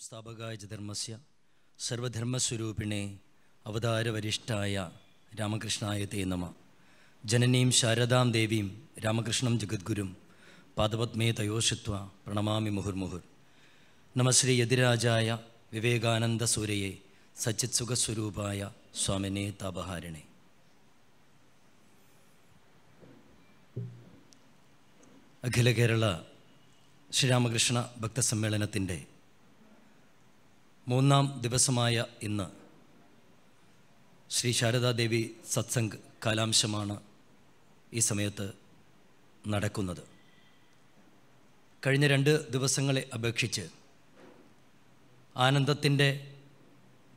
സംസ്ഥാപകായ ധർമ്മസ്യ സർവധർമ്മസ്വരൂപിണേ അവതാരവരിഷ്ഠായ രാമകൃഷ്ണായ തേ നമ. ജനനീം ശാരദാം ദേവീം രാമകൃഷ്ണം ജഗദ്ഗുരും പാദപത്മേ തയോഷിത്വ പ്രണമാമി മുഹുർമുഹുർ. നമശ്രീ യതിരാജായ വിവേകാനന്ദ സൂരയെ സച്ചിത്സുഖസ്വരൂപായ സ്വാമിനെ താപഹാരിണേ. അഖില കേരള ശ്രീരാമകൃഷ്ണ ഭക്തസമ്മേളനത്തിന്റെ മൂന്നാം ദിവസമായ ഇന്ന് ശ്രീ ശാരദാദേവി സത്സംഗ് കാലാംശമാണ് ഈ സമയത്ത് നടക്കുന്നത്. കഴിഞ്ഞ രണ്ട് ദിവസങ്ങളെ അപേക്ഷിച്ച് ആനന്ദത്തിന്റെ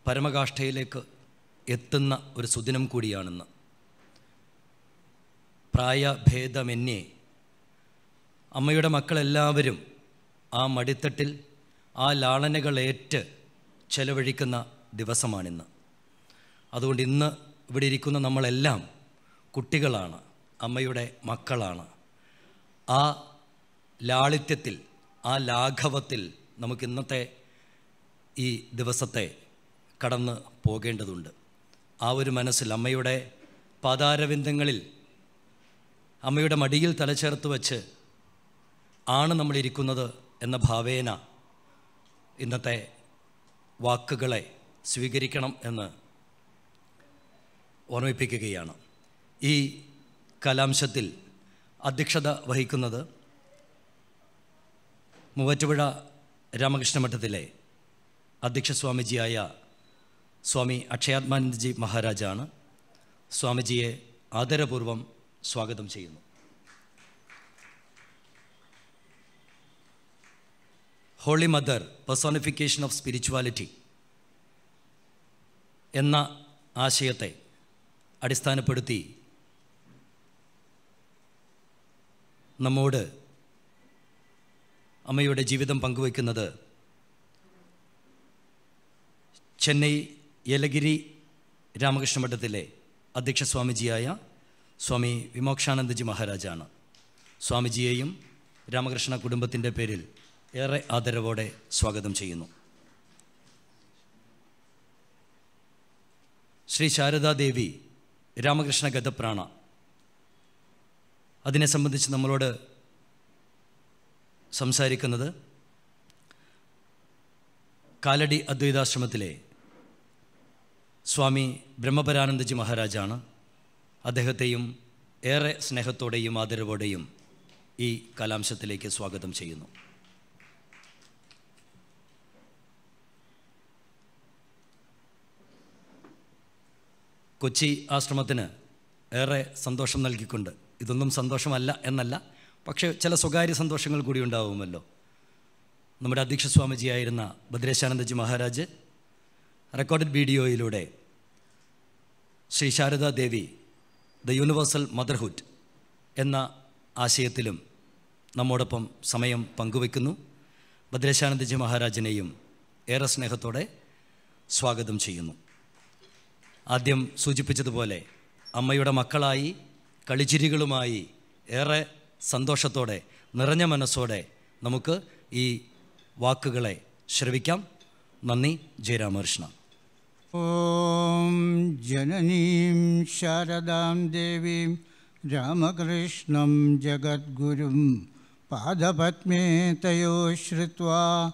പരമകാഷ്ഠയിലേക്ക് എത്തുന്ന ഒരു സുദിനം കൂടിയാണെന്ന്. പ്രായഭേദമന്യേ അമ്മയുടെ മക്കളെല്ലാവരും ആ മടിത്തട്ടിൽ ആ ലാളനകളേറ്റ് ചെലവഴിക്കുന്ന ദിവസമാണിന്ന്. അതുകൊണ്ട് ഇന്ന് ഇവിടെ ഇരിക്കുന്ന നമ്മളെല്ലാം കുട്ടികളാണ് അമ്മയുടെ മക്കളാണ്. ആ ലാളിത്യത്തിൽ ആ ലാഘവത്തിൽ നമുക്ക് ഇന്നത്തെ ഈ ദിവസത്തെ കടന്ന് പോകേണ്ടതുണ്ട്. ആ ഒരു മനസ്സിൽ അമ്മയുടെ പാതാരവിന്ദങ്ങളിൽ അമ്മയുടെ മടിയിൽ തലചേർത്ത് വച്ച് ആണ് നമ്മളിരിക്കുന്നത് എന്ന ഭാവേന ഇന്നത്തെ വാക്കുകളെ സ്വീകരിക്കണം എന്ന് ഓർമ്മിപ്പിക്കുകയാണ്. ഈ കലാംശത്തിൽ അധ്യക്ഷത വഹിക്കുന്നത് മൂവറ്റുപുഴ രാമകൃഷ്ണ മഠത്തിലെ അധ്യക്ഷ സ്വാമിജിയായ സ്വാമി അക്ഷയാത്മാനന്ദജി മഹാരാജാണ്. സ്വാമിജിയെ ആദരപൂർവം സ്വാഗതം ചെയ്യുന്നു. Holy mother personification of spirituality എന്ന ആശയത്തെ അടിസ്ഥാനപ്പെടുത്തി നമ്മോട് അമ്മയുടെ ജീവിതം പങ്കുവയ്ക്കുന്നത് ചെന്നൈ യലഗിരി രാമകൃഷ്ണ മഠത്തിലെ അധ്യക്ഷ സ്വാമിജിയായ സ്വാമി വിമോക്ഷാനന്ദജി മഹാരാജാണ്. സ്വാമിജിയെയും രാമകൃഷ്ണ കുടുംബത്തിന്റെ പേരിൽ ഏറെ ആദരവോടെ സ്വാഗതം ചെയ്യുന്നു. ശ്രീ ശാരദാദേവി രാമകൃഷ്ണ ഗതപ്രാണ അതിനെ സംബന്ധിച്ച് നമ്മളോട് സംസാരിക്കുന്നത് കാലടി അദ്വൈതാശ്രമത്തിലെ സ്വാമി ബ്രഹ്മപരാനന്ദജി മഹാരാജാണ്. അദ്ദേഹത്തെയും ഏറെ സ്നേഹത്തോടെയും ആദരവോടെയും ഈ കലാംശത്തിലേക്ക് സ്വാഗതം ചെയ്യുന്നു. കൊച്ചി ആശ്രമത്തിന് ഏറെ സന്തോഷം നൽകിക്കൊണ്ട്. ഇതൊന്നും സന്തോഷമല്ല എന്നല്ല പക്ഷേ ചില സ്വകാര്യ സന്തോഷങ്ങൾ കൂടി ഉണ്ടാവുമല്ലോ. നമ്മുടെ അധ്യക്ഷ സ്വാമിജിയായിരുന്ന ഭദ്രേശാനന്ദജി മഹാരാജ് റെക്കോർഡ് വീഡിയോയിലൂടെ Shri Sarada Devi the universal motherhood എന്ന ആശയത്തിലും നമ്മോടൊപ്പം സമയം പങ്കുവയ്ക്കുന്നു. ഭദ്രേശാനന്ദജി മഹാരാജിനെയും ഏറെ സ്നേഹത്തോടെ സ്വാഗതം ചെയ്യുന്നു. ആദ്യം സൂചിപ്പിച്ചതുപോലെ അമ്മയുടെ മക്കളായി കളിച്ചിരികളുമായി ഏറെ സന്തോഷത്തോടെ നിറഞ്ഞ മനസ്സോടെ നമുക്ക് ഈ വാക്കുകളെ ശ്രവിക്കാം. നന്ദി ജയരാമകൃഷ്ണ. ഓം ജനനീം ശാരദാം ദേവീം രാമകൃഷ്ണം ജഗദ്ഗുരും പാദപത്മേ തയോ ശ്രുവാ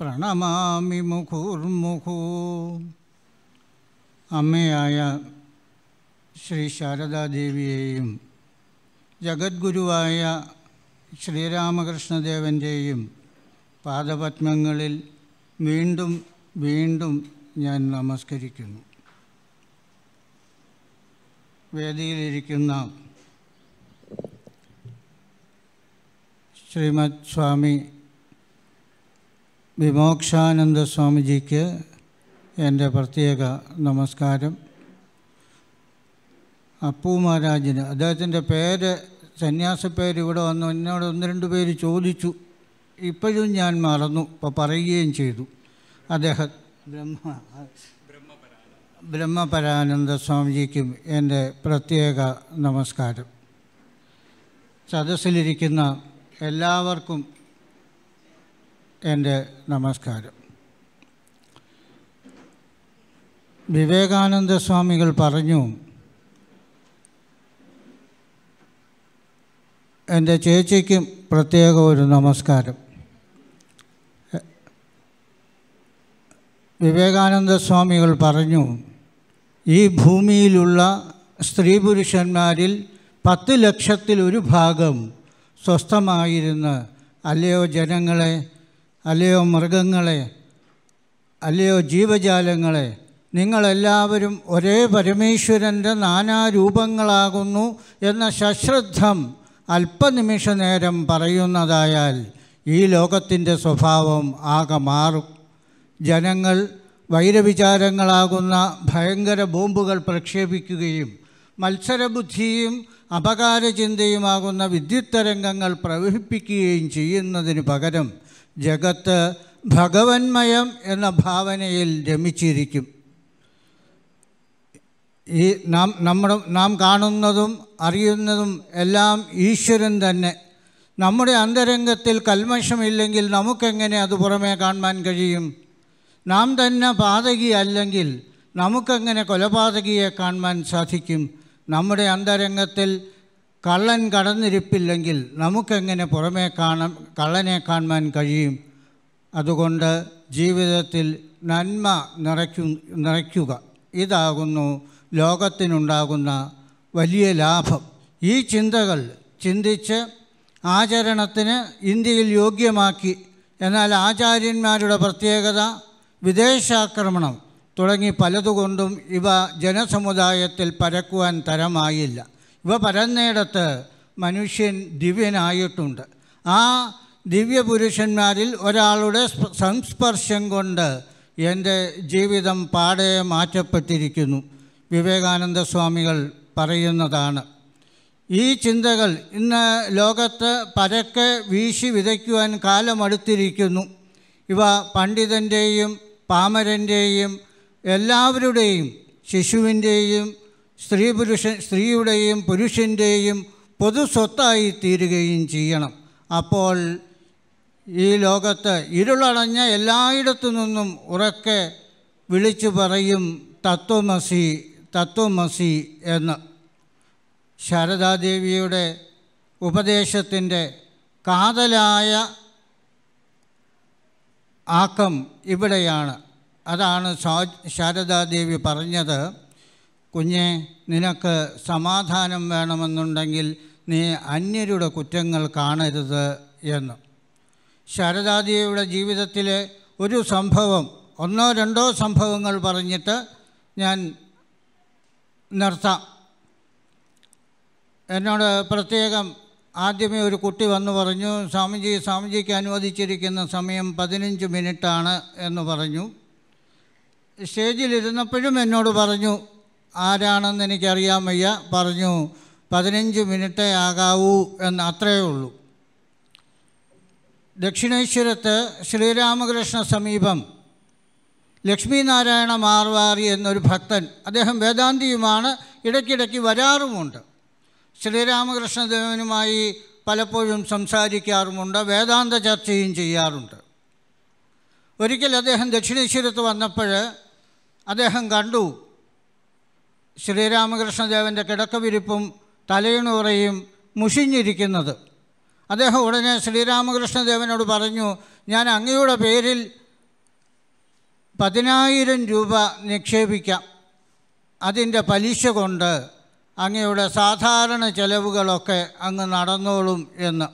പ്രണമാമി മുഹുർമുഹൂ. അമ്മയായ ശ്രീ ശാരദാദേവിയെയും ജഗദ്ഗുരുവായ ശ്രീരാമകൃഷ്ണദേവന്റെയും പാദപത്മങ്ങളിൽ വീണ്ടും വീണ്ടും ഞാൻ നമസ്കരിക്കുന്നു. വേദിയിലിരിക്കുന്ന ശ്രീമദ് സ്വാമി വിമോക്ഷാനന്ദ സ്വാമിജിക്ക് എന്റെ പ്രത്യേക നമസ്കാരം. അപ്പു മഹാരാജിന്. അദ്ദേഹത്തിന്റെ പേര് സന്യാസ പേര് ഇവിടെ വന്നു. എന്നോട് ഒന്ന് രണ്ട് പേര് ചോദിച്ചു. ഇപ്പോഴും ഞാൻ മറന്നു. ഇപ്പോൾ പറയുകയും ചെയ്തു. അദ്ദേഹം ബ്രഹ്മ ബ്രഹ്മപരാനന്ദ സ്വാമിജിക്കും എന്റെ പ്രത്യേക നമസ്കാരം. സദസ്സിലിരിക്കുന്ന എല്ലാവർക്കും എന്റെ നമസ്കാരം. വിവേകാനന്ദ സ്വാമികൾ പറഞ്ഞു എന്റെ ചേച്ചിക്കും പ്രത്യേക ഒരു നമസ്കാരം. വിവേകാനന്ദ സ്വാമികൾ പറഞ്ഞു ഈ ഭൂമിയിലുള്ള സ്ത്രീ പുരുഷന്മാരിൽ പത്ത് ലക്ഷത്തിൽ ഒരു ഭാഗം സ്വസ്ഥമായിരുന്ന് അല്ലയോ ജനങ്ങളെ അല്ലയോ മൃഗങ്ങളെ അല്ലയോ ജീവജാലങ്ങളെ നിങ്ങളെല്ലാവരും ഒരേ പരമേശ്വരന്റെ നാനാരൂപങ്ങളാകുന്നു എന്ന ശശ്രദ്ധം അല്പനിമിഷ നേരം പറയുന്നതായാൽ ഈ ലോകത്തിന്റെ സ്വഭാവം ആകെ മാറും. ജനങ്ങൾ വൈരവിചാരങ്ങളാകുന്ന ഭയങ്കര ബോംബുകൾ പ്രക്ഷേപിക്കുകയും മത്സരബുദ്ധിയും അപകാരചിന്തയുമാകുന്ന വിദ്യുത് തരംഗങ്ങൾ പ്രവഹിപ്പിക്കുകയും ചെയ്യുന്നതിന് പകരം ജഗത്ത് ഭഗവന്മയം എന്ന ഭാവനയിൽ രമിച്ചിരിക്കും ഈ നാം നമ്മുടെ നാം കാണുന്നതും അറിയുന്നതും എല്ലാം ഈശ്വരൻ തന്നെ. നമ്മുടെ അന്തരംഗത്തിൽ കൽമഷമില്ലെങ്കിൽ നമുക്കെങ്ങനെ അത് പുറമേ കാണാൻ കഴിയും? നാം തന്നെ പാതകി അല്ലെങ്കിൽ നമുക്കെങ്ങനെ കൊലപാതകിയെ കാണാൻ സാധിക്കും? നമ്മുടെ അന്തരംഗത്തിൽ കള്ളൻ കടന്നിരിപ്പില്ലെങ്കിൽ നമുക്കെങ്ങനെ പുറമേ കാണാൻ കള്ളനെ കാണാൻ കഴിയും? അതുകൊണ്ട് ജീവിതത്തിൽ നന്മ നിറയ്ക്കു നിറയ്ക്കുക. ഇതാകുന്നു ലോകത്തിനുണ്ടാകുന്ന വലിയ ലാഭം. ഈ ചിന്തകൾ ചിന്തിച്ച് ആചരണത്തിന് ഇന്ത്യയിൽ യോഗ്യമാക്കി എന്നാൽ ആചാര്യന്മാരുടെ പ്രത്യേകത വിദേശാക്രമണം തുടങ്ങി പലതുകൊണ്ടും ഇവ ജനസമുദായത്തിൽ പരക്കുവാൻ തരമായില്ല. ഇവ പരന്നിടത്ത് മനുഷ്യൻ ദിവ്യനായിട്ടുണ്ട്. ആ ദിവ്യപുരുഷന്മാരിൽ ഒരാളുടെ സ്പ- സംസ്പർശം കൊണ്ട് എന്റെ ജീവിതം പാടെ മാറ്റപ്പെട്ടിരിക്കുന്നു. വിവേകാനന്ദ സ്വാമികൾ പറയുന്നതാണ്. ഈ ചിന്തകൾ ഇന്ന് ലോകത്ത് പരക്കെ വീശി വിതയ്ക്കുവാൻ കാലമടുത്തിരിക്കുന്നു. ഇവ പണ്ഡിതന്റെയും പാമരന്റെയും എല്ലാവരുടെയും ശിശുവിന്റെയും സ്ത്രീ പുരുഷ സ്ത്രീയുടെയും പുരുഷന്റെയും പൊതു സ്വത്തായി തീരുകയും ചെയ്യണം. അപ്പോൾ ഈ ലോകത്ത് ഇരുളടഞ്ഞ എല്ലായിടത്തു നിന്നും ഉറക്കെ വിളിച്ചു പറയും തത്വമസി തത്വമസി എന്ന് ശാരദാദേവിയുടെ ഉപദേശത്തിന്റെ കാതലായ ആക്കം ഇവിടെയാണ്. അതാണ് ശാരദാദേവി പറഞ്ഞത്. കുഞ്ഞെ നിനക്ക് സമാധാനം വേണമെന്നുണ്ടെങ്കിൽ നീ അന്യരുടെ കുറ്റങ്ങൾ കാണരുത് എന്ന്. ശാരദാദേവിയുടെ ജീവിതത്തിലെ ഒരു സംഭവം ഒന്നോ രണ്ടോ സംഭവങ്ങൾ പറഞ്ഞിട്ട് ഞാൻ നിർത്താം. എന്നോട് പ്രത്യേകം ആദ്യമേ ഒരു കുട്ടി വന്നു പറഞ്ഞു സ്വാമിജി സ്വാമിജിക്ക് അനുവദിച്ചിരിക്കുന്ന സമയം പതിനഞ്ച് മിനിറ്റാണ് എന്ന് പറഞ്ഞു. സ്റ്റേജിലിരുന്നപ്പോഴും എന്നോട് പറഞ്ഞു ആരാണെന്ന് എനിക്കറിയാൻ വയ്യ പറഞ്ഞു പതിനഞ്ച് മിനിറ്റേ ആകാവൂ എന്ന് അത്രയേ ഉള്ളൂ. ദക്ഷിണേശ്വരത്ത് ശ്രീരാമകൃഷ്ണ സമീപം ലക്ഷ്മീനാരായണ മാർവാറി എന്നൊരു ഭക്തൻ അദ്ദേഹം വേദാന്തിയുമാണ് ഇടയ്ക്കിടയ്ക്ക് വരാറുമുണ്ട്. ശ്രീരാമകൃഷ്ണദേവനുമായി പലപ്പോഴും സംസാരിക്കാറുമുണ്ട് വേദാന്ത ചർച്ചയും ചെയ്യാറുണ്ട്. ഒരിക്കൽ അദ്ദേഹം ദക്ഷിണേശ്വരത്ത് വന്നപ്പോൾ അദ്ദേഹം കണ്ടു ശ്രീരാമകൃഷ്ണദേവന്റെ കിടക്കവിരിപ്പും തലയിണുറയും മുഷിഞ്ഞിരിക്കുന്നത്. അദ്ദേഹം ഉടനെ ശ്രീരാമകൃഷ്ണദേവനോട് പറഞ്ഞു ഞാൻ അങ്ങയുടെ പേരിൽ പതിനായിരം രൂപ നിക്ഷേപിക്കാം. അതിന്റെ പലിശ കൊണ്ട് അങ്ങയുടെ സാധാരണ ചെലവുകളൊക്കെ അങ്ങ് നടന്നോളും എന്ന്.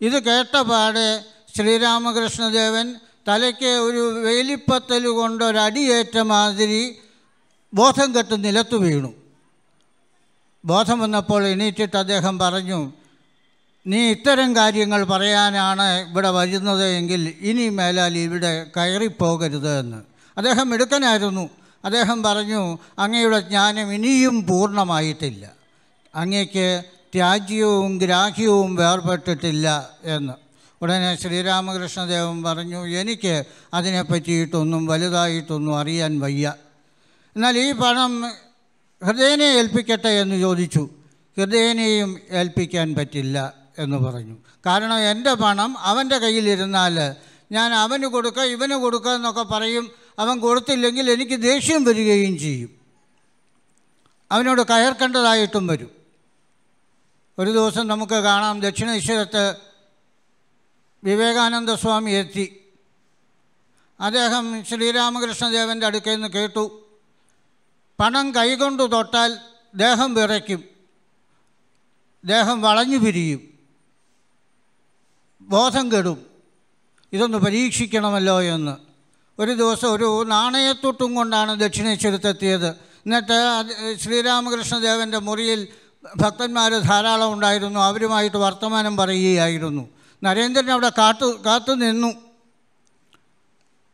ഇത് കേട്ടപാടെ ശ്രീരാമകൃഷ്ണദേവൻ തലയ്ക്ക് ഒരു വേലിപ്പത്തൽ കൊണ്ട് ഒരടിയേറ്റ മാതിരി ബോധം കെട്ട് നിലത്ത് വീണു. ബോധം വന്നപ്പോൾ എണീറ്റിട്ട് അദ്ദേഹം പറഞ്ഞു നീ ഇത്തരം കാര്യങ്ങൾ പറയാനാണ് ഇവിടെ വരുന്നത് എങ്കിൽ ഇനി മേലാൽ ഇവിടെ കയറിപ്പോകരുത് എന്ന്. അദ്ദേഹം മിടുക്കനായിരുന്നു. അദ്ദേഹം പറഞ്ഞു അങ്ങയുടെ ജ്ഞാനം ഇനിയും പൂർണമായിട്ടില്ല. അങ്ങയ്ക്ക് ത്യാജ്യവും ഗ്രാഹ്യവും വേർപെട്ടിട്ടില്ല എന്ന്. ഉടനെ ശ്രീരാമകൃഷ്ണദേവൻ പറഞ്ഞു എനിക്ക് അതിനെ പറ്റിയിട്ടൊന്നും വലുതായിട്ടൊന്നും അറിയാൻ വയ്യ. എന്നാൽ ഈ പണം ഹൃദയനെ ഏൽപ്പിക്കട്ടെ എന്ന് ചോദിച്ചു. ഹൃദയനെയും ഏൽപ്പിക്കാൻ പറ്റില്ല എന്ന് പറഞ്ഞു. കാരണം എന്റെ പണം അവന്റെ കയ്യിലിരുന്നാൽ ഞാൻ അവന് കൊടുക്കുക ഇവന് കൊടുക്കുക എന്നൊക്കെ പറയും. അവൻ കൊടുത്തില്ലെങ്കിൽ എനിക്ക് ദേഷ്യം വരികയും ചെയ്യും. അവനോട് കയർക്കേണ്ടതായിട്ടും വരും. ഒരു ദിവസം നമുക്ക് കാണാം ദക്ഷിണേശ്വരത്ത് വിവേകാനന്ദ സ്വാമി എത്തി. അദ്ദേഹം ശ്രീരാമകൃഷ്ണദേവന്റെ അടുക്കൽ നിന്ന് കേട്ടു പണം കൈകൊണ്ട് തൊട്ടാൽ ദേഹം വിറയ്ക്കും. ദേഹം വളഞ്ഞു പിരിയും. ബോധം കെടും. ഇതൊന്ന് പരീക്ഷിക്കണമല്ലോ എന്ന്. ഒരു ദിവസം ഒരു നാണയത്തൊട്ടും കൊണ്ടാണ് ദക്ഷിണേശ്വരത്തെത്തിയത്. എന്നിട്ട് ശ്രീരാമകൃഷ്ണദേവന്റെ മുറിയിൽ ഭക്തന്മാർ ധാരാളം ഉണ്ടായിരുന്നു. അവരുമായിട്ട് വർത്തമാനം പറയുകയായിരുന്നു. നരേന്ദ്രൻ അവിടെ കാത്തു കാത്തു നിന്നു.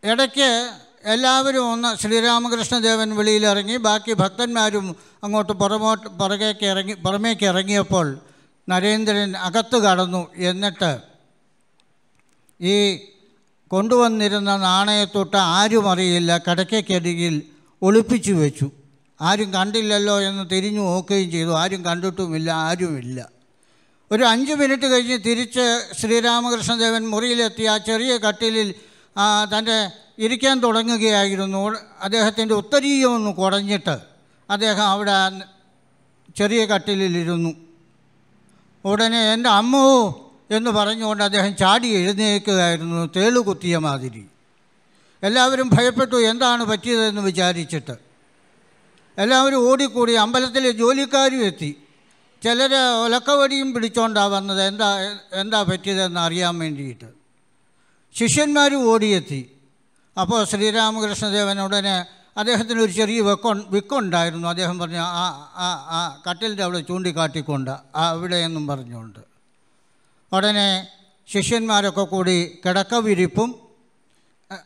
ഇടയ്ക്ക് എല്ലാവരും ഒന്ന് ശ്രീരാമകൃഷ്ണദേവൻ വെളിയിലിറങ്ങി ബാക്കി ഭക്തന്മാരും അങ്ങോട്ട് പുറമോട്ട് പുറകേക്ക് ഇറങ്ങി പുറമേക്ക് ഇറങ്ങിയപ്പോൾ നരേന്ദ്രൻ അകത്ത് കടന്നു. എന്നിട്ട് ഈ കൊണ്ടുവന്നിരുന്ന നാണയത്തൊട്ട് ആരും അറിയില്ല കിടക്കയ്ക്കരികിൽ ഒളിപ്പിച്ചു വെച്ചു. ആരും കണ്ടില്ലല്ലോ എന്ന് തിരിഞ്ഞു നോക്കുകയും ചെയ്തു. ആരും കണ്ടിട്ടുമില്ല ആരുമില്ല. ഒരു അഞ്ച് മിനിറ്റ് കഴിഞ്ഞ് തിരിച്ച് ശ്രീരാമകൃഷ്ണദേവൻ മുറിയിലെത്തി. ആ ചെറിയ കട്ടിലിൽ തന്റെ ഇരിക്കാൻ തുടങ്ങുകയായിരുന്നു. അദ്ദേഹത്തിന്റെ ഉത്തരീയം ഒന്ന് കുടഞ്ഞിട്ട് അദ്ദേഹം അവിടെ ചെറിയ കട്ടിലിലിരുന്നു. ഉടനെ എന്റെ അമ്മോ എന്ന് പറഞ്ഞുകൊണ്ട് അദ്ദേഹം ചാടി എഴുന്നേൽക്കുകയായിരുന്നു തേളു കുത്തിയ മാതിരി. എല്ലാവരും ഭയപ്പെട്ടു എന്താണ് പറ്റിയതെന്ന് വിചാരിച്ചിട്ട്. എല്ലാവരും ഓടിക്കൂടി അമ്പലത്തിലെ ജോലിക്കാരും എത്തി. ചിലർ ഒലക്കവടിയും പിടിച്ചോണ്ടാണ് വന്നത് എന്താ എന്താ പറ്റിയതെന്ന് അറിയാൻ വേണ്ടിയിട്ട്. ശിഷ്യന്മാരും ഓടിയെത്തി. അപ്പോൾ ശ്രീരാമകൃഷ്ണദേവൻ ഉടനെ അദ്ദേഹത്തിന് ഒരു ചെറിയ വെക്കൊ വിക്കുണ്ടായിരുന്നു. അദ്ദേഹം പറഞ്ഞു ആ ആ ആ കട്ടിലിന്റെ അവിടെ ചൂണ്ടിക്കാട്ടിക്കൊണ്ട് ആ അവിടെയെന്നും പറഞ്ഞുകൊണ്ട്. ഉടനെ ശിഷ്യന്മാരൊക്കെ കൂടി കിടക്ക വിരിപ്പും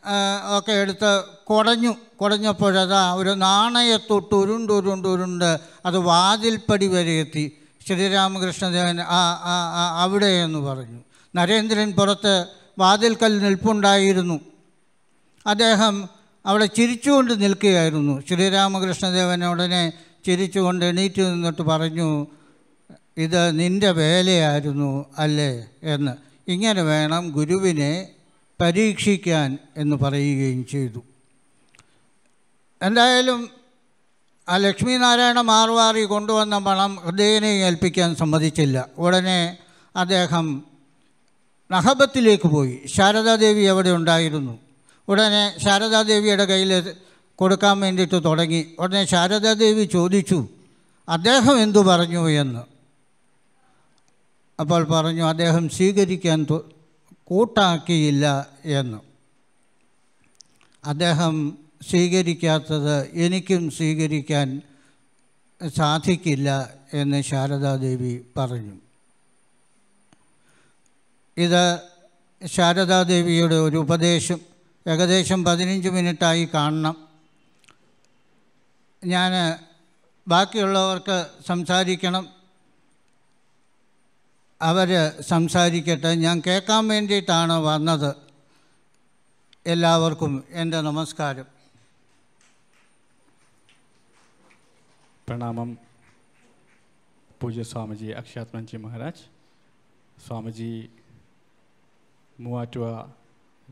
ആ, ഒക്കെ എടുത്ത് കുടഞ്ഞു കുടഞ്ഞപ്പോഴതാ ഒരു നാണയത്തൊട്ട് ഉരുണ്ട് ഉരുണ്ട് അത് വാതിൽപ്പടി വരെ എത്തി. ശ്രീരാമകൃഷ്ണദേവൻ ആ അവിടെ എന്ന് പറഞ്ഞു. നരേന്ദ്രൻ പുറത്ത് വാതിൽക്കൽ നിൽപ്പുണ്ടായിരുന്നു. അദ്ദേഹം അവിടെ ചിരിച്ചുകൊണ്ട് നിൽക്കുകയായിരുന്നു. ശ്രീരാമകൃഷ്ണദേവൻ ഉടനെ ചിരിച്ചുകൊണ്ട് എണീറ്റ് നിന്നിട്ട് പറഞ്ഞു ഇത് നിന്റെ വേലയായിരുന്നു അല്ലേ എന്ന്. ഇങ്ങനെ വേണം ഗുരുവിനെ പരീക്ഷിക്കാൻ എന്ന് പറയുകയും ചെയ്തു. എന്തായാലും ആ ലക്ഷ്മിനാരായണ മാർവാറി കൊണ്ടുവന്ന പണം ഹൃദയനെ ഏൽപ്പിക്കാൻ സമ്മതിച്ചില്ല. ഉടനെ അദ്ദേഹം നഹബത്തിലേക്ക് പോയി. ശാരദാദേവി അവിടെ ഉണ്ടായിരുന്നു. ഉടനെ ശാരദാദേവിയുടെ കയ്യിൽ കൊടുക്കാൻ വേണ്ടിയിട്ട് തുടങ്ങി. ഉടനെ ശാരദാദേവി ചോദിച്ചു അദ്ദേഹം എന്തു പറഞ്ഞു എന്ന്? അപ്പോൾ പറഞ്ഞു അദ്ദേഹം സ്വീകരിക്കാൻ കൂട്ടാക്കിയില്ല എന്ന്. അദ്ദേഹം സ്വീകരിക്കാത്തത് എനിക്കും സ്വീകരിക്കാൻ സാധിക്കില്ല എന്ന് ശാരദാദേവി പറഞ്ഞു. ഇത് ശാരദാദേവിയുടെ ഒരു ഉപദേശം. ഏകദേശം പതിനഞ്ച് മിനിറ്റായി കാണണം. ഞാൻ ബാക്കിയുള്ളവർക്ക് സംസാരിക്കണം. അവർ സംസാരിക്കട്ടെ. ഞാൻ കേൾക്കാൻ വേണ്ടിയിട്ടാണ് വന്നത്. എല്ലാവർക്കും എന്റെ നമസ്കാരം. പ്രണാമം പൂജ്യ സ്വാമിജി അക്ഷയാത്മൻജി മഹാരാജ്. സ്വാമിജി മൂവാറ്റുവ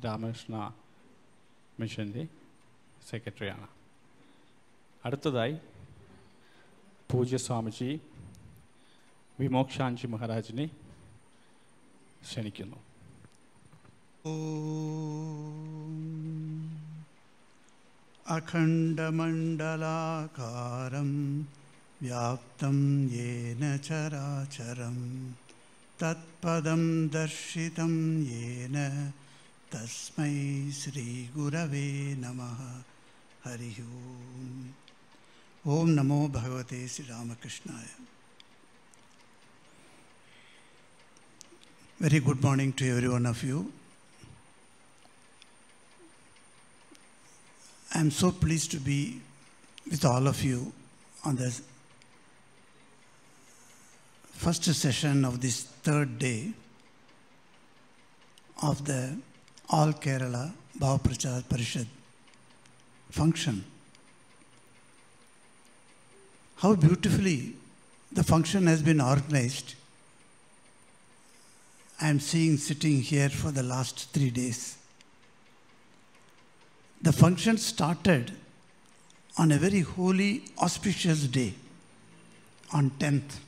രാമകൃഷ്ണ മിഷന്റെ സെക്രട്ടറിയാണ്. അടുത്തതായി പൂജ്യ സ്വാമിജി വിമോക്ഷാഞ്ചി മഹാരാജിനെ ക്ഷണിക്കുന്നു അഖണ്ഡമണ്ഡലാകാരം വ്യാപ്തം യേന ചരാചരം തത്പദം ദർശിതം യേന തസ്മൈ ശ്രീഗുരവേ നമ ഹരി ഓം നമോ ഭഗവത്തെ ശ്രീരാമകൃഷ്ണായ Very good morning to every one of you. I'm so pleased to be with all of you on the first session of this third day of the All Kerala Bhav Prachar Parishad function. How beautifully the function has been organized. I am seeing sitting here for the last three days. the function started on a very holy, auspicious day, on 10th.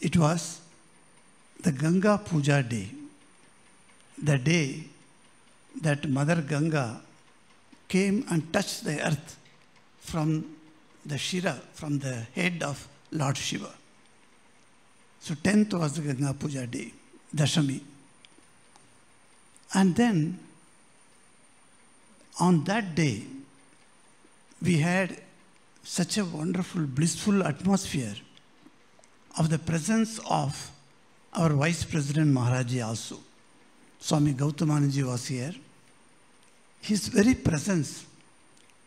It was the Ganga Puja day, the day that Mother Ganga came and touched the earth from the Shira, from the head of Lord Shiva. So 10th was the Ganga Puja day, Dashami. And then on that day, we had such a wonderful, blissful atmosphere of the presence of our Vice President Maharaji also. Swami Gautamaniji was here. His very presence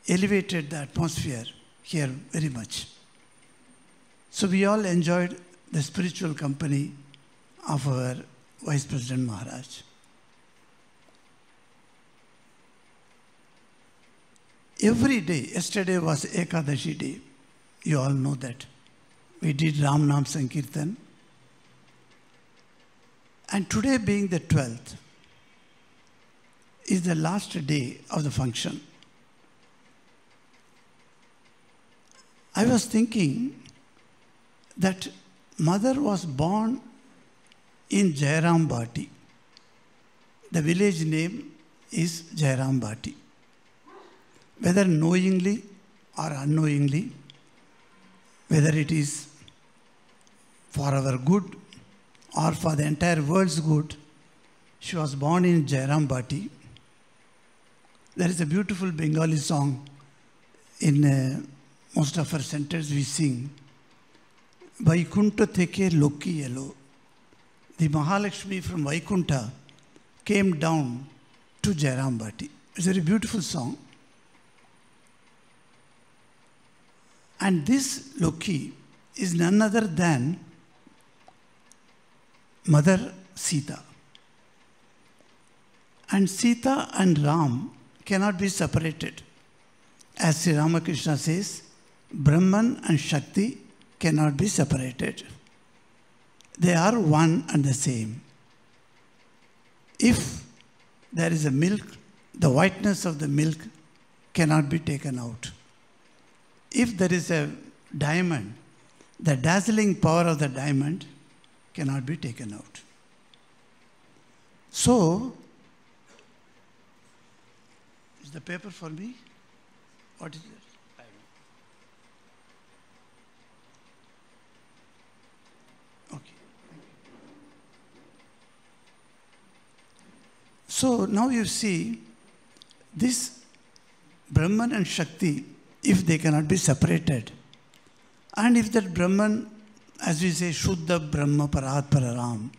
elevated the atmosphere here very much. So we all enjoyed the spiritual company of our Vice President Maharaj. Every day, yesterday was Ekadashi day. You all know that. We did Ram Nam Sankirtan. And today, being the 12th, is the last day of the function. I was thinking that mother was born in Jairam Bhati. The village name is Jairam Bhati. Whether knowingly or unknowingly, whether it is for our good or for the entire world's good, she was born in Jairam Bhati. There is a beautiful Bengali song in uh, most of our centers we sing. Vaikunta theke loki elo. The Mahalakshmi from Vaikunta came down to Jairam Bhati. It's a very beautiful song. And this Loki is none other than Mother Sita. And Sita and Ram cannot be separated. As Sri Ramakrishna says, Brahman and Shakti cannot be separated. They are one and the same. If there is a milk, the whiteness of the milk cannot be taken out. If there is a diamond, the dazzling power of the diamond cannot be taken out. So, is the paper for me? What is it? Okay. So now you see this Brahman and Shakti, if they cannot be separated, and if that Brahman, as we say, Shuddha Brahma Parat Pararam,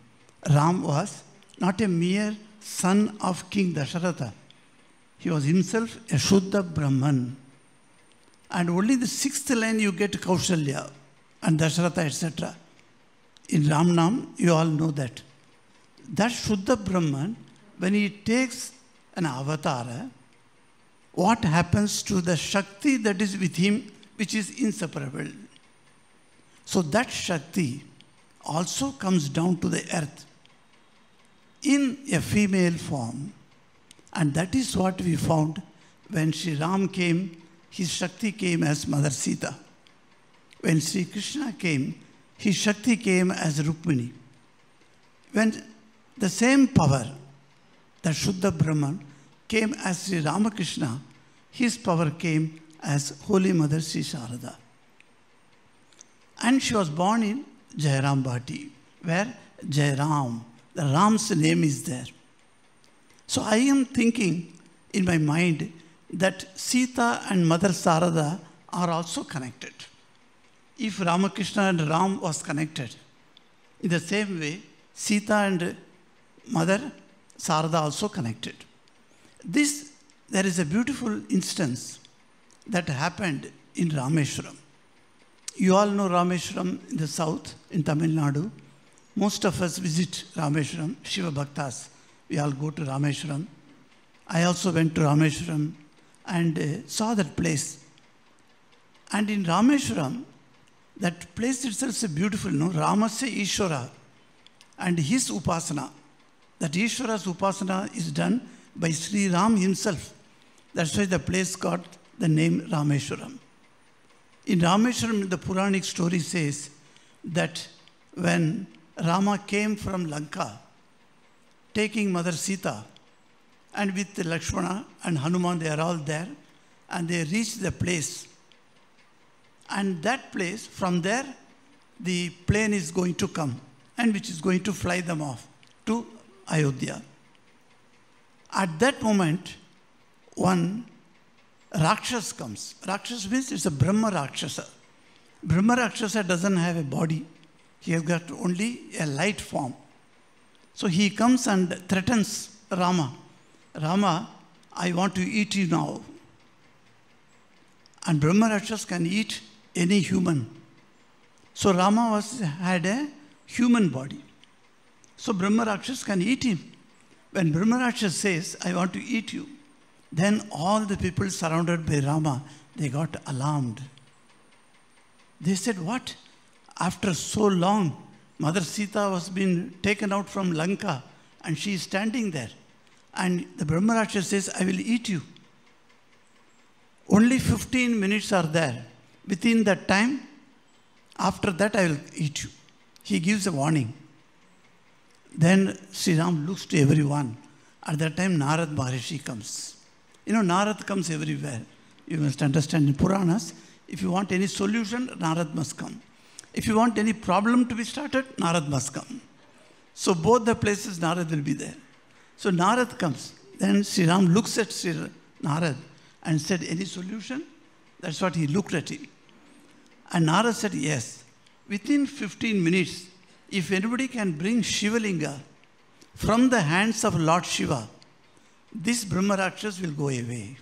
Ram was not a mere son of King Dasharatha. He was himself a Shuddha Brahman. And only the sixth line you get Kaushalya and Dasharatha, etc. In Ramnam, you all know that. That Shuddha Brahman, when he takes an avatar, what happens to the Shakti that is with him, which is inseparable? So that Shakti also comes down to the earth in a female form. And that is what we found when Sri Ram came, his Shakti came as Mother Sita. When Sri Krishna came, his Shakti came as Rukmini. When the same power, the Shuddha Brahman, came as Sri Ramakrishna, his power came as Holy Mother Sri Sharada. And she was born in Jairam Bhati, where Jairam, the Ram's name is there. So I am thinking in my mind that Sita and Mother Sarada are also connected. If Ramakrishna and Ram was connected, in the same way, Sita and Mother Sarada also connected. This, there is a beautiful instance that happened in Rameshwaram. You all know Rameshwaram in the south, in Tamil Nadu. Most of us visit Rameshwaram, Shiva Bhaktas. We all go to Rameshwaram. I also went to Rameshwaram and uh, saw that place. And in Rameshwaram, that place itself is beautiful, no? Ramasya Ishwara and his upasana. That Ishwara's upasana is done by Sri Ram himself. That's why the place got the name Rameshwaram. In Rameshwaram, the Puranic story says that when Rama came from Lanka, taking Mother Sita, and with Lakshmana and Hanuman, they are all there, and they reached the place. And that place, from there, the plane is going to come, and which is going to fly them off to Ayodhya. At that moment, one Rakshas comes. Rakshas means it's a Brahma Rakshasa. Brahma Rakshasa doesn't have a body, he has got only a light form. So he comes and threatens Rama. Rama, I want to eat you now. And Brahma Rakshas can eat any human. So Rama was, had a human body. So Brahma Rakshas can eat him. When Brahma Rakshas says, I want to eat you, then all the people surrounded by Rama, they got alarmed. They said, What? After so long, Mother Sita was being taken out from Lanka and she is standing there. And the Brahma Rakshas says, I will eat you. Only 15 minutes are there. Within that time, after that, I will eat you. He gives a warning. Then Sri Ram looks to everyone. At that time, Narad Maharishi comes. You know, Narad comes everywhere. You must understand in Puranas, if you want any solution, Narad must come. If you want any problem to be started, Narad must come. So both the places Narad will be there. So Narad comes. Then Sri Ram looks at Sri Narad and said, Any solution? That's what he looked at him. And Narad said, Yes. Within 15 minutes, if anybody can bring Shivalinga from the hands of Lord Shiva, this Brahma Rakshas will go away.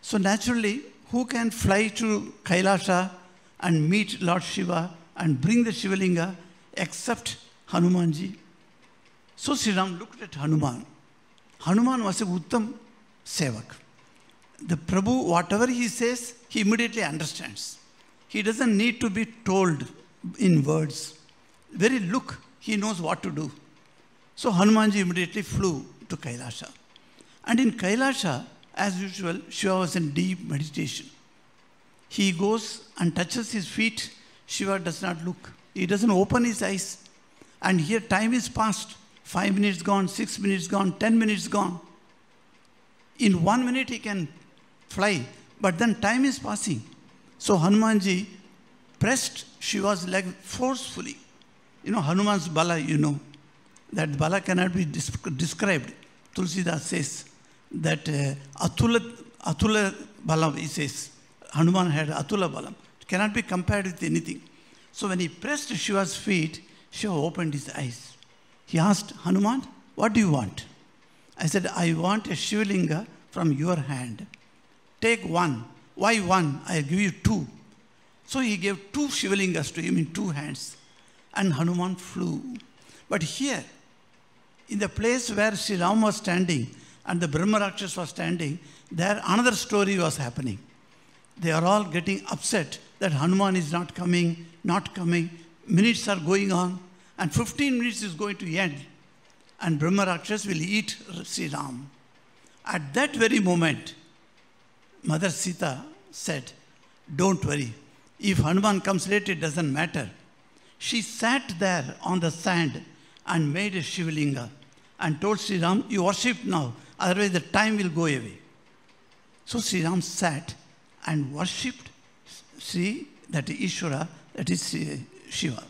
So naturally, who can fly to Kailasha and meet Lord Shiva and bring the Shivalinga except Hanumanji? So Sri Ram looked at Hanuman. Hanuman was a Uttam Sevak. The Prabhu, whatever he says, he immediately understands. He doesn't need to be told in words. Very look, he knows what to do. So Hanumanji immediately flew to Kailasha. And in Kailasha, as usual, Shiva was in deep meditation. He goes and touches his feet. Shiva does not look. He doesn't open his eyes. And here time is past. Five minutes gone, six minutes gone, ten minutes gone. In one minute he can fly, but then time is passing. So Hanumanji pressed she was like forcefully. You know, Hanuman's bala, you know, that bala cannot be described. Tulsidas says that uh, Atula, Atula Balam, he says, Hanuman had Atula Balam. It cannot be compared with anything. So when he pressed Shiva's feet, Shiva opened his eyes. He asked, Hanuman, what do you want? I said, I want a Shivalinga from your hand. Take one. Why one? I'll give you two. So he gave two Shivalingas to him in two hands. And Hanuman flew. But here, in the place where Sri Ram was standing and the Brahma Rakshas was standing, there another story was happening. They are all getting upset that Hanuman is not coming, not coming. Minutes are going on, and 15 minutes is going to end. And Brahma Rakshas will eat Sri Ram. At that very moment, Mother Sita said, Don't worry. If Hanuman comes late, it doesn't matter. She sat there on the sand and made a Shivalinga and told Sri Ram, You worship now, otherwise the time will go away. So Sri Ram sat and worshipped Sri, that Ishvara, that is Shiva.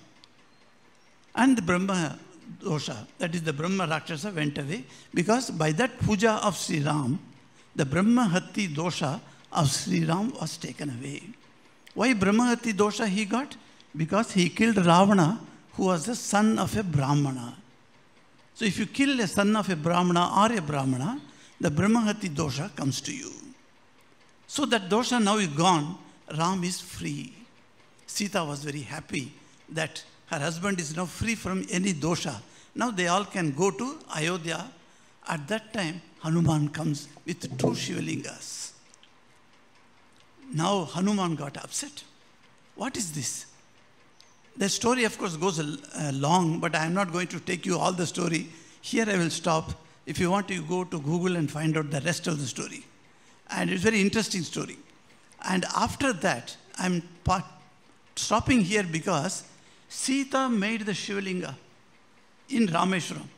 And the Brahma dosha, that is the Brahma Rakshasa, went away because by that puja of Sri Ram, the Brahmahati dosha of Sri Ram was taken away. Why Brahmahati dosha he got? Because he killed Ravana, who was the son of a Brahmana. So if you kill a son of a Brahmana or a Brahmana, the Brahmahati dosha comes to you. So that dosha now is gone, Ram is free. Sita was very happy that her husband is now free from any dosha. Now they all can go to Ayodhya. At that time, Hanuman comes with two Shivalingas. Now Hanuman got upset. What is this? The story, of course, goes uh, long, but I am not going to take you all the story. Here I will stop. If you want, you go to Google and find out the rest of the story. And it's a very interesting story. And after that, I'm stopping here because Sita made the Shivalinga in Rameshwaram.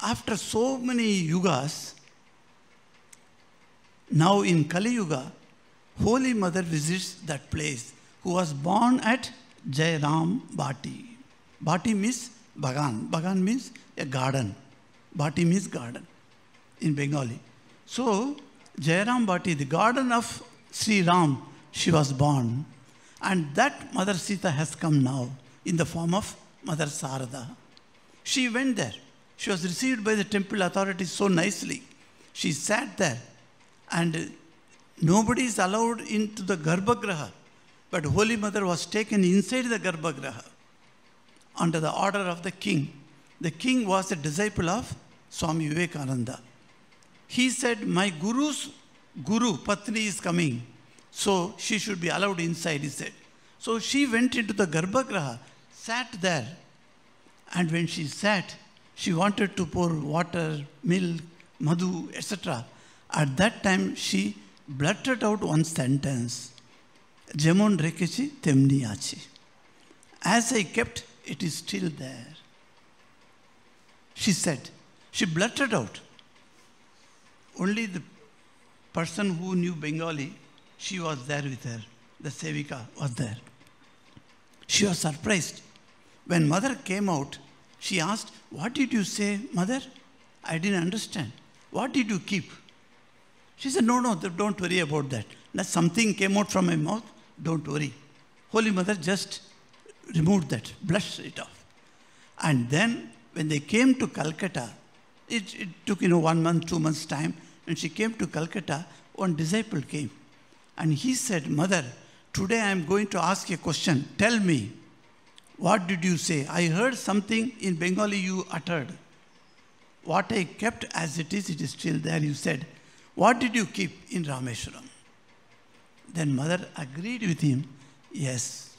After so many yugas, now in Kali Yuga, Holy Mother visits that place who was born at Jairam Bhati. Bhati means Bagan. Bagan means a garden. Bhati means garden in Bengali. So, Jairam Bhati, the garden of Sri Ram, she was born. And that Mother Sita has come now in the form of Mother Sarada. She went there. She was received by the temple authorities so nicely. She sat there and nobody is allowed into the Garbhagraha. But Holy Mother was taken inside the Garbhagraha under the order of the king. The king was a disciple of Swami Vivekananda. He said, My Guru's Guru, Patni, is coming. So she should be allowed inside, he said. So she went into the Garbhagraha, sat there. And when she sat, she wanted to pour water, milk, madhu, etc. At that time, she blurted out one sentence, Jemon Rekechi Temni Achi. As I kept, it is still there. She said, she blurted out. Only the person who knew Bengali, she was there with her. The Sevika was there. She was surprised. When mother came out, she asked, What did you say, mother? I didn't understand. What did you keep? She said, No, no, don't worry about that. Now something came out from my mouth, don't worry. Holy Mother just removed that, blushed it off. And then when they came to Calcutta, it, it took, you know, one month, two months' time. And she came to Calcutta, one disciple came. And he said, Mother, today I am going to ask a question. Tell me, what did you say? I heard something in Bengali you uttered. What I kept as it is, it is still there. You said, What did you keep in Rameshwaram? Then mother agreed with him, Yes.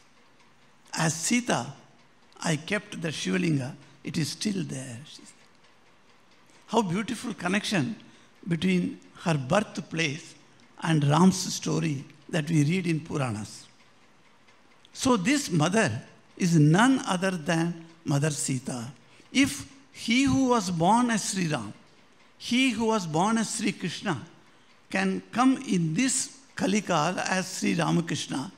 As Sita, I kept the Shivalinga, it is still there. How beautiful connection between her birthplace and Ram's story that we read in Puranas. So this mother is none other than Mother Sita. If he who was born as Sri Ram, he who was born as Sri Krishna, can come in this Kalikal as Sri Ramakrishna,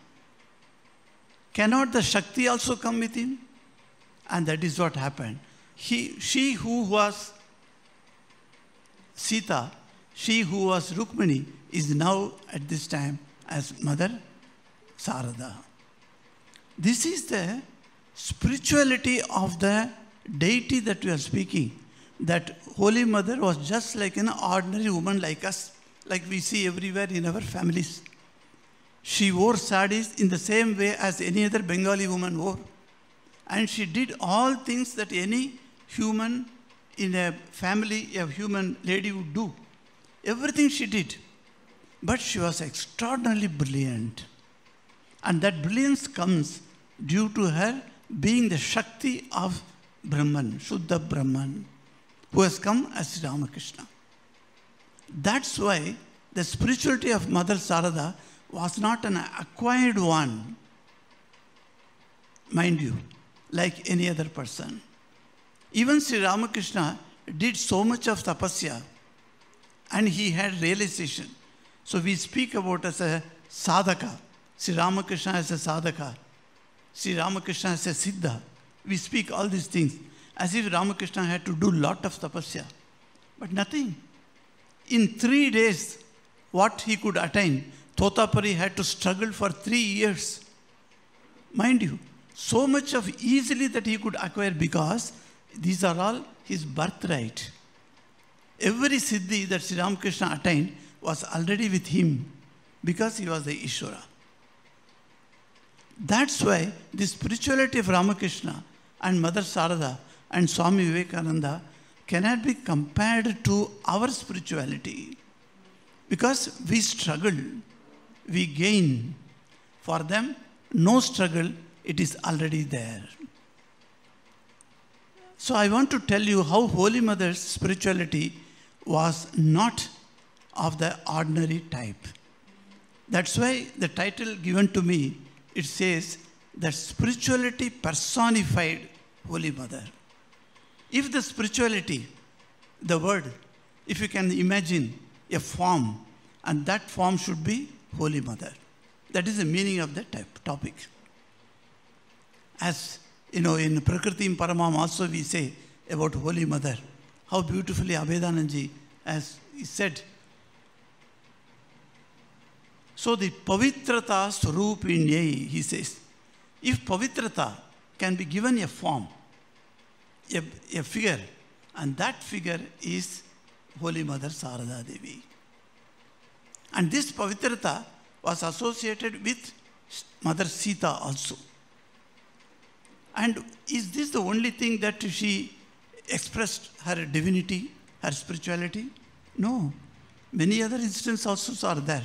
cannot the Shakti also come with him? And that is what happened. He, she who was Sita, she who was Rukmini, is now at this time as Mother Sarada. This is the spirituality of the deity that we are speaking. That Holy Mother was just like an ordinary woman like us, like we see everywhere in our families. She wore saris in the same way as any other Bengali woman wore. And she did all things that any human in a family, a human lady would do. Everything she did. But she was extraordinarily brilliant. And that brilliance comes due to her being the Shakti of Brahman, Shuddha Brahman, who has come as Ramakrishna. That's why the spirituality of Mother Sarada was not an acquired one, mind you, like any other person. Even Sri Ramakrishna did so much of tapasya and he had realization. So we speak about as a sadhaka, Sri Ramakrishna as a sadhaka, Sri Ramakrishna as a siddha. We speak all these things as if Ramakrishna had to do lot of tapasya. But nothing. In three days, what he could attain, Totapari had to struggle for three years. Mind you, so much of easily that he could acquire because these are all his birthright. Every siddhi that Sri Ramakrishna attained was already with him because he was the Ishvara. That's why the spirituality of Ramakrishna and Mother Sarada and Swami Vivekananda cannot be compared to our spirituality because we struggle, we gain. For them, no struggle, it is already there. So I want to tell you how Holy Mother's spirituality was not of the ordinary type. That's why the title given to me, it says that spirituality personified Holy Mother. If the spirituality, the word, if you can imagine a form, and that form should be Holy Mother. That is the meaning of that type, topic. As you know, in Prakritim Paramam also we say about Holy Mother, how beautifully Abhedananji, has said, so the Pavitrata Swarupinyai, he says, if Pavitrata can be given a form, a, a figure, and that figure is Holy Mother Sarada Devi. And this Pavitrata was associated with Mother Sita also. And is this the only thing that she expressed her divinity, her spirituality? No. Many other instances also are there.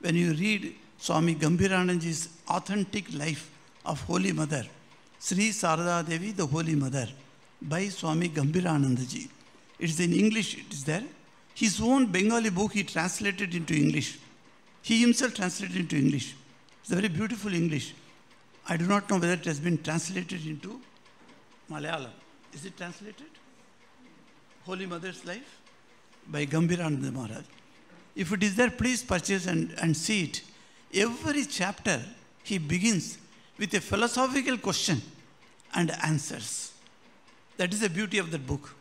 When you read Swami Gambhirananji's authentic life of Holy Mother, Sri Sarada Devi, the Holy Mother, by Swami Gambhiranandaji. It is in English, it is there. His own Bengali book he translated into English. He himself translated into English. It's a very beautiful English. I do not know whether it has been translated into Malayalam. Is it translated? Holy Mother's Life by Gambhirananda Maharaj. If it is there, please purchase and, and see it. Every chapter he begins with a philosophical question and answers. That is the beauty of that book.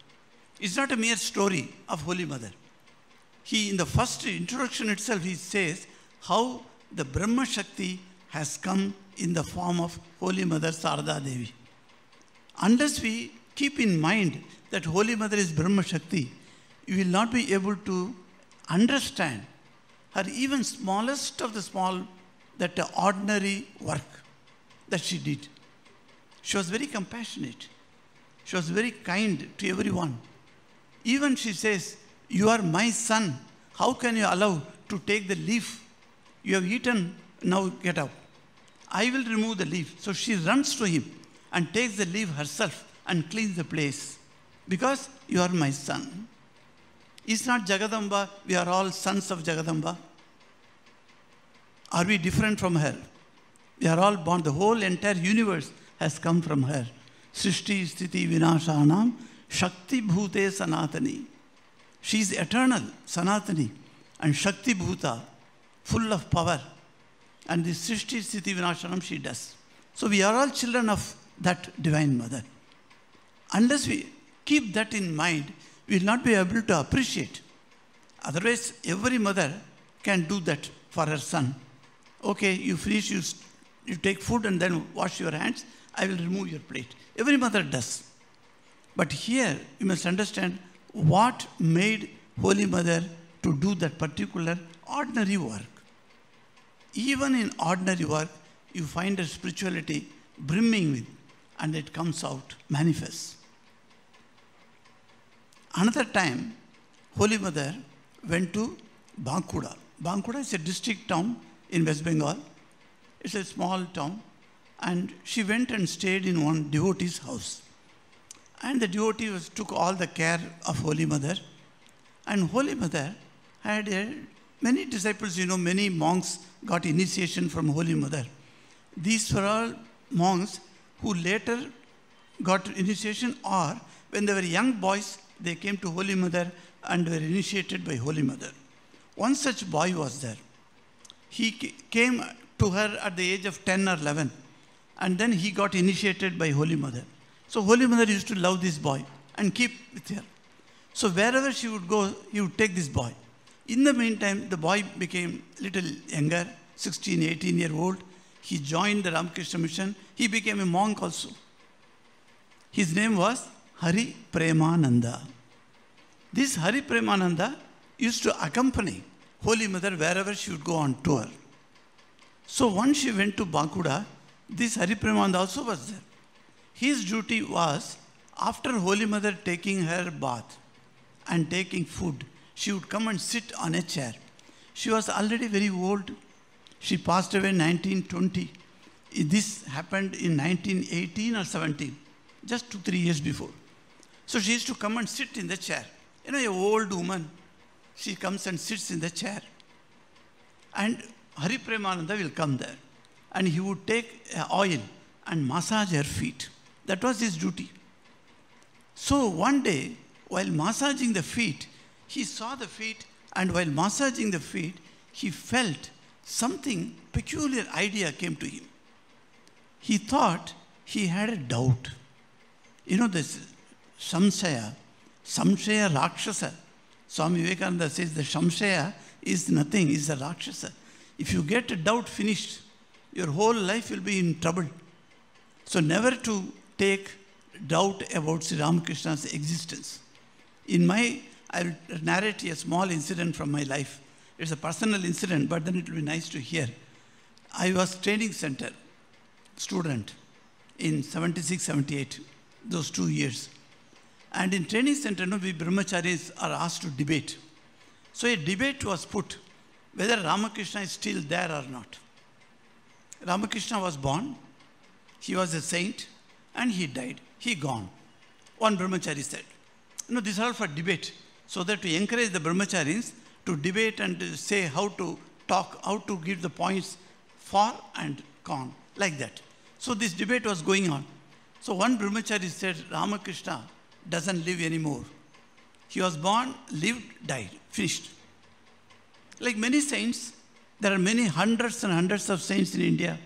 It's not a mere story of Holy Mother. He, in the first introduction itself, he says how the Brahma Shakti has come in the form of Holy Mother Sarada Devi. Unless we keep in mind that Holy Mother is Brahma Shakti, you will not be able to understand her even smallest of the small, that ordinary work that she did. She was very compassionate. She was very kind to everyone. Even she says, You are my son. How can you allow to take the leaf? You have eaten, now get up. I will remove the leaf. So she runs to him and takes the leaf herself and cleans the place. Because you are my son. Is not Jagadamba, we are all sons of Jagadamba? Are we different from her? We are all born, the whole entire universe has come from her. Srishti Sthiti Vinashanam Shakti Bhute Sanatani. She is eternal, Sanatani, and Shakti Bhuta, full of power. And the Srishti Sthiti Vinashanam she does. So we are all children of that Divine Mother. Unless we keep that in mind, we will not be able to appreciate. Otherwise, every mother can do that for her son. Okay, you finish, you, you take food and then wash your hands. I will remove your plate. Every mother does. But here, you must understand what made Holy Mother to do that particular ordinary work. Even in ordinary work, you find a spirituality brimming with, and it comes out, manifests. Another time, Holy Mother went to Bankuda. Bankuda is a district town in West Bengal. It's a small town. And she went and stayed in one devotee's house. And the devotee was, took all the care of Holy Mother. And Holy Mother had a, many disciples, you know, many monks got initiation from Holy Mother. These were all monks who later got initiation or when they were young boys, they came to Holy Mother and were initiated by Holy Mother. One such boy was there. He came to her at the age of 10 or 11 and then he got initiated by Holy Mother. So Holy Mother used to love this boy and keep with her. So wherever she would go, he would take this boy. In the meantime, the boy became little younger, 16, 18 year old. He joined the Ramakrishna mission. He became a monk also. His name was Hari Premananda. This Hari Premananda used to accompany Holy Mother wherever she would go on tour. So once she went to Bankuda, this Hari Premananda also was there. His duty was, after Holy Mother taking her bath and taking food, she would come and sit on a chair. She was already very old. She passed away in 1920. This happened in 1918 or 17, just two, three years before. So she used to come and sit in the chair. You know, a old woman, she comes and sits in the chair. And Hari Premananda will come there. And he would take uh, oil and massage her feet. That was his duty. So one day, while massaging the feet, he saw the feet, and while massaging the feet, he felt something peculiar idea came to him. He thought he had a doubt. You know this Samshaya, Samshaya Rakshasa. Swami Vivekananda says the Samshaya is nothing, is a Rakshasa. If you get a doubt finished, your whole life will be in trouble. So never to take doubt about Sri Ramakrishna's existence. In my, I'll narrate a small incident from my life. It's a personal incident, but then it will be nice to hear. I was training center student in 76, 78, those two years. And in training center, no, we brahmacharis are asked to debate. So a debate was put whether Ramakrishna is still there or not. Ramakrishna was born, he was a saint, and he died. He gone. One brahmachari said, No, this is all for debate. So that to encourage the brahmacharis to debate and to say how to talk, how to give the points for and con, like that. So this debate was going on. So one brahmachari said, Ramakrishna doesn't live anymore. He was born, lived, died, finished. Like many saints, there are many hundreds and hundreds of saints in India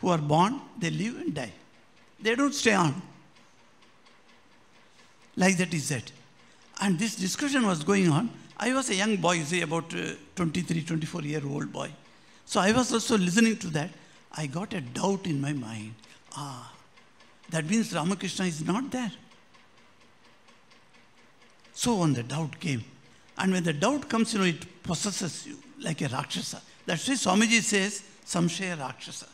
who are born, they live and die. They don't stay on. Like that he said. And this discussion was going on. I was a young boy, see, about uh, 23, 24 year old boy. So I was also listening to that. I got a doubt in my mind. Ah, that means Ramakrishna is not there. So when the doubt came, and when the doubt comes, you know, it possesses you like a Rakshasa. That's why Swamiji says, Samshaya Rakshasa.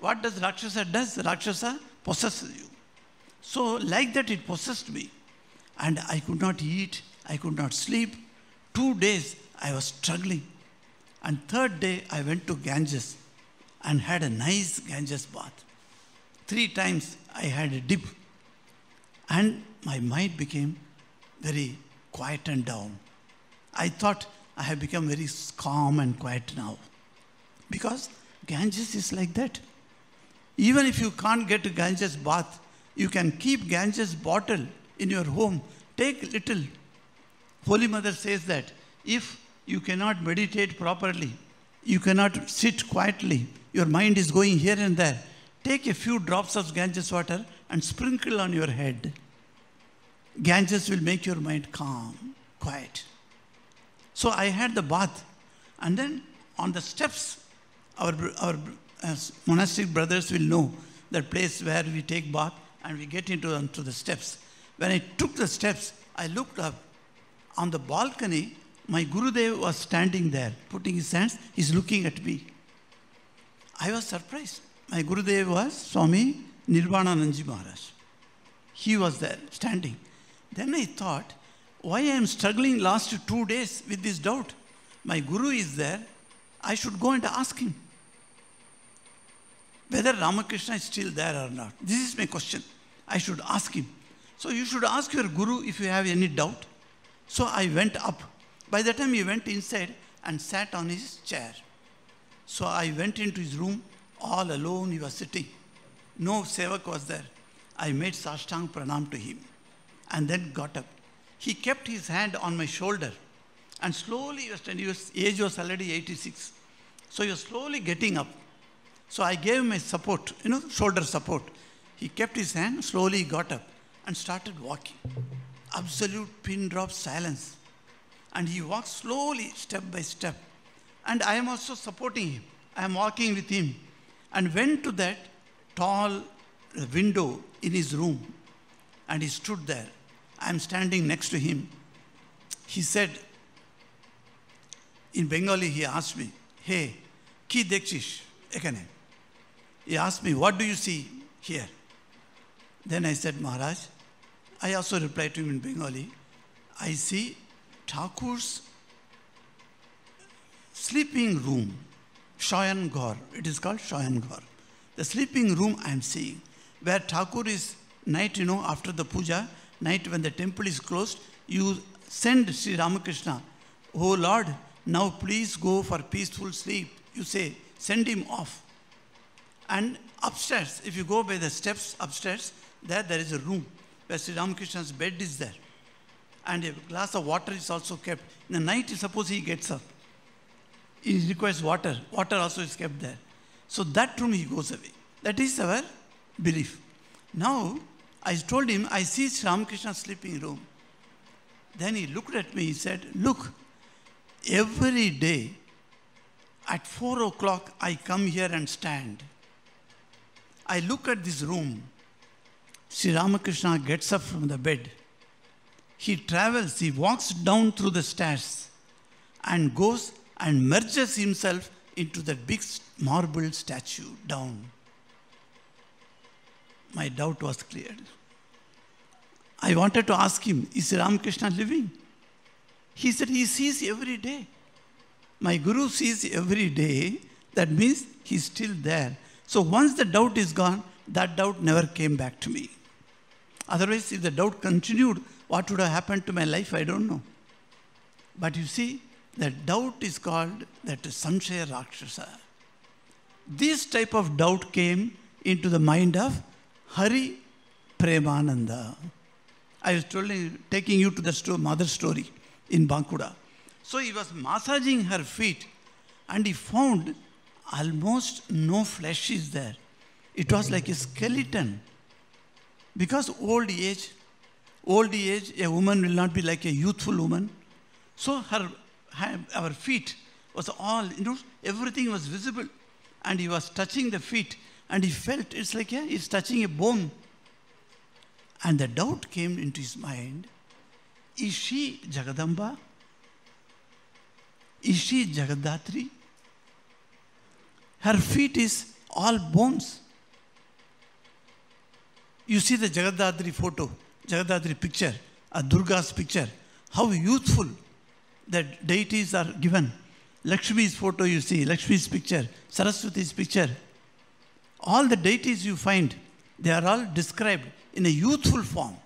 What does Rakshasa does? Rakshasa possesses you. So like that it possessed me. And I could not eat, I could not sleep. Two days I was struggling. And third day I went to Ganges and had a nice Ganges bath. Three times I had a dip. And my mind became very quiet and down. I thought I have become very calm and quiet now. Because Ganges is like that. Even if you can't get a Ganges bath, you can keep Ganges bottle in your home. Take little. Holy Mother says that if you cannot meditate properly, you cannot sit quietly, your mind is going here and there, take a few drops of Ganges water and sprinkle on your head. Ganges will make your mind calm, quiet. So I had the bath, and then on the steps, our, our uh, monastic brothers will know that place where we take bath and we get into, into the steps. When I took the steps, I looked up. On the balcony, my Gurudev was standing there, putting his hands, he's looking at me. I was surprised. My Gurudev was Swami Nirvanananji Maharaj. He was there, standing. Then I thought, why I am struggling last two days with this doubt? My Guru is there, I should go and ask him whether Ramakrishna is still there or not. This is my question. I should ask him. So you should ask your Guru if you have any doubt. So I went up. By the time he went inside and sat on his chair. So I went into his room, all alone he was sitting. No sevak was there. I made sashtang pranam to him and then got up. He kept his hand on my shoulder and slowly, he was, age was already 86. So he was slowly getting up. So I gave him a support, you know, shoulder support. He kept his hand, slowly got up and started walking. Absolute pin drop silence. And he walked slowly, step by step. And I am also supporting him. I am walking with him. And went to that tall window in his room. And he stood there. I am standing next to him. He said, in Bengali, he asked me, Hey, ki dekchish ekane? He asked me, What do you see here? Then I said, Maharaj, I also replied to him in Bengali, I see Thakur's sleeping room, Shayan Ghar. It is called Shayan Ghar. The sleeping room I am seeing, where Thakur is night, you know, after the puja, night when the temple is closed, you send Sri Ramakrishna, Oh Lord, now please go for peaceful sleep. You say, send him off. And upstairs, if you go by the steps upstairs, there there is a room where Sri Ramakrishna's bed is there. And a glass of water is also kept. In the night, suppose he gets up. He requires water. Water also is kept there. So that room he goes away. That is our belief. Now, I told him, I see Sri Ramakrishna's sleeping room. Then he looked at me, he said, Look, every day at four o'clock I come here and stand. I look at this room. Sri Ramakrishna gets up from the bed. He travels, he walks down through the stairs and goes and merges himself into that big marble statue down. My doubt was cleared. I wanted to ask him, is Ramakrishna living? He said he sees every day. My guru sees every day, that means he's still there. So once the doubt is gone, that doubt never came back to me. Otherwise, if the doubt continued, what would have happened to my life? I don't know. But you see, the doubt is called that Samshaya Rakshasa. This type of doubt came into the mind of Hari Premananda. I was telling, taking you to the sto- mother story in Bankuda. So he was massaging her feet and he found almost no flesh is there. It was like a skeleton. Because old age, old age, a woman will not be like a youthful woman. So her, her our feet was all, you know, everything was visible. And he was touching the feet and he felt it's like yeah, he's touching a bone. And the doubt came into his mind is she Jagadamba? Is she Jagadatri? Her feet is all bones. You see the Jagadadri photo, Jagadadri picture, a Durga's picture, how youthful the deities are given. Lakshmi's photo you see, Lakshmi's picture, Saraswati's picture. All the deities you find, they are all described in a youthful form.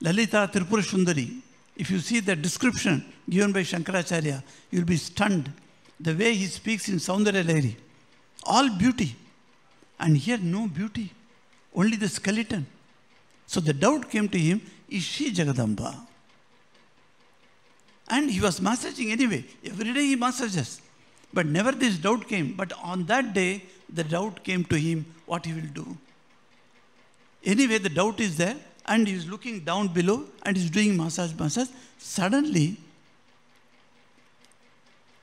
Lalita Tripura Sundari, if you see the description given by Shankaracharya, you'll be stunned. The way he speaks in Saundarya Lahiri, all beauty. And here, no beauty, only the skeleton. So the doubt came to him is she Jagadamba? And he was massaging anyway. Every day he massages. But never this doubt came. But on that day, the doubt came to him what he will do. Anyway, the doubt is there, and he is looking down below and he's doing massage, massage. Suddenly,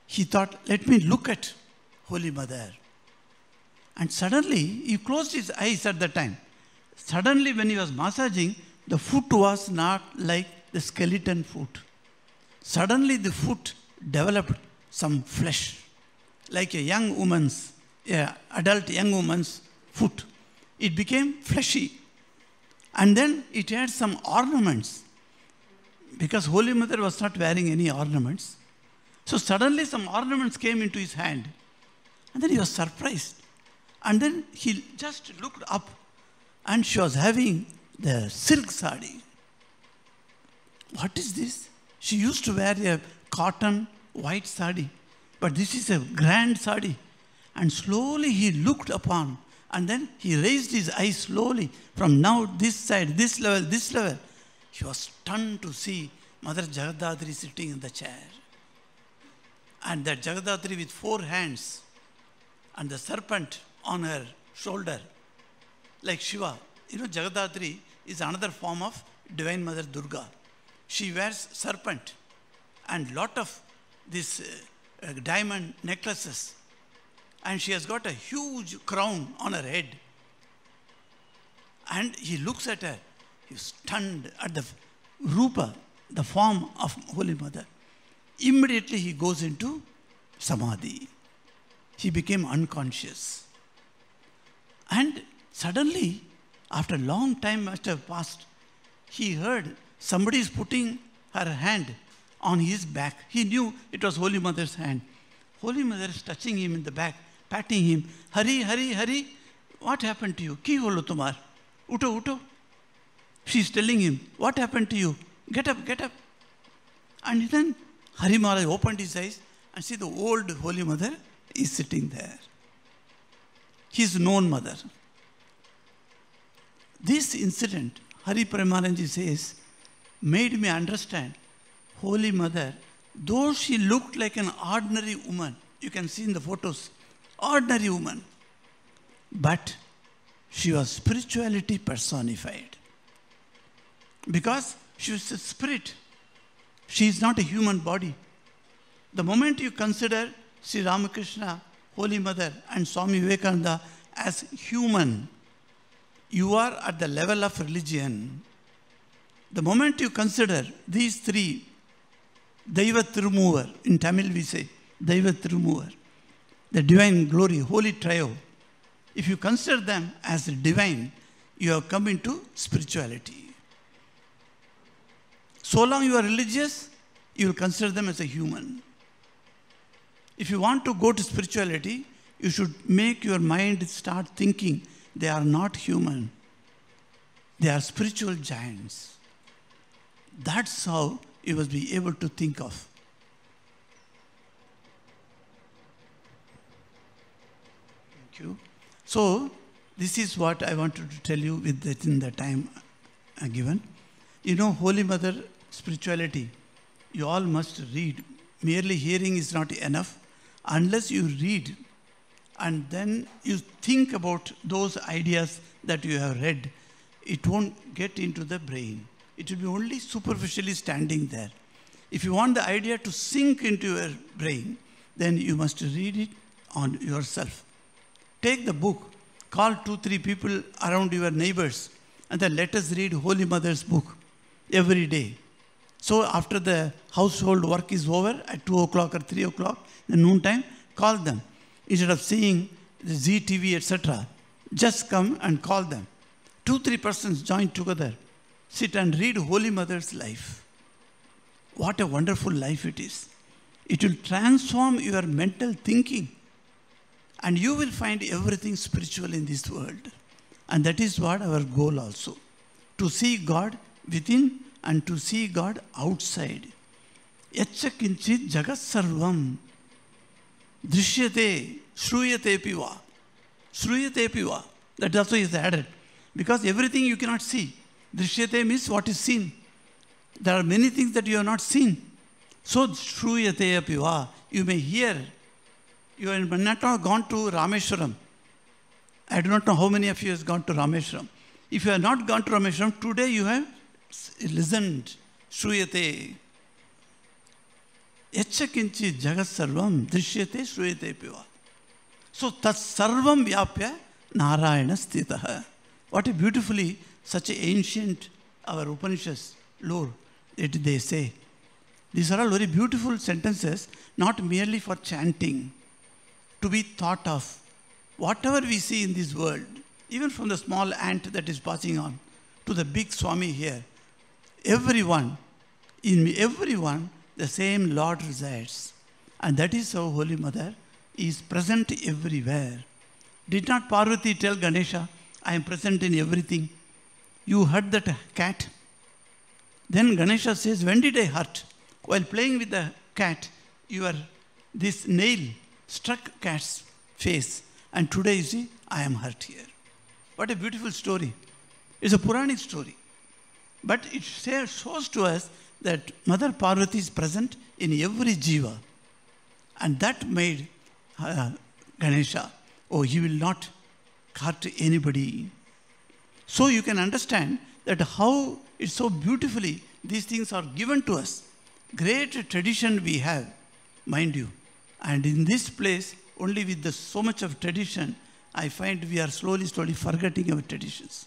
he thought, let me look at Holy Mother. And suddenly, he closed his eyes at the time. Suddenly, when he was massaging, the foot was not like the skeleton foot. Suddenly, the foot developed some flesh, like a young woman's, yeah, adult young woman's foot. It became fleshy. And then it had some ornaments. Because Holy Mother was not wearing any ornaments. So suddenly some ornaments came into his hand. And then he was surprised. And then he just looked up and she was having the silk sari. What is this? She used to wear a cotton white sari, but this is a grand sari. And slowly he looked upon, and then he raised his eyes slowly from now this side, this level, this level. He was stunned to see Mother Jagadadri sitting in the chair. And that Jagadadri with four hands and the serpent on her shoulder, like Shiva. You know, Jagadadri is another form of Divine Mother Durga. She wears serpent and lot of these uh, uh, diamond necklaces. And she has got a huge crown on her head. And he looks at her. He's stunned at the rupa, the form of Holy Mother. Immediately he goes into samadhi. He became unconscious. And suddenly, after a long time must have passed, he heard somebody is putting her hand on his back. He knew it was Holy Mother's hand. Holy Mother is touching him in the back, patting him. Hari, Hari, Hari, what happened to you? Ki holo tumar? Uto, uto. She's telling him, What happened to you? Get up, get up. And then Hari Maharaj opened his eyes and see the old Holy Mother is sitting there. His known mother. This incident, Hari Premaranji says, made me understand Holy Mother, though she looked like an ordinary woman, you can see in the photos, ordinary woman, but she was spirituality personified. Because she was a spirit. She is not a human body. The moment you consider Sri Ramakrishna, Holy Mother, and Swami Vivekananda as human, you are at the level of religion. The moment you consider these three, Daiva Tirumuvar, in Tamil we say, Daiva Tirumuvar, the divine glory, holy trio, if you consider them as divine, you have come into spirituality. So long you are religious, you will consider them as a human. If you want to go to spirituality, you should make your mind start thinking they are not human, they are spiritual giants. That's how you must be able to think of. Thank you. So, this is what I wanted to tell you within the time uh, given. You know, Holy Mother spirituality, you all must read. Merely hearing is not enough. Unless you read and then you think about those ideas that you have read, it won't get into the brain. It will be only superficially standing there. If you want the idea to sink into your brain, then you must read it on yourself. Take the book, call two, three people around your neighbors, and then let us read Holy Mother's book every day. So after the household work is over at 2 o'clock or 3 o'clock, the noontime, call them. Instead of seeing the ZTV, etc., just come and call them. Two, three persons join together, sit and read Holy Mother's life. What a wonderful life it is. It will transform your mental thinking and you will find everything spiritual in this world. And that is what our goal also to see God within and to see God outside. Yachakinchit jagat sarvam drishyate shruyate piva. Shruyate piva. That also is added. Because everything you cannot see. Drishyate means what is seen. There are many things that you have not seen. So shruyate piva. You may hear. You have not gone to Rameshwaram. I do not know how many of you has gone to Rameshwaram. If you have not gone to Rameshwaram, today you have listened. Shruyate. Yachakinchi jagat sarvam drishyate shruyate piva. So tat sarvam vyapya narayana stitaha. What a beautifully such a ancient our Upanishads, lore that they say. These are all very beautiful sentences, not merely for chanting, to be thought of. Whatever we see in this world, even from the small ant that is passing on to the big Swami here, everyone, in everyone, the same Lord resides. And that is how Holy Mother is present everywhere. Did not Parvati tell Ganesha, I am present in everything? You hurt that cat. Then Ganesha says, When did I hurt? While playing with the cat, your this nail struck cat's face. And today you see, I am hurt here. What a beautiful story. It's a Puranic story. But it shows to us that Mother Parvati is present in every jiva. And that made uh, Ganesha, oh, he will not hurt anybody. So you can understand that how it's so beautifully these things are given to us. Great tradition we have, mind you. And in this place, only with the, so much of tradition, I find we are slowly, slowly forgetting our traditions.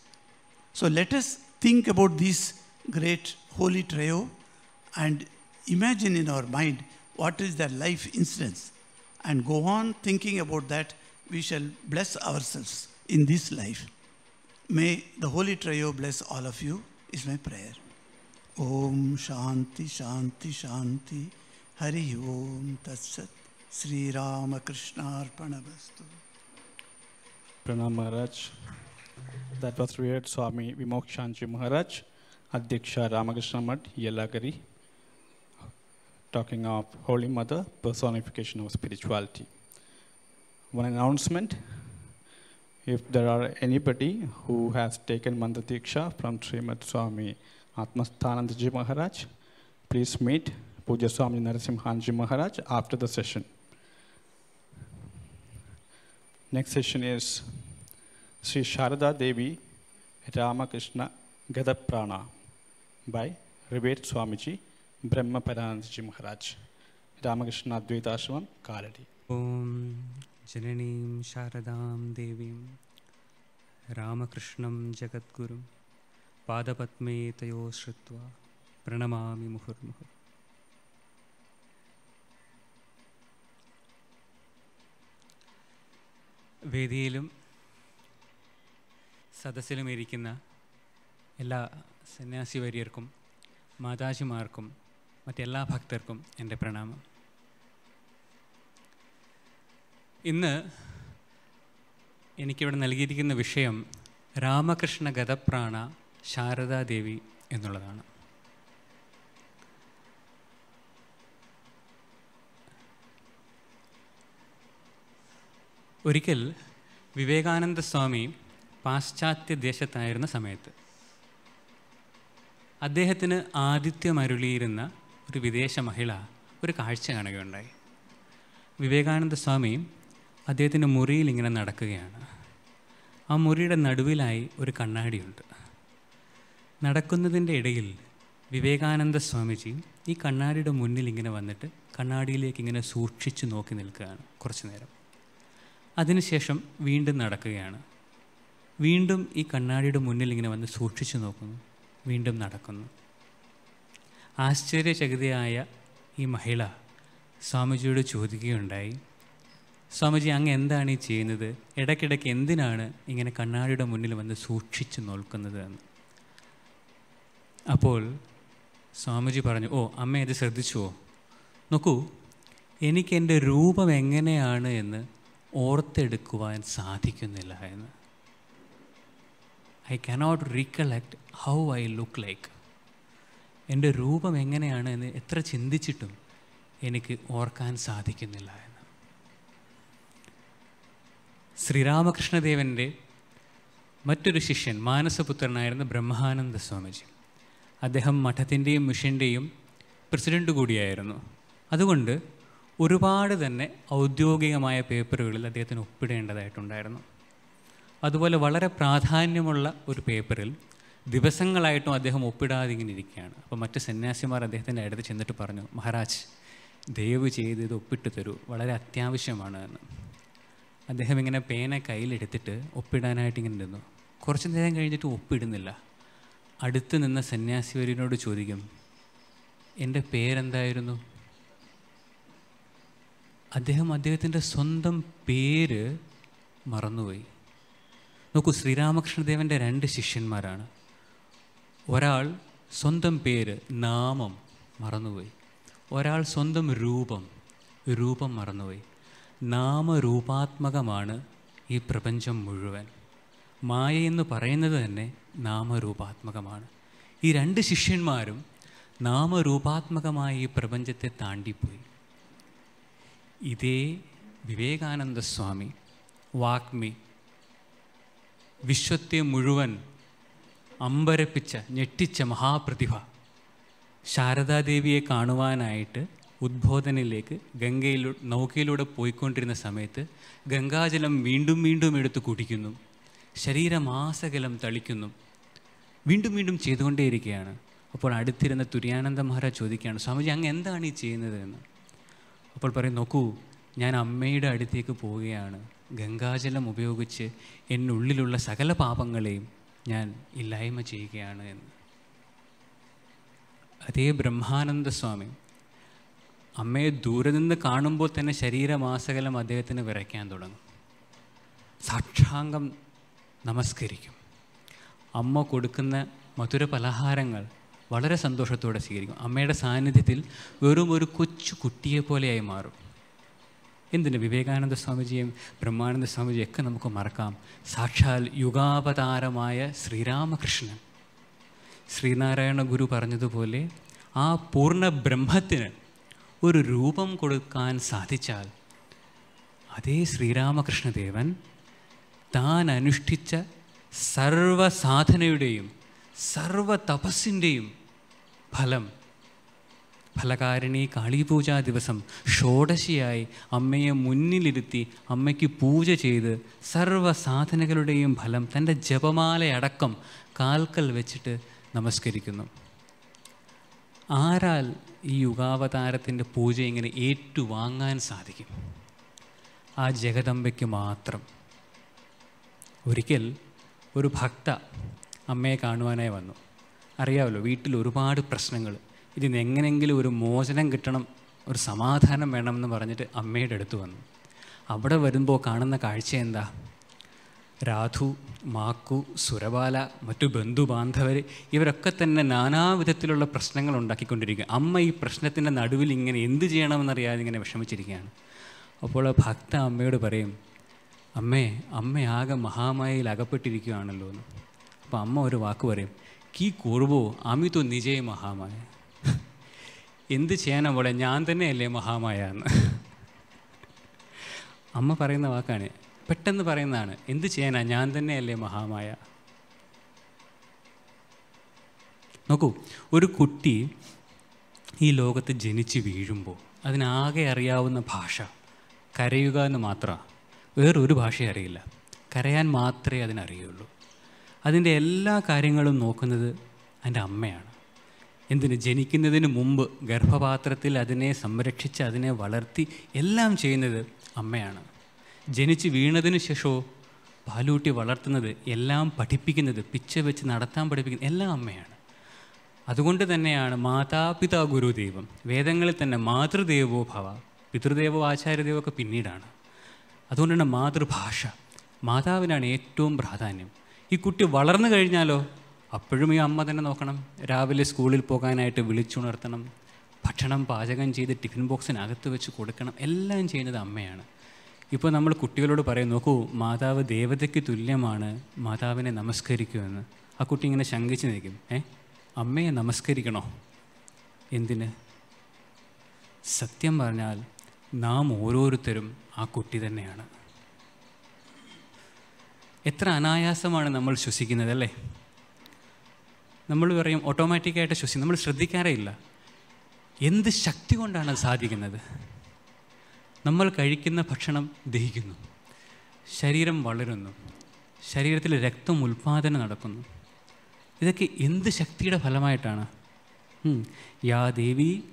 So let us think about this great holy trio and imagine in our mind what is their life incidents and go on thinking about that. We shall bless ourselves in this life. May the holy trio bless all of you, is my prayer. Om Shanti Shanti Shanti Hari Om Tat Sat Sri Ramakrishna Arpanavastu. Pranam Maharaj. That was revered Swami Vimokshanji Maharaj, Adhyaksha Ramakrishna Mutt, Yellagari, talking of Holy Mother, personification of spirituality. One announcement if there are anybody who has taken Mantra Diksha from Srimad Swami Atmasthanandaji Maharaj, please meet Puja Swami Narasimhanji Maharaj after the session. Next session is Sri Sharada Devi Ramakrishna Gadaprana by Revered Swamiji Brahma Paranandaji Maharaj. Ramakrishna Advaitashram, Kaladi. ॐ जननीं शारदां देवीं रामकृष्णं जगद्गुरुं पादपद्मे तयो श्रुत्वा प्रणमामि मुहुर्मुहुः വേദിയിലും സദസ്സിലും ഇരിക്കുന്ന എല്ലാ സന്യാസി വര്യർക്കും മാതാജിമാർക്കും മറ്റെല്ലാ ഭക്തർക്കും എന്റെ പ്രണാമം. ഇന്ന് എനിക്കിവിടെ നൽകിയിരിക്കുന്ന വിഷയം രാമകൃഷ്ണ ഗതപ്രാണ ശാരദാദേവി എന്നുള്ളതാണ്. ഒരിക്കൽ വിവേകാനന്ദ സ്വാമി പാശ്ചാത്യ ദേശത്തായിരുന്ന സമയത്ത് അദ്ദേഹത്തിന് ആതിഥ്യമരുളിയിരുന്ന ഒരു വിദേശ മഹിള ഒരു കാഴ്ച കാണുകയുണ്ടായി. വിവേകാനന്ദ സ്വാമി അദ്ദേഹത്തിന്റെ മുറിയിൽ ഇങ്ങനെ നടക്കുകയാണ്. ആ മുറിയുടെ നടുവിലായി ഒരു കണ്ണാടിയുണ്ട്. നടക്കുന്നതിന്റെ ഇടയിൽ വിവേകാനന്ദ സ്വാമിജി ഈ കണ്ണാടിയുടെ മുന്നിൽ ഇങ്ങനെ വന്നിട്ട് കണ്ണാടിയിലേക്ക് ഇങ്ങനെ സൂക്ഷിച്ചു നോക്കി നിൽക്കുകയാണ് കുറച്ചു നേരം. അതിനുശേഷം വീണ്ടും നടക്കുകയാണ്. വീണ്ടും ഈ കണ്ണാടിയുടെ മുന്നിൽ ഇങ്ങനെ വന്ന് സൂക്ഷിച്ചു നോക്കുന്നു. വീണ്ടും നടക്കുന്നു. ആശ്ചര്യചകിതയായ ഈ മഹിള സ്വാമിജിയോട് ചോദിക്കുകയുണ്ടായി. സ്വാമിജി അങ്ങ് എന്താണ് ഈ ചെയ്യുന്നത്? ഇടയ്ക്കിടയ്ക്ക് എന്തിനാണ് ഇങ്ങനെ കണ്ണാടിയുടെ മുന്നിൽ വന്ന് സൂക്ഷിച്ചു നോക്കുന്നത് എന്ന്. അപ്പോൾ സ്വാമിജി പറഞ്ഞു ഓ അമ്മ ഇത് ശ്രദ്ധിച്ചുവോ? നോക്കൂ എനിക്ക് എന്റെ രൂപം എങ്ങനെയാണ് എന്ന് ഓർത്തെടുക്കുവാൻ സാധിക്കുന്നില്ല എന്ന്. I cannot recollect how I look like എന്റെ രൂപം എങ്ങനെയാണ് എന്ന് എത്ര ചിന്തിച്ചിട്ടും എനിക്ക് ഓർക്കാൻ സാധിക്കുന്നില്ല എന്ന്. ശ്രീരാമകൃഷ്ണദേവന്റെ മറ്റൊരു ശിഷ്യൻ മാനസപുത്രനായിരുന്ന ബ്രഹ്മാനന്ദ സ്വാമിജി. അദ്ദേഹം മഠത്തിന്റെയും മിഷന്റെയും പ്രസിഡന്റ് കൂടിയായിരുന്നു. അതുകൊണ്ട് ഒരുപാട് തന്നെ ഔദ്യോഗികമായ പേപ്പറുകളിൽ അദ്ദേഹത്തിന് ഒപ്പിടേണ്ടതായിട്ടുണ്ടായിരുന്നു. അതുപോലെ വളരെ പ്രാധാന്യമുള്ള ഒരു പേപ്പറിൽ ദിവസങ്ങളായിട്ടും അദ്ദേഹം ഒപ്പിടാതെ ഇങ്ങനെ ഇരിക്കുകയാണ് അപ്പോൾ മറ്റ് സന്യാസിമാർ അദ്ദേഹത്തിന്റെ അടുത്ത് ചെന്നിട്ട് പറഞ്ഞു മഹാരാജ് ദയവ് ചെയ്ത് ഇത് ഒപ്പിട്ട് തരൂ. വളരെ അത്യാവശ്യമാണ് എന്ന്. അദ്ദേഹം ഇങ്ങനെ പേന കയ്യിലെടുത്തിട്ട് ഒപ്പിടാനായിട്ട് ഇങ്ങനെ നിന്നു കുറച്ച് നേരം കഴിഞ്ഞിട്ട് ഒപ്പിടുന്നില്ല. അടുത്ത് നിന്ന സന്യാസിവരിനോട് ചോദിക്കും എന്റെ പേരെന്തായിരുന്നു? അദ്ദേഹം അദ്ദേഹത്തിന്റെ സ്വന്തം പേര് മറന്നുപോയി. നോക്കൂ ശ്രീരാമകൃഷ്ണദേവന്റെ രണ്ട് ശിഷ്യന്മാരാണ്. ഒരാൾ സ്വന്തം പേര് നാമം മറന്നുപോയി. ഒരാൾ സ്വന്തം രൂപം രൂപം മറന്നുപോയി. നാമരൂപാത്മകമാണ് ഈ പ്രപഞ്ചം മുഴുവൻ. മായ എന്ന് പറയുന്നത് തന്നെ നാമരൂപാത്മകമാണ്. ഈ രണ്ട് ശിഷ്യന്മാരും നാമരൂപാത്മകമായ ഈ പ്രപഞ്ചത്തെ താണ്ടിപ്പോയി. ഇതേ വിവേകാനന്ദ സ്വാമി വാഗ്മി വിശ്വത്തെ മുഴുവൻ അമ്പരപ്പിച്ച ഞെട്ടിച്ച മഹാപ്രതിഭ ശാരദാദേവിയെ കാണുവാനായിട്ട് ഉദ്ബോധനയിലേക്ക് ഗംഗയിലൂ നൗകയിലൂടെ പോയിക്കൊണ്ടിരുന്ന സമയത്ത് ഗംഗാജലം വീണ്ടും വീണ്ടും എടുത്ത് കുടിക്കുന്നു. ശരീരമാസകലം തളിക്കുന്നു. വീണ്ടും വീണ്ടും ചെയ്തുകൊണ്ടേയിരിക്കുകയാണ്. അപ്പോൾ അടുത്തിരുന്ന തുര്യാനന്ദ മഹാരാജ് ചോദിക്കുകയാണ് സ്വാമിജി അങ്ങ് എന്താണ് ഈ ചെയ്യുന്നത് എന്ന്? അപ്പോൾ പറയും നോക്കൂ ഞാൻ അമ്മയുടെ അടുത്തേക്ക് പോവുകയാണ്. ഗംഗാജലം ഉപയോഗിച്ച് എന്നുള്ളിലുള്ള സകല പാപങ്ങളെയും ഞാൻ ഇല്ലായ്മ ചെയ്യുകയാണ് എന്ന്. അതേ ബ്രഹ്മാനന്ദ സ്വാമി അമ്മയെ ദൂരെ നിന്ന് കാണുമ്പോൾ തന്നെ ശരീരമാസകലം അദ്ദേഹത്തിന് വിറയ്ക്കാൻ തുടങ്ങും. സാക്ഷാംഗം നമസ്കരിക്കും. അമ്മ കൊടുക്കുന്ന മധുര പലഹാരങ്ങൾ വളരെ സന്തോഷത്തോടെ സ്വീകരിക്കും. അമ്മയുടെ സാന്നിധ്യത്തിൽ വെറും ഒരു കൊച്ചു കുട്ടിയെ പോലെയായി മാറും. എന്തിന് വിവേകാനന്ദ സ്വാമിജിയും ബ്രഹ്മാനന്ദ സ്വാമിജിയും ഒക്കെ നമുക്ക് മറക്കാം. സാക്ഷാൽ യുഗാവതാരമായ ശ്രീരാമകൃഷ്ണൻ. ശ്രീനാരായണ ഗുരു പറഞ്ഞതുപോലെ ആ പൂർണ ബ്രഹ്മത്തിന് ഒരു രൂപം കൊടുക്കാൻ സാധിച്ചാൽ അതേ ശ്രീരാമകൃഷ്ണദേവൻ താൻ അനുഷ്ഠിച്ച സർവ സാധനയുടെയും സർവ തപസ്സിന്റെയും ഫലം. ഫലകാരിണി കാളിപൂജാ ദിവസം ഷോഡശിയായി അമ്മയെ മുന്നിലിരുത്തി അമ്മയ്ക്ക് പൂജ ചെയ്ത് സർവ സാധനകളുടെയും ഫലം തന്റെ ജപമാലയടക്കം കാൽക്കൽ വെച്ചിട്ട് നമസ്കരിക്കുന്നു. ആരാൽ ഈ യുഗാവതാരത്തിന്റെ പൂജ ഇങ്ങനെ ഏറ്റുവാങ്ങാൻ സാധിക്കും? ആ ജഗദമ്പയ്ക്ക് മാത്രം. ഒരിക്കൽ ഒരു ഭക്ത അമ്മയെ കാണുവാനായി വന്നു. അറിയാമല്ലോ വീട്ടിൽ ഒരുപാട് പ്രശ്നങ്ങൾ. ഇതിൽ നിന്ന് എങ്ങനെയെങ്കിലും ഒരു മോചനം കിട്ടണം ഒരു സമാധാനം വേണമെന്ന് പറഞ്ഞിട്ട് അമ്മയുടെ അടുത്ത് വന്നു. അവിടെ വരുമ്പോൾ കാണുന്ന കാഴ്ച എന്താ? രാധു മാക്കു സുരബാല മറ്റു ബന്ധുബാന്ധവർ ഇവരൊക്കെ തന്നെ നാനാവിധത്തിലുള്ള പ്രശ്നങ്ങൾ ഉണ്ടാക്കിക്കൊണ്ടിരിക്കുക. അമ്മ ഈ പ്രശ്നത്തിന്റെ നടുവിൽ ഇങ്ങനെ എന്ത് ചെയ്യണമെന്നറിയാതെ ഇങ്ങനെ വിഷമിച്ചിരിക്കുകയാണ്. അപ്പോൾ ഭക്ത അമ്മയോട് പറയും അമ്മേ അമ്മയാകെ മഹാമായയിൽ അകപ്പെട്ടിരിക്കുകയാണല്ലോ എന്ന് അപ്പോൾ അമ്മ ഒരു വാക്ക് പറയും കീ കൂർവോ അമി തോ നിജയ മഹാമായ. എന്ത് ചെയ്യാനാ പോലെ ഞാൻ തന്നെയല്ലേ മഹാമായ എന്ന് അമ്മ പറയുന്ന വാക്കാണ് പെട്ടെന്ന് പറയുന്നതാണ് എന്ത് ചെയ്യാനാ ഞാൻ തന്നെയല്ലേ മഹാമായ. നോക്കൂ ഒരു കുട്ടി ഈ ലോകത്ത് ജനിച്ച് വീഴുമ്പോൾ അതിനാകെ അറിയാവുന്ന ഭാഷ കരയുക എന്ന് മാത്രമാണ് വേറൊരു ഭാഷയും അറിയില്ല. കരയാൻ മാത്രമേ അതിനറിയുള്ളൂ. അതിന്റെ എല്ലാ കാര്യങ്ങളും നോക്കുന്നത് എന്റെ അമ്മയാണ്. എന്തിന് ജനിക്കുന്നതിന് മുമ്പ് ഗർഭപാത്രത്തിൽ അതിനെ സംരക്ഷിച്ച് അതിനെ വളർത്തി എല്ലാം ചെയ്യുന്നത് അമ്മയാണ്. ജനിച്ച് വീണതിന് ശേഷമോ പാലൂട്ടി വളർത്തുന്നത് എല്ലാം പഠിപ്പിക്കുന്നത് പിച്ച വെച്ച് നടത്താൻ പഠിപ്പിക്കുന്നത് എല്ലാം അമ്മയാണ്. അതുകൊണ്ട് തന്നെയാണ് മാതാപിതാ ഗുരുദൈവം. വേദങ്ങളിൽ തന്നെ മാതൃദേവോ ഭവ പിതൃദേവോ ആചാര്യദേവോ ഒക്കെ പിന്നീടാണ്. അതുകൊണ്ടാണ് മാതൃഭാഷ മാതാവിനാണ് ഏറ്റവും പ്രാധാന്യം. ഈ കുട്ടി വളർന്നു കഴിഞ്ഞാലോ? അപ്പോഴും ഈ അമ്മ തന്നെ നോക്കണം. രാവിലെ സ്കൂളിൽ പോകാനായിട്ട് വിളിച്ചുണർത്തണം. ഭക്ഷണം പാചകം ചെയ്ത് ടിഫിൻ ബോക്സിനകത്ത് വെച്ച് കൊടുക്കണം. എല്ലാം ചെയ്യുന്നത് അമ്മയാണ്. ഇപ്പോൾ നമ്മൾ കുട്ടികളോട് പറയും നോക്കൂ മാതാവ് ദേവതയ്ക്ക് തുല്യമാണ്. മാതാവിനെ നമസ്കരിക്കുമെന്ന് ആ കുട്ടി ഇങ്ങനെ ശങ്കിച്ച് നിൽക്കും. ഏ അമ്മയെ നമസ്കരിക്കണോ? എന്തിന്? സത്യം പറഞ്ഞാൽ നാം ഓരോരുത്തരും ആ കുട്ടി തന്നെയാണ്. എത്ര അനായാസമാണ് നമ്മൾ ശ്വസിക്കുന്നത് അല്ലേ? നമ്മൾ പറയും ഓട്ടോമാറ്റിക്കായിട്ട് ശ്വസിക്കും. നമ്മൾ ശ്രദ്ധിക്കാറേ ഇല്ല. എന്ത് ശക്തി കൊണ്ടാണ് സാധിക്കുന്നത്? നമ്മൾ കഴിക്കുന്ന ഭക്ഷണം ദഹിക്കുന്നു. ശരീരം വളരുന്നു. ശരീരത്തിൽ രക്തം ഉൽപാദനം നടക്കുന്നു. ഇതൊക്കെ എന്ത് ശക്തിയുടെ ഫലമായിട്ടാണ്. യാ ദേവി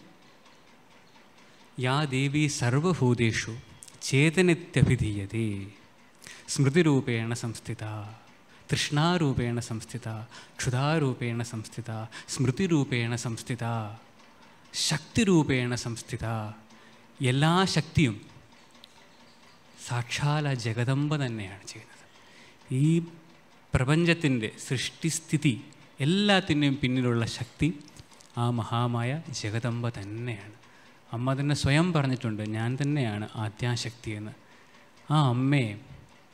യാ ദേവി സർവഭൂതേഷു ചേതനിത്യഭിധീയതേ. സ്മൃതിരൂപേണ സംസ്ഥിത തൃഷ്ണാരൂപേണ സംസ്ഥിത ക്ഷുതാരൂപേണ സംസ്ഥിത സ്മൃതിരൂപേണ സംസ്ഥിത ശക്തിരൂപേണ സംസ്ഥിത. എല്ലാ ശക്തിയും സാക്ഷാല ജഗദമ്പ തന്നെയാണ് ചെയ്യുന്നത്. ഈ പ്രപഞ്ചത്തിന്റെ സൃഷ്ടിസ്ഥിതി എല്ലാത്തിന്റെയും പിന്നിലുള്ള ശക്തി ആ മഹാമായ ജഗദമ്പ തന്നെയാണ്. അമ്മ തന്നെ സ്വയം പറഞ്ഞിട്ടുണ്ട് ഞാൻ തന്നെയാണ് ആദ്യാശക്തി എന്ന് ആ അമ്മയെ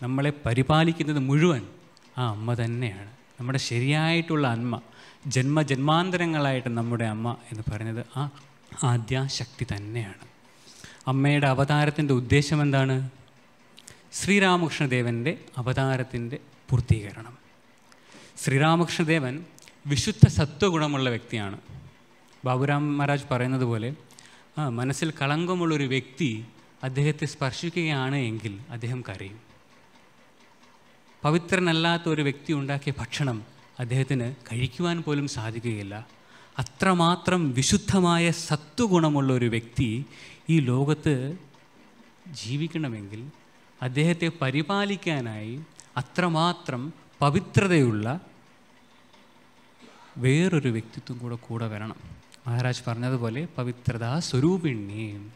നമ്മളെ പരിപാലിക്കുന്നത് മുഴുവൻ ആ അമ്മ തന്നെയാണ്. നമ്മുടെ ശരിയായിട്ടുള്ള അമ്മ ജന്മജന്മാന്തരങ്ങളായിട്ട് നമ്മുടെ അമ്മ എന്ന് പറയുന്നത് ആ ആദ്യാശക്തി തന്നെയാണ്. അമ്മയുടെ അവതാരത്തിന്റെ ഉദ്ദേശം എന്താണ്? ശ്രീരാമകൃഷ്ണദേവന്റെ അവതാരത്തിന്റെ പൂർത്തീകരണം. ശ്രീരാമകൃഷ്ണദേവൻ വിശുദ്ധ സത്വഗുണമുള്ള വ്യക്തിയാണ്. ബാബുരാം മഹാരാജ് പറയുന്നത് പോലെ മനസ്സിൽ കളങ്കമുള്ളൊരു വ്യക്തി അദ്ദേഹത്തെ സ്പർശിക്കുകയാണ് എങ്കിൽ അദ്ദേഹം കരയും. പവിത്രനല്ലാത്ത ഒരു വ്യക്തി ഉണ്ടാക്കിയ ഭക്ഷണം അദ്ദേഹത്തിന് കഴിക്കുവാൻ പോലും സാധിക്കുകയില്ല. അത്രമാത്രം വിശുദ്ധമായ സത്വഗുണമുള്ള ഒരു വ്യക്തി ഈ ലോകത്ത് ജീവിക്കണമെങ്കിൽ അദ്ദേഹത്തെ പരിപാലിക്കാനായി അത്രമാത്രം പവിത്രതയുള്ള വേറൊരു വ്യക്തിത്വം കൂടെ കൂടെ വരണം. മഹാരാജ് പറഞ്ഞതുപോലെ പവിത്രത സ്വരൂപിണ്യം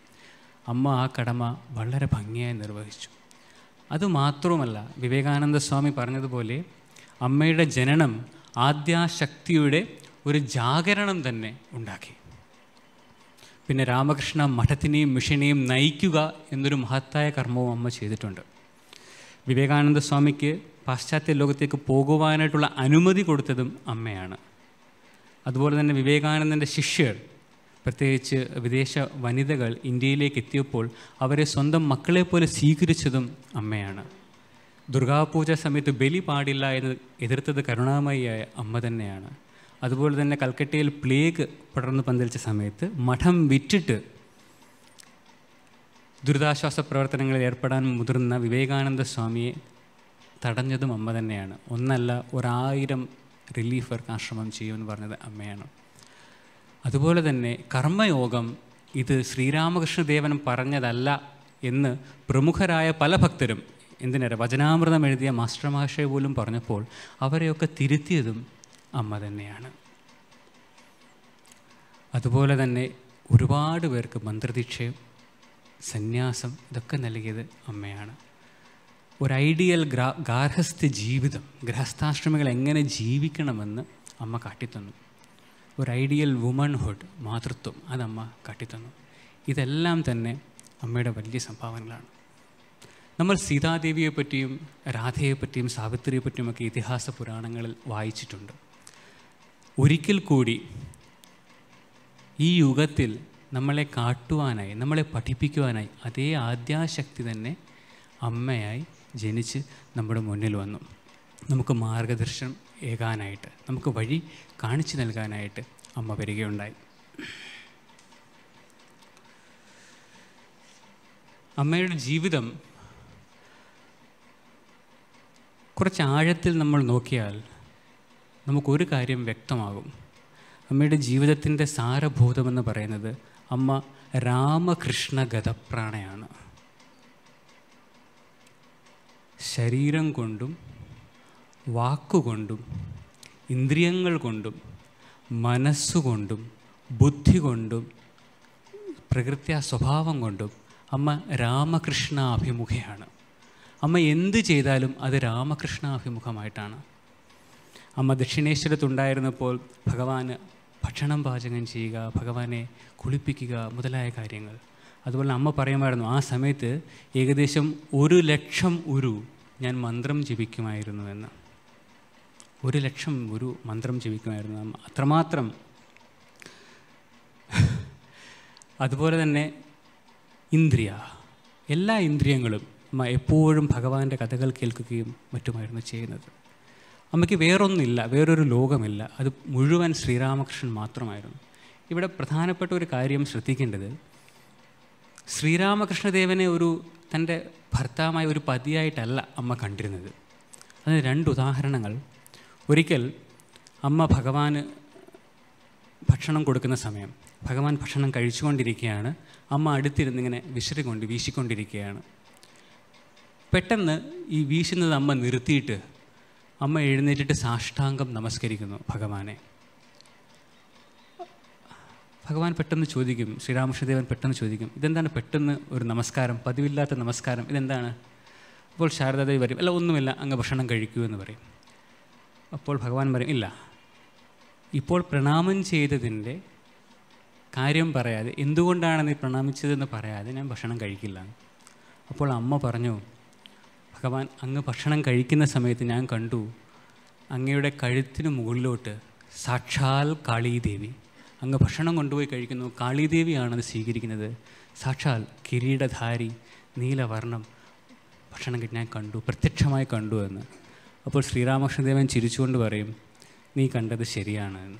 അമ്മ ആ കടമ വളരെ ഭംഗിയായി നിർവഹിച്ചു. അതുമാത്രവുമല്ല വിവേകാനന്ദ സ്വാമി പറഞ്ഞതുപോലെ അമ്മയുടെ ജനനം ആദ്യാശക്തിയുടെ ഒരു ജാഗരണം തന്നെ ഉണ്ടാക്കി. പിന്നെ രാമകൃഷ്ണ മഠത്തിനെയും മിഷനെയും നയിക്കുക എന്നൊരു മഹത്തായ കർമ്മവും അമ്മ ചെയ്തിട്ടുണ്ട്. വിവേകാനന്ദ സ്വാമിക്ക് പാശ്ചാത്യ ലോകത്തേക്ക് പോകുവാനായിട്ടുള്ള അനുമതി കൊടുത്തതും അമ്മയാണ്. അതുപോലെ തന്നെ വിവേകാനന്ദന്റെ ശിഷ്യർ പ്രത്യേകിച്ച് വിദേശ വനിതകൾ ഇന്ത്യയിലേക്ക് എത്തിയപ്പോൾ അവരെ സ്വന്തം മക്കളെ പോലെ സ്വീകരിച്ചതും അമ്മയാണ്. ദുർഗാപൂജ സമയത്ത് ബലി പാടില്ല എന്ന് എതിർത്തത് കരുണാമയിയായ അമ്മ തന്നെയാണ്. അതുപോലെ തന്നെ കൽക്കട്ടയിൽ പ്ലേഗ് പടർന്നു പന്തലിച്ച സമയത്ത് മഠം വിറ്റിട്ട് ദുരിതാശ്വാസ പ്രവർത്തനങ്ങളിൽ ഏർപ്പെടാൻ മുതിർന്ന വിവേകാനന്ദ സ്വാമിയെ തടഞ്ഞതും അമ്മ തന്നെയാണ്. ഒന്നല്ല ഒരായിരം റിലീഫ് വർക്ക് ആശ്രമം ചെയ്യുമെന്ന് പറഞ്ഞത് അമ്മയാണ്. അതുപോലെ തന്നെ കർമ്മയോഗം ഇത് ശ്രീരാമകൃഷ്ണദേവൻ പറഞ്ഞതല്ല എന്ന് പ്രമുഖരായ പല ഭക്തരും എന്തിനേറെ വചനാമൃതം എഴുതിയ മാസ്റ്റർ മാഷയെ പോലും പറഞ്ഞപ്പോൾ അവരെയൊക്കെ തിരുത്തിയതും അമ്മ തന്നെയാണ്. അതുപോലെ തന്നെ ഒരുപാട് പേർക്ക് മന്ത്രദീക്ഷയും സന്യാസം ഇതൊക്കെ നൽകിയത് അമ്മയാണ്. ഒരു ഐഡിയൽ ഗ്രാ ഗാർഹസ്ഥ ജീവിതം ഗൃഹസ്ഥാശ്രമികൾ എങ്ങനെ ജീവിക്കണമെന്ന് അമ്മ കാട്ടിത്തന്നു. ഒരു ഐഡിയൽ വുമൺഹുഡ് മാതൃത്വം അതമ്മ കാട്ടിത്തന്നു. ഇതെല്ലാം തന്നെ അമ്മയുടെ വലിയ സംഭാവനകളാണ്. നമ്മൾ സീതാദേവിയെപ്പറ്റിയും രാധയെപ്പറ്റിയും സാവിത്രിയെപ്പറ്റിയുമൊക്കെ പറ്റിയും സാവിത്രിയെ പറ്റിയുമൊക്കെ ഇതിഹാസ പുരാണങ്ങളിൽ വായിച്ചിട്ടുണ്ട്. ഒരിക്കൽ കൂടി ഈ യുഗത്തിൽ നമ്മളെ കാട്ടുവാനായി നമ്മളെ പഠിപ്പിക്കുവാനായി അതേ ആദ്യാശക്തി തന്നെ അമ്മയായി ജനിച്ച് നമ്മുടെ മുന്നിൽ വന്നു. നമുക്ക് മാർഗദർശനം ഏകാനായിട്ട് നമുക്ക് വഴി കാണിച്ചു നൽകാനായിട്ട് അമ്മ വരികയുണ്ടായി. അമ്മയുടെ ജീവിതം കുറച്ച് ആഴത്തിൽ നമ്മൾ നോക്കിയാൽ നമുക്കൊരു കാര്യം വ്യക്തമാകും. അമ്മയുടെ ജീവിതത്തിന്റെ സാരഭൂതമെന്ന് പറയുന്നത് അമ്മ രാമകൃഷ്ണ ഗതപ്രാണയാണ് ശരീരം കൊണ്ടും വാക്കുകൊണ്ടും ഇന്ദ്രിയങ്ങൾ കൊണ്ടും മനസ്സുകൊണ്ടും ബുദ്ധി കൊണ്ടും പ്രകൃത്യ സ്വഭാവം കൊണ്ടും അമ്മ രാമകൃഷ്ണ അഭിമുഖയാണ് അമ്മ എന്ത് ചെയ്താലും അത് രാമകൃഷ്ണാഭിമുഖമായിട്ടാണ്. അമ്മ ദക്ഷിണേശ്വരത്തുണ്ടായിരുന്നപ്പോൾ ഭഗവാന് ഭക്ഷണം പാചകം ചെയ്യുക ഭഗവാനെ കുളിപ്പിക്കുക മുതലായ കാര്യങ്ങൾ. അതുപോലെ അമ്മ പറയുമായിരുന്നു ആ സമയത്ത് ഏകദേശം ഒരു ലക്ഷം ഉരു ഞാൻ മന്ത്രം ജപിക്കുമായിരുന്നു എന്ന് ഒരു ലക്ഷം ഒരു മന്ത്രം ജപിക്കുമായിരുന്നു. അത്രമാത്രം. അതുപോലെ തന്നെ ഇന്ദ്രിയ. എല്ലാ ഇന്ദ്രിയങ്ങളും എപ്പോഴും ഭഗവാന്റെ കഥകൾ കേൾക്കുകയും മറ്റുമായിരുന്നു ചെയ്യുന്നത്. അമ്മയ്ക്ക് വേറൊന്നില്ല വേറൊരു ലോകമില്ല. അത് മുഴുവൻ ശ്രീരാമകൃഷ്ണൻ മാത്രമായിരുന്നു. ഇവിടെ പ്രധാനപ്പെട്ട ഒരു കാര്യം ശ്രദ്ധിക്കേണ്ടത്. ശ്രീരാമകൃഷ്ണദേവനെ ഒരു തന്റെ ഭർത്താവായ ഒരു പതിയായിട്ടല്ല അമ്മ കണ്ടിരുന്നത്. അതിന് രണ്ട് ഉദാഹരണങ്ങൾ. ഒരിക്കൽ അമ്മ ഭഗവാന് ഭക്ഷണം കൊടുക്കുന്ന സമയം ഭഗവാൻ ഭക്ഷണം കഴിച്ചുകൊണ്ടിരിക്കുകയാണ്. അമ്മ അടുത്തിരുന്നിങ്ങനെ വിശറിക്കൊണ്ട് വീശിക്കൊണ്ടിരിക്കുകയാണ്. പെട്ടെന്ന് ഈ വീശുന്നത് അമ്മ നിർത്തിയിട്ട് അമ്മ എഴുന്നേറ്റിട്ട് സാഷ്ടാംഗം നമസ്കരിക്കുന്നു ഭഗവാനെ. ഭഗവാൻ പെട്ടെന്ന് ചോദിക്കും ശ്രീരാമകൃഷ്ണദേവൻ പെട്ടെന്ന് ചോദിക്കും ഇതെന്താണ് പെട്ടെന്ന് ഒരു നമസ്കാരം? പതിവില്ലാത്ത നമസ്കാരം? ഇതെന്താണ്? അപ്പോൾ ശാരദാദേവി പറയും അല്ല ഒന്നുമില്ല അങ്ങ് ഭക്ഷണം കഴിക്കൂ എന്ന് പറയും. അപ്പോൾ ഭഗവാൻ പറയും ഇല്ല. ഇപ്പോൾ പ്രണാമം ചെയ്തതിന്റെ കാര്യം പറയാതെ എന്തുകൊണ്ടാണ് നീ പ്രണാമിച്ചതെന്ന് പറയാതെ ഞാൻ ഭക്ഷണം കഴിക്കില്ല. അപ്പോൾ അമ്മ പറഞ്ഞു ഭഗവാൻ അങ്ങ് ഭക്ഷണം കഴിക്കുന്ന സമയത്ത് ഞാൻ കണ്ടു അങ്ങയുടെ കഴുത്തിന് മുകളിലോട്ട് സാക്ഷാൽ കാളീദേവി. അങ്ങ് ഭക്ഷണം കൊണ്ടുപോയി കഴിക്കുന്നു. കാളീദേവിയാണത് സ്വീകരിക്കുന്നത്. സാക്ഷാൽ കിരീടധാരി നീലവർണം ഭക്ഷണം ഞാൻ കണ്ടു പ്രത്യക്ഷമായി കണ്ടു എന്ന്. അപ്പോൾ ശ്രീരാമകൃഷ്ണദേവൻ ചിരിച്ചുകൊണ്ട് പറയും നീ കണ്ടത് ശരിയാണ്. എന്ന്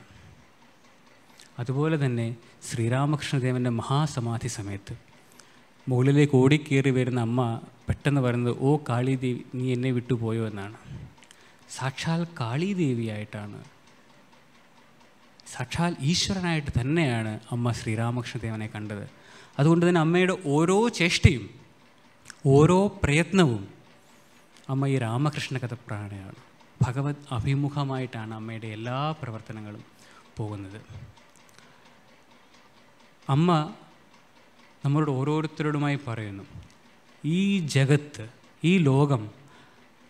അതുപോലെ തന്നെ ശ്രീരാമകൃഷ്ണദേവന്റെ മഹാസമാധി സമയത്ത് മുകളിലേക്ക് ഓടിക്കേറി വരുന്ന അമ്മ പെട്ടെന്ന് പറയുന്നത് ഓ കാളിദേവി നീ എന്നെ വിട്ടുപോയോ? എന്നാണ്. സാക്ഷാൽ കാളിദേവിയായിട്ടാണ്. സാക്ഷാൽ ഈശ്വരനായിട്ട് തന്നെയാണ് അമ്മ ശ്രീരാമകൃഷ്ണദേവനെ കണ്ടത്. അതുകൊണ്ട് തന്നെ അമ്മയുടെ ഓരോ ചേഷ്ടയും ഓരോ പ്രയത്നവും അമ്മ ഈ രാമകൃഷ്ണ കഥപ്രാണയാണ് ഭഗവത് അഭിമുഖമായിട്ടാണ് അമ്മയുടെ എല്ലാ പ്രവർത്തനങ്ങളും പോകുന്നത്. അമ്മ നമ്മളോട് ഓരോരുത്തരോടുമായി പറയുന്നു ഈ ജഗത്ത് ഈ ലോകം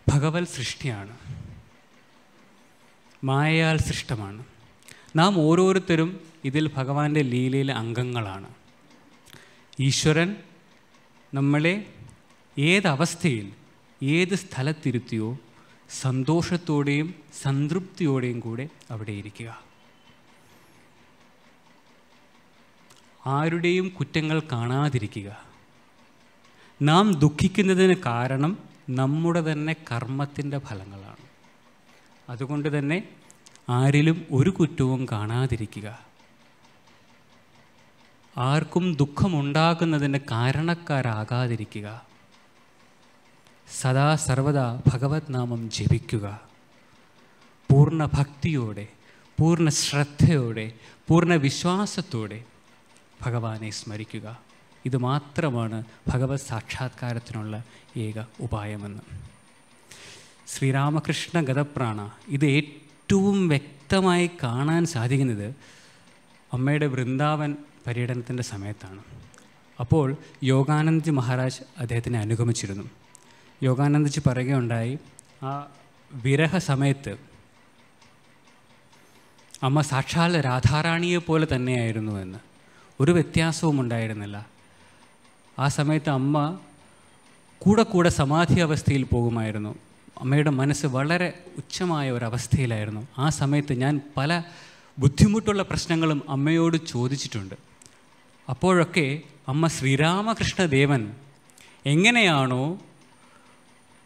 ഭഗവത് സൃഷ്ടിയാണ്. മായയാൽ സൃഷ്ടമാണ്. നാം ഓരോരുത്തരും ഇതിൽ ഭഗവാന്റെ ലീലയിലെ അംഗങ്ങളാണ്. ഈശ്വരൻ നമ്മളെ ഏതവസ്ഥയിൽ ഏത് സ്ഥലത്തിരുത്തിയോ സന്തോഷത്തോടെയും സംതൃപ്തിയോടെയും കൂടെ അവിടെ ഇരിക്കുക. ആരുടെയും കുറ്റങ്ങൾ കാണാതിരിക്കുക. നാം ദുഃഖിക്കുന്നതിന് കാരണം നമ്മുടെ തന്നെ കർമ്മത്തിന്റെ ഫലങ്ങളാണ്. അതുകൊണ്ട് തന്നെ ആരിലും ഒരു കുറ്റവും കാണാതിരിക്കുക. ആർക്കും ദുഃഖമുണ്ടാകുന്നതിന് കാരണക്കാരാകാതിരിക്കുക. സദാ സർവദാ ഭഗവത് നാമം ജപിക്കുക. പൂർണ ഭക്തിയോടെ പൂർണ ശ്രദ്ധയോടെ പൂർണ വിശ്വാസത്തോടെ ഭഗവാനെ സ്മരിക്കുക. ഇത് മാത്രമാണ് ഭഗവത് സാക്ഷാത്കാരത്തിനുള്ള ഏക ഉപായമെന്ന്. ശ്രീരാമകൃഷ്ണ ഗതപ്രാണ ഇത് ഏറ്റവും വ്യക്തമായി കാണാൻ സാധിക്കുന്നത് അമ്മയുടെ വൃന്ദാവൻ പര്യടനത്തിന്റെ സമയത്താണ്. അപ്പോൾ യോഗാനന്ദ്ജി മഹാരാജ് അദ്ദേഹത്തിനെ അനുഗമിച്ചിരുന്നു. യോഗാനന്ദ്ജി പറയുകയുണ്ടായി ആ വിരഹ സമയത്ത് അമ്മ സാക്ഷാൽ രാധാറാണിയെ പോലെ തന്നെയായിരുന്നു എന്ന്. ഒരു വ്യത്യാസവും ഉണ്ടായിരുന്നില്ല. ആ സമയത്ത് അമ്മ കൂടെ കൂടെ സമാധി അവസ്ഥയിൽ പോകുമായിരുന്നു. അമ്മയുടെ മനസ്സ് വളരെ ഉച്ചമായ ഒരവസ്ഥയിലായിരുന്നു ആ സമയത്ത് ഞാൻ പല ബുദ്ധിമുട്ടുള്ള പ്രശ്നങ്ങളും അമ്മയോട് ചോദിച്ചിട്ടുണ്ട്. അപ്പോഴൊക്കെ അമ്മ ശ്രീരാമകൃഷ്ണദേവൻ എങ്ങനെയാണോ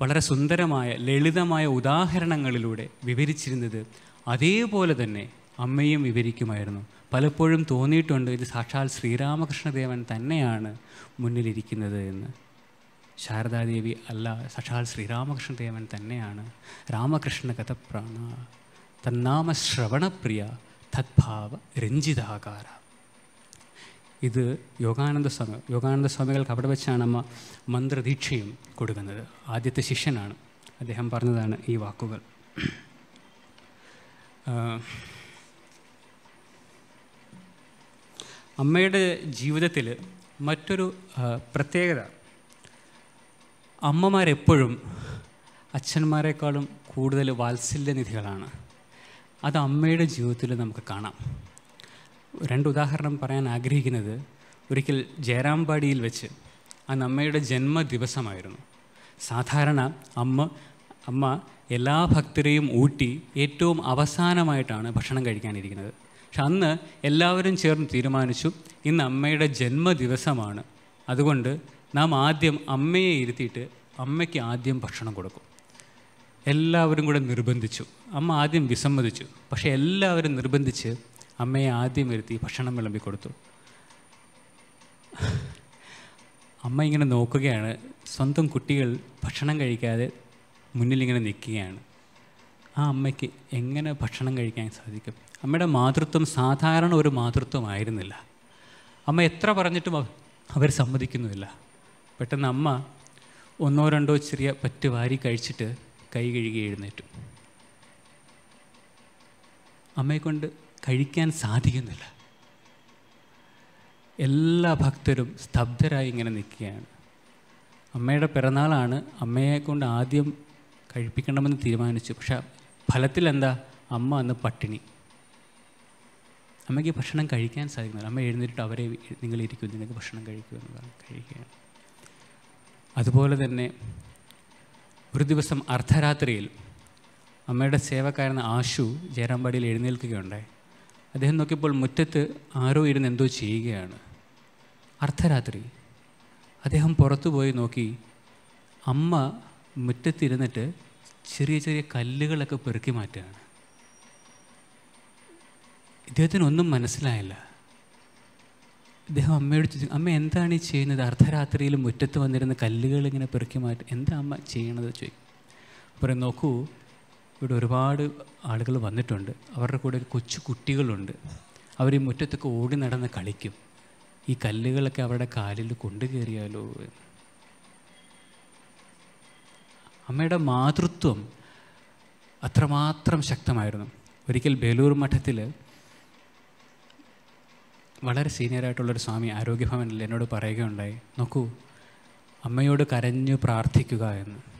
വളരെ സുന്ദരമായ ലളിതമായ ഉദാഹരണങ്ങളിലൂടെ വിവരിച്ചിരുന്നത് അതേപോലെ തന്നെ അമ്മയും വിവരിക്കുമായിരുന്നു. പലപ്പോഴും തോന്നിയിട്ടുണ്ട് ഇത് സാക്ഷാൽ ശ്രീരാമകൃഷ്ണദേവൻ തന്നെയാണ് മുന്നിലിരിക്കുന്നത് എന്ന്. ശാരദാദേവി അല്ല സാക്ഷാൽ ശ്രീരാമകൃഷ്ണദേവൻ തന്നെയാണ്. രാമകൃഷ്ണ കഥപ്രാണ തന്നാമ ശ്രവണപ്രിയ തദ്ഭാവ രഞ്ജിതാകാര. ഇത് യോഗാനന്ദ സ്വാമി യോഗാനന്ദ സ്വാമികൾക്ക് അവിടെ വെച്ചാണ് അമ്മ മന്ത്രദീക്ഷയും കൊടുക്കുന്നത്. ആദ്യത്തെ ശിഷ്യനാണ്. അദ്ദേഹം പറഞ്ഞതാണ് ഈ വാക്കുകൾ. അമ്മയുടെ ജീവിതത്തിൽ മറ്റൊരു പ്രത്യേകത. അമ്മമാരെപ്പോഴും അച്ഛന്മാരെക്കാളും കൂടുതൽ വാത്സല്യനിധികളാണ്. അത് അമ്മയുടെ ജീവിതത്തിൽ നമുക്ക് കാണാം. രണ്ട് ഉദാഹരണം പറയാൻ ആഗ്രഹിക്കുന്നത് ഒരിക്കൽ ജയറാംപാടിയിൽ വെച്ച് അന്ന് അമ്മയുടെ ജന്മദിവസമായിരുന്നു. സാധാരണ അമ്മ അമ്മ എല്ലാ ഭക്തരെയും ഊട്ടി ഏറ്റവും അവസാനമായിട്ടാണ് ഭക്ഷണം കഴിക്കാനിരിക്കുന്നത്. പക്ഷെ അന്ന് എല്ലാവരും ചേർന്ന് തീരുമാനിച്ചു ഇന്ന് അമ്മയുടെ ജന്മദിവസമാണ്. അതുകൊണ്ട് നാം ആദ്യം അമ്മയെ ഇരുത്തിയിട്ട് അമ്മയ്ക്ക് ആദ്യം ഭക്ഷണം കൊടുക്കും. എല്ലാവരും കൂടെ നിർബന്ധിച്ചു. അമ്മ ആദ്യം വിസമ്മതിച്ചു. പക്ഷേ എല്ലാവരും നിർബന്ധിച്ച് അമ്മയെ ആദ്യം വരുത്തി ഭക്ഷണം വിളമ്പി കൊടുത്തു. അമ്മ ഇങ്ങനെ നോക്കുകയാണ്. സ്വന്തം കുട്ടികൾ ഭക്ഷണം കഴിക്കാതെ മുന്നിലിങ്ങനെ നിൽക്കുകയാണ്. ആ അമ്മയ്ക്ക് എങ്ങനെ ഭക്ഷണം കഴിക്കാൻ സാധിക്കും? അമ്മയുടെ മാതൃത്വം സാധാരണ ഒരു മാതൃത്വമായിരുന്നില്ല. അമ്മ എത്ര പറഞ്ഞിട്ടും അവർ സമ്മതിക്കുന്നുമില്ല. പെട്ടെന്ന് അമ്മ ഒന്നോ രണ്ടോ ചെറിയ പറ്റ് വാരി കഴിച്ചിട്ട് കൈ കഴുകി എഴുന്നേറ്റു. അമ്മയെക്കൊണ്ട് കഴിക്കാൻ സാധിക്കുന്നില്ല. എല്ലാ ഭക്തരും സ്തബ്ധരായി ഇങ്ങനെ നിൽക്കുകയാണ്. അമ്മയുടെ പിറന്നാളാണ് അമ്മയെ കൊണ്ട് ആദ്യം കഴിപ്പിക്കണമെന്ന് തീരുമാനിച്ചു. പക്ഷേ ഫലത്തിൽ എന്താ അമ്മ അന്ന് പട്ടിണി. അമ്മയ്ക്ക് ഭക്ഷണം കഴിക്കാൻ സാധിക്കുന്നില്ല. അമ്മ എഴുന്നേറ്റിട്ട് അവരെ നിങ്ങൾ ഇരിക്കും നിങ്ങൾക്ക് ഭക്ഷണം കഴിക്കൂ എന്ന് പറഞ്ഞു കഴിക്കുകയാണ്. അതുപോലെ തന്നെ ഒരു ദിവസം അർദ്ധരാത്രിയിൽ അമ്മയുടെ സേവക്കാരൻ ആശു ജയറാമ്പാടിയിൽ എഴുന്നേൽക്കുകയുണ്ടായി. അദ്ദേഹം നോക്കിയപ്പോൾ മുറ്റത്ത് ആരോ ഇരുന്ന് എന്തോ ചെയ്യുകയാണ്. അർദ്ധരാത്രി. അദ്ദേഹം പുറത്തു പോയി നോക്കി. അമ്മ മുറ്റത്തിരുന്നിട്ട് ചെറിയ ചെറിയ കല്ലുകളൊക്കെ പെറുക്കി മാറ്റുകയാണ്. ഇദ്ദേഹത്തിന് ഒന്നും മനസ്സിലായില്ല. ഇദ്ദേഹം അമ്മയോട് ചോദിച്ചു അമ്മ എന്താണ് ഈ ചെയ്യുന്നത്? അർദ്ധരാത്രിയിൽ മുറ്റത്ത് വന്നിരുന്ന കല്ലുകൾ ഇങ്ങനെ പെറുക്കി മാറ്റി എന്താ അമ്മ ചെയ്യണത്? ചോദിക്കും. പറയും നോക്കൂ ഇവിടെ ഒരുപാട് ആളുകൾ വന്നിട്ടുണ്ട്. അവരുടെ കൂടെ കൊച്ചു കുട്ടികളുണ്ട്. അവർ ഈ മുറ്റത്തൊക്കെ ഓടി നടന്ന് കളിക്കും. ഈ കല്ലുകളൊക്കെ അവരുടെ കാലിൽ കൊണ്ടു കയറിയാലോ. അമ്മയുടെ മാതൃത്വം അത്രമാത്രം ശക്തമായിരുന്നു. ഒരിക്കൽ ബേലൂർ മഠത്തിൽ വളരെ സീനിയറായിട്ടുള്ളൊരു സ്വാമി ആരോഗ്യഭവനിൽ എന്നോട് പറയുകയുണ്ടായി നോക്കൂ അമ്മയോട് കരഞ്ഞു പ്രാർത്ഥിക്കുക എന്ന്.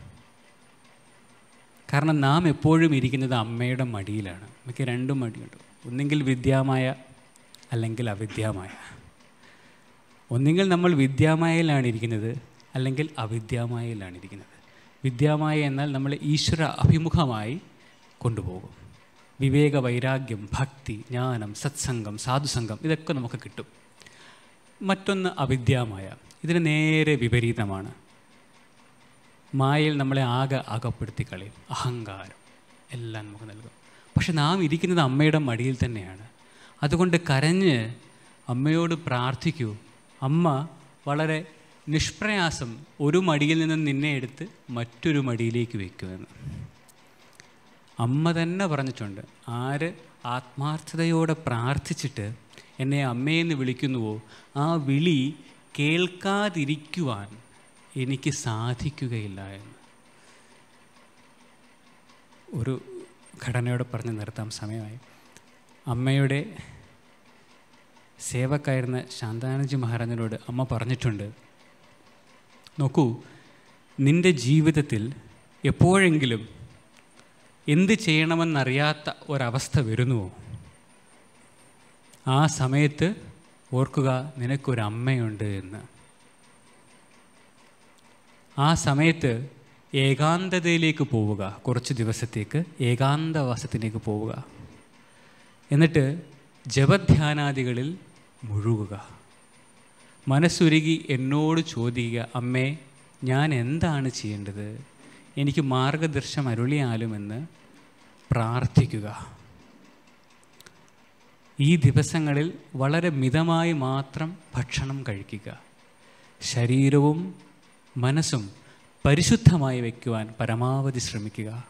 കാരണം നാം എപ്പോഴും ഇരിക്കുന്നത് അമ്മയുടെ മടിയിലാണ്. നമുക്ക് രണ്ടും മടിയുണ്ട്. ഒന്നെങ്കിൽ വിദ്യാമായ അല്ലെങ്കിൽ അവിദ്യാമായ. ഒന്നുകിൽ നമ്മൾ വിദ്യാമായയിലാണ് ഇരിക്കുന്നത് അല്ലെങ്കിൽ അവിദ്യാമായയിലാണ് ഇരിക്കുന്നത്. വിദ്യാമായ എന്നാൽ നമ്മൾ ഈശ്വര അഭിമുഖമായി കൊണ്ടുപോകും. വിവേക വൈരാഗ്യം ഭക്തി ജ്ഞാനം സത്സംഗം സാധുസംഗം ഇതൊക്കെ നമുക്ക് കിട്ടും. മറ്റൊന്ന് അവിദ്യാമായ. ഇതിന് നേരെ വിപരീതമാണ്. മായയിൽ നമ്മളെ ആകെ അകപ്പെടുത്തി കളയും. അഹങ്കാരം. എല്ലാം നമുക്ക് നൽകും. പക്ഷെ നാം ഇരിക്കുന്നത് അമ്മയുടെ മടിയിൽ തന്നെയാണ്. അതുകൊണ്ട് കരഞ്ഞ് അമ്മയോട് പ്രാർത്ഥിക്കൂ. അമ്മ വളരെ നിഷ്പ്രയാസം ഒരു മടിയിൽ നിന്ന് നിന്നെ എടുത്ത് മറ്റൊരു മടിയിലേക്ക് വയ്ക്കുമെന്ന് അമ്മ തന്നെ പറഞ്ഞിട്ടുണ്ട് ആര് ആത്മാർത്ഥതയോടെ പ്രാർത്ഥിച്ചിട്ട് എന്നെ അമ്മയെന്ന് വിളിക്കുന്നുവോ ആ വിളി കേൾക്കാതിരിക്കുവാൻ എനിക്ക് സാധിക്കുകയില്ല എന്ന്. ഒരു ഘടനയോട് പറഞ്ഞ് നിർത്താം സമയമായി. അമ്മയുടെ സേവക്കായിരുന്ന ശാന്താനന്ദജി മഹാരാജനോട് അമ്മ പറഞ്ഞിട്ടുണ്ട് നോക്കൂ നിന്റെ ജീവിതത്തിൽ എപ്പോഴെങ്കിലും എന്ത് ചെയ്യണമെന്നറിയാത്ത ഒരവസ്ഥ വരുന്നുവോ? ആ സമയത്ത് ഓർക്കുക നിനക്കൊരമ്മയുണ്ട് എന്ന്. ആ സമയത്ത് ഏകാന്തതയിലേക്ക് പോവുക. കുറച്ച് ദിവസത്തേക്ക് ഏകാന്തവാസത്തിലേക്ക് പോവുക. എന്നിട്ട് ജപധ്യാനാദികളിൽ മുഴുകുക. മനസ്സുരുകി എന്നോട് ചോദിക്കുക അമ്മേ ഞാൻ എന്താണ് ചെയ്യേണ്ടത്? എനിക്ക് മാർഗദർശം അരുളിയാലുമെന്ന് പ്രാർത്ഥിക്കുക. ഈ ദിവസങ്ങളിൽ വളരെ മിതമായി മാത്രം ഭക്ഷണം കഴിക്കുക. ശരീരവും മനസ്സും പരിശുദ്ധമായി വയ്ക്കുവാൻ പരമാവധി ശ്രമിക്കുക.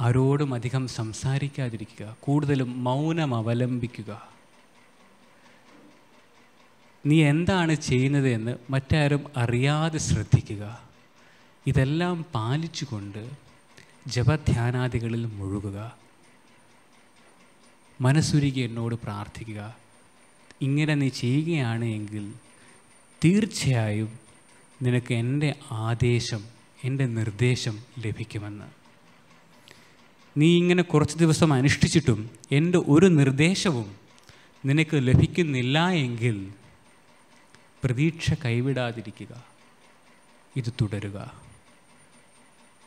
ആരോടും അധികം സംസാരിക്കാതിരിക്കുക. കൂടുതലും മൗനം അവലംബിക്കുക. നീ എന്താണ് ചെയ്യുന്നത് എന്ന് മറ്റാരും അറിയാതെ ശ്രദ്ധിക്കുക. ഇതെല്ലാം പാലിച്ചുകൊണ്ട് ജപധ്യാനാദികളിൽ മുഴുകുക. മനസ്സുരുകി എന്നോട് പ്രാർത്ഥിക്കുക. ഇങ്ങനെ നീ ചെയ്യുകയാണ് എങ്കിൽ തീർച്ചയായും നിനക്ക് എന്റെ ആദേശം എന്റെ നിർദ്ദേശം ലഭിക്കുമെന്ന്. നീ ഇങ്ങനെ കുറച്ച് ദിവസം അനുഷ്ഠിച്ചിട്ടും എന്റെ ഒരു നിർദ്ദേശവും നിനക്ക് ലഭിക്കുന്നില്ല എങ്കിൽ പ്രതീക്ഷ കൈവിടാതിരിക്കുക. ഇത് തുടരുക.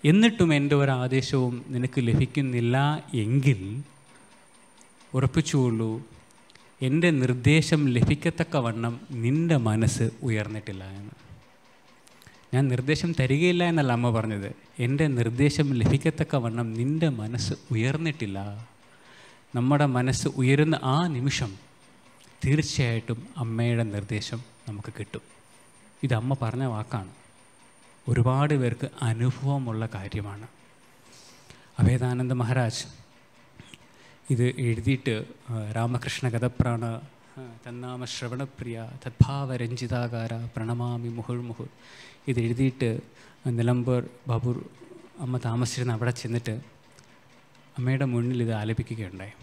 എന്നിട്ടും എന്റെ ഒരു ആദേശവും നിനക്ക് ലഭിക്കുന്നില്ല എങ്കിൽ ഉറപ്പിച്ചുകൊള്ളൂ എന്റെ നിർദ്ദേശം ലഭിക്കത്തക്കവണ്ണം നിന്റെ മനസ്സ് ഉയർന്നിട്ടില്ല എന്ന്. ഞാൻ നിർദ്ദേശം തരികയില്ല എന്നല്ല അമ്മ പറഞ്ഞത്. എന്റെ നിർദ്ദേശം ലഭിക്കത്തക്കവണ്ണം നിന്റെ മനസ്സ് ഉയർന്നിട്ടില്ല. നമ്മുടെ മനസ്സ് ഉയരുന്ന ആ നിമിഷം തീർച്ചയായിട്ടും അമ്മയുടെ നിർദ്ദേശം നമുക്ക് കിട്ടും. ഇത് അമ്മ പറഞ്ഞ വാക്കാണ്. ഒരുപാട് പേർക്ക് അനുഭവമുള്ള കാര്യമാണ്. അഭേദാനന്ദ മഹാരാജ് ഇത് എഴുതിയിട്ട് രാമകൃഷ്ണ ഗതപ്രാണ തന്നാമ ശ്രവണപ്രിയ തദ്ഭാവരഞ്ജിതാകാര പ്രണമാമി മുഹുൾ മുഹുൾ ഇത് എഴുതിയിട്ട് നിലമ്പൂർ ബാബൂർ അമ്മ താമസിച്ചിരുന്ന അവിടെ ചെന്നിട്ട് അമ്മയുടെ മുന്നിൽ ഇത് ആലപിക്കുകയുണ്ടായി.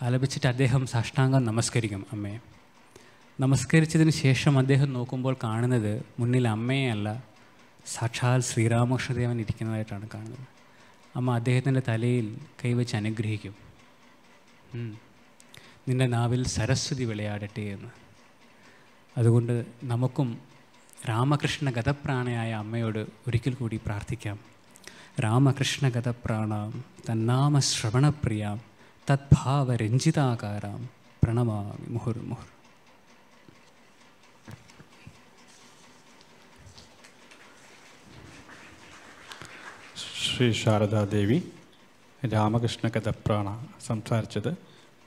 ആലപിച്ചിട്ട് അദ്ദേഹം സാഷ്ടാംഗം നമസ്കരിക്കും അമ്മയെ നമസ്കരിച്ചതിന് ശേഷം അദ്ദേഹം നോക്കുമ്പോൾ കാണുന്നത് മുന്നിൽ അമ്മയെയല്ല സാക്ഷാൽ ശ്രീരാമകൃഷ്ണദേവൻ ഇരിക്കുന്നതായിട്ടാണ് കാണുന്നത്. അമ്മ അദ്ദേഹത്തിന്റെ തലയിൽ കൈവച്ച് അനുഗ്രഹിക്കും. നിന്റെ നാവിൽ സരസ്വതി വിളയാടട്ടെ എന്ന്. അതുകൊണ്ട് നമുക്കും രാമകൃഷ്ണ ഗതപ്രാണയായ അമ്മയോട് ഒരിക്കൽ കൂടി പ്രാർത്ഥിക്കാം. രാമകൃഷ്ണ ഗതപ്രാണാം തന്നാമ ശ്രവണപ്രിയാം തദ്ഭാവരഞ്ജിതാകാരാം പ്രണമാമി മുഹുർ ശ്രീ ശാരദാദേവി രാമകൃഷ്ണ കഥപ്രാണ സംസാരിച്ചത്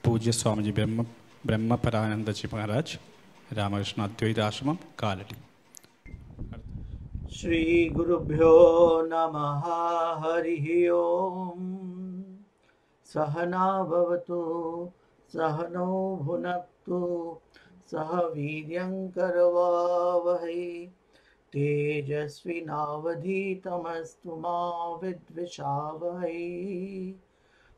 പൂജ്യ സ്വാമിജി ബ്രഹ്മ ബ്രഹ്മപരാനന്ദജി മഹാരാജ് രാമകൃഷ്ണ അദ്വൈതാശ്രമം കാലടി. ശ്രീ ഗുരുഭ്യോ നമ ഹരി ഓം. സഹനാഭവതു സഹനോ ഭുനക്തു സഹ വീര്യങ്കരവാവഹൈ तेजस्विनावधीतमस्तु मा विद्विषावहै।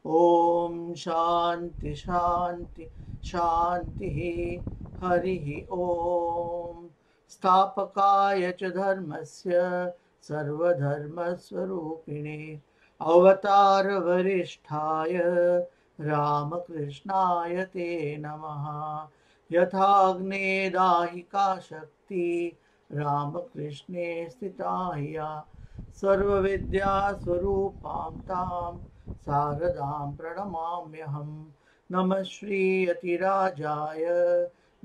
ॐ शान्ति शान्ति शान्तिः हरिः ॐ। स्थापकाय च धर्मस्य सर्वधर्मस्वरूपिणे अवतारवरिष्ठाय रामकृष्णाय ते नमः। यथाग्ने दाहिका शक्ति रामकृष्णे स्थिता ह्या सर्वविद्यास्वरूपां तां शारदां प्रणमाम्यहं। नमः श्रीयतिराजाय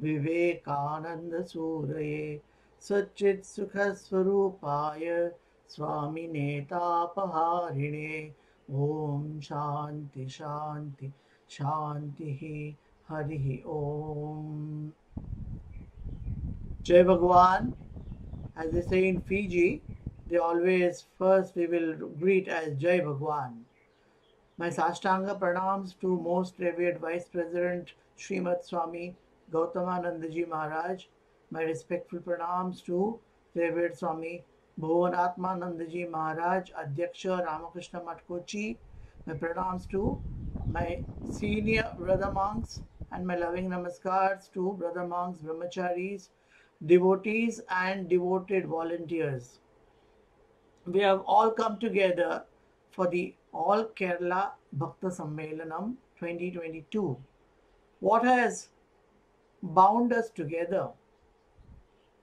विवेकानन्दसूरये सच्चित्सुखस्वरूपाय स्वामिनेतापहारिणे ॐ शान्ति शान्ति शान्तिः। हरिः ॐ Jai Bhagwan, as they say in Fiji, they always first we will greet as Jai Bhagwan. My Sashtanga pranams to most revered Vice President Srimad Swami Gautamanandaji Maharaj. My respectful pranams to revered Swami Bhuvanatmanandaji Maharaj, Adhyaksha Ramakrishna Matkochi. My pranams to my senior brother monks and my loving namaskars to brother monks, brahmacharis, devotees and devoted volunteers. We have all come together for the All Kerala Bhakta Sammelanam 2022. What has bound us together?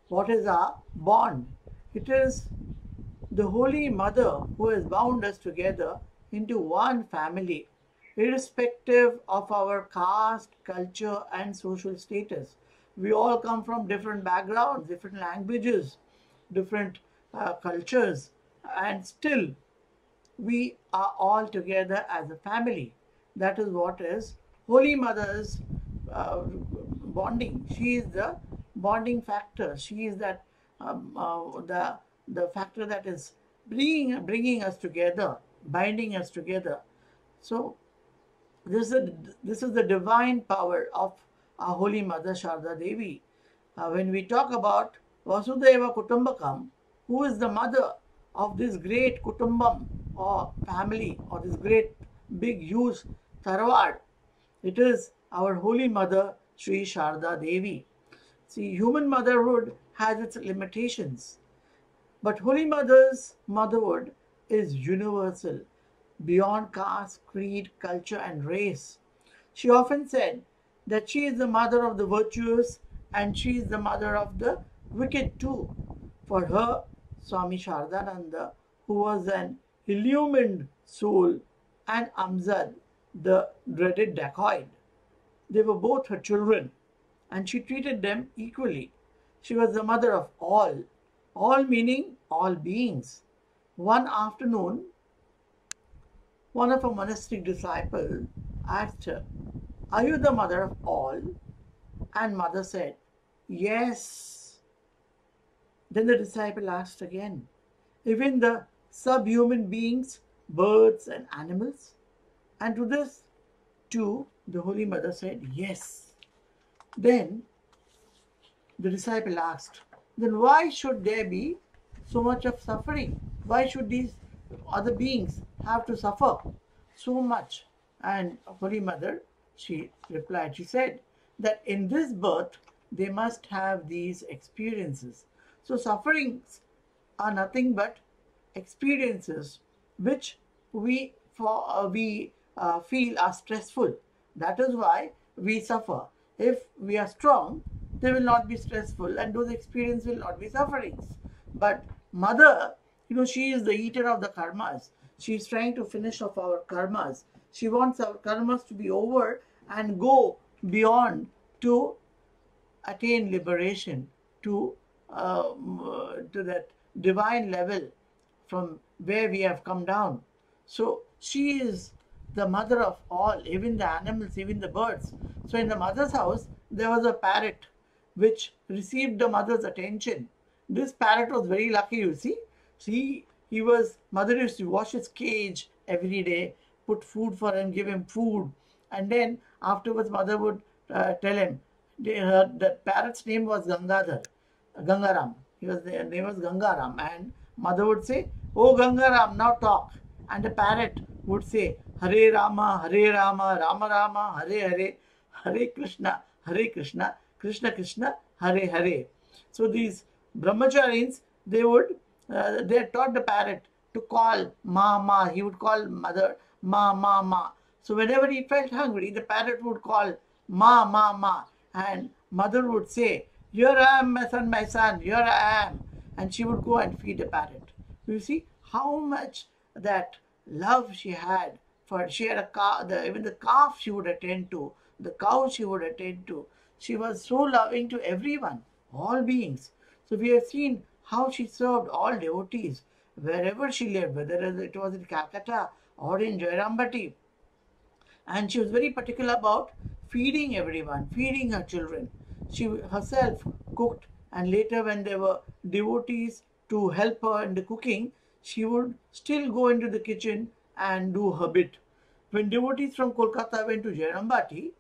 What is our bond? It is the Holy Mother who has bound us together into one family, irrespective of our caste, culture, and social status. We all come from different backgrounds, different languages, different uh, cultures, and still we are all together as a family. That is what is Holy Mother's uh, bonding. She is the bonding factor. She is that um, uh, the the factor that is bringing bringing us together, binding us together. So this is this is the divine power of our Holy Mother Sharda Devi. When we talk about Vasudeva Kutumbakam, who is the mother of this great Kutumbam or family or this great big huge Tarwad, it is our Holy Mother Sri Sharda Devi. See, human motherhood has its limitations, but Holy Mother's motherhood is universal, beyond caste, creed, culture, and race. She often said that she is the mother of the virtuous and she is the mother of the wicked too. For her, Swami Shardananda, who was an illumined soul, and Amzad, the dreaded dacoit. They were both her children, and she treated them equally. She was the mother of all, all meaning all beings. One afternoon, one of her monastic disciples asked her, Are you the mother of all? And mother said, Yes. Then the disciple asked again, Even the subhuman beings, birds, and animals? And to this, too, the Holy Mother said, Yes. Then the disciple asked, Then why should there be so much of suffering? Why should these other beings have to suffer so much? And Holy Mother, she replied, she said that in this birth they must have these experiences. So sufferings are nothing but experiences which we for uh, we uh, feel are stressful. That is why we suffer. If we are strong, they will not be stressful, and those experiences will not be sufferings. But mother, you know, she is the eater of the karmas. She is trying to finish off our karmas. She wants our karmas to be over and go beyond to attain liberation, to um, uh, to that divine level from where we have come down. So she is the mother of all, even the animals, even the birds. So in the mother's house, there was a parrot which received the mother's attention. This parrot was very lucky, you see. See, he was, mother used to wash his cage every day, put food for him, give him food. And then afterwards, mother would uh, tell him, her, the parrot's name was Gangadhar, Gangaram. He was, their name was Gangaram. And mother would say, Oh Gangaram, now talk. And the parrot would say, Hare Rama, Hare Rama, Rama Rama, Hare Hare, Hare Krishna, Hare Krishna, Krishna Krishna, Hare Hare. So these brahmacharis, they would, uh, they taught the parrot to call ma ma. He would call mother ma ma ma. So whenever he felt hungry, the parrot would call ma ma ma. And mother would say, Here I am, my son, my son, here I am. And she would go and feed the parrot. You see how much that love she had for she had a cow, the, even the calf she would attend to, the cow she would attend to. She was so loving to everyone, all beings. So we have seen how she served all devotees wherever she lived, whether it was in Calcutta or in Jairambati. And she was very particular about feeding everyone, feeding her children. She herself cooked, and later, when there were devotees to help her in the cooking, she would still go into the kitchen and do her bit. When devotees from Kolkata went to Jairambati,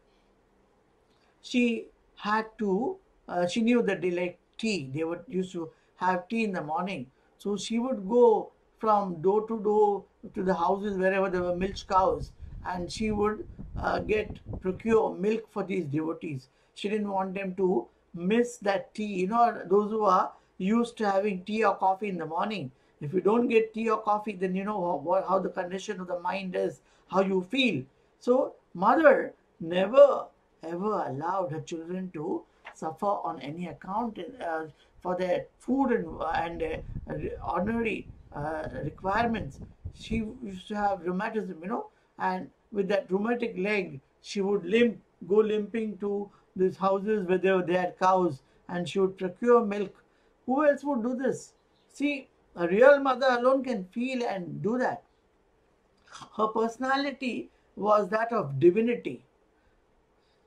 she had to, uh, she knew that they like tea. They would used to have tea in the morning. So she would go from door to door to the houses wherever there were milch cows and she would uh, get, procure milk for these devotees. She didn't want them to miss that tea. You know, those who are used to having tea or coffee in the morning. If you don't get tea or coffee, then you know how, how the condition of the mind is, how you feel. So, mother never ever allowed her children to suffer on any account uh, for their food and, and uh, ordinary uh, requirements. She used to have rheumatism, you know, and with that rheumatic leg, she would limp, go limping to these houses where they, were- they had cows and she would procure milk. Who else would do this? See, a real mother alone can feel and do that. Her personality was that of divinity.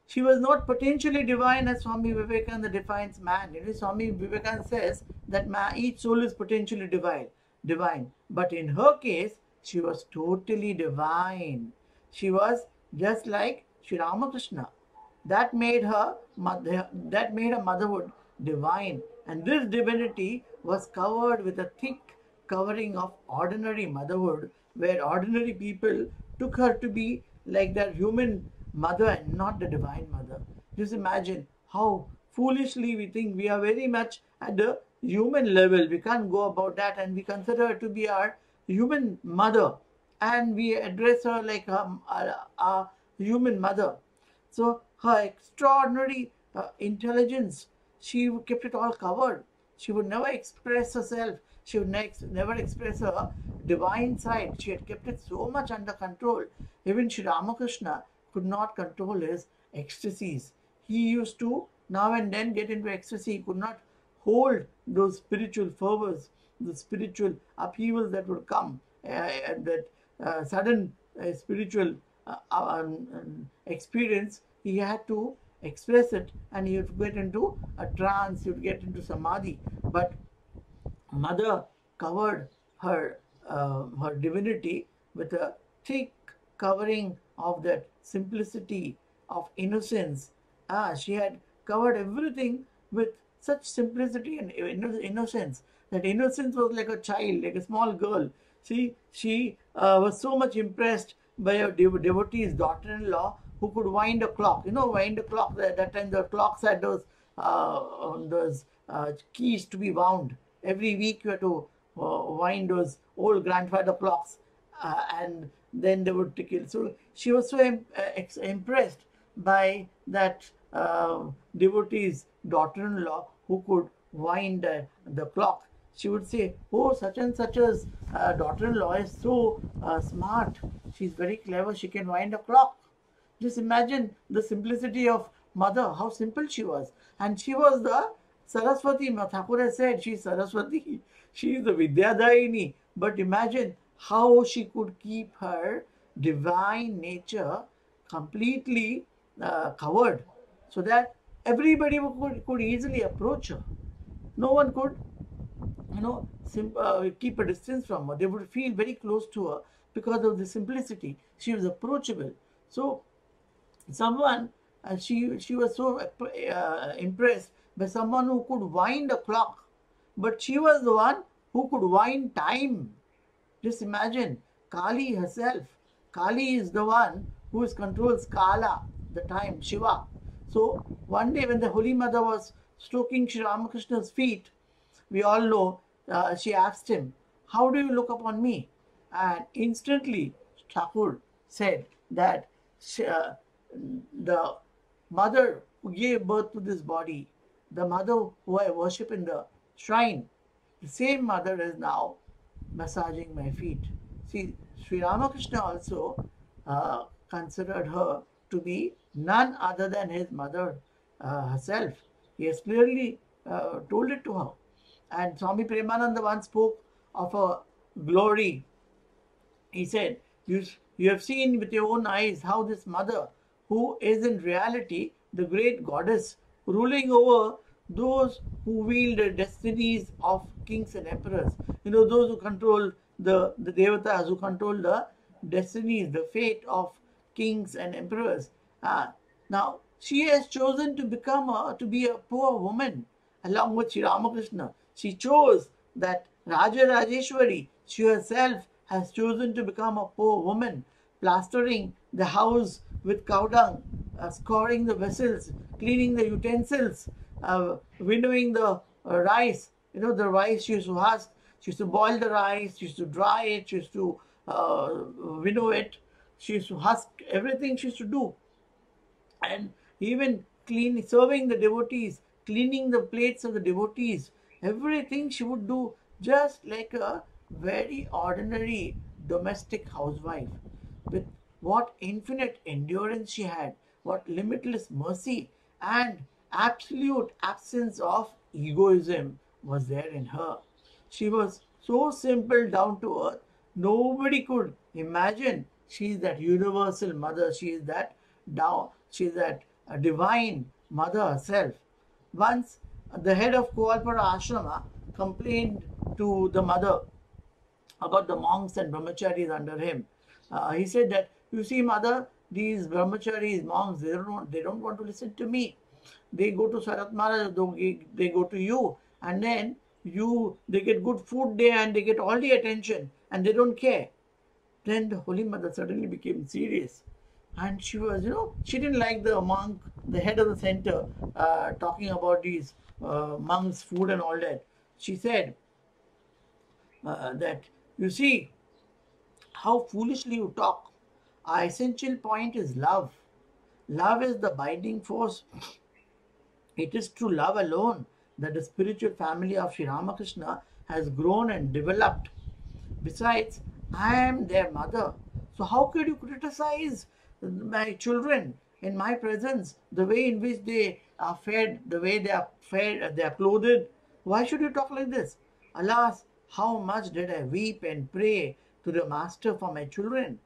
She was not potentially divine as Swami Vivekananda defines man. You know, Swami Vivekananda says that man, each soul is potentially divine, divine. But in her case, she was totally divine. She was just like Sri Ramakrishna. That made her mother, that made her motherhood divine. And this divinity was covered with a thick covering of ordinary motherhood, where ordinary people took her to be like their human mother and not the divine mother. Just imagine how foolishly we think we are very much at the human level. We can't go about that and we consider her to be our human mother and we address her like a, our, our human mother. So her extraordinary uh, intelligence, she kept it all covered. She would never express herself. She would next, never express her divine side. She had kept it so much under control. Even Sri Ramakrishna could not control his ecstasies. He used to now and then get into ecstasy. He could not hold those spiritual fervors, the spiritual upheavals that would come, uh, and that uh, sudden uh, spiritual uh, um, um, experience. He had to express it, and he would get into a trance. He would get into samadhi. But mother covered her uh, her divinity with a thick covering of that simplicity of innocence. Ah, she had covered everything with such simplicity and innocence. That innocence was like a child, like a small girl. See, she uh, was so much impressed by a dev- devotee's daughter-in-law who could wind a clock. You know, wind a clock. At that time, the clocks had those uh, those uh, keys to be wound. Every week, you had to uh, wind those old grandfather clocks, uh, and then they would tickle. So she was so uh, impressed by that devotee's daughter-in-law who could wind the clock. She would say, "Oh, such and such's uh, daughter-in-law is so uh, smart. She's very clever. She can wind a clock." Just imagine the simplicity of mother, how simple she was. And she was the Saraswati. Ma- Thakur has said she's Saraswati. She is the Vidyadayini. But imagine how she could keep her divine nature completely uh, covered so that everybody could, could easily approach her. No one could, know, uh, keep a distance from her. They would feel very close to her because of the simplicity. She was approachable. So someone and she she was so uh, impressed by someone who could wind a clock but she was the one who could wind time just imagine kali herself kali is the one who controls kala the time shiva so one day when the holy mother was stroking Sri Ramakrishna's feet we all know uh, she asked him how do you look upon me and instantly Thakur said that she, uh, the mother who gave birth to this body, the mother who I worship in the shrine, the same mother is now massaging my feet. See, Sri Ramakrishna also uh, considered her to be none other than his mother uh, herself. He has clearly uh, told it to her. And Swami Premananda once spoke of a glory. He said, you, you have seen with your own eyes how this mother, who is in reality the great goddess ruling over those who wield the destinies of kings and emperors. You know, those who control the, the devatas, who control the destinies, the fate of kings and emperors. Ah, now, she has chosen to become a, to be a poor woman along with Sri Ramakrishna. She chose that Raja Rajeshwari, she herself has chosen to become a poor woman, plastering the house with cow dung, uh, scouring the vessels, cleaning the utensils, uh, winnowing the uh, rice. You know, the rice she used to husk, she used to boil the rice, she used to dry it, she used to uh, winnow it, she used to husk everything she used to do. And even clean, serving the devotees, cleaning the plates of the devotees, everything she would do just like a very ordinary domestic housewife. With what infinite endurance she had, what limitless mercy and absolute absence of egoism was there in her. She was so simple, down to earth, nobody could imagine she is that universal mother, she is that down, she is that uh, divine mother herself. Once the head of Koalpara Ashrama complained to the mother about the monks and brahmacharis under him. Uh, he said that, you see, mother, these brahmacharis, monks, they don't, want, they don't want to listen to me. They go to Sarat Maharaj, they they go to you, and then you, they get good food there and they get all the attention and they don't care. Then the Holy Mother suddenly became serious. And she was, you know, she didn't like the monk, the head of the center, uh, talking about these uh, monks' food and all that. She said uh, that, you see, how foolishly you talk. Our essential point is love. Love is the binding force. It is through love alone that the spiritual family of Sri Ramakrishna has grown and developed. Besides, I am their mother. So, how could you criticize my children in my presence, the way in which they are fed, the way they are fed, they are clothed? Why should you talk like this? Alas, how much did I weep and pray to the Master for my children?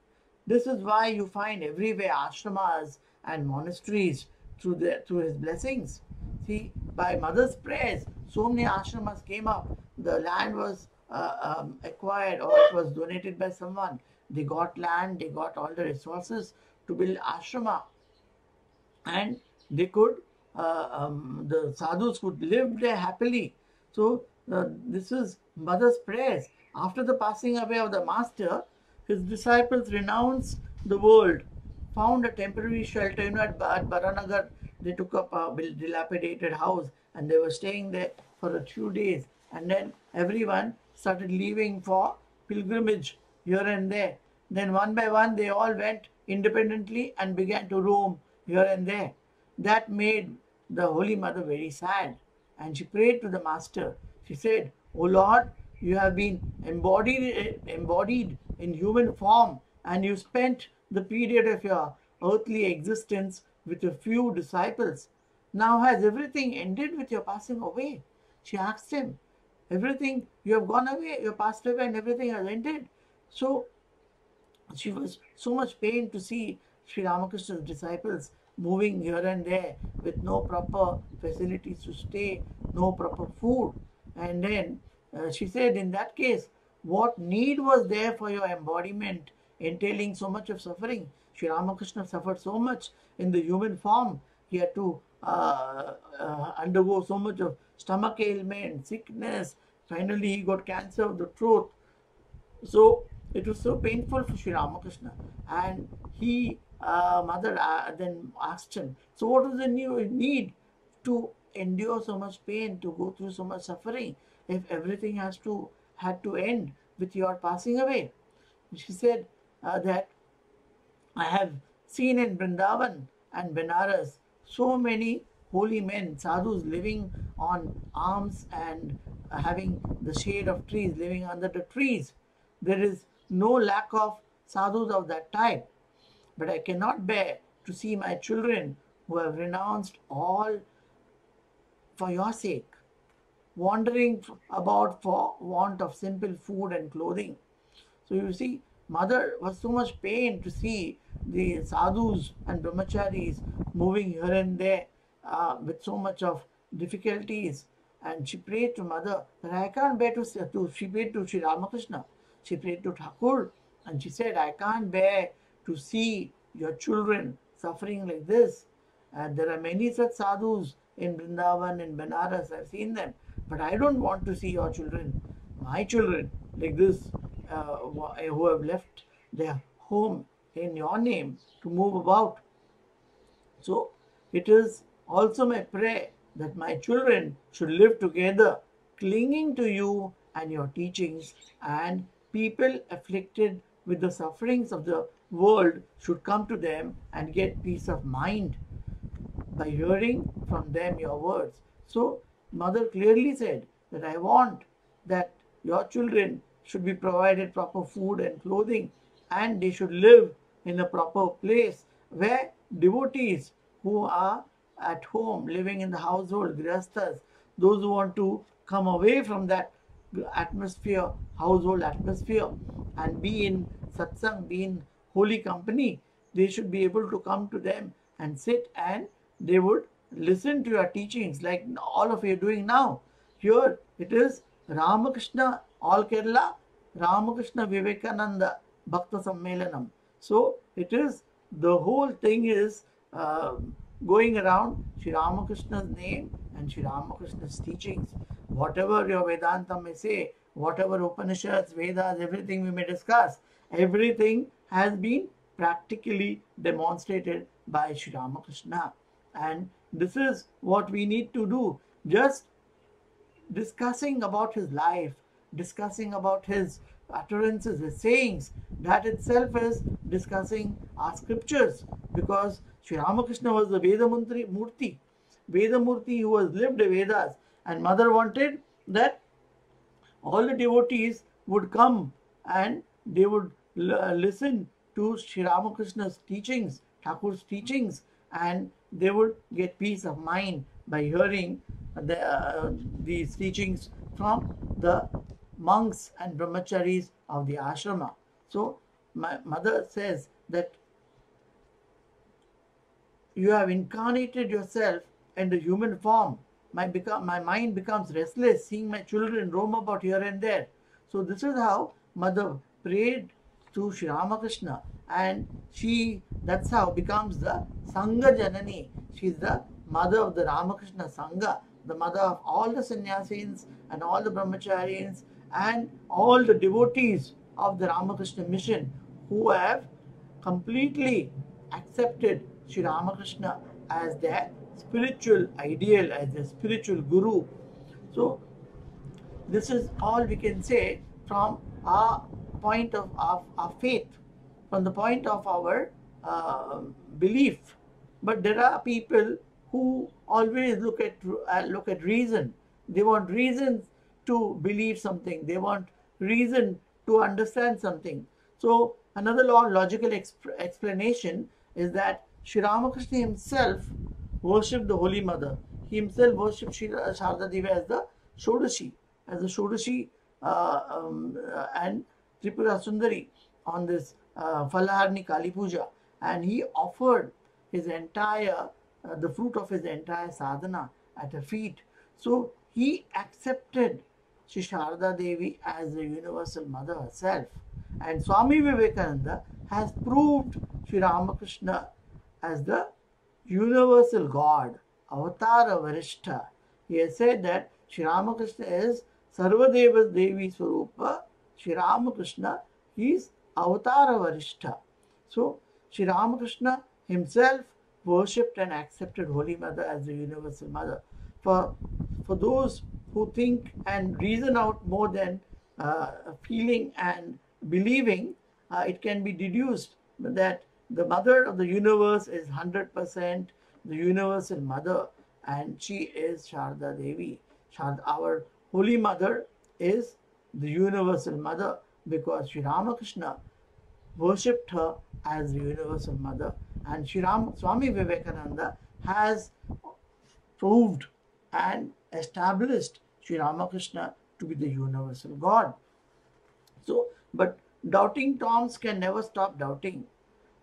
This is why you find everywhere ashramas and monasteries through, the, through his blessings. See, by mother's prayers, so many ashramas came up. The land was uh, um, acquired or it was donated by someone. They got land, they got all the resources to build ashrama. And they could, uh, um, the sadhus could live there happily. So, uh, this is mother's prayers. After the passing away of the master, his disciples renounced the world, found a temporary shelter you know, at, at Baranagar. They took up a dilapidated house and they were staying there for a few days. And then everyone started leaving for pilgrimage here and there. Then one by one, they all went independently and began to roam here and there. That made the Holy Mother very sad. And she prayed to the Master. She said, O Lord, you have been embodied, embodied in human form and you spent the period of your earthly existence with a few disciples. Now has everything ended with your passing away? She asked him, Everything, you have gone away, you have passed away, and everything has ended. So she was so much pained to see Sri Ramakrishna's disciples moving here and there with no proper facilities to stay, no proper food. And then uh, she said, in that case, what need was there for your embodiment entailing so much of suffering? Sri Ramakrishna suffered so much in the human form. He had to uh, uh, undergo so much of stomach ailment, sickness. Finally, he got cancer of the throat. So it was so painful for Sri Ramakrishna. And he, uh, mother, uh, then asked him, So, what is the new need to endure so much pain, to go through so much suffering, if everything has to had to end with your passing away? She said uh, that I have seen in Vrindavan and Benares so many holy men, sadhus living on arms and having the shade of trees, living under the trees. There is no lack of sadhus of that type. But I cannot bear to see my children who have renounced all for your sake, wandering about for want of simple food and clothing. So you see, mother was so much pain to see the sadhus and brahmacharis moving here and there uh, with so much of difficulties. And she prayed to mother that I can't bear to, see- to she prayed to Sri Ramakrishna. She prayed to Thakur and she said, I can't bear to see your children suffering like this. And there are many such sadhus in Vrindavan, in Benares, I've seen them. But I don't want to see your children, my children, like this, uh, who have left their home in your name to move about. So it is also my prayer that my children should live together, clinging to you and your teachings, and people afflicted with the sufferings of the world should come to them and get peace of mind by hearing from them your words. So, mother clearly said that I want that your children should be provided proper food and clothing and they should live in a proper place where devotees who are at home living in the household, grihasthas, those who want to come away from that atmosphere, household atmosphere, and be in satsang, be in holy company, they should be able to come to them and sit and they would listen to your teachings like all of you are doing now. Here it is Ramakrishna, all Kerala, Ramakrishna Vivekananda Bhakta Sammelanam. So it is the whole thing is uh, going around Sri Ramakrishna's name and Sri Ramakrishna's teachings. Whatever your Vedanta may say, whatever Upanishads, Vedas, everything we may discuss, everything has been practically demonstrated by Sri Ramakrishna. And this is what we need to do. Just discussing about his life, discussing about his utterances, his sayings, that itself is discussing our scriptures because Sri Ramakrishna was the Veda Murti, Veda Murti who has lived the Vedas, and mother wanted that all the devotees would come and they would listen to Sri Ramakrishna's teachings, Thakur's teachings, and they would get peace of mind by hearing the, uh, these teachings from the monks and brahmacharis of the ashrama. So, my mother says that you have incarnated yourself in the human form. My, become, my mind becomes restless seeing my children roam about here and there. So, this is how mother prayed to Sri Ramakrishna, and she that's how becomes the Sangha Janani. She is the mother of the Ramakrishna Sangha, the mother of all the sannyasins and all the brahmacharis and all the devotees of the Ramakrishna mission who have completely accepted Sri Ramakrishna as their spiritual ideal, as their spiritual guru. So, this is all we can say from our point of our, faith, from the point of our uh, belief. But there are people who always look at uh, look at reason. They want reasons to believe something. They want reason to understand something. So another logical exp- explanation is that Sri Ramakrishna himself worshipped the Holy Mother. He himself worshipped Sri Sharda Devi as the Shodashi, as the Shodashi uh, um, uh, and Tripura Sundari on this uh, Falaharni Kali Puja. And he offered his entire, uh, the fruit of his entire sadhana at her feet. So he accepted Sri Sharda Devi as the universal mother herself. And Swami Vivekananda has proved Sri Ramakrishna as the universal God, Avatara Varishta. He has said that Sri Ramakrishna is Sarvadeva Devi Swarupa, Sri Ramakrishna is Avatara Varishta. So, Sri Ramakrishna himself worshipped and accepted Holy Mother as the universal mother. For, for those who think and reason out more than uh, feeling and believing, uh, it can be deduced that the mother of the universe is 100% the universal mother, and she is Sharda Devi. Shard- our Holy Mother is the universal mother because Sri Ramakrishna worshipped her as the universal mother, and Sri Ram- Swami Vivekananda has proved and established Sri Ramakrishna to be the universal God. So, but doubting Toms can never stop doubting.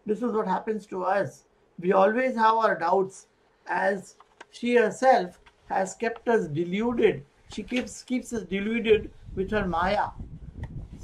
This is what happens to us. We always have our doubts, as she herself has kept us deluded. She keeps keeps us deluded with her Maya.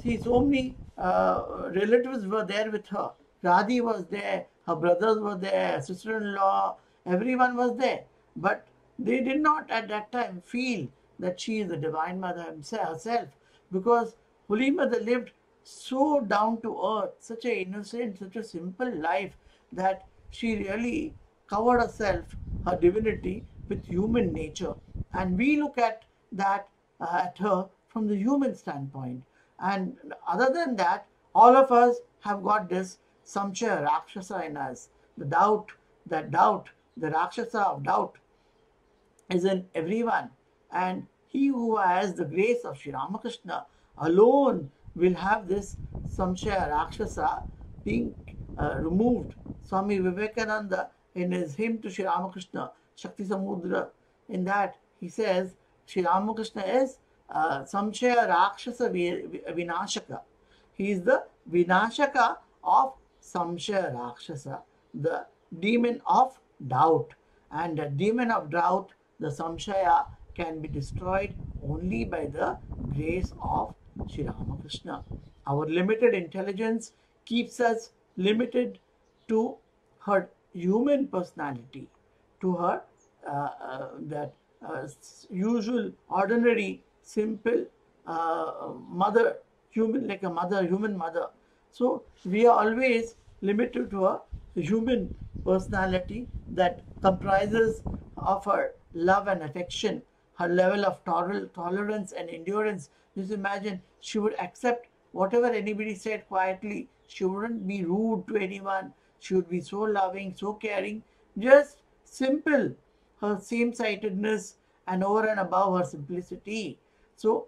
See, so many uh, relatives were there with her. Radhi was there, her brothers were there, sister in law, everyone was there. But they did not at that time feel that she is the Divine Mother herself because Holy Mother lived so down to earth, such a innocent, such a simple life that she really covered herself, her divinity, with human nature. And we look at that uh, at her from the human standpoint. And other than that, all of us have got this samchaya rakshasa in us. The doubt, that doubt, the rakshasa of doubt is in everyone. And he who has the grace of Sri Ramakrishna alone will have this samshaya rakshasa being uh, removed. Swami Vivekananda, in his hymn to Sri Ramakrishna, Shakti Samudra, in that he says Sri Ramakrishna is uh, samshaya rakshasa vi- vi- vinashaka. He is the vinashaka of samshaya rakshasa, the demon of doubt. And the demon of doubt, the samshaya, can be destroyed only by the grace of Sri Ramakrishna. Our limited intelligence keeps us limited to her human personality, to her uh, uh, that uh, usual, ordinary, simple uh, mother, human like a mother, human mother. So we are always limited to a human personality that comprises of her love and affection, her level of toler- tolerance and endurance. Just imagine she would accept whatever anybody said quietly. She wouldn't be rude to anyone. She would be so loving, so caring, just simple. Her same sightedness and over and above her simplicity. So,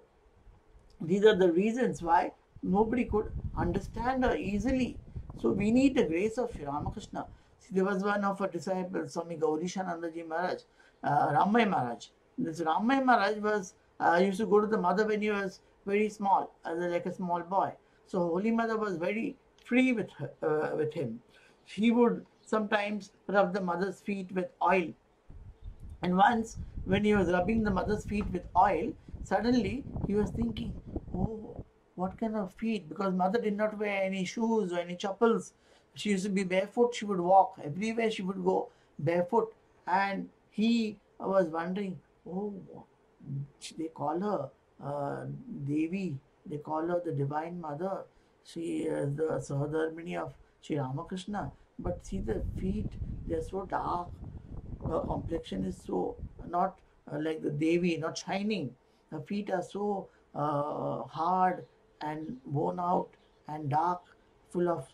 these are the reasons why nobody could understand her easily. So we need the grace of Sri Ramakrishna. See, there was one of her disciples, Swami Gaurishanandaji Maharaj, uh, Ramay Maharaj. This Ramay Maharaj was uh, used to go to the mother when he was very small, as a, like a small boy. So Holy Mother was very free with her, uh, with him. She would sometimes rub the mother's feet with oil and once, when he was rubbing the mother's feet with oil, suddenly he was thinking, Oh, what kind of feet? Because mother did not wear any shoes or any chappals. She used to be barefoot, she would walk. Everywhere she would go barefoot. And he was wondering, Oh, they call her uh, Devi, they call her the Divine Mother. She is the Sahadharmini of Sri Ramakrishna. But see the feet, they're so dark her complexion is so not uh, like the Devi, not shining. Her feet are so uh, hard and worn out and dark, full of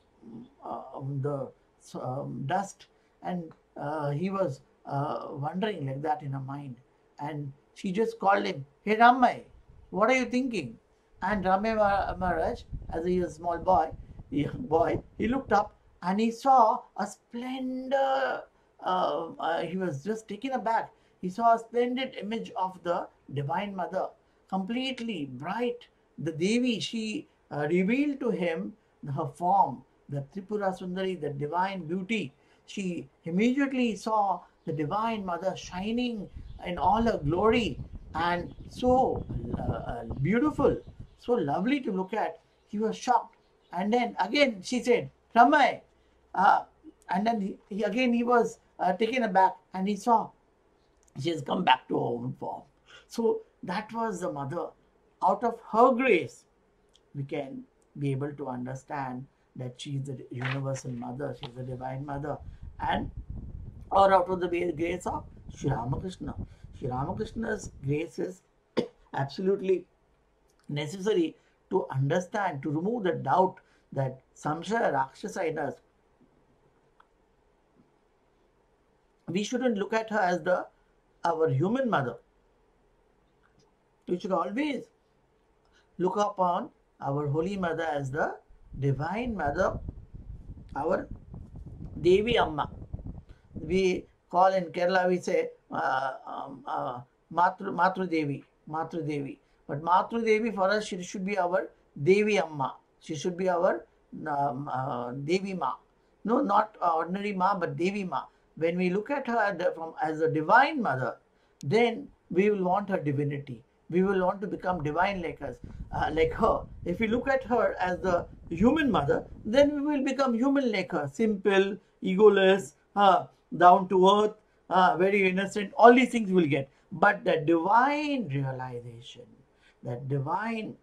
uh, um, the um, dust. And uh, he was uh, wondering like that in her mind. And she just called him, Hey Ramay, what are you thinking? And Ramay Maharaj, as he was a small boy, young boy, he looked up and he saw a splendor uh, uh, he was just taken aback. He saw a splendid image of the Divine Mother, completely bright. The Devi, she uh, revealed to him her form, the Tripura Sundari, the divine beauty. She immediately saw the Divine Mother shining in all her glory and so uh, uh, beautiful, so lovely to look at. He was shocked. And then again she said, Ramay, uh, and then he, he again he was uh, taken aback and he saw she has come back to her own form. So that was the mother. Out of her grace, we can be able to understand that she is the universal mother, she is the divine mother, and or out of the grace of Sri Ramakrishna. Sri Ramakrishna's grace is absolutely necessary to understand, to remove the doubt that samshaya rakshasa in us we shouldn't look at her as the our human mother. We should always look upon our holy mother as the divine mother, our Devi Amma. We call in Kerala, we say uh, um, uh, Matru, Matru Devi, Matru Devi. But Matru Devi for us, she should be our Devi Amma. She should be our um, uh, Devi Ma. No, not ordinary Ma, but Devi Ma. When we look at her from, as a divine mother, then we will want her divinity. We will want to become divine like us, uh, like her. If we look at her as the human mother, then we will become human like her, simple, egoless, uh, down to earth, uh, very innocent. All these things we will get. But the divine realization, that divine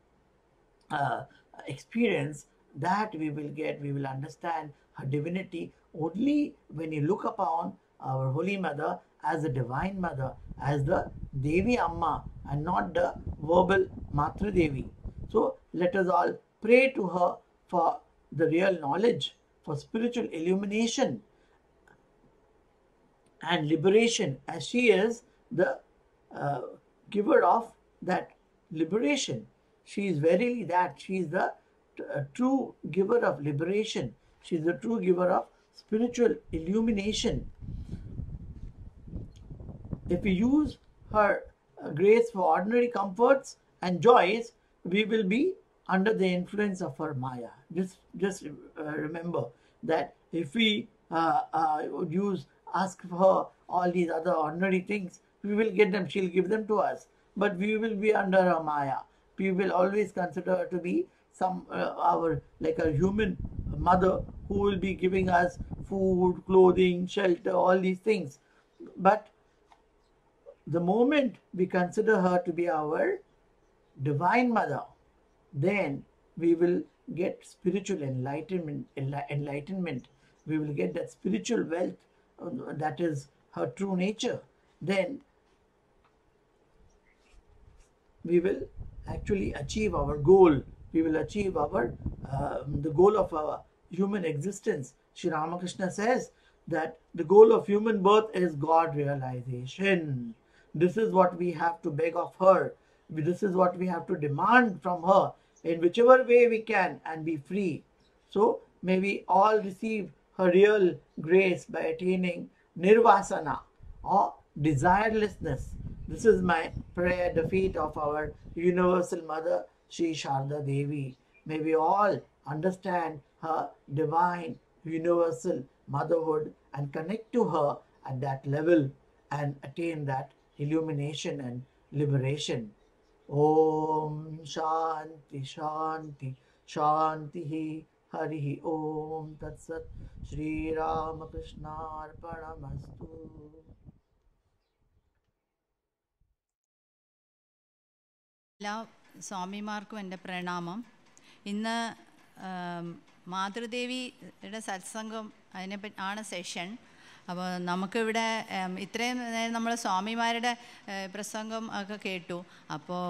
uh, experience that we will get, we will understand her divinity only when you look upon our Holy Mother as the divine mother, as the Devi Amma, and not the verbal Matru Devi. So let us all pray to her for the real knowledge, for spiritual illumination and liberation, as she is the uh, giver of that liberation. She is verily that. She is the uh, true giver of liberation. She is the true giver of spiritual illumination. If we use her grace for ordinary comforts and joys, we will be under the influence of her Maya. Just, just uh, remember that if we uh, uh, use, ask for her all these other ordinary things, we will get them. She'll give them to us, but we will be under her Maya. We will always consider her to be some uh, our like a human mother who will be giving us food, clothing, shelter, all these things. But the moment we consider her to be our divine mother, then we will get spiritual enlightenment. Enlightenment. We will get that spiritual wealth uh, that is her true nature. Then we will actually achieve our goal. We will achieve our um, the goal of our human existence. Sri Ramakrishna says that the goal of human birth is God realization. This is what we have to beg of her. This is what we have to demand from her in whichever way we can and be free. So may we all receive her real grace by attaining nirvasana or desirelessness. This is my prayer the feet of our Universal Mother, Sri Sharda Devi. May we all understand her divine, universal motherhood and connect to her at that level and attain that illumination and liberation. Om Shanti Shanti Shanti Hari Om Tat Sat Shri Ramakrishna Arpanamastu. എല്ലാ സ്വാമിമാർക്കും എന്റെ പ്രണാമം ഇന്ന് മാതൃദേവിയുടെ സത്സംഗം അതിനെപ്പറ്റി ആണ് session അപ്പോൾ നമുക്കിവിടെ ഇത്രയും നേരം നമ്മൾ സ്വാമിമാരുടെ പ്രസംഗം ഒക്കെ കേട്ടു. അപ്പോൾ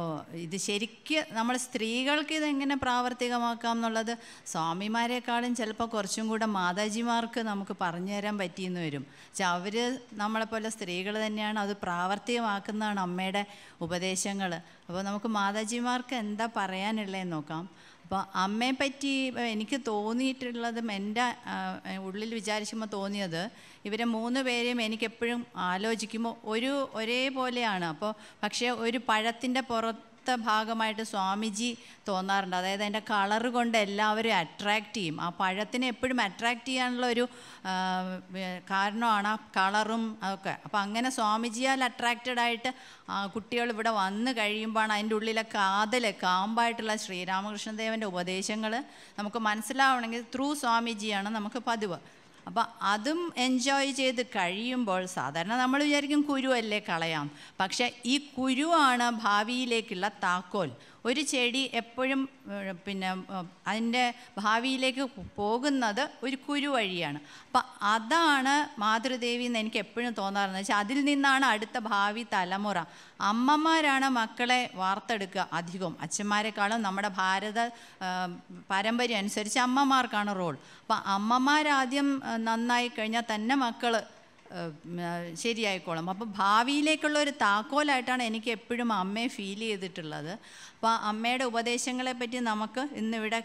ഇത് ശരിക്ക് നമ്മൾ സ്ത്രീകൾക്ക് ഇതെങ്ങനെ പ്രാവർത്തികമാക്കാം എന്നുള്ളത് സ്വാമിമാരെക്കാളും ചിലപ്പോൾ കുറച്ചും കൂടെ മാതാജിമാർക്ക് നമുക്ക് പറഞ്ഞു തരാൻ പറ്റിയെന്ന് വരും. പക്ഷെ അവർ നമ്മളെപ്പോലെ സ്ത്രീകൾ തന്നെയാണ് അത് പ്രാവർത്തികമാക്കുന്നതാണ് അമ്മയുടെ ഉപദേശങ്ങൾ അപ്പോൾ നമുക്ക് മാതാജിമാർക്ക് എന്താ പറയാനുള്ളതെന്ന് നോക്കാം. അപ്പോൾ അമ്മയെ പറ്റി എനിക്ക് തോന്നിയിട്ടുള്ളതും എന്റെ ഉള്ളിൽ വിചാരിക്കുമ്പോൾ തോന്നിയത് ഇവരെ മൂന്ന് പേരെയും എനിക്കെപ്പോഴും ആലോചിക്കുമ്പോൾ ഒരു ഒരേപോലെയാണ്. അപ്പോൾ പക്ഷേ ഒരു പഴത്തിന്റെ പുറത്തെ ഭാഗമായിട്ട് സ്വാമിജി തോന്നാറുണ്ട്. അതായത് അതിന്റെ കളർ കൊണ്ട് എല്ലാവരും അട്രാക്റ്റ് ചെയ്യും. ആ പഴത്തിനെ എപ്പോഴും അട്രാക്റ്റ് ചെയ്യാനുള്ള ഒരു കാരണമാണ് ആ കളറും അതൊക്കെ. അപ്പോൾ അങ്ങനെ സ്വാമിജിയാൽ അട്രാക്റ്റഡ് ആയിട്ട് കുട്ടികൾ ഇവിടെ വന്ന് കഴിയുമ്പോഴാണ് അതിന്റെ ഉള്ളിലെ കാതൽ കാമ്പായിട്ടുള്ള ശ്രീരാമകൃഷ്ണദേവന്റെ ഉപദേശങ്ങൾ നമുക്ക് മനസ്സിലാവണമെങ്കിൽ ത്രൂ സ്വാമിജിയാണ് നമുക്ക് പതിവ്. അപ്പോൾ അതും എൻജോയ് ചെയ്ത് കഴിയുമ്പോൾ സാധാരണ നമ്മൾ വിചാരിക്കും കുരുവല്ലേ കളയാം. പക്ഷേ ഈ കുരുവാണ് ഭാവിയിലേക്കുള്ള താക്കോൽ. ഒരു ചെടി എപ്പോഴും പിന്നെ അതിന്റെ ഭാവിയിലേക്ക് പോകുന്നത് ഒരു കുരു വഴിയാണ്. അപ്പം അതാണ് മാതൃദേവി എന്ന് എനിക്ക് എപ്പോഴും തോന്നാറുണ്ട് വെച്ചാൽ അതിൽ നിന്നാണ് അടുത്ത ഭാവി തലമുറ. അമ്മമാരാണ് മക്കളെ വാർത്തെടുക്കുക അധികവും അച്ഛന്മാരെക്കാളും നമ്മുടെ ഭാരത പാരമ്പര്യം അനുസരിച്ച് അമ്മമാർക്കാണ് റോൾ. അപ്പം അമ്മമാരാദ്യം നന്നായി കഴിഞ്ഞാൽ തന്നെ മക്കൾ ശരിയായിക്കോളും. അപ്പോൾ ഭാവിയിലേക്കുള്ള ഒരു താക്കോലായിട്ടാണ് എനിക്ക് എപ്പോഴും അമ്മയെ ഫീൽ ചെയ്തിട്ടുള്ളത്. അപ്പോൾ അമ്മയുടെ ഉപദേശങ്ങളെ പറ്റി നമുക്ക് ഇന്നിവിടെ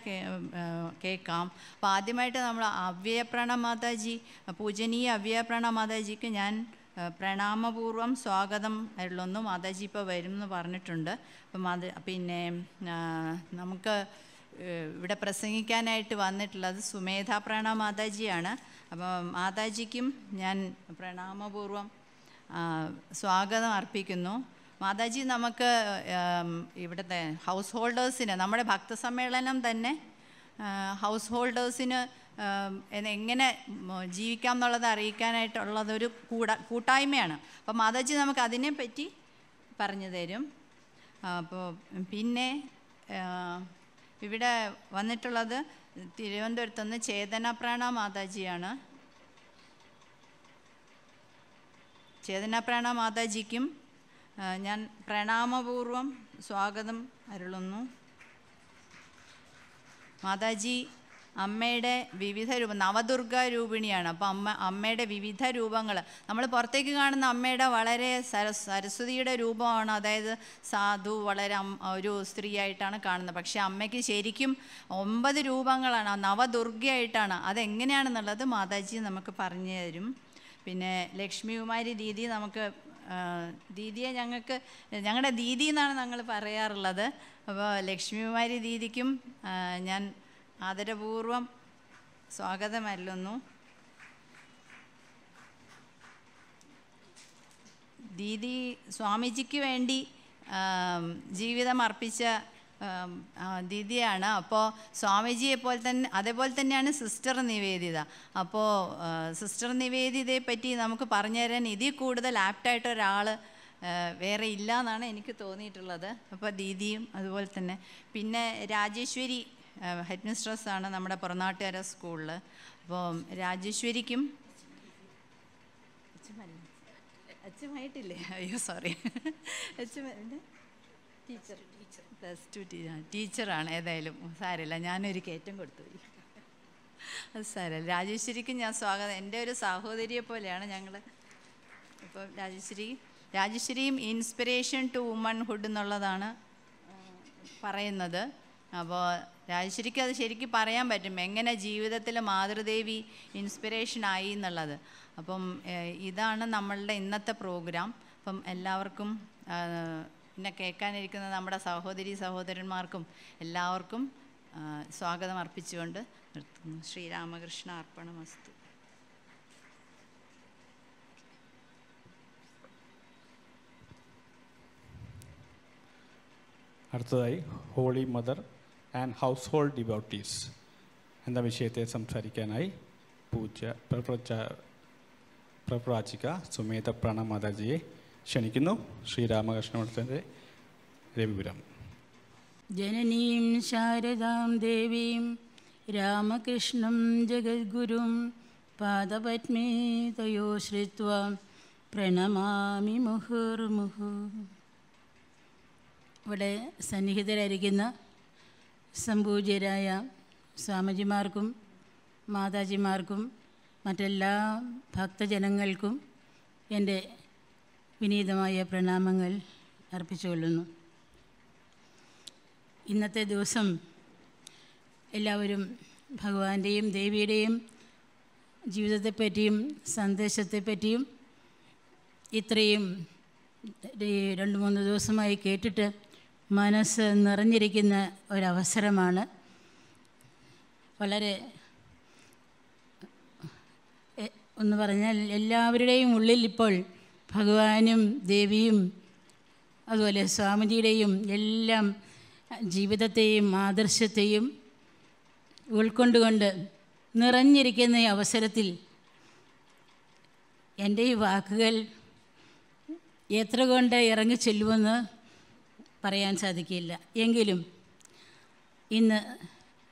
കേൾക്കാം. അപ്പോൾ ആദ്യമായിട്ട് നമ്മൾ അവ്യപ്രണ മാതാജി പൂജനീയ അവ്യപ്രണ മാതാജിക്ക് ഞാൻ പ്രണാമപൂർവം സ്വാഗതം ഉള്ളൊന്നു മാതാജി ഇപ്പോൾ വരും എന്ന് പറഞ്ഞിട്ടുണ്ട്. അപ്പം അത് പിന്നെ നമുക്ക് ഇവിടെ പ്രസംഗിക്കാനായിട്ട് വന്നിട്ടുള്ളത് സുമേധ പ്രണ മാതാജിയാണ്. അപ്പം മാതാജിക്കും ഞാൻ പ്രണാമപൂർവം സ്വാഗതം അർപ്പിക്കുന്നു. മാതാജി നമുക്ക് ഇവിടുത്തെ ഹൗസ് ഹോൾഡേഴ്സിന് നമ്മുടെ ഭക്തസമ്മേളനം തന്നെ ഹൗസ് ഹോൾഡേഴ്സിന് എങ്ങനെ ജീവിക്കാം എന്നുള്ളത് അറിയിക്കാനായിട്ടുള്ളതൊരു കൂട കൂട്ടായ്മയാണ്. അപ്പോൾ മാതാജി നമുക്ക് അതിനെപ്പറ്റി പറഞ്ഞു തരും. അപ്പോൾ പിന്നെ ഇവിടെ വന്നിട്ടുള്ളത് തിരുവനന്തപുരത്ത് നിന്ന് ചേതന പ്രാണ മാതാജിയാണ്. ചേതന പ്രാണ മാതാജിക്കും ഞാൻ പ്രണാമപൂർവം സ്വാഗതം അരുളുന്നു. മാതാജി അമ്മയുടെ വിവിധ രൂപം നവദുർഗ രൂപിണിയാണ്. അപ്പോൾ അമ്മ അമ്മയുടെ വിവിധ രൂപങ്ങൾ നമ്മൾ പുറത്തേക്ക് കാണുന്ന അമ്മയുടെ വളരെ സരസ് സരസ്വതിയുടെ രൂപമാണ്. അതായത് സാധു വളരെ ഒരു സ്ത്രീയായിട്ടാണ് കാണുന്നത്. പക്ഷേ അമ്മയ്ക്ക് ശരിക്കും ഒമ്പത് രൂപങ്ങളാണ്. നവദുർഗയായിട്ടാണ്. അതെങ്ങനെയാണെന്നുള്ളത് മാതാജി നമുക്ക് പറഞ്ഞു തരും. പിന്നെ ലക്ഷ്മികുമാരി ദീദി നമുക്ക് ദീദിയെ ഞങ്ങൾക്ക് ഞങ്ങളുടെ ദീദി എന്നാണ് ഞങ്ങൾ പറയാറുള്ളത്. അപ്പോൾ ലക്ഷ്മികുമാരി ദീദിക്കും ഞാൻ ആദരപൂർവം സ്വാഗതമല്ലുന്നു ദീദി സ്വാമിജിക്ക് വേണ്ടി ജീവിതം അർപ്പിച്ച ദീദിയാണ്. അപ്പോൾ സ്വാമിജിയെ പോലെ തന്നെ അതേപോലെ തന്നെയാണ് സിസ്റ്റർ നിവേദിത. അപ്പോൾ സിസ്റ്റർ നിവേദിതയെ പറ്റി നമുക്ക് പറഞ്ഞു തരാൻ ഇതിൽ കൂടുതൽ ആപ്റ്റായിട്ട് ഒരാൾ വേറെ ഇല്ല എന്നാണ് എനിക്ക് തോന്നിയിട്ടുള്ളത്. അപ്പോൾ ദീദിയും അതുപോലെ തന്നെ. പിന്നെ രാജേശ്വരി ഹെഡ് മിസ്ട്രസ്സാണ് നമ്മുടെ പുറനാട്ടുകാര സ്കൂളിൽ. അപ്പോൾ രാജേശ്വരിക്കും അച്ഛമായിട്ടില്ലേ? അയ്യോ sorry teacher. Teacher plus two ടീച്ചറാണ് ഏതായാലും. സാരമില്ല ഞാനൊരു കയറ്റം കൊടുത്തു. അത് സാരമില്ല. രാജേശ്വരിക്കും ഞാൻ സ്വാഗതം. എന്റെ ഒരു സഹോദരിയെ പോലെയാണ് ഞങ്ങൾ ഇപ്പം രാജേശ്വരി രാജേശ്വരിയും ഇൻസ്പിറേഷൻ ടു വുമൺഹുഡ് എന്നുള്ളതാണ് പറയുന്നത്. അപ്പോൾ രാജേശ്വരിക്ക് അത് ശരിക്കും പറയാൻ പറ്റും. എങ്ങനെ ജീവിതത്തിൽ മാതൃദേവി ഇൻസ്പിറേഷൻ ആയി എന്നുള്ളത്. അപ്പം ഇതാണ് നമ്മളുടെ ഇന്നത്തെ പ്രോഗ്രാം അപ്പം എല്ലാവർക്കും പിന്നെ കേൾക്കാനിരിക്കുന്ന നമ്മുടെ സഹോദരി സഹോദരന്മാർക്കും എല്ലാവർക്കും സ്വാഗതം അർപ്പിച്ചുകൊണ്ട് നിർത്തുന്നു. ശ്രീരാമകൃഷ്ണ അർപ്പണമസ്തു അടുത്തതായി holy mother and household devotees എന്ന വിഷയത്തെ സംസാരിക്കാനായി പൂജ പ്രപ്രച പ്രപ്രാചിക സുമേധ പ്രണ മാതാജിയെ ക്ഷണിക്കുന്നു. ശ്രീരാമകൃഷ്ണമഠത്തിന്റെ രവിപുരം. ജനനീം ശാരദാം ദേവീം രാമകൃഷ്ണം ജഗദ്ഗുരും പാദപത്മേ തയോ പ്രണമാമി മുഹുർമുഹു. ഇവിടെ സന്നിഹിതരായിരിക്കുന്ന സംപൂജ്യരായ സ്വാമിജിമാർക്കും മാതാജിമാർക്കും മറ്റെല്ലാ ഭക്തജനങ്ങൾക്കും എന്റെ വിനീതമായ പ്രണാമങ്ങൾ അർപ്പിച്ചുകൊള്ളുന്നു. ഇന്നത്തെ ദിവസം എല്ലാവരും ഭഗവാന്റെയും ദേവിയുടെയും ജീവിതത്തെപ്പറ്റിയും സന്ദേശത്തെപ്പറ്റിയും ഇത്രയും രണ്ട് മൂന്ന് ദിവസമായി കേട്ടിട്ട് മനസ്സ് നിറഞ്ഞിരിക്കുന്ന ഒരവസരമാണ്. വളരെ എന്ന് പറഞ്ഞാൽ എല്ലാവരുടെയും ഉള്ളിൽ ഇപ്പോൾ ഭഗവാനും ദേവിയും അതുപോലെ സ്വാമിജിയുടെയും എല്ലാം ജീവിതത്തെയും ആദർശത്തെയും ഉൾക്കൊണ്ടുകൊണ്ട് നിറഞ്ഞിരിക്കുന്ന ഈ അവസരത്തിൽ എന്റെ ഈ വാക്കുകൾ എത്ര കൊണ്ട് ഇറങ്ങി ചെല്ലുമെന്ന് പറയാൻ സാധിക്കില്ല. എങ്കിലും ഇന്ന്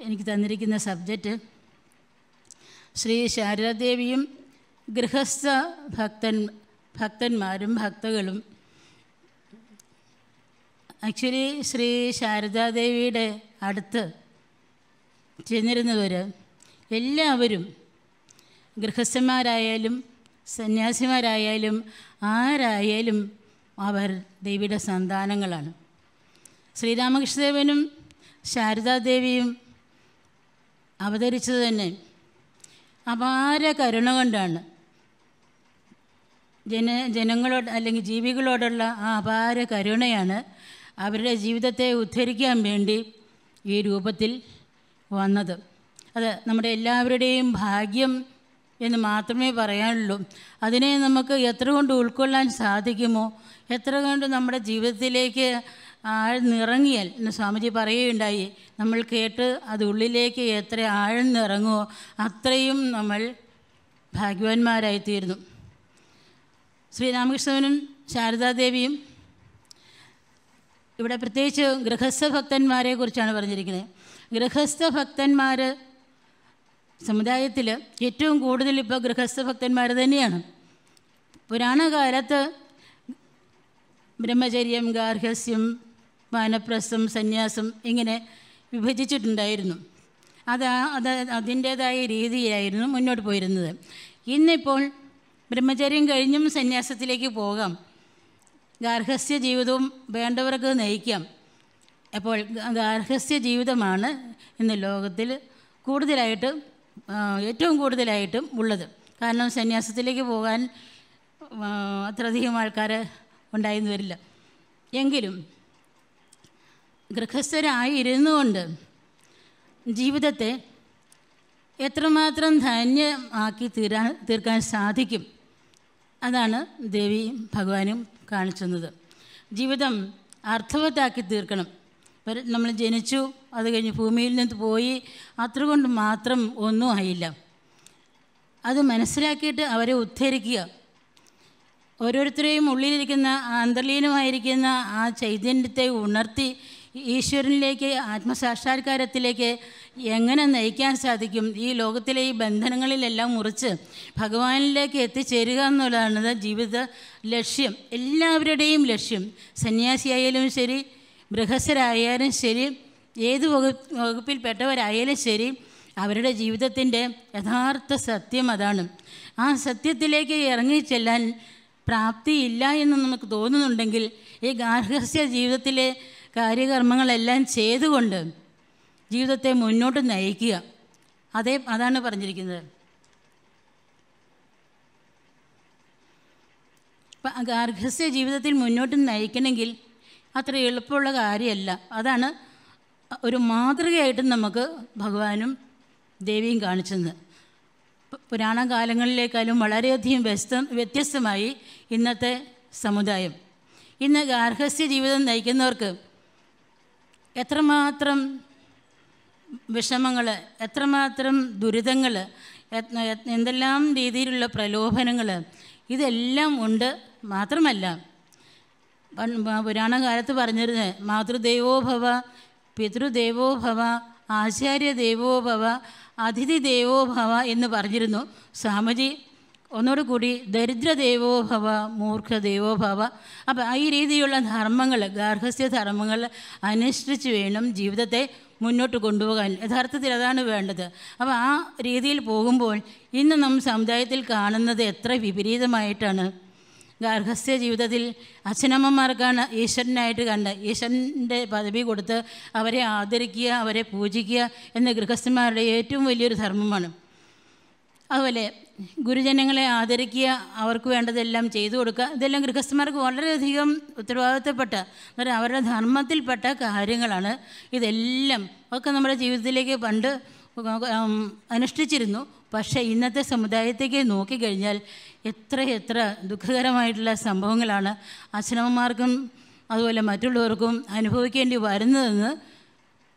എനിക്ക് തന്നിരിക്കുന്ന സബ്ജക്റ്റ് ശ്രീ ശാരദാദേവിയും ഗൃഹസ്ഥ ഭക്തൻ ഭക്തന്മാരും ഭക്തകളും. ആക്ച്വലി ശ്രീ ശാരദാദേവിയുടെ അടുത്ത് ചെന്നിരുന്നവർ എല്ലാവരും ഗൃഹസ്ഥന്മാരായാലും സന്യാസിമാരായാലും ആരായാലും അവർ ദേവിയുടെ സന്താനങ്ങളാണ്. ശ്രീരാമകൃഷ്ണദേവനും ശാരദാദേവിയും അവതരിച്ചത് തന്നെ അപാര കരുണ കൊണ്ടാണ്. ജന ജനങ്ങളോട് അല്ലെങ്കിൽ ജീവികളോടുള്ള ആ അപാര കരുണയാണ് അവരുടെ ജീവിതത്തെ ഉദ്ധരിക്കാൻ വേണ്ടി ഈ രൂപത്തിൽ വന്നത്. അത് നമ്മുടെ എല്ലാവരുടെയും ഭാഗ്യം എന്ന് മാത്രമേ പറയാനുള്ളൂ. അതിനെ നമുക്ക് എത്ര കൊണ്ട് ഉൾക്കൊള്ളാൻ സാധിക്കുമോ എത്ര കൊണ്ട് നമ്മുടെ ജീവിതത്തിലേക്ക് ആഴ്ന്നിറങ്ങിയാൽ എന്ന് സ്വാമിജി പറയുകയുണ്ടായി നമ്മൾ കേട്ട് അത് ഉള്ളിലേക്ക് എത്ര ആഴ്ന്നിറങ്ങുമോ അത്രയും നമ്മൾ ഭാഗ്യവാന്മാരായിത്തീരുന്നു. ശ്രീരാമകൃഷ്ണനും ശാരദാദേവിയും ഇവിടെ പ്രത്യേകിച്ച് ഗൃഹസ്ഥ ഭക്തന്മാരെ കുറിച്ചാണ് പറഞ്ഞിരിക്കുന്നത്. ഗൃഹസ്ഥ ഭക്തന്മാർ സമുദായത്തിൽ ഏറ്റവും കൂടുതൽ ഇപ്പോൾ ഗൃഹസ്ഥ ഭക്തന്മാർ തന്നെയാണ്. പുരാണകാലത്ത് ബ്രഹ്മചര്യം ഗാർഹസ്യം വാനപ്രസ്ഥം സന്യാസം ഇങ്ങനെ വിഭജിച്ചിട്ടുണ്ടായിരുന്നു. അത് അത് അതിന്റേതായ രീതിയിലായിരുന്നു മുന്നോട്ട് പോയിരുന്നത്. ഇന്നിപ്പോൾ ബ്രഹ്മചര്യം കഴിഞ്ഞും സന്യാസത്തിലേക്ക് പോകാം. ഗാർഹസ്യ ജീവിതവും വേണ്ടവർക്ക് നയിക്കാം. അപ്പോൾ ഗാർഹസ്യ ജീവിതമാണ് ഇന്ന് ലോകത്തിൽ കൂടുതലായിട്ട് ഏറ്റവും കൂടുതലായിട്ടും ഉള്ളത്. കാരണം സന്യാസത്തിലേക്ക് പോകാൻ അത്രയധികം ആൾക്കാർ ഉണ്ടായിരുന്നു വരില്ല എങ്കിലും ഗൃഹസ്ഥരായിരുന്നു കൊണ്ട് ജീവിതത്തെ എത്രമാത്രം ധന്യമാക്കി തീരാൻ തീർക്കാൻ സാധിക്കും അതാണ് ദേവി ഭഗവാനും കാണിച്ചു തന്നത് ജീവിതം അർത്ഥവത്താക്കി തീർക്കണം. നമ്മൾ ജനിച്ചു അത് കഴിഞ്ഞ് ഭൂമിയിൽ നിന്ന് പോയി അത്ര കൊണ്ട് മാത്രം ഒന്നും ആയില്ല. അത് മനസ്സിലാക്കിയിട്ട് അവരെ ഉദ്ധരിക്കുക. ഓരോരുത്തരെയും ഉള്ളിലിരിക്കുന്ന അന്തർലീനമായിരിക്കുന്ന ആ ചൈതന്യത്തെ ഉണർത്തി ഈശ്വരനിലേക്ക് ആത്മസാക്ഷാത്കാരത്തിലേക്ക് എങ്ങനെ നയിക്കാൻ സാധിക്കും? ഈ ലോകത്തിലെ ഈ ബന്ധനങ്ങളിലെല്ലാം മുറിച്ച് ഭഗവാനിലേക്ക് എത്തിച്ചേരുക എന്നുള്ളതാണ് ജീവിത ലക്ഷ്യം. എല്ലാവരുടെയും ലക്ഷ്യം. സന്യാസിയായാലും ശരി ഗൃഹസ്ഥരായാലും ശരി ഏത് വകുപ്പ് വകുപ്പിൽപ്പെട്ടവരായാലും ശരി അവരുടെ ജീവിതത്തിന്റെ യഥാർത്ഥ സത്യം അതാണ്. ആ സത്യത്തിലേക്ക് ഇറങ്ങിച്ചെല്ലാൻ പ്രാപ്തിയില്ല എന്ന് നമുക്ക് തോന്നുന്നുണ്ടെങ്കിൽ ഈ ഗാർഹസ്യ ജീവിതത്തിലെ കാര്യകർമ്മങ്ങളെല്ലാം ചെയ്തുകൊണ്ട് ജീവിതത്തെ മുന്നോട്ട് നയിക്കുക. അതേ അതാണ് പറഞ്ഞിരിക്കുന്നത്. ഗാർഹസ്യ ജീവിതത്തിൽ മുന്നോട്ട് നയിക്കണമെങ്കിൽ അത്ര എളുപ്പമുള്ള കാര്യമല്ല. അതാണ് ഒരു മാതൃകയായിട്ട് നമുക്ക് ഭഗവാനും ദേവിയും കാണിച്ചത്. പുരാണ കാലങ്ങളിലേക്കാളും വളരെയധികം വ്യസ്ത വ്യത്യസ്തമായി ഇന്നത്തെ സമുദായം. ഇന്ന് ഗാർഹസ്യ ജീവിതം നയിക്കുന്നവർക്ക് എത്രമാത്രം വിഷമങ്ങൾ എത്രമാത്രം ദുരിതങ്ങൾ എന്തെല്ലാം രീതിയിലുള്ള പ്രലോഭനങ്ങൾ ഇതെല്ലാം ഉണ്ട് മാത്രമല്ല. പുരാണകാലത്ത് പറഞ്ഞിരുന്നത് മാതൃദേവോ ഭവ പിതൃദേവോ ഭവ ആചാര്യ ദേവോ ഭവ അതിഥി ദേവോ ഭവ എന്ന് പറഞ്ഞിരുന്നു സ്വാമിജി. ഒന്നുകൂടെ കൂടി ദരിദ്രദേവോ ഭവ മൂർഖദേവോ അപ്പം ഈ രീതിയിലുള്ള ധർമ്മങ്ങൾ ഗാർഹസ്യ ധർമ്മങ്ങൾ അനുഷ്ഠിച്ച് വേണം ജീവിതത്തെ മുന്നോട്ട് കൊണ്ടുപോകാൻ. യഥാർത്ഥത്തിൽ അതാണ് വേണ്ടത്. അപ്പോൾ ആ രീതിയിൽ പോകുമ്പോൾ ഇന്ന് നാം സമുദായത്തിൽ കാണുന്നത് എത്ര വിപരീതമായിട്ടാണ്. ഗാർഹസ്ഥ്യ ജീവിതത്തിൽ അച്ഛനമ്മമാർക്കാണ് ഈശ്വരനായിട്ട് കണ്ട്. ഈശ്വരന്റെ പദവി കൊടുത്ത് അവരെ ആദരിക്കുക അവരെ പൂജിക്കുക എന്ന ഗൃഹസ്ഥന്മാരുടെ ഏറ്റവും വലിയൊരു ധർമ്മമാണ്. അതുപോലെ ഗുരുജനങ്ങളെ ആദരിക്കുക അവർക്ക് വേണ്ടതെല്ലാം ചെയ്തു കൊടുക്കുക. ഇതെല്ലാം ഗൃഹസ്ഥന്മാർക്ക് വളരെയധികം ഉത്തരവാദിത്തപ്പെട്ട എന്ന് അവരുടെ ധർമ്മത്തിൽപ്പെട്ട കാര്യങ്ങളാണ്. ഇതെല്ലാം ഒക്കെ നമ്മുടെ ജീവിതത്തിലേക്ക് പണ്ട് അനുഷ്ഠിച്ചിരുന്നു. പക്ഷേ ഇന്നത്തെ സമുദായത്തേക്ക് നോക്കിക്കഴിഞ്ഞാൽ എത്ര എത്ര ദുഃഖകരമായിട്ടുള്ള സംഭവങ്ങളാണ് അച്ഛനമ്മമാർക്കും അതുപോലെ മറ്റുള്ളവർക്കും അനുഭവിക്കേണ്ടി വരുന്നതെന്ന്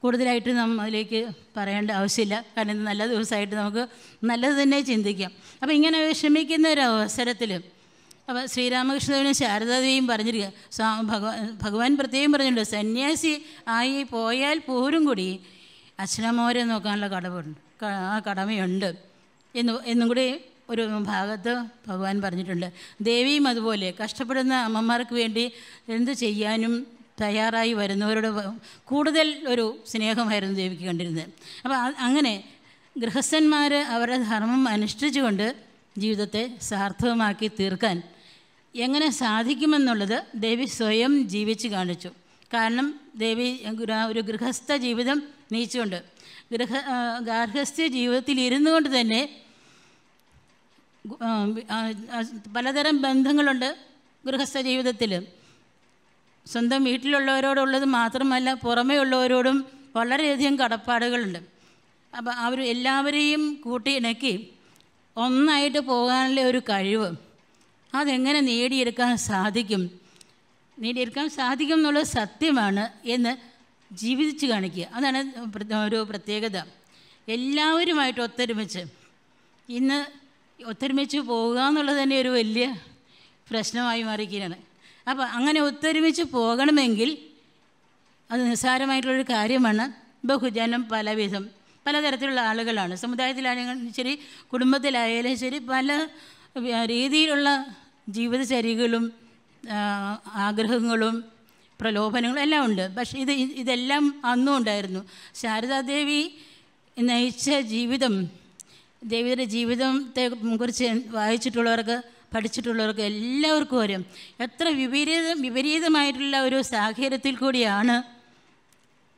കൂടുതലായിട്ട് നമ്മളിലേക്ക് പറയേണ്ട ആവശ്യമില്ല. കാരണം ഇത് നല്ല ദിവസമായിട്ട് നമുക്ക് നല്ലത് തന്നെ ചിന്തിക്കാം. അപ്പോൾ ഇങ്ങനെ വിഷമിക്കുന്ന ഒരു അവസരത്തിൽ അപ്പോൾ ശ്രീരാമകൃഷ്ണദേവനും ശാരദാദേവിയും പറഞ്ഞിരിക്കുക സ്വാ ഭഗവാൻ ഭഗവാൻ പ്രത്യേകം പറഞ്ഞിട്ടുണ്ട് സന്യാസി ആയി പോയാൽ പോരും കൂടി. അച്ഛനമ്മമാരെ നോക്കാനുള്ള കടവുണ്ട് ക- ആ കടമയുണ്ട്. എന്ന് എന്നും കൂടി ഒരു ഭാഗത്ത് ഭഗവാൻ പറഞ്ഞിട്ടുണ്ട്. ദേവിയും അതുപോലെ കഷ്ടപ്പെടുന്ന അമ്മമാർക്ക് വേണ്ടി എന്ത് ചെയ്യാനും തയ്യാറായി വരുന്നവരോട് കൂടുതൽ ഒരു സ്നേഹമായിരുന്നു ദേവിക്ക് കണ്ടിരുന്നത്. അപ്പോൾ അങ്ങനെ ഗൃഹസ്ഥന്മാർ അവരുടെ ധർമ്മം അനുഷ്ഠിച്ചുകൊണ്ട് ജീവിതത്തെ സാർത്ഥകമാക്കി തീർക്കാൻ എങ്ങനെ സാധിക്കുമെന്നുള്ളത് ദേവി സ്വയം ജീവിച്ച് കാണിച്ചു. കാരണം ദേവി ഒരു ഗൃഹസ്ഥ ജീവിതം നയിച്ചുകൊണ്ട് ഗൃഹ ഗാർഹസ്ഥ്യ ജീവിതത്തിൽ ഇരുന്നു കൊണ്ട് തന്നെ പലതരം ബന്ധങ്ങളുണ്ട് ഗൃഹസ്ഥ ജീവിതത്തിൽ സ്വന്തം വീട്ടിലുള്ളവരോടുള്ളത് മാത്രമല്ല പുറമേ ഉള്ളവരോടും വളരെയധികം കടപ്പാടുകളുണ്ട്. അപ്പം അവർ എല്ലാവരെയും കൂട്ടിയിണക്കി ഒന്നായിട്ട് പോകാനുള്ള ഒരു കഴിവ് അതെങ്ങനെ നേടിയെടുക്കാൻ സാധിക്കും? നേടിയെടുക്കാൻ സാധിക്കും എന്നുള്ളത് സത്യമാണ് എന്ന് ജീവിച്ച് കാണിക്കുക. അതാണ് ഒരു പ്രത്യേകത. എല്ലാവരുമായിട്ട് ഒത്തൊരുമിച്ച് ഇന്ന് ഒത്തൊരുമിച്ച് പോകുക എന്നുള്ളത് തന്നെ ഒരു വലിയ പ്രശ്നമായി മാറിയിരിക്കുകയാണ്. അപ്പോൾ അങ്ങനെ ഒത്തൊരുമിച്ച് പോകണമെങ്കിൽ അത് നിസ്സാരമായിട്ടുള്ളൊരു കാര്യമാണ്. ബഹുജനം പലവിധം. പലതരത്തിലുള്ള ആളുകളാണ്. സമുദായത്തിലാണെങ്കിലും ശരി കുടുംബത്തിലായാലും ശരി പല രീതിയിലുള്ള ജീവിതചര്യകളും ആഗ്രഹങ്ങളും പ്രലോഭനങ്ങളും എല്ലാം ഉണ്ട്. പക്ഷേ ഇത് ഇതെല്ലാം അന്നും ഉണ്ടായിരുന്നു ശാരദാദേവി നയിച്ച ജീവിതം ദേവിയുടെ ജീവിതത്തെ കുറിച്ച് വായിച്ചിട്ടുള്ളവർക്ക് പഠിച്ചിട്ടുള്ളവർക്ക് എല്ലാവർക്കും അറിയാം. എത്ര വിപരീത വിപരീതമായിട്ടുള്ള ഒരു സാഹചര്യത്തിൽ കൂടിയാണ്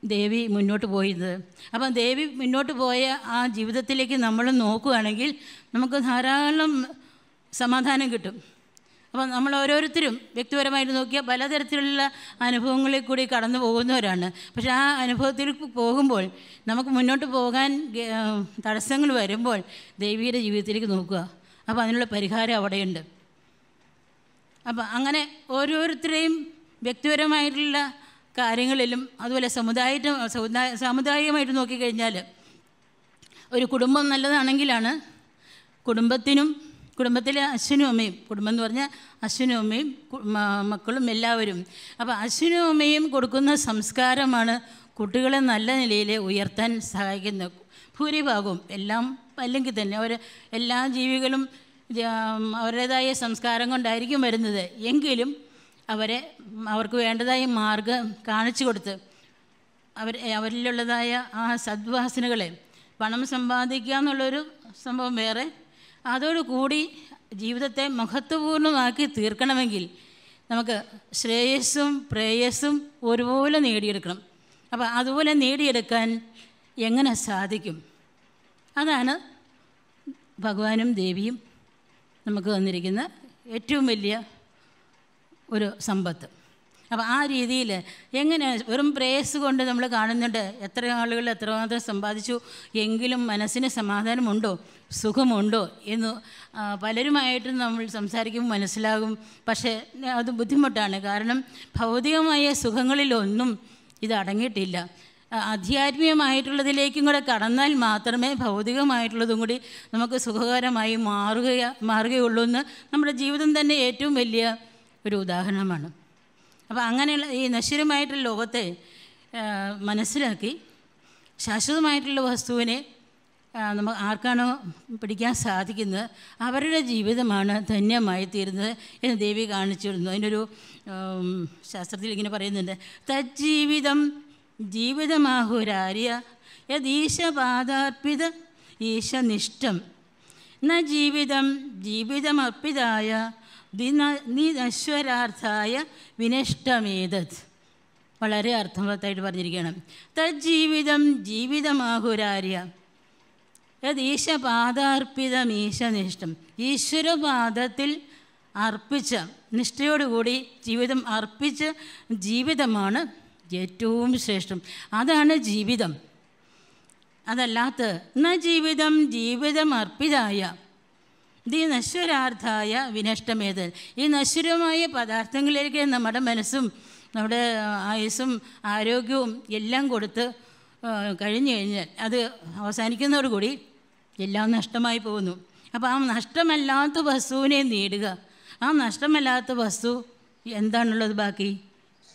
ദേവി മുന്നോട്ട് പോയത് അപ്പം ദേവി മുന്നോട്ട് പോയ ആ ജീവിതത്തിലേക്ക് നമ്മൾ നോക്കുകയാണെങ്കിൽ നമുക്ക് ധാരാളം സമാധാനം കിട്ടും. അപ്പം നമ്മൾ ഓരോരുത്തരും വ്യക്തിപരമായിട്ട് നോക്കിയാൽ പലതരത്തിലുള്ള അനുഭവങ്ങളിൽ കൂടി കടന്നു പോകുന്നവരാണ്. പക്ഷെ ആ അനുഭവത്തിൽ പോകുമ്പോൾ നമുക്ക് മുന്നോട്ട് പോകാൻ തടസ്സങ്ങൾ വരുമ്പോൾ ദേവിയുടെ ജീവിതത്തിലേക്ക് നോക്കുക. അപ്പോൾ അതിനുള്ള പരിഹാരം അവിടെയുണ്ട്. അപ്പോൾ അങ്ങനെ ഓരോരുത്തരെയും വ്യക്തിപരമായിട്ടുള്ള കാര്യങ്ങളിലും അതുപോലെ സമുദായ സമുദായ സാമുദായികമായിട്ട് നോക്കിക്കഴിഞ്ഞാൽ ഒരു കുടുംബം നല്ലതാണെങ്കിലാണ് കുടുംബത്തിനും കുടുംബത്തിലെ അച്ഛനും അമ്മയും കുടുംബം എന്ന് പറഞ്ഞാൽ അച്ഛനും അമ്മയും മക്കളും എല്ലാവരും. അപ്പോൾ അച്ഛനും അമ്മയും കൊടുക്കുന്ന സംസ്കാരമാണ് കുട്ടികളെ നല്ല നിലയിൽ ഉയർത്താൻ സഹായിക്കുന്നത് ഭൂരിഭാഗവും എല്ലാം അല്ലെങ്കിൽ തന്നെ അവർ എല്ലാ ജീവികളും അവരുടേതായ സംസ്കാരം കൊണ്ടായിരിക്കും വരുന്നത്. എങ്കിലും അവരെ അവർക്ക് വേണ്ടതായ മാർഗം കാണിച്ചു കൊടുത്ത് അവർ അവരിലുള്ളതായ ആ സദ്വാസനകളെ പണം സമ്പാദിക്കുക എന്നുള്ളൊരു സംഭവം വേറെ. അതോടുകൂടി ജീവിതത്തെ മഹത്വപൂർണമാക്കി തീർക്കണമെങ്കിൽ നമുക്ക് ശ്രേയസ്സും പ്രേയസ്സും ഒരുപോലെ നേടിയെടുക്കണം. അപ്പോൾ അതുപോലെ നേടിയെടുക്കാൻ എങ്ങനെ സാധിക്കും? അതാണ് ഭഗവാനും ദേവിയും നമുക്ക് തന്നിരിക്കുന്ന ഏറ്റവും വലിയ ഒരു സമ്പത്ത്. അപ്പോൾ ആ രീതിയിൽ എങ്ങനെ വെറും പ്രേയസ് കൊണ്ട് നമ്മൾ കാണുന്നുണ്ട്? എത്ര ആളുകൾ എത്രമാത്രം സമ്പാദിച്ചു? എങ്കിലും മനസ്സിന് സമാധാനമുണ്ടോ? സുഖമുണ്ടോ? എന്ന് പലരുമായിട്ട് നമ്മൾ സംസാരിക്കുമ്പോൾ മനസ്സിലാകും. പക്ഷേ അത് ബുദ്ധിമുട്ടാണ്. കാരണം ഭൗതികമായ സുഖങ്ങളിലൊന്നും ഇത് അടങ്ങിയിട്ടില്ല. ആധ്യാത്മികമായിട്ടുള്ളതിലേക്കും കൂടെ കടന്നാൽ മാത്രമേ ഭൗതികമായിട്ടുള്ളതും കൂടി നമുക്ക് സുഖകരമായി മാറുക മാറുകയുള്ളൂ എന്ന് നമ്മുടെ ജീവിതം തന്നെ ഏറ്റവും വലിയ ഒരു ഉദാഹരണമാണ്. അപ്പോൾ അങ്ങനെയുള്ള ഈ നശ്വരമായിട്ടുള്ള ലോകത്തെ മനസ്സിലാക്കി ശാശ്വതമായിട്ടുള്ള വസ്തുവിനെ നമ്മൾ ആർക്കാണോ പിടിക്കാൻ സാധിക്കുന്നത് അവരുടെ ജീവിതമാണ് ധന്യമായി തീരുന്നത് എന്ന് ദേവി കാണിച്ചിരുന്നു. അതിനൊരു ശാസ്ത്രത്തിൽ ഇങ്ങനെ പറയുന്നുണ്ട്. തജ്ജീവിതം ജീവിതമാഹുരാര്യ യദീശപാദാർപ്പിത ഈശനിഷ്ഠം. ന ജീവിതം ജീവിതമർപ്പിതായ നിനശ്വരാർത്ഥായ വിനഷ്ടമേതത് വളരെ അർത്ഥവത്തായിട്ട് പറഞ്ഞിരിക്കണം തജ്ജീവിതം ജീവിതമാഹുരാര്യ യദീശപാദാർപ്പിതം ഈശനിഷ്ഠം. ഈശ്വരപാദത്തിൽ അർപ്പിച്ച നിഷ്ഠയോടുകൂടി ജീവിതം അർപ്പിച്ച ജീവിതമാണ് ഏറ്റവും ശ്രേഷ്ഠം. അതാണ് ജീവിതം. അതല്ലാത്ത ന ജീവിതം ജീവിതം അർപ്പിതായ ദി നശ്വരാർത്ഥായ വിനഷ്ടമേത്. ഈ നശ്വരമായ പദാർത്ഥങ്ങളിലേക്ക് നമ്മുടെ മനസ്സും നമ്മുടെ ആയുസ്സും ആരോഗ്യവും എല്ലാം കൊടുത്ത് കഴിഞ്ഞു കഴിഞ്ഞാൽ അത് അവസാനിക്കുന്നതോടുകൂടി എല്ലാം നഷ്ടമായി പോകുന്നു. അപ്പോൾ ആ നഷ്ടമല്ലാത്ത വസ്തുവിനെ നേടുക. ആ നഷ്ടമല്ലാത്ത വസ്തു എന്താണുള്ളത് ബാക്കി?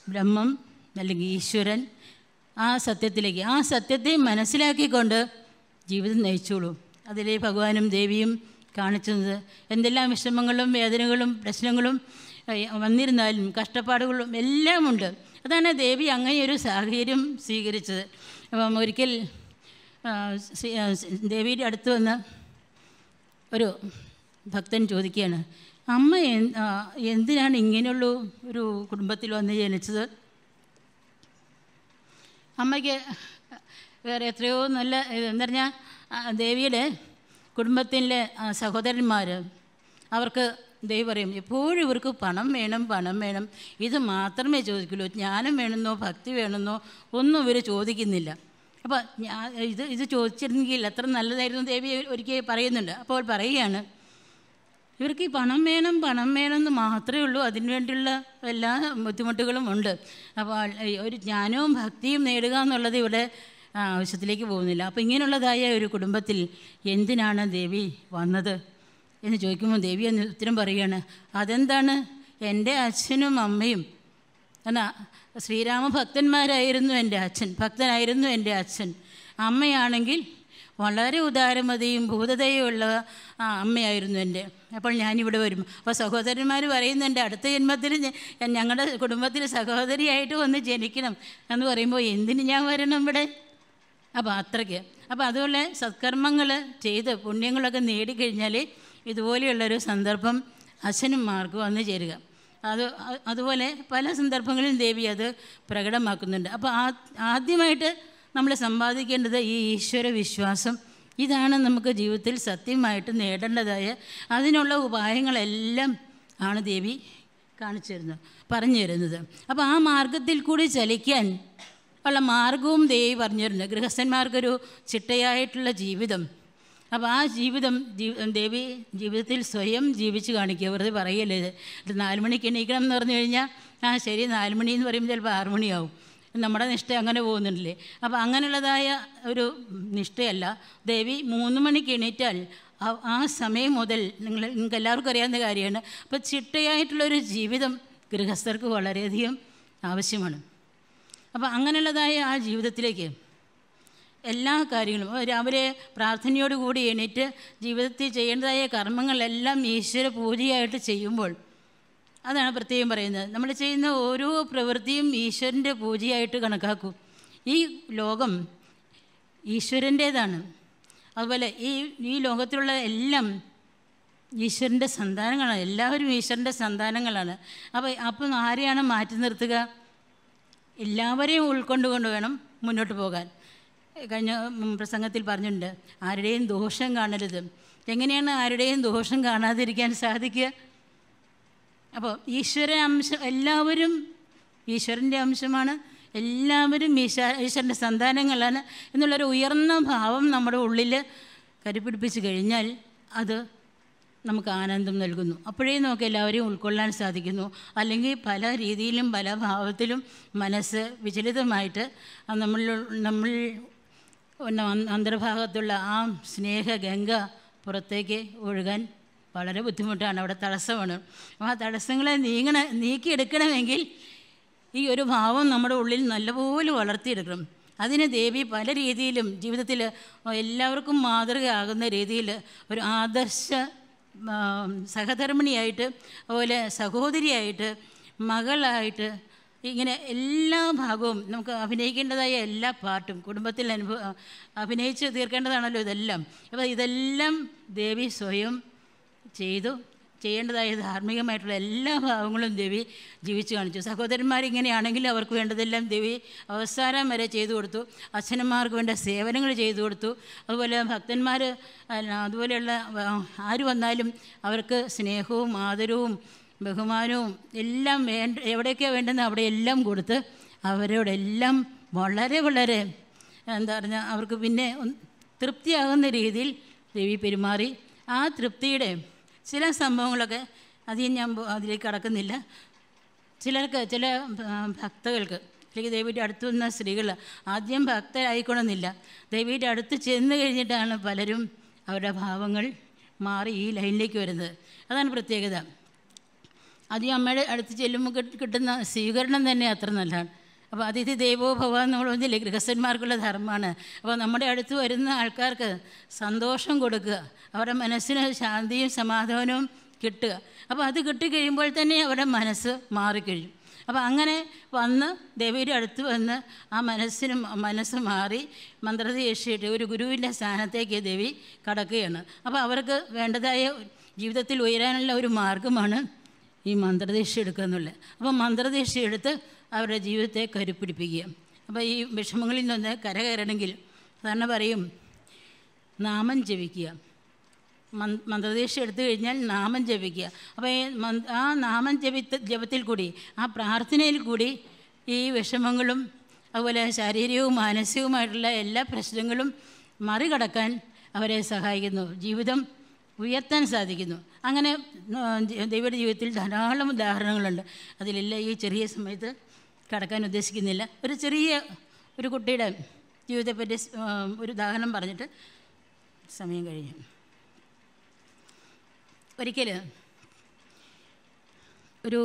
ബ്രഹ്മം അല്ലെങ്കിൽ ഈശ്വരൻ ആ സത്യത്തിലേക്ക് ആ സത്യത്തെ മനസ്സിലാക്കിക്കൊണ്ട് ജീവിതം നയിച്ചോളൂ. അതിലെ ഭഗവാനും ദേവിയും കാണിച്ചത് എന്തെല്ലാം വിഷമങ്ങളും വേദനകളും പ്രശ്നങ്ങളും വന്നിരുന്നാലും കഷ്ടപ്പാടുകളും എല്ലാം ഉണ്ട്. അതാണ് ദേവി അങ്ങനെയൊരു സാഹചര്യം സ്വീകരിച്ചത്. അപ്പം ഒരിക്കൽ ദേവിയുടെ അടുത്ത് വന്ന് ഒരു ഭക്തൻ ചോദിക്കുകയാണ് അമ്മ എന്തിനാണ് ഇങ്ങനെയുള്ള ഒരു കുടുംബത്തിൽ വന്ന് ജനിച്ചത്? അമ്മയ്ക്ക് വേറെ എത്രയോ നല്ല എന്ന് പറഞ്ഞാൽ ദേവിയുടെ കുടുംബത്തിലെ സഹോദരന്മാർ അവർക്ക് ദേവി പറയും എപ്പോഴും ഇവർക്ക് പണം വേണം പണം വേണം. ഇത് മാത്രമേ ചോദിക്കുള്ളൂ. ജ്ഞാനം വേണമെന്നോ ഭക്തി വേണമെന്നോ ഒന്നും ഇവർ ചോദിക്കുന്നില്ല. അപ്പോൾ ഞാൻ ഇത് ഇത് ചോദിച്ചിരുന്നെങ്കിൽ അത്ര നല്ലതായിരുന്നു ദേവി ഒരിക്കൽ പറയുന്നുണ്ട്. അപ്പോൾ പറയുകയാണ് ഇവർക്ക് ഈ പണം വേണം പണം വേണമെന്ന് മാത്രമേ ഉള്ളൂ. അതിനുവേണ്ടിയുള്ള എല്ലാ ബുദ്ധിമുട്ടുകളും ഉണ്ട്. അപ്പോൾ ഒരു ജ്ഞാനവും ഭക്തിയും നേടുക എന്നുള്ളത് ഇവിടെ ആവശ്യത്തിലേക്ക് പോകുന്നില്ല. അപ്പോൾ ഇങ്ങനെയുള്ളതായ ഒരു കുടുംബത്തിൽ എന്തിനാണ് ദേവി വന്നത് എന്ന് ചോദിക്കുമ്പോൾ ദേവി എന്ന് ഉത്തരം പറയുകയാണ് അതെന്താണ്? എന്റെ അച്ഛനും അമ്മയും എന്നാ ശ്രീരാമ ഭക്തന്മാരായിരുന്നു എന്റെ അച്ഛൻ ഭക്തനായിരുന്നു എന്റെ അച്ഛൻ. അമ്മയാണെങ്കിൽ വളരെ ഉദാരമതിയും ഭൂതതയുമുള്ള ഉള്ള അമ്മയായിരുന്നു എന്റെ. അപ്പോൾ ഞാനിവിടെ വരും. അപ്പോൾ സഹോദരന്മാർ പറയുന്നുണ്ട് അടുത്ത ജന്മത്തിൽ ഞങ്ങളുടെ കുടുംബത്തിൽ സഹോദരിയായിട്ട് വന്ന് ജനിക്കണം. എന്ന് പറയുമ്പോൾ എന്തിന് ഞാൻ വരണം ഇവിടെ? അപ്പോൾ അത്രയ്ക്ക്. അപ്പോൾ അതുപോലെ സത്കർമ്മങ്ങൾ ചെയ്ത് പുണ്യങ്ങളൊക്കെ നേടിക്കഴിഞ്ഞാൽ ഇതുപോലെയുള്ളൊരു സന്ദർഭം അച്ഛനും മാർക്കും വന്നു ചേരുക. അത് അതുപോലെ പല സന്ദർഭങ്ങളിലും ദേവി അത് പ്രകടമാക്കുന്നുണ്ട്. അപ്പോൾ ആ ആദ്യമായിട്ട് നമ്മൾ സമ്പാദിക്കേണ്ടത് ഈ ഈശ്വര വിശ്വാസം. ഇതാണ് നമുക്ക് ജീവിതത്തിൽ സത്യമായിട്ട് നേടേണ്ടതായ അതിനുള്ള ഉപായങ്ങളെല്ലാം ആണ് ദേവി കാണിച്ചു തരുന്നത് പറഞ്ഞു തരുന്നത്. അപ്പോൾ ആ മാർഗത്തിൽ കൂടി ചലിക്കാൻ ഉള്ള മാർഗവും ദേവി പറഞ്ഞു തരുന്നത് ഗൃഹസ്ഥന്മാർക്കൊരു ചിട്ടയായിട്ടുള്ള ജീവിതം. അപ്പോൾ ആ ജീവിതം ദേവി ജീവിതത്തിൽ സ്വയം ജീവിച്ച് കാണിക്കുക. വെറുതെ പറയല്ലേ ഇത് ഇത് നാല് മണിക്ക് എണീക്കണം എന്ന് പറഞ്ഞു കഴിഞ്ഞാൽ ആ ശരി നാല് മണി എന്ന് പറയുമ്പോൾ ചിലപ്പോൾ ആറ് മണിയാവും. നമ്മുടെ നിഷ്ഠ അങ്ങനെ പോകുന്നുണ്ടല്ലേ? അപ്പോൾ അങ്ങനെയുള്ളതായ ഒരു നിഷ്ഠയല്ല. ദേവി മൂന്ന് മണിക്ക് എണീറ്റാൽ ആ- സമയം മുതൽ നിങ്ങൾ നിങ്ങൾക്ക് എല്ലാവർക്കും അറിയാവുന്ന കാര്യമാണ്. അപ്പോൾ ചിട്ടയായിട്ടുള്ളൊരു ജീവിതം ഗൃഹസ്ഥർക്ക് വളരെയധികം ആവശ്യമാണ്. അപ്പോൾ അങ്ങനെയുള്ളതായ ആ ജീവിതത്തിലേക്ക് എല്ലാ കാര്യങ്ങളും രാവിലെ പ്രാർത്ഥനയോടുകൂടി എണീറ്റ് ജീവിതത്തിൽ ചെയ്യേണ്ടതായ കർമ്മങ്ങളെല്ലാം ഈശ്വര പൂജയായിട്ട് ചെയ്യുമ്പോൾ അതാണ് പ്രത്യേകം പറയുന്നത്. നമ്മൾ ചെയ്യുന്ന ഓരോ പ്രവൃത്തിയും ഈശ്വരന്റെ പൂജയായിട്ട് കണക്കാക്കും. ഈ ലോകം ഈശ്വരന്റേതാണ്. അതുപോലെ ഈ ഈ ലോകത്തിലുള്ള എല്ലാം ഈശ്വരന്റെ സന്താനങ്ങളാണ്. എല്ലാവരും ഈശ്വരന്റെ സന്താനങ്ങളാണ്. അപ്പോൾ അപ്പം ആരെയാണ് മാറ്റി നിർത്തുക? എല്ലാവരെയും ഉൾക്കൊണ്ടുകൊണ്ട് വേണം മുന്നോട്ട് പോകാൻ. കഴിഞ്ഞ പ്രസംഗത്തിൽ പറഞ്ഞിട്ടുണ്ട് ആരുടെയും ദോഷം കാണരുത്. എങ്ങനെയാണ് ആരുടെയും ദോഷം കാണാതിരിക്കാൻ സാധിക്കുക? അപ്പോൾ ഈശ്വര അംശം എല്ലാവരും ഈശ്വരന്റെ അംശമാണ്. എല്ലാവരും ഈശ ഈശ്വരന്റെ സന്താനങ്ങളാണ് എന്നുള്ളൊരു ഉയർന്ന ഭാവം നമ്മുടെ ഉള്ളിൽ കരുപിടിപ്പിച്ച് കഴിഞ്ഞാൽ അത് നമുക്ക് ആനന്ദം നൽകുന്നു. അപ്പോഴേ നമുക്ക് എല്ലാവരെയും ഉൾക്കൊള്ളാൻ സാധിക്കുന്നു. അല്ലെങ്കിൽ പല രീതിയിലും പല ഭാവത്തിലും മനസ്സ് വിചലിതമായിട്ട് നമ്മൾ നമ്മൾ അന്തർഭാഗത്തുള്ള ആ സ്നേഹ ഗംഗ പുറത്തേക്ക് ഒഴുകാൻ വളരെ ബുദ്ധിമുട്ടാണ്. അവിടെ തടസ്സമാണ്. ആ തടസ്സങ്ങളെ നീങ്ങണ നീക്കിയെടുക്കണമെങ്കിൽ ഈ ഒരു ഭാവം നമ്മുടെ ഉള്ളിൽ നല്ലപോലെ വളർത്തിയെടുക്കണം. അതിന് ദേവി പല രീതിയിലും ജീവിതത്തിൽ എല്ലാവർക്കും മാതൃകയാകുന്ന രീതിയിൽ ഒരു ആദർശ സഹധർമ്മിണിയായിട്ട് അതുപോലെ സഹോദരിയായിട്ട് മകളായിട്ട് ഇങ്ങനെ എല്ലാ ഭാഗവും നമുക്ക് അഭിനയിക്കേണ്ടതായ എല്ലാ പാട്ടും കുടുംബത്തിൽ അനുഭവ അഭിനയിച്ച് തീർക്കേണ്ടതാണല്ലോ ഇതെല്ലാം. അപ്പോൾ ഇതെല്ലാം ദേവി സ്വയം ചെയ്തു. ചെയ്യേണ്ടതായ ധാർമ്മികമായിട്ടുള്ള എല്ലാ ഭാവങ്ങളും ദേവി ജീവിച്ചു കാണിച്ചു. സഹോദരന്മാരിങ്ങനെയാണെങ്കിൽ അവർക്ക് വേണ്ടതെല്ലാം ദേവി അവസാനം വരെ ചെയ്തു കൊടുത്തു. അച്ഛനന്മാർക്ക് വേണ്ട സേവനങ്ങൾ ചെയ്തു കൊടുത്തു. അതുപോലെ ഭക്തന്മാർ അതുപോലെയുള്ള ആര് വന്നാലും അവർക്ക് സ്നേഹവും ആദരവും ബഹുമാനവും എല്ലാം വേണ്ട എവിടെയൊക്കെയാണ് വേണ്ടുന്ന അവിടെയെല്ലാം കൊടുത്ത് അവരോടെല്ലാം വളരെ വളരെ എന്താ പറഞ്ഞാൽ അവർക്ക് പിന്നെ തൃപ്തിയാകുന്ന രീതിയിൽ ദേവി പെരുമാറി. ആ തൃപ്തിയുടെ ചില സംഭവങ്ങളൊക്കെ അധികം ഞാൻ അതിലേക്ക് കടക്കുന്നില്ല. ചിലർക്ക് ചില ഭക്തകൾക്ക് അല്ലെങ്കിൽ ദേവിയുടെ അടുത്ത് വന്ന സ്ത്രീകൾ ആദ്യം ഭക്തരായിക്കൊള്ളുന്നില്ല. ദേവിയുടെ അടുത്ത് ചെന്ന് കഴിഞ്ഞിട്ടാണ് പലരും അവരുടെ ഭാവങ്ങൾ മാറി ഈ ലൈനിലേക്ക് വരുന്നത്. അതാണ് പ്രത്യേകത. ആദ്യം അമ്മയുടെ അടുത്ത് ചെല്ലുമ്പോൾ കിട്ടുന്ന സ്വീകരണം തന്നെ അത്ര നല്ലതാണ്. അപ്പോൾ അതിഥി ദേവോ ഭവ പറഞ്ഞില്ലേ ഗൃഹസ്ഥന്മാർക്കുള്ള ധർമ്മമാണ് അപ്പോൾ നമ്മുടെ അടുത്ത് വരുന്ന ആൾക്കാർക്ക് സന്തോഷം കൊടുക്കുക. അവരുടെ മനസ്സിന് ശാന്തിയും സമാധാനവും കിട്ടുക. അപ്പോൾ അത് കിട്ടിക്കഴിയുമ്പോൾ തന്നെ അവരുടെ മനസ്സ് മാറിക്കഴിയും. അപ്പോൾ അങ്ങനെ വന്ന് ദേവിയുടെ അടുത്ത് വന്ന് ആ മനസ്സിന് മനസ്സ് മാറി മന്ത്രദീക്ഷിട്ട് ഒരു ഗുരുവിന്റെ സ്ഥാനത്തേക്ക് ദേവി കടക്കുകയാണ്. അപ്പോൾ അവർക്ക് വേണ്ടതായ ജീവിതത്തിൽ ഉയരാനുള്ള ഒരു മാർഗമാണ് ഈ മന്ത്രദീക്ഷ എടുക്കുക എന്നുള്ളത്. അപ്പോൾ മന്ത്രദീക്ഷ എടുത്ത് അവരുടെ ജീവിതത്തെ കരുപ്പിടിപ്പിക്കുക. അപ്പോൾ ഈ വിഷമങ്ങളിൽ നിന്ന് കരകയറണമെങ്കിൽ സാധാരണ പറയും നാമം ജപിക്കുക. മന്- മന്ത്രദീക്ഷ എടുത്തു കഴിഞ്ഞാൽ നാമം ജപിക്കുക. അപ്പോൾ ആ നാമം ജപി ജപത്തിൽ കൂടി ആ പ്രാർത്ഥനയിൽ കൂടി ഈ വിഷമങ്ങളും അതുപോലെ ശാരീരികവും മാനസികവുമായിട്ടുള്ള എല്ലാ പ്രശ്നങ്ങളും മറികടക്കാൻ അവരെ സഹായിക്കുന്നു. ജീവിതം ഉയർത്താൻ സാധിക്കുന്നു. അങ്ങനെ ദൈവയുടെ ജീവിതത്തിൽ ധാരാളം ഉദാഹരണങ്ങളുണ്ട്. അതിലെല്ലാം ഈ ചെറിയ സമയത്ത് കടക്കാൻ ഉദ്ദേശിക്കുന്നില്ല. ഒരു ചെറിയ ഒരു കുട്ടിയുടെ ജീവിതത്തെപ്പറ്റി ഒരു ഉദാഹരണം പറഞ്ഞിട്ട് സമയം കഴിഞ്ഞു. ഒരിക്കൽ ഒരു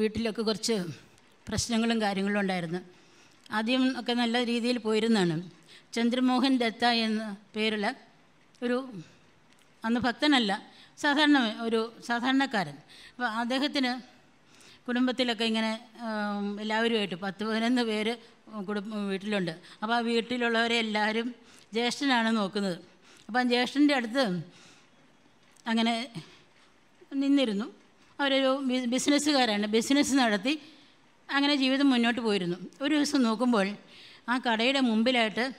വീട്ടിലൊക്കെ കുറച്ച് പ്രശ്നങ്ങളും കാര്യങ്ങളും ഉണ്ടായിരുന്നു. ആദ്യം ഒക്കെ നല്ല രീതിയിൽ പോയിരുന്നതാണ് ചന്ദ്രമോഹൻ ദത്ത എന്ന പേരുള്ള ഒരു അന്ന് ഭക്തനല്ല സാധാരണ ഒരു സാധാരണക്കാരൻ. അപ്പോൾ അദ്ദേഹത്തിന് കുടുംബത്തിലൊക്കെ ഇങ്ങനെ എല്ലാവരുമായിട്ട് പത്ത് പതിനൊന്ന് പേര് കുടുംബ വീട്ടിലുണ്ട്. അപ്പോൾ ആ വീട്ടിലുള്ളവരെ എല്ലാവരും ജ്യേഷ്ഠനാണ് നോക്കുന്നത്. അപ്പം ജ്യേഷ്ഠന്റെ അടുത്ത് അങ്ങനെ നിന്നിരുന്നു. അവരൊരു ബിസിനസ്സുകാരാണ്. ബിസിനസ് നടത്തി അങ്ങനെ ജീവിതം മുന്നോട്ട് പോയിരുന്നു. ഒരു ദിവസം നോക്കുമ്പോൾ ആ കടയുടെ മുമ്പിലായിട്ട്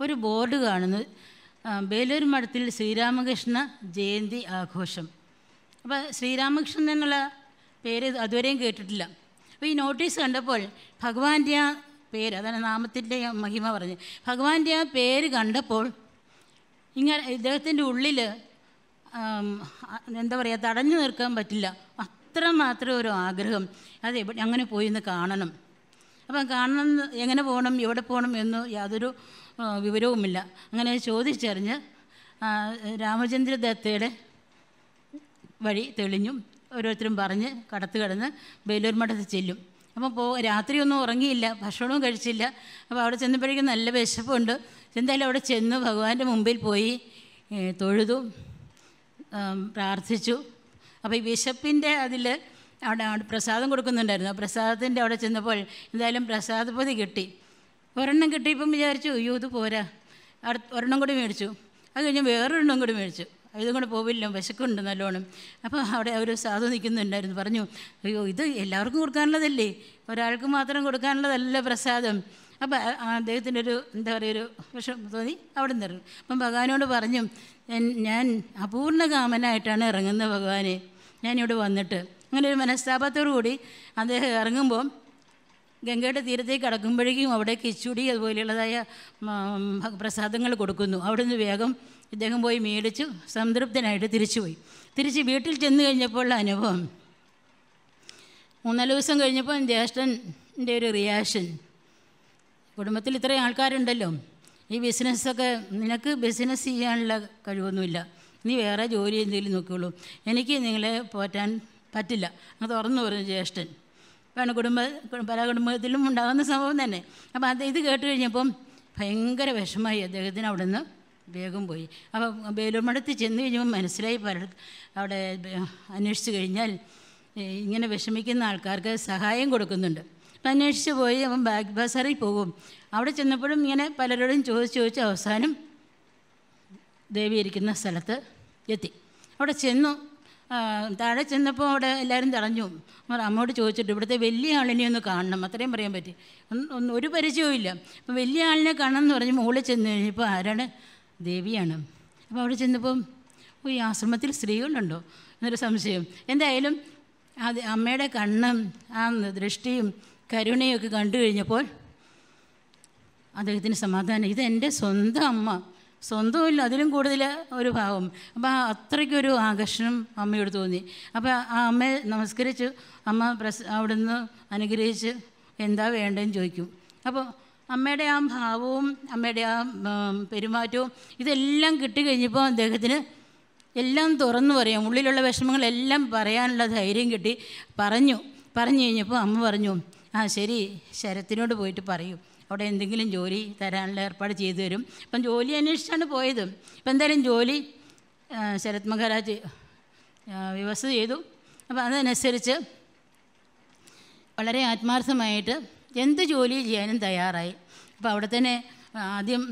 ഒരു ബോർഡ് കാണുന്നു. ബേലൂർ മഠത്തിൽ ശ്രീരാമകൃഷ്ണ ജയന്തി ആഘോഷം. അപ്പോൾ ശ്രീരാമകൃഷ്ണൻ എന്നുള്ള പേര് അതുവരെയും കേട്ടിട്ടില്ല. അപ്പോൾ ഈ നോട്ടീസ് കണ്ടപ്പോൾ ഭഗവാന്റെ ആ പേര് അതാണ് നാമത്തിന്റെ മഹിമ പറഞ്ഞ് ഭഗവാന്റെ ആ പേര് കണ്ടപ്പോൾ ഇങ്ങനെ ഇദ്ദേഹത്തിന്റെ ഉള്ളിൽ എന്താ പറയുക തടഞ്ഞു നിർക്കാൻ പറ്റില്ല. അത്രമാത്രം ഒരു ആഗ്രഹം. അത് അങ്ങനെ പോയി ഒന്ന് കാണണം. അപ്പം കാണണം എങ്ങനെ പോകണം എവിടെ പോകണം എന്ന് യാതൊരു വിവരവുമില്ല. അങ്ങനെ ചോദിച്ചറിഞ്ഞ് രാമചന്ദ്രദത്തയുടെ രാമചന്ദ്ര ദത്തയുടെ വഴി തെളിഞ്ഞും ഓരോരുത്തരും പറഞ്ഞ് കടത്ത് കടന്ന് ബേലൂർ മഠത്തിൽ ചെല്ലും. അപ്പോൾ പോ രാത്രിയൊന്നും ഉറങ്ങിയില്ല ഭക്ഷണവും കഴിച്ചില്ല. അപ്പോൾ അവിടെ ചെന്നപ്പോഴേക്കും നല്ല വിശപ്പുണ്ട്. എന്തായാലും അവിടെ ചെന്ന് ഭഗവാന്റെ മുമ്പിൽ പോയി തൊഴുതു പ്രാർത്ഥിച്ചു. അപ്പോൾ ഈ വിശപ്പിന്റെ അതിൽ അവിടെ പ്രസാദം കൊടുക്കുന്നുണ്ടായിരുന്നു. ആ പ്രസാദത്തിന്റെ അവിടെ ചെന്നപ്പോൾ എന്തായാലും പ്രസാദപതി കിട്ടി. ഒരെണ്ണം കിട്ടിയപ്പം വിചാരിച്ചു അയ്യോ ഇത് പോരാ. അടുത്ത് ഒരെണ്ണം കൂടി മേടിച്ചു. അത് കഴിഞ്ഞ് വേറൊരെണ്ണം കൂടി മേടിച്ചു. ഇതും കൂടെ പോവില്ല വിശക്കുണ്ട് നല്ലോണം. അപ്പോൾ അവിടെ അവർ സാധു നിൽക്കുന്നുണ്ടായിരുന്നു പറഞ്ഞു അയ്യോ ഇത് എല്ലാവർക്കും കൊടുക്കാനുള്ളതല്ലേ? ഒരാൾക്ക് മാത്രം കൊടുക്കാനുള്ളതല്ല പ്രസാദം. അപ്പോൾ അദ്ദേഹത്തിന്റെ ഒരു എന്താ പറയുക ഒരു വിഷം തോന്നി അവിടെ നിന്ന് അപ്പം ഭഗവാനോട് പറഞ്ഞു "ഞാൻ- ഞാൻ അപൂർണ കാമനായിട്ടാണ് ഇറങ്ങുന്നത് ഭഗവാനെ. ഞാനിവിടെ വന്നിട്ട്. അങ്ങനെ ഒരു മനസ്താപത്തോടു കൂടി അദ്ദേഹം ഇറങ്ങുമ്പോൾ ഗംഗയുടെ തീരത്തേക്ക് കടക്കുമ്പോഴേക്കും അവിടെ കിച്ചുടി അതുപോലെയുള്ളതായ പ്രസാദങ്ങൾ കൊടുക്കുന്നു. അവിടുന്ന് വേഗം ഇദ്ദേഹം പോയി മേടിച്ചു സംതൃപ്തനായിട്ട് തിരിച്ചുപോയി. തിരിച്ച് വീട്ടിൽ ചെന്ന് കഴിഞ്ഞപ്പോൾ അനുഭവം മൂന്നാൽ ദിവസം കഴിഞ്ഞപ്പോൾ ജ്യേഷ്ഠന്റെ ഒരു റിയാക്ഷൻ കുടുംബത്തിൽ ഇത്രയും ആൾക്കാരുണ്ടല്ലോ. ഈ ബിസിനസ്സൊക്കെ നിനക്ക് ബിസിനസ് ചെയ്യാനുള്ള കഴിവൊന്നുമില്ല. നീ വേറെ ജോലി എന്തെങ്കിലും നോക്കിയുള്ളൂ എനിക്ക് നിങ്ങളെ പോറ്റാൻ പറ്റില്ല. അത് തുറന്നു പറഞ്ഞു ജ്യേഷ്ഠൻ. വേണം കുടുംബ പല കുടുംബത്തിലും ഉണ്ടാകുന്ന സംഭവം തന്നെ. അപ്പോൾ അത് ഇത് കേട്ട് കഴിഞ്ഞപ്പം ഭയങ്കര വിഷമമായി അദ്ദേഹത്തിന് അവിടെ നിന്ന് വേഗം പോയി. അപ്പോൾ മഠത്തിൽ ചെന്ന് കഴിഞ്ഞപ്പോൾ മനസ്സിലായി പല അവിടെ അന്വേഷിച്ച് കഴിഞ്ഞാൽ ഇങ്ങനെ വിഷമിക്കുന്ന ആൾക്കാർക്ക് സഹായം കൊടുക്കുന്നുണ്ട്. അപ്പം അന്വേഷിച്ച് പോയി അവൻ ബാഗ് ബസാറിൽ പോകും. അവിടെ ചെന്നപ്പോഴും ഇങ്ങനെ പലരോടും ചോദിച്ച് ചോദിച്ച് അവസാനം ദേവി ഇരിക്കുന്ന സ്ഥലത്ത് എത്തി. അവിടെ ചെന്നു താഴെ ചെന്നപ്പോൾ അവിടെ എല്ലാവരും തടഞ്ഞു. അമ്മോട് ചോദിച്ചിട്ട് ഇവിടുത്തെ വലിയ ആളിനെ ഒന്ന് കാണണം. അത്രയും പറയാൻ പറ്റി. ഒന്ന് ഒരു പരിചയവുമില്ല അപ്പോൾ അപ്പം വലിയ ആളിനെ കാണണം എന്ന് പറഞ്ഞ് മുകളിൽ ചെന്ന് കഴിഞ്ഞപ്പോൾ ആരാണ്? ദേവിയാണ്. അപ്പോൾ അവിടെ ചെന്നപ്പം ഈ ആശ്രമത്തിൽ സ്ത്രീകളുണ്ടോ? എന്നൊരു സംശയം. എന്തായാലും അത് അമ്മയുടെ കണ്ണും ആ ദൃഷ്ടിയും കരുണയും ഒക്കെ കണ്ടു കഴിഞ്ഞപ്പോൾ അദ്ദേഹത്തിന് സമാധാനം. ഇത് എന്റെ സ്വന്തം അമ്മ. സ്വന്തമില്ല അതിലും കൂടുതൽ ഒരു ഭാവം. അപ്പോൾ അത്രയ്ക്കൊരു ആകർഷണം അമ്മയോട് തോന്നി. അപ്പോൾ ആ അമ്മയെ നമസ്കരിച്ചു അമ്മ പ്രസ് അവിടുന്ന് അനുഗ്രഹിച്ച് എന്താ വേണ്ടതെന്ന് ചോദിക്കും. അപ്പോൾ അമ്മയുടെ ആ ഭാവവും അമ്മയുടെ ആ പെരുമാറ്റവും ഇതെല്ലാം കിട്ടിക്കഴിഞ്ഞപ്പോൾ അദ്ദേഹത്തിന് എല്ലാം തുറന്നു പറയാം. ഉള്ളിലുള്ള വിഷമങ്ങളെല്ലാം പറയാനുള്ള ധൈര്യം കിട്ടി. പറഞ്ഞു പറഞ്ഞു കഴിഞ്ഞപ്പോൾ അമ്മ പറഞ്ഞു ആ ശരി ശരത്തിനോട് പോയിട്ട് പറയൂ. അവിടെ എന്തെങ്കിലും ജോലി തരാനുള്ള ഏർപ്പാട് ചെയ്തു തരും. അപ്പം ജോലി അന്വേഷിച്ചാണ് പോയത്. ഇപ്പം എന്തായാലും ജോലി ശരത് മഹാരാജ് വ്യവസ്ഥ ചെയ്തു. അപ്പം അതനുസരിച്ച് വളരെ ആത്മാർത്ഥമായിട്ട് എന്ത് ജോലി ചെയ്യാനും തയ്യാറായി. അപ്പോൾ അവിടെ തന്നെ ആദ്യം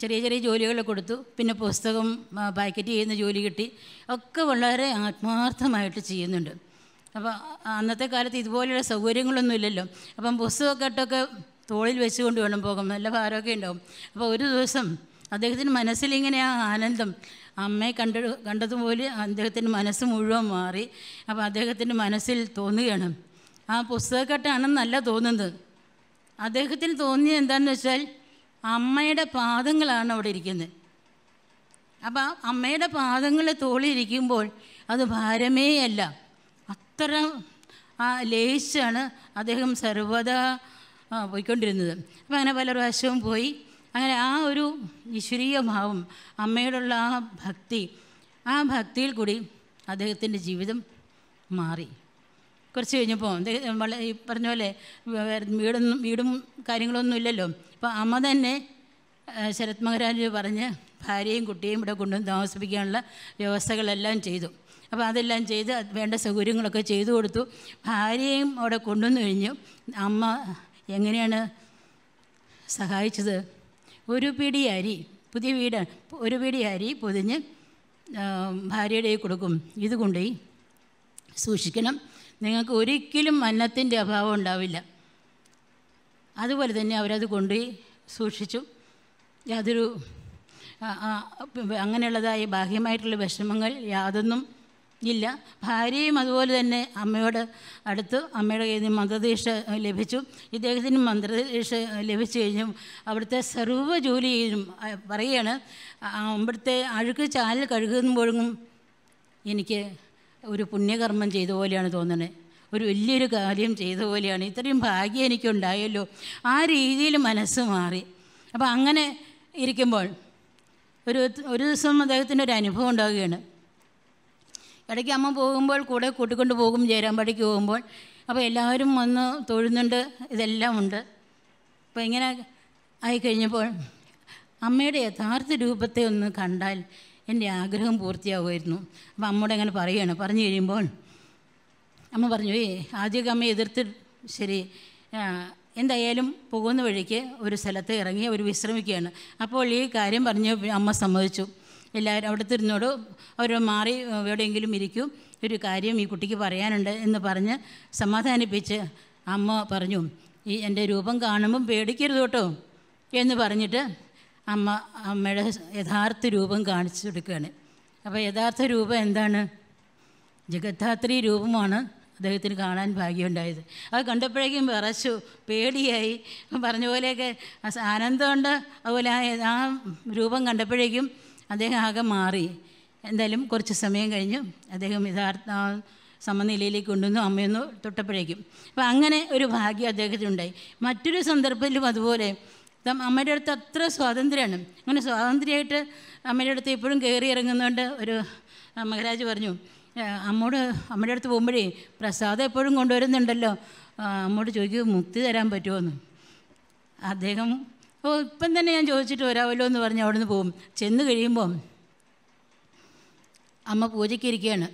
ചെറിയ ചെറിയ ജോലികൾ കൊടുത്തു. പിന്നെ പുസ്തകം പാക്കറ്റ് ചെയ്യുന്ന ജോലി കിട്ടി. ഒക്കെ വളരെ ആത്മാർത്ഥമായിട്ട് ചെയ്യുന്നുണ്ട്. അപ്പോൾ അന്നത്തെ കാലത്ത് ഇതുപോലെയുള്ള സൗകര്യങ്ങളൊന്നും ഇല്ലല്ലോ. അപ്പം പുസ്തകമൊക്കെ ഇട്ടൊക്കെ തോളിൽ വെച്ചുകൊണ്ട് വേണം പോകും. നല്ല ഭാരമൊക്കെ ഉണ്ടാവും. അപ്പോൾ ഒരു ദിവസം അദ്ദേഹത്തിന്റെ മനസ്സിലിങ്ങനെ ആ ആനന്ദം അമ്മയെ കണ്ട കണ്ടതുപോലെ അദ്ദേഹത്തിന്റെ മനസ്സ് മുഴുവൻ മാറി. അപ്പോൾ അദ്ദേഹത്തിന്റെ മനസ്സിൽ തോന്നുകയാണ്. ആ പുസ്തകക്കെട്ടാണെന്നല്ല തോന്നുന്നത്. അദ്ദേഹത്തിന് തോന്നിയത് എന്താണെന്ന് വെച്ചാൽ അമ്മയുടെ പാദങ്ങളാണ് അവിടെ ഇരിക്കുന്നത്. അപ്പോൾ അമ്മയുടെ പാദങ്ങൾ തോളിയിരിക്കുമ്പോൾ അത് ഭാരമേയല്ല അത്ര ആ ലേശാണ് അദ്ദേഹം സർവതാ ആ, പോയിക്കൊണ്ടിരുന്നത്. അപ്പോൾ അങ്ങനെ പല പ്രാവശ്യവും പോയി. അങ്ങനെ ആ ഒരു ഈശ്വരീയ ഭാവം അമ്മയോടുള്ള ആ ഭക്തി ആ ഭക്തിയിൽ കൂടി അദ്ദേഹത്തിന്റെ ജീവിതം മാറി. കുറച്ച് കഴിഞ്ഞപ്പോൾ വളരെ ഈ പറഞ്ഞ പോലെ വീടൊന്നും വീടും കാര്യങ്ങളൊന്നും ഇല്ലല്ലോ. അപ്പോൾ അമ്മ തന്നെ ശരത് മഹാരാജ് പറഞ്ഞ് ഭാര്യയും കുട്ടിയും ഇവിടെ കൊണ്ടുവന്ന് താമസിപ്പിക്കാനുള്ള വ്യവസ്ഥകളെല്ലാം ചെയ്തു. അപ്പോൾ അതെല്ലാം ചെയ്ത് വേണ്ട സൗകര്യങ്ങളൊക്കെ ചെയ്തു കൊടുത്തു. ഭാര്യയും അവിടെ കൊണ്ടുവന്നു കഴിഞ്ഞു. അമ്മ എങ്ങനെയാണ് സഹായിച്ചത്? ഒരു പിടി അരി പുതിയ വീട് ഒരു പിടി അരി പൊതിഞ്ഞ് ഭാര്യയുടെ കൊടുക്കും. ഇത് കൊണ്ടുപോയി സൂക്ഷിക്കണം. നിങ്ങൾക്ക് ഒരിക്കലും അന്നത്തിന്റെ അഭാവം ഉണ്ടാവില്ല. അതുപോലെ തന്നെ അവരത് കൊണ്ടുപോയി സൂക്ഷിച്ചു. യാതൊരു അങ്ങനെയുള്ളതായ ബാഹ്യമായിട്ടുള്ള വിഷമങ്ങൾ യാതൊന്നും ഇല്ല. ഭാര്യയും അതുപോലെ തന്നെ അമ്മയോട് അടുത്ത് അമ്മയുടെ കയ്യിൽ നിന്ന് മന്ത്രദീക്ഷ ലഭിച്ചു. ഇദ്ദേഹത്തിന് മന്ത്രദീക്ഷ ലഭിച്ചു കഴിഞ്ഞു അവിടുത്തെ സർവ ജോലി പറയാണ് അവിടുത്തെ അഴുക്ക് ചാലിൽ കഴുകുമ്പോഴും എനിക്ക് ഒരു പുണ്യകർമ്മം ചെയ്ത പോലെയാണ് തോന്നുന്നത്. ഒരു വലിയൊരു കാര്യം ചെയ്ത പോലെയാണ്. ഇത്രയും ഭാഗ്യം എനിക്കുണ്ടായല്ലോ. ആ രീതിയിൽ മനസ്സ് മാറി. അപ്പോൾ അങ്ങനെ ഇരിക്കുമ്പോൾ ഒരു ഒരു ദിവസം അദ്ദേഹത്തിന്റെ ഒരു അനുഭവം ഉണ്ടാവുകയാണ്. ഇടയ്ക്ക് അമ്മ പോകുമ്പോൾ കൂടെ കൂട്ടിക്കൊണ്ട് പോകും ജയരാമ്പാടിക്ക് പോകുമ്പോൾ. അപ്പോൾ എല്ലാവരും വന്ന് തൊഴുന്നുണ്ട് ഇതെല്ലാം ഉണ്ട്. അപ്പോൾ ഇങ്ങനെ ആയിക്കഴിഞ്ഞപ്പോൾ അമ്മയുടെ യഥാർത്ഥ രൂപത്തെ ഒന്ന് കണ്ടാൽ എന്റെ ആഗ്രഹം പൂർത്തിയാകുമായിരുന്നു അപ്പം അമ്മയോട് അങ്ങനെ പറയുകയാണ്. പറഞ്ഞു കഴിയുമ്പോൾ അമ്മ പറഞ്ഞു ഏ ആദ്യമൊക്കെ അമ്മ എതിർത്ത് ശരി എന്തായാലും പോകുന്ന വഴിക്ക് ഒരു സ്ഥലത്ത് ഇറങ്ങി അവർ വിശ്രമിക്കുകയാണ്. അപ്പോൾ ഈ കാര്യം പറഞ്ഞ് അമ്മ സമ്മതിച്ചു. എല്ലാവരും അവിടെ തിരിഞ്ഞോട് അവർ മാറി എവിടെയെങ്കിലും ഇരിക്കും. ഒരു കാര്യം ഈ കുട്ടിക്ക് പറയാനുണ്ട് എന്ന് പറഞ്ഞ് സമാധാനിപ്പിച്ച് അമ്മ പറഞ്ഞു ഈ എന്റെ രൂപം കാണുമ്പം പേടിക്കരുത് കേട്ടോ എന്ന് പറഞ്ഞിട്ട് അമ്മ അമ്മയുടെ യഥാർത്ഥ രൂപം കാണിച്ചു കൊടുക്കുകയാണ്. അപ്പോൾ യഥാർത്ഥ രൂപം എന്താണ്? ജഗദ്ധാത്രി രൂപമാണ് അദ്ദേഹത്തിന് കാണാൻ ഭാഗ്യമുണ്ടായത്. അത് കണ്ടപ്പോഴേക്കും വിറച്ചു പേടിയായി. പറഞ്ഞ പോലെയൊക്കെ ആനന്ദമുണ്ട്. അതുപോലെ ആ രൂപം കണ്ടപ്പോഴേക്കും അദ്ദേഹം ആകെ മാറി. എന്തായാലും കുറച്ച് സമയം കഴിഞ്ഞു. അദ്ദേഹം യഥാർത്ഥ സമനിലയിലേക്ക് കൊണ്ടുവന്നു അമ്മയൊന്ന് തൊട്ടപ്പോഴേക്കും. അപ്പോൾ അങ്ങനെ ഒരു ഭാഗ്യം അദ്ദേഹത്തിനുണ്ടായി മറ്റൊരു സന്ദർഭത്തിലും അതുപോലെ. അമ്മയുടെ അടുത്ത് അത്ര സ്വാതന്ത്ര്യമാണ്. അങ്ങനെ സ്വാതന്ത്ര്യമായിട്ട് അമ്മയുടെ അടുത്ത് എപ്പോഴും കയറി ഇറങ്ങുന്നതുകൊണ്ട് ഒരു മഹരാജ് പറഞ്ഞു അമ്മോട് അമ്മയുടെ അടുത്ത് പോകുമ്പോഴേ പ്രസാദം എപ്പോഴും കൊണ്ടുവരുന്നുണ്ടല്ലോ. അമ്മോട് ചോദിക്കും മുക്തി തരാൻ പറ്റുമോ എന്ന്. അദ്ദേഹം ഓ ഇപ്പം തന്നെ ഞാൻ ചോദിച്ചിട്ട് വരാമല്ലോ എന്ന് പറഞ്ഞ് അവിടെ നിന്ന് പോകും ചെന്ന് കഴിയുമ്പം അമ്മ പൂജയ്ക്ക് ഇരിക്കുകയാണ്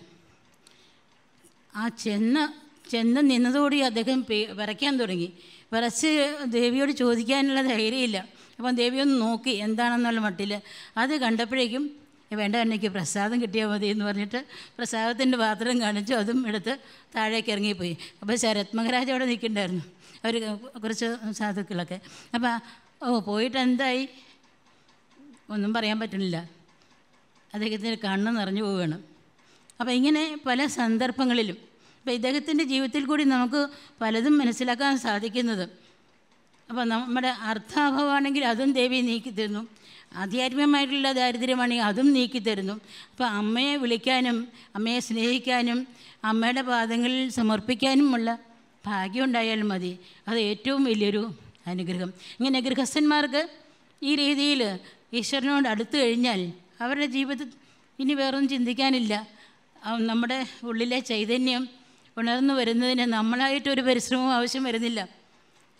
ആ ചെന്ന ചെന്ന് നിന്നതോടെ അദ്ദേഹം വരയ്ക്കാൻ തുടങ്ങി. വിറച്ച് ദേവിയോട് ചോദിക്കാനുള്ള ധൈര്യമില്ല. അപ്പം ദേവി ഒന്ന് നോക്കി എന്താണെന്നുള്ള മട്ടിൽ. അത് കണ്ടപ്പോഴേക്കും വേണ്ട എനിക്ക് പ്രസാദം കിട്ടിയാൽ മതി എന്ന് പറഞ്ഞിട്ട് പ്രസാദത്തിന്റെ പാത്രം കാണിച്ചു. അതും എടുത്ത് താഴേക്ക് ഇറങ്ങിപ്പോയി. അപ്പോൾ ശരത് അവിടെ നിൽക്കണ്ടായിരുന്നു അവർ കുറച്ച് സാധുക്കളൊക്കെ. അപ്പോൾ ഓ പോയിട്ട് എന്തായി ഒന്നും പറയാൻ പറ്റുന്നില്ല അദ്ദേഹത്തിന്റെ കണ്ണ് നിറഞ്ഞു പോവുകയാണ്. അപ്പോൾ ഇങ്ങനെ പല സന്ദർഭങ്ങളിലും അപ്പോൾ ഇദ്ദേഹത്തിന്റെ ജീവിതത്തിൽ കൂടി നമുക്ക് പലതും മനസ്സിലാക്കാൻ സാധിക്കുന്നത്. അപ്പോൾ നമ്മുടെ അർത്ഥാഭാവമാണെങ്കിൽ അതും ദേവി നീക്കി തരുന്നു. ആധ്യാത്മികമായിട്ടുള്ള ദാരിദ്ര്യമാണെങ്കിൽ അതും നീക്കി തരുന്നു. അപ്പോൾ അമ്മയെ വിളിക്കാനും അമ്മയെ സ്നേഹിക്കാനും അമ്മയുടെ പാദങ്ങളിൽ സമർപ്പിക്കാനുമുള്ള ഭാഗ്യം ഉണ്ടായാലും മതി. അത് ഏറ്റവും വലിയൊരു അനുഗ്രഹം. ഇങ്ങനെ ഗൃഹസ്ഥന്മാർക്ക് ഈ രീതിയിൽ ഈശ്വരനോട് അടുത്തു കഴിഞ്ഞാൽ അവരുടെ ജീവിതത്തിൽ ഇനി വേറൊന്നും ചിന്തിക്കാനില്ല. നമ്മുടെ ഉള്ളിലെ ചൈതന്യം ഉണർന്നു വരുന്നതിന് നമ്മളായിട്ടൊരു പരിശ്രമവും ആവശ്യം വരുന്നില്ല.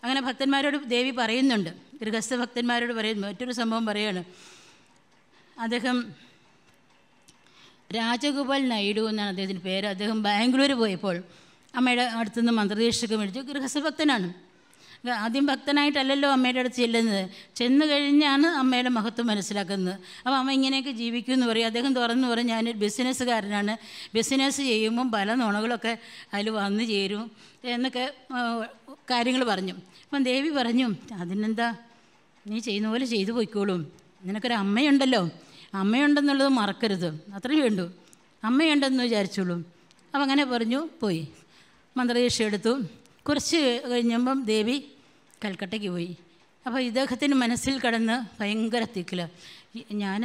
അങ്ങനെ ഭക്തന്മാരോട് ദേവി പറയുന്നുണ്ട്. ഗൃഹസ്ഥ ഭക്തന്മാരോട് പറയുന്നു. മറ്റൊരു സംഭവം പറയാണ്. അദ്ദേഹം രാജഗോപാൽ നായിഡു എന്നാണ് അദ്ദേഹത്തിന്റെ പേര്. അദ്ദേഹം ബാംഗ്ലൂർ പോയപ്പോൾ അമ്മയുടെ അടുത്തുനിന്ന് മന്ത്രദീക്ഷയൊക്കെ മേടിച്ചു. ഗൃഹസ്ഥഭക്തനാണ് ആദ്യം ഭക്തനായിട്ടല്ലല്ലോ അമ്മയുടെ അടുത്ത് ചെല്ലുന്നത്. ചെന്ന് കഴിഞ്ഞാണ് അമ്മയുടെ മഹത്വം മനസ്സിലാക്കുന്നത്. അപ്പോൾ അമ്മ ഇങ്ങനെയൊക്കെ ജീവിക്കും എന്ന് പറയും. അദ്ദേഹം തുറന്നു പറയും ഞാനൊരു ബിസിനസ്സുകാരനാണ്. ബിസിനസ് ചെയ്യുമ്പം പല നുണകളൊക്കെ അതിൽ വന്നു ചേരും എന്നൊക്കെ കാര്യങ്ങൾ പറഞ്ഞു. അപ്പം ദേവി പറഞ്ഞു അതിനെന്താ? നീ ചെയ്യുന്ന പോലെ ചെയ്തു പോയിക്കോളും. നിനക്കൊരു അമ്മയുണ്ടല്ലോ. അമ്മയുണ്ടെന്നുള്ളത് മറക്കരുത്. അത്രയും വേണ്ടു അമ്മയുണ്ടെന്ന് വിചാരിച്ചോളൂ. അപ്പം അങ്ങനെ പറഞ്ഞു പോയി. മന്ത്രദീക്ഷ എടുത്തു കുറച്ച് കഴിഞ്ഞപ്പം ദേവി കൽക്കട്ടയ്ക്ക് പോയി. അപ്പോൾ ഇദ്ദേഹത്തിന് മനസ്സിൽ കടന്ന് ഭയങ്കര തിക്കിൽ ഞാൻ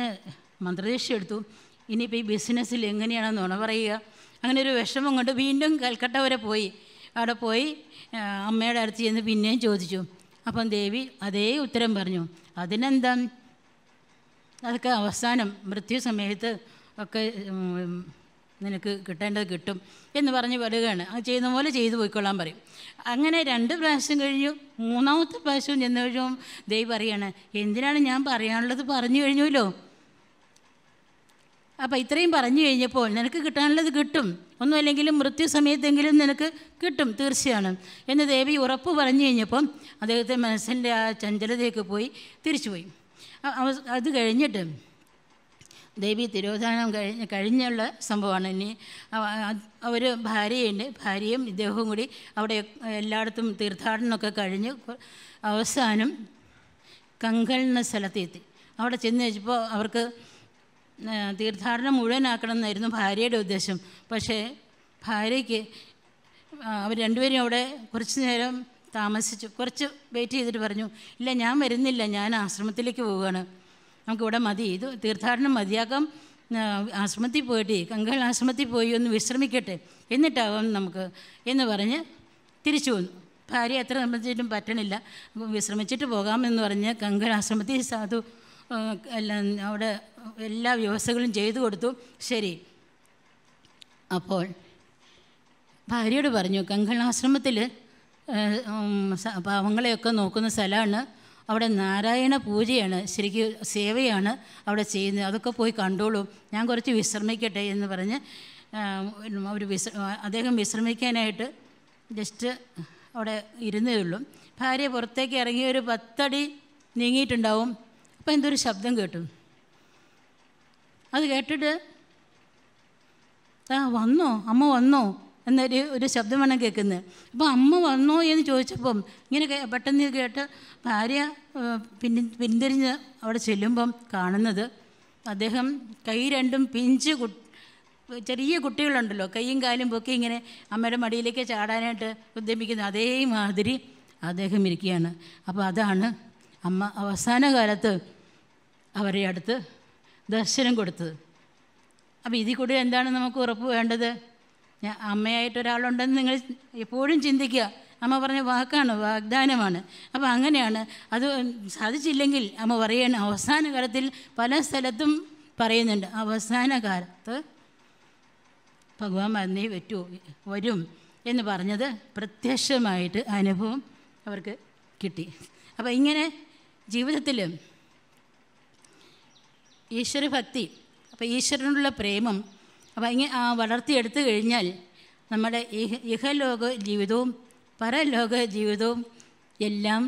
മന്ത്രദേശ എടുത്തു. ഇനിയിപ്പോൾ ഈ ബിസിനസ്സിൽ എങ്ങനെയാണ് നുണ പറയുക. അങ്ങനെ ഒരു വിഷമം കൊണ്ട് വീണ്ടും കൽക്കട്ട വരെ പോയി. അവിടെ പോയി അമ്മയുടെ അടുത്ത് ചെന്ന് പിന്നെയും ചോദിച്ചു. അപ്പം ദേവി അതേ ഉത്തരം പറഞ്ഞു. അതിനെന്താ? അതൊക്കെ അവസാനം മൃത്യു സമയത്ത് ഒക്കെ നിനക്ക് കിട്ടേണ്ടത് കിട്ടും എന്ന് പറഞ്ഞ് വരികയാണ്. അത് ചെയ്യുന്ന പോലെ ചെയ്തു പോയിക്കൊള്ളാൻ പറയും. അങ്ങനെ രണ്ട് പ്രാവശ്യം കഴിഞ്ഞു മൂന്നാമത്തെ പ്രാവശ്യം ചെന്ന് കഴിയുമ്പോൾ ദൈവം പറയാണ് എന്തിനാണ് ഞാൻ പറയാനുള്ളത് പറഞ്ഞു കഴിഞ്ഞല്ലോ അപ്പം ഇത്രയും പറഞ്ഞു കഴിഞ്ഞപ്പോൾ നിനക്ക് കിട്ടാനുള്ളത് കിട്ടും. ഒന്നുമല്ലെങ്കിലും മൃത്യു സമയത്തെങ്കിലും നിനക്ക് കിട്ടും തീർച്ചയാണ്. എന്ന് ദേവി ഉറപ്പ് പറഞ്ഞു കഴിഞ്ഞപ്പം അദ്ദേഹത്തെ മനസ്സിന്റെ ആ ചഞ്ചലതയൊക്കെ പോയി തിരിച്ചുപോയി. അത് കഴിഞ്ഞിട്ട് ദേവി തിരോധാനം കഴിഞ്ഞ് കഴിഞ്ഞുള്ള സംഭവമാണ്. ഇനി അവർ ഭാര്യയുണ്ട്. ഭാര്യയും ഇദ്ദേഹവും കൂടി അവിടെ എല്ലായിടത്തും തീർത്ഥാടനമൊക്കെ കഴിഞ്ഞ് അവസാനം കങ്കൽ എന്ന സ്ഥലത്തെത്തി. അവിടെ ചെന്ന് വെച്ചപ്പോൾ അവർക്ക് തീർത്ഥാടനം മുഴുവനാക്കണം എന്നായിരുന്നു ഭാര്യയുടെ ഉദ്ദേശം. പക്ഷേ ഭാര്യയ്ക്ക് അവർ രണ്ടുപേരും അവിടെ കുറച്ച് നേരം താമസിച്ചു. കുറച്ച് വെയിറ്റ് ചെയ്തിട്ട് പറഞ്ഞു ഇല്ല ഞാൻ വരുന്നില്ല. ഞാൻ ആശ്രമത്തിലേക്ക് പോവുകയാണ്. നമുക്കിവിടെ മതി. ഇത് തീർത്ഥാടനം മതിയാക്കാം. ആശ്രമത്തിൽ പോയിട്ട് കങ്കൾ ആശ്രമത്തിൽ പോയി ഒന്ന് വിശ്രമിക്കട്ടെ. എന്നിട്ടാവാം നമുക്ക് എന്ന് പറഞ്ഞ് തിരിച്ചു വന്നു. ഭാര്യ എത്ര സംബന്ധിച്ചിട്ടും പറ്റണില്ല. വിശ്രമിച്ചിട്ട് പോകാമെന്ന് പറഞ്ഞ് കങ്കൽ ആശ്രമത്തിൽ സാധു എല്ലാം അവിടെ എല്ലാ വ്യവസ്ഥകളും ചെയ്തു കൊടുത്തു. ശരി. അപ്പോൾ ഭാര്യയോട് പറഞ്ഞു കങ്കണാശ്രമത്തിൽ പാവങ്ങളെയൊക്കെ നോക്കുന്ന സ്ഥലമാണ്. അവിടെ നാരായണ പൂജയാണ് ശരിക്കും സേവയാണ് അവിടെ ചെയ്യുന്നത്. അതൊക്കെ പോയി കണ്ടോളൂ. ഞാൻ കുറച്ച് വിശ്രമിക്കട്ടെ എന്ന് പറഞ്ഞ് അവർ വിശ്ര അദ്ദേഹം വിശ്രമിക്കാനായിട്ട് ജസ്റ്റ് അവിടെ ഇരുന്നേ ഭാര്യ പുറത്തേക്ക് ഇറങ്ങി ഒരു പത്തടി നീങ്ങിയിട്ടുണ്ടാവും. അപ്പോൾ എന്തൊരു ശബ്ദം കേട്ടു. അത് കേട്ടിട്ട് ആ വന്നോ? അമ്മ വന്നോ? എന്നൊരു ഒരു ശബ്ദമാണ് കേൾക്കുന്നത് അപ്പോൾ അമ്മ വന്നോ എന്ന് ചോദിച്ചപ്പം ഇങ്ങനെ പെട്ടെന്ന് കേട്ട് ഭാര്യ പിന്നി പിന്തിരിഞ്ഞ് അവിടെ ചെല്ലുമ്പം കാണുന്നത് അദ്ദേഹം കൈ രണ്ടും പിഞ്ച് കു ചെറിയ കുട്ടികളുണ്ടല്ലോ. കൈയും കാലും പൊക്കി ഇങ്ങനെ അമ്മയുടെ മടിയിലേക്ക് ചാടാനായിട്ട് ഉദ്യമിക്കുന്ന അതേമാതിരി അദ്ദേഹം ഇരിക്കുകയാണ്. അപ്പോൾ അതാണ് അമ്മ അവസാന കാലത്ത് അവരുടെ അടുത്ത് ദർശനം കൊടുത്തത്. അപ്പോൾ ഇതിൽ കൂടി എന്താണ് നമുക്ക് ഉറപ്പ് വേണ്ടത്? ഞാൻ അമ്മയായിട്ട് ഒരാളുണ്ടെന്ന് നിങ്ങൾ എപ്പോഴും ചിന്തിക്കുക. അമ്മ പറഞ്ഞ വാക്കാണ് വാഗ്ദാനമാണ്. അപ്പോൾ അങ്ങനെയാണ്. അത് സാധിച്ചില്ലെങ്കിൽ അമ്മ പറയാണ് അവസാന കാലത്തിൽ പല സ്ഥലത്തും പറയുന്നുണ്ട് അവസാന കാലത്ത് ഭഗവാൻ വന്നേ പറ്റൂ വരും എന്ന് പറഞ്ഞത് പ്രത്യക്ഷമായിട്ട് അനുഭവം അവർക്ക് കിട്ടി. അപ്പോൾ ഇങ്ങനെ ജീവിതത്തിൽ ഈശ്വരഭക്തി അപ്പോൾ ഈശ്വരനുള്ള പ്രേമം അപ്പോൾ ഇങ്ങനെ വളർത്തിയെടുത്തു കഴിഞ്ഞാൽ നമ്മുടെ ഇഹ ഇഹലോക ജീവിതവും പരലോക ജീവിതവും എല്ലാം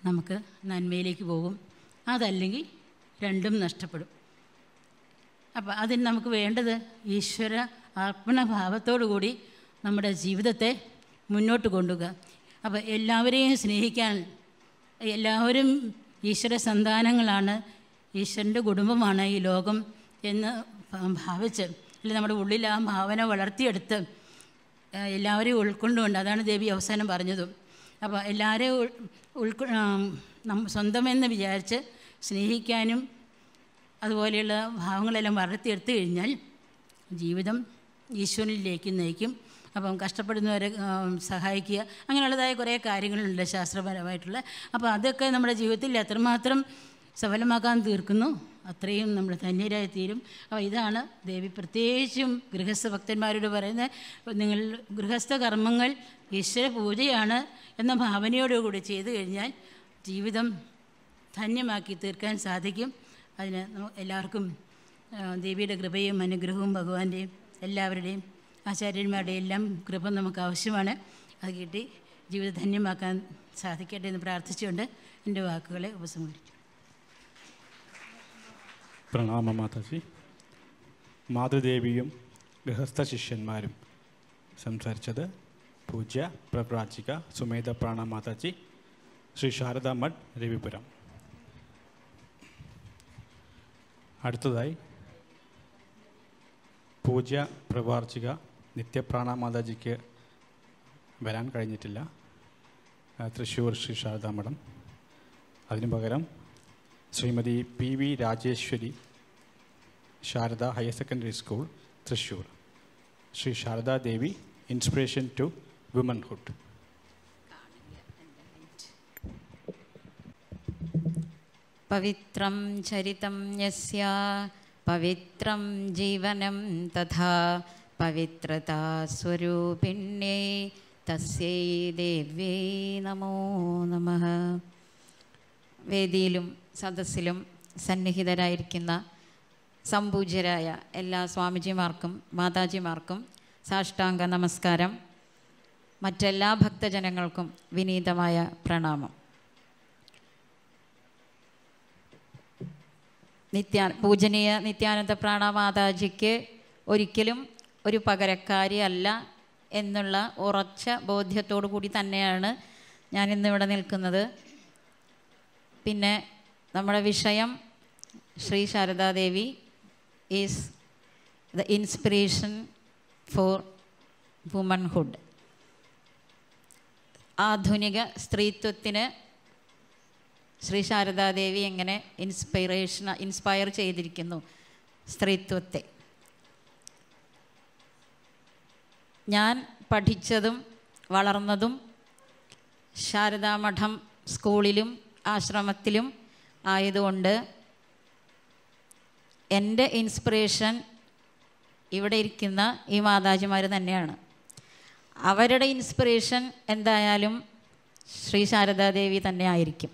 നമുക്ക് നന്മയിലേക്ക് പോകും. അതല്ലെങ്കിൽ രണ്ടും നഷ്ടപ്പെടും. അപ്പോൾ അതിന് നമുക്ക് വേണ്ടത് ഈശ്വര കൂടി നമ്മുടെ ജീവിതത്തെ മുന്നോട്ട് കൊണ്ടുപോകുക അപ്പോൾ എല്ലാവരെയും സ്നേഹിക്കാൻ എല്ലാവരും ഈശ്വര സന്താനങ്ങളാണ് ഈശ്വരന്റെ കുടുംബമാണ് ഈ ലോകം എന്ന് ഭാവിച്ച് അല്ലെങ്കിൽ നമ്മുടെ ഉള്ളിൽ ആ ഭാവന വളർത്തിയെടുത്ത് എല്ലാവരെയും ഉൾക്കൊണ്ടുകൊണ്ട് അതാണ് ദേവി അവസാനം പറഞ്ഞതും. അപ്പോൾ എല്ലാവരെയും ഉൾ ഉൾക്കൊ സ്വന്തമെന്ന് വിചാരിച്ച് സ്നേഹിക്കാനും അതുപോലെയുള്ള ഭാവങ്ങളെല്ലാം വളർത്തിയെടുത്തു കഴിഞ്ഞാൽ ജീവിതം ഈശ്വരനിലേക്ക് നയിക്കും. അപ്പം കഷ്ടപ്പെടുന്നവരെ സഹായിക്കുക അങ്ങനെയുള്ളതായ കുറേ കാര്യങ്ങളുണ്ട് ശാസ്ത്രപരമായിട്ടുള്ള. അപ്പോൾ അതൊക്കെ നമ്മുടെ ജീവിതത്തിൽ എത്രമാത്രം സഫലമാക്കാൻ തീർക്കുന്നു? അത്രയും നമ്മൾ ധന്യരായി തീരും അപ്പോൾ ഇതാണ് ദേവി പ്രത്യേകിച്ചും ഗൃഹസ്ഥ ഭക്തന്മാരോട് പറയുന്നത്. നിങ്ങൾ ഗൃഹസ്ഥ കർമ്മങ്ങൾ ഈശ്വര പൂജയാണ് എന്ന ഭാവനയോടുകൂടി ചെയ്തു കഴിഞ്ഞാൽ ജീവിതം ധന്യമാക്കി തീർക്കാൻ സാധിക്കും. അതിന് എല്ലാവർക്കും ദേവിയുടെ കൃപയും അനുഗ്രഹവും ഭഗവാന്റെയും എല്ലാവരുടെയും ആചാര്യന്മാരുടെയും എല്ലാം കൃപ നമുക്ക് ആവശ്യമാണ്. അത് കിട്ടി. ജീവിതം ധന്യമാക്കാൻ സാധിക്കട്ടെ എന്ന് പ്രാർത്ഥിച്ചുകൊണ്ട് എന്റെ വാക്കുകളെ ഉപസംഹരിക്കും പ്രണാമ മാതാജി. മാതൃദേവിയും ഗൃഹസ്ഥ ശിഷ്യന്മാരും സംസാരിച്ചത് പൂജ്യ പ്രപ്രാചിക സുമേധ പ്രാണ മാതാജി ശ്രീ ശാരദ മഠ് രവിപുരം. അടുത്തതായി പൂജ്യ പ്രവാർച്ചിക നിത്യപ്രാണ മാതാജിക്ക് വരാൻ കഴിഞ്ഞിട്ടില്ല. തൃശ്ശൂർ ശ്രീ ശാരദാ മഠം. അതിനു പകരം Shrimati P V Rajeshwari Sarada higher secondary school Thrissur. Shri Sarada Devi inspiration to womanhood. പവിത്രം ചരിതം യസ്യ പവിത്രം ജീവനം തഥാ പവിത്രതാ സ്വരൂപിണ്യേ തസ്യൈ ദേവ്യൈ നമോ നമഃ. വേദിയിലും സദസ്സിലും സന്നിഹിതരായിരിക്കുന്ന സമ്പൂജ്യരായ എല്ലാ സ്വാമിജിമാർക്കും മാതാജിമാർക്കും സാഷ്ടാംഗ നമസ്കാരം. മറ്റെല്ലാ ഭക്തജനങ്ങൾക്കും വിനീതമായ പ്രണാമം. നിത്യാ പൂജനീയ നിത്യാനന്ദ പ്രാണ മാതാജിക്ക് ഒരിക്കലും ഒരു പകരക്കാരി അല്ല എന്നുള്ള ഉറച്ച ബോധ്യത്തോടു കൂടി തന്നെയാണ് ഞാൻ ഇന്നിവിടെ നിൽക്കുന്നത്. പിന്നെ നമ്മുടെ വിഷയം Shri Sarada Devi is the inspiration for womanhood ആധുനിക സ്ത്രീത്വത്തിന് ശ്രീ ശാരദാദേവി എങ്ങനെ ഇൻസ്പിറേഷൻ ഇൻസ്പയർ ചെയ്തിരിക്കുന്നു സ്ത്രീത്വത്തെ. ഞാൻ പഠിച്ചതും വളർന്നതും ശാരദാമഠം സ്കൂളിലും ആശ്രമത്തിലും ആയതുകൊണ്ട് എന്റെ ഇൻസ്പിറേഷൻ ഇവിടെ ഇരിക്കുന്ന ഈ മാതാജിമാർ തന്നെയാണ്. അവരുടെ ഇൻസ്പിറേഷൻ എന്തായാലും ശ്രീ ശാരദാദേവി തന്നെ ആയിരിക്കും.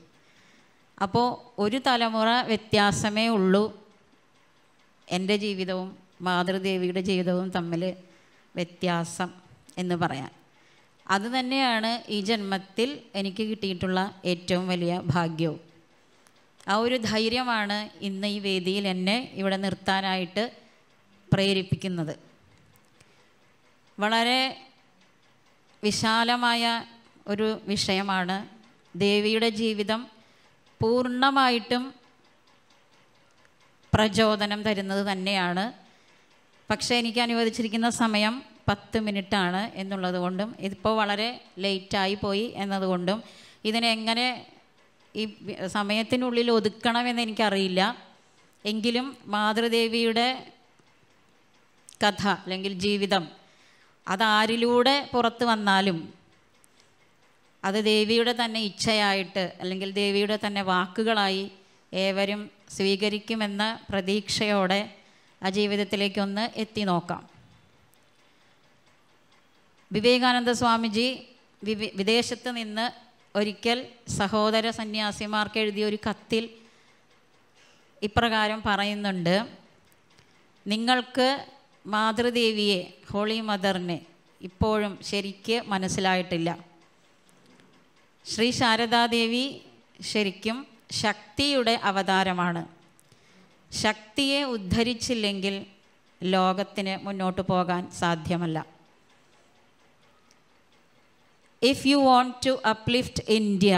അപ്പോൾ ഒരു തലമുറ വ്യത്യാസമേ ഉള്ളൂ എന്റെ ജീവിതവും മാതൃദേവിയുടെ ജീവിതവും തമ്മിൽ വ്യത്യാസം എന്ന് പറയാൻ. അതുതന്നെയാണ് ഈ ജന്മത്തിൽ എനിക്ക് കിട്ടിയിട്ടുള്ള ഏറ്റവും വലിയ ഭാഗ്യവും. ആ ഒരു ധൈര്യമാണ് ഇന്ന് ഈ വേദിയിൽ എന്നെ ഇവിടെ നിർത്താനായിട്ട് പ്രേരിപ്പിക്കുന്നത്. വളരെ വിശാലമായ ഒരു വിഷയമാണ് ദേവിയുടെ ജീവിതം പൂർണമായിട്ടും പ്രചോദനം തരുന്നത് തന്നെയാണ്. പക്ഷേ എനിക്ക് അനുവദിച്ചിരിക്കുന്ന സമയം പത്ത് മിനിറ്റാണ് എന്നുള്ളത് കൊണ്ടും ഇതിപ്പോൾ വളരെ ലേറ്റായി പോയി എന്നതുകൊണ്ടും ഇതിനെ എങ്ങനെ ഈ സമയത്തിനുള്ളിൽ ഒതുക്കണമെന്ന് എനിക്കറിയില്ല. എങ്കിലും മാതൃദേവിയുടെ കഥ അല്ലെങ്കിൽ ജീവിതം അതാരിലൂടെ പുറത്ത് വന്നാലും അത് ദേവിയുടെ തന്നെ ഇച്ഛയായിട്ട് അല്ലെങ്കിൽ ദേവിയുടെ തന്നെ വാക്കുകളായി ഏവരും സ്വീകരിക്കുമെന്ന പ്രതീക്ഷയോടെ ആ ജീവിതത്തിലേക്കൊന്ന് എത്തി നോക്കാം. വിവേകാനന്ദ സ്വാമിജി വിദേശത്ത് നിന്ന് ഒരിക്കൽ സഹോദര സന്യാസിമാർക്ക് എഴുതിയ ഒരു കത്തിൽ ഇപ്രകാരം പറയുന്നുണ്ട് നിങ്ങൾക്ക് മാതൃദേവിയെ ഹോളി മദറിനെ ഇപ്പോഴും ശരിക്ക് മനസ്സിലായിട്ടില്ല. ശ്രീ ശാരദാദേവി ശരിക്കും ശക്തിയുടെ അവതാരമാണ്. ശക്തിയെ ഉദ്ധരിച്ചില്ലെങ്കിൽ ലോകത്തിന് മുന്നോട്ട് പോകാൻ സാധ്യമല്ല. You want to uplift India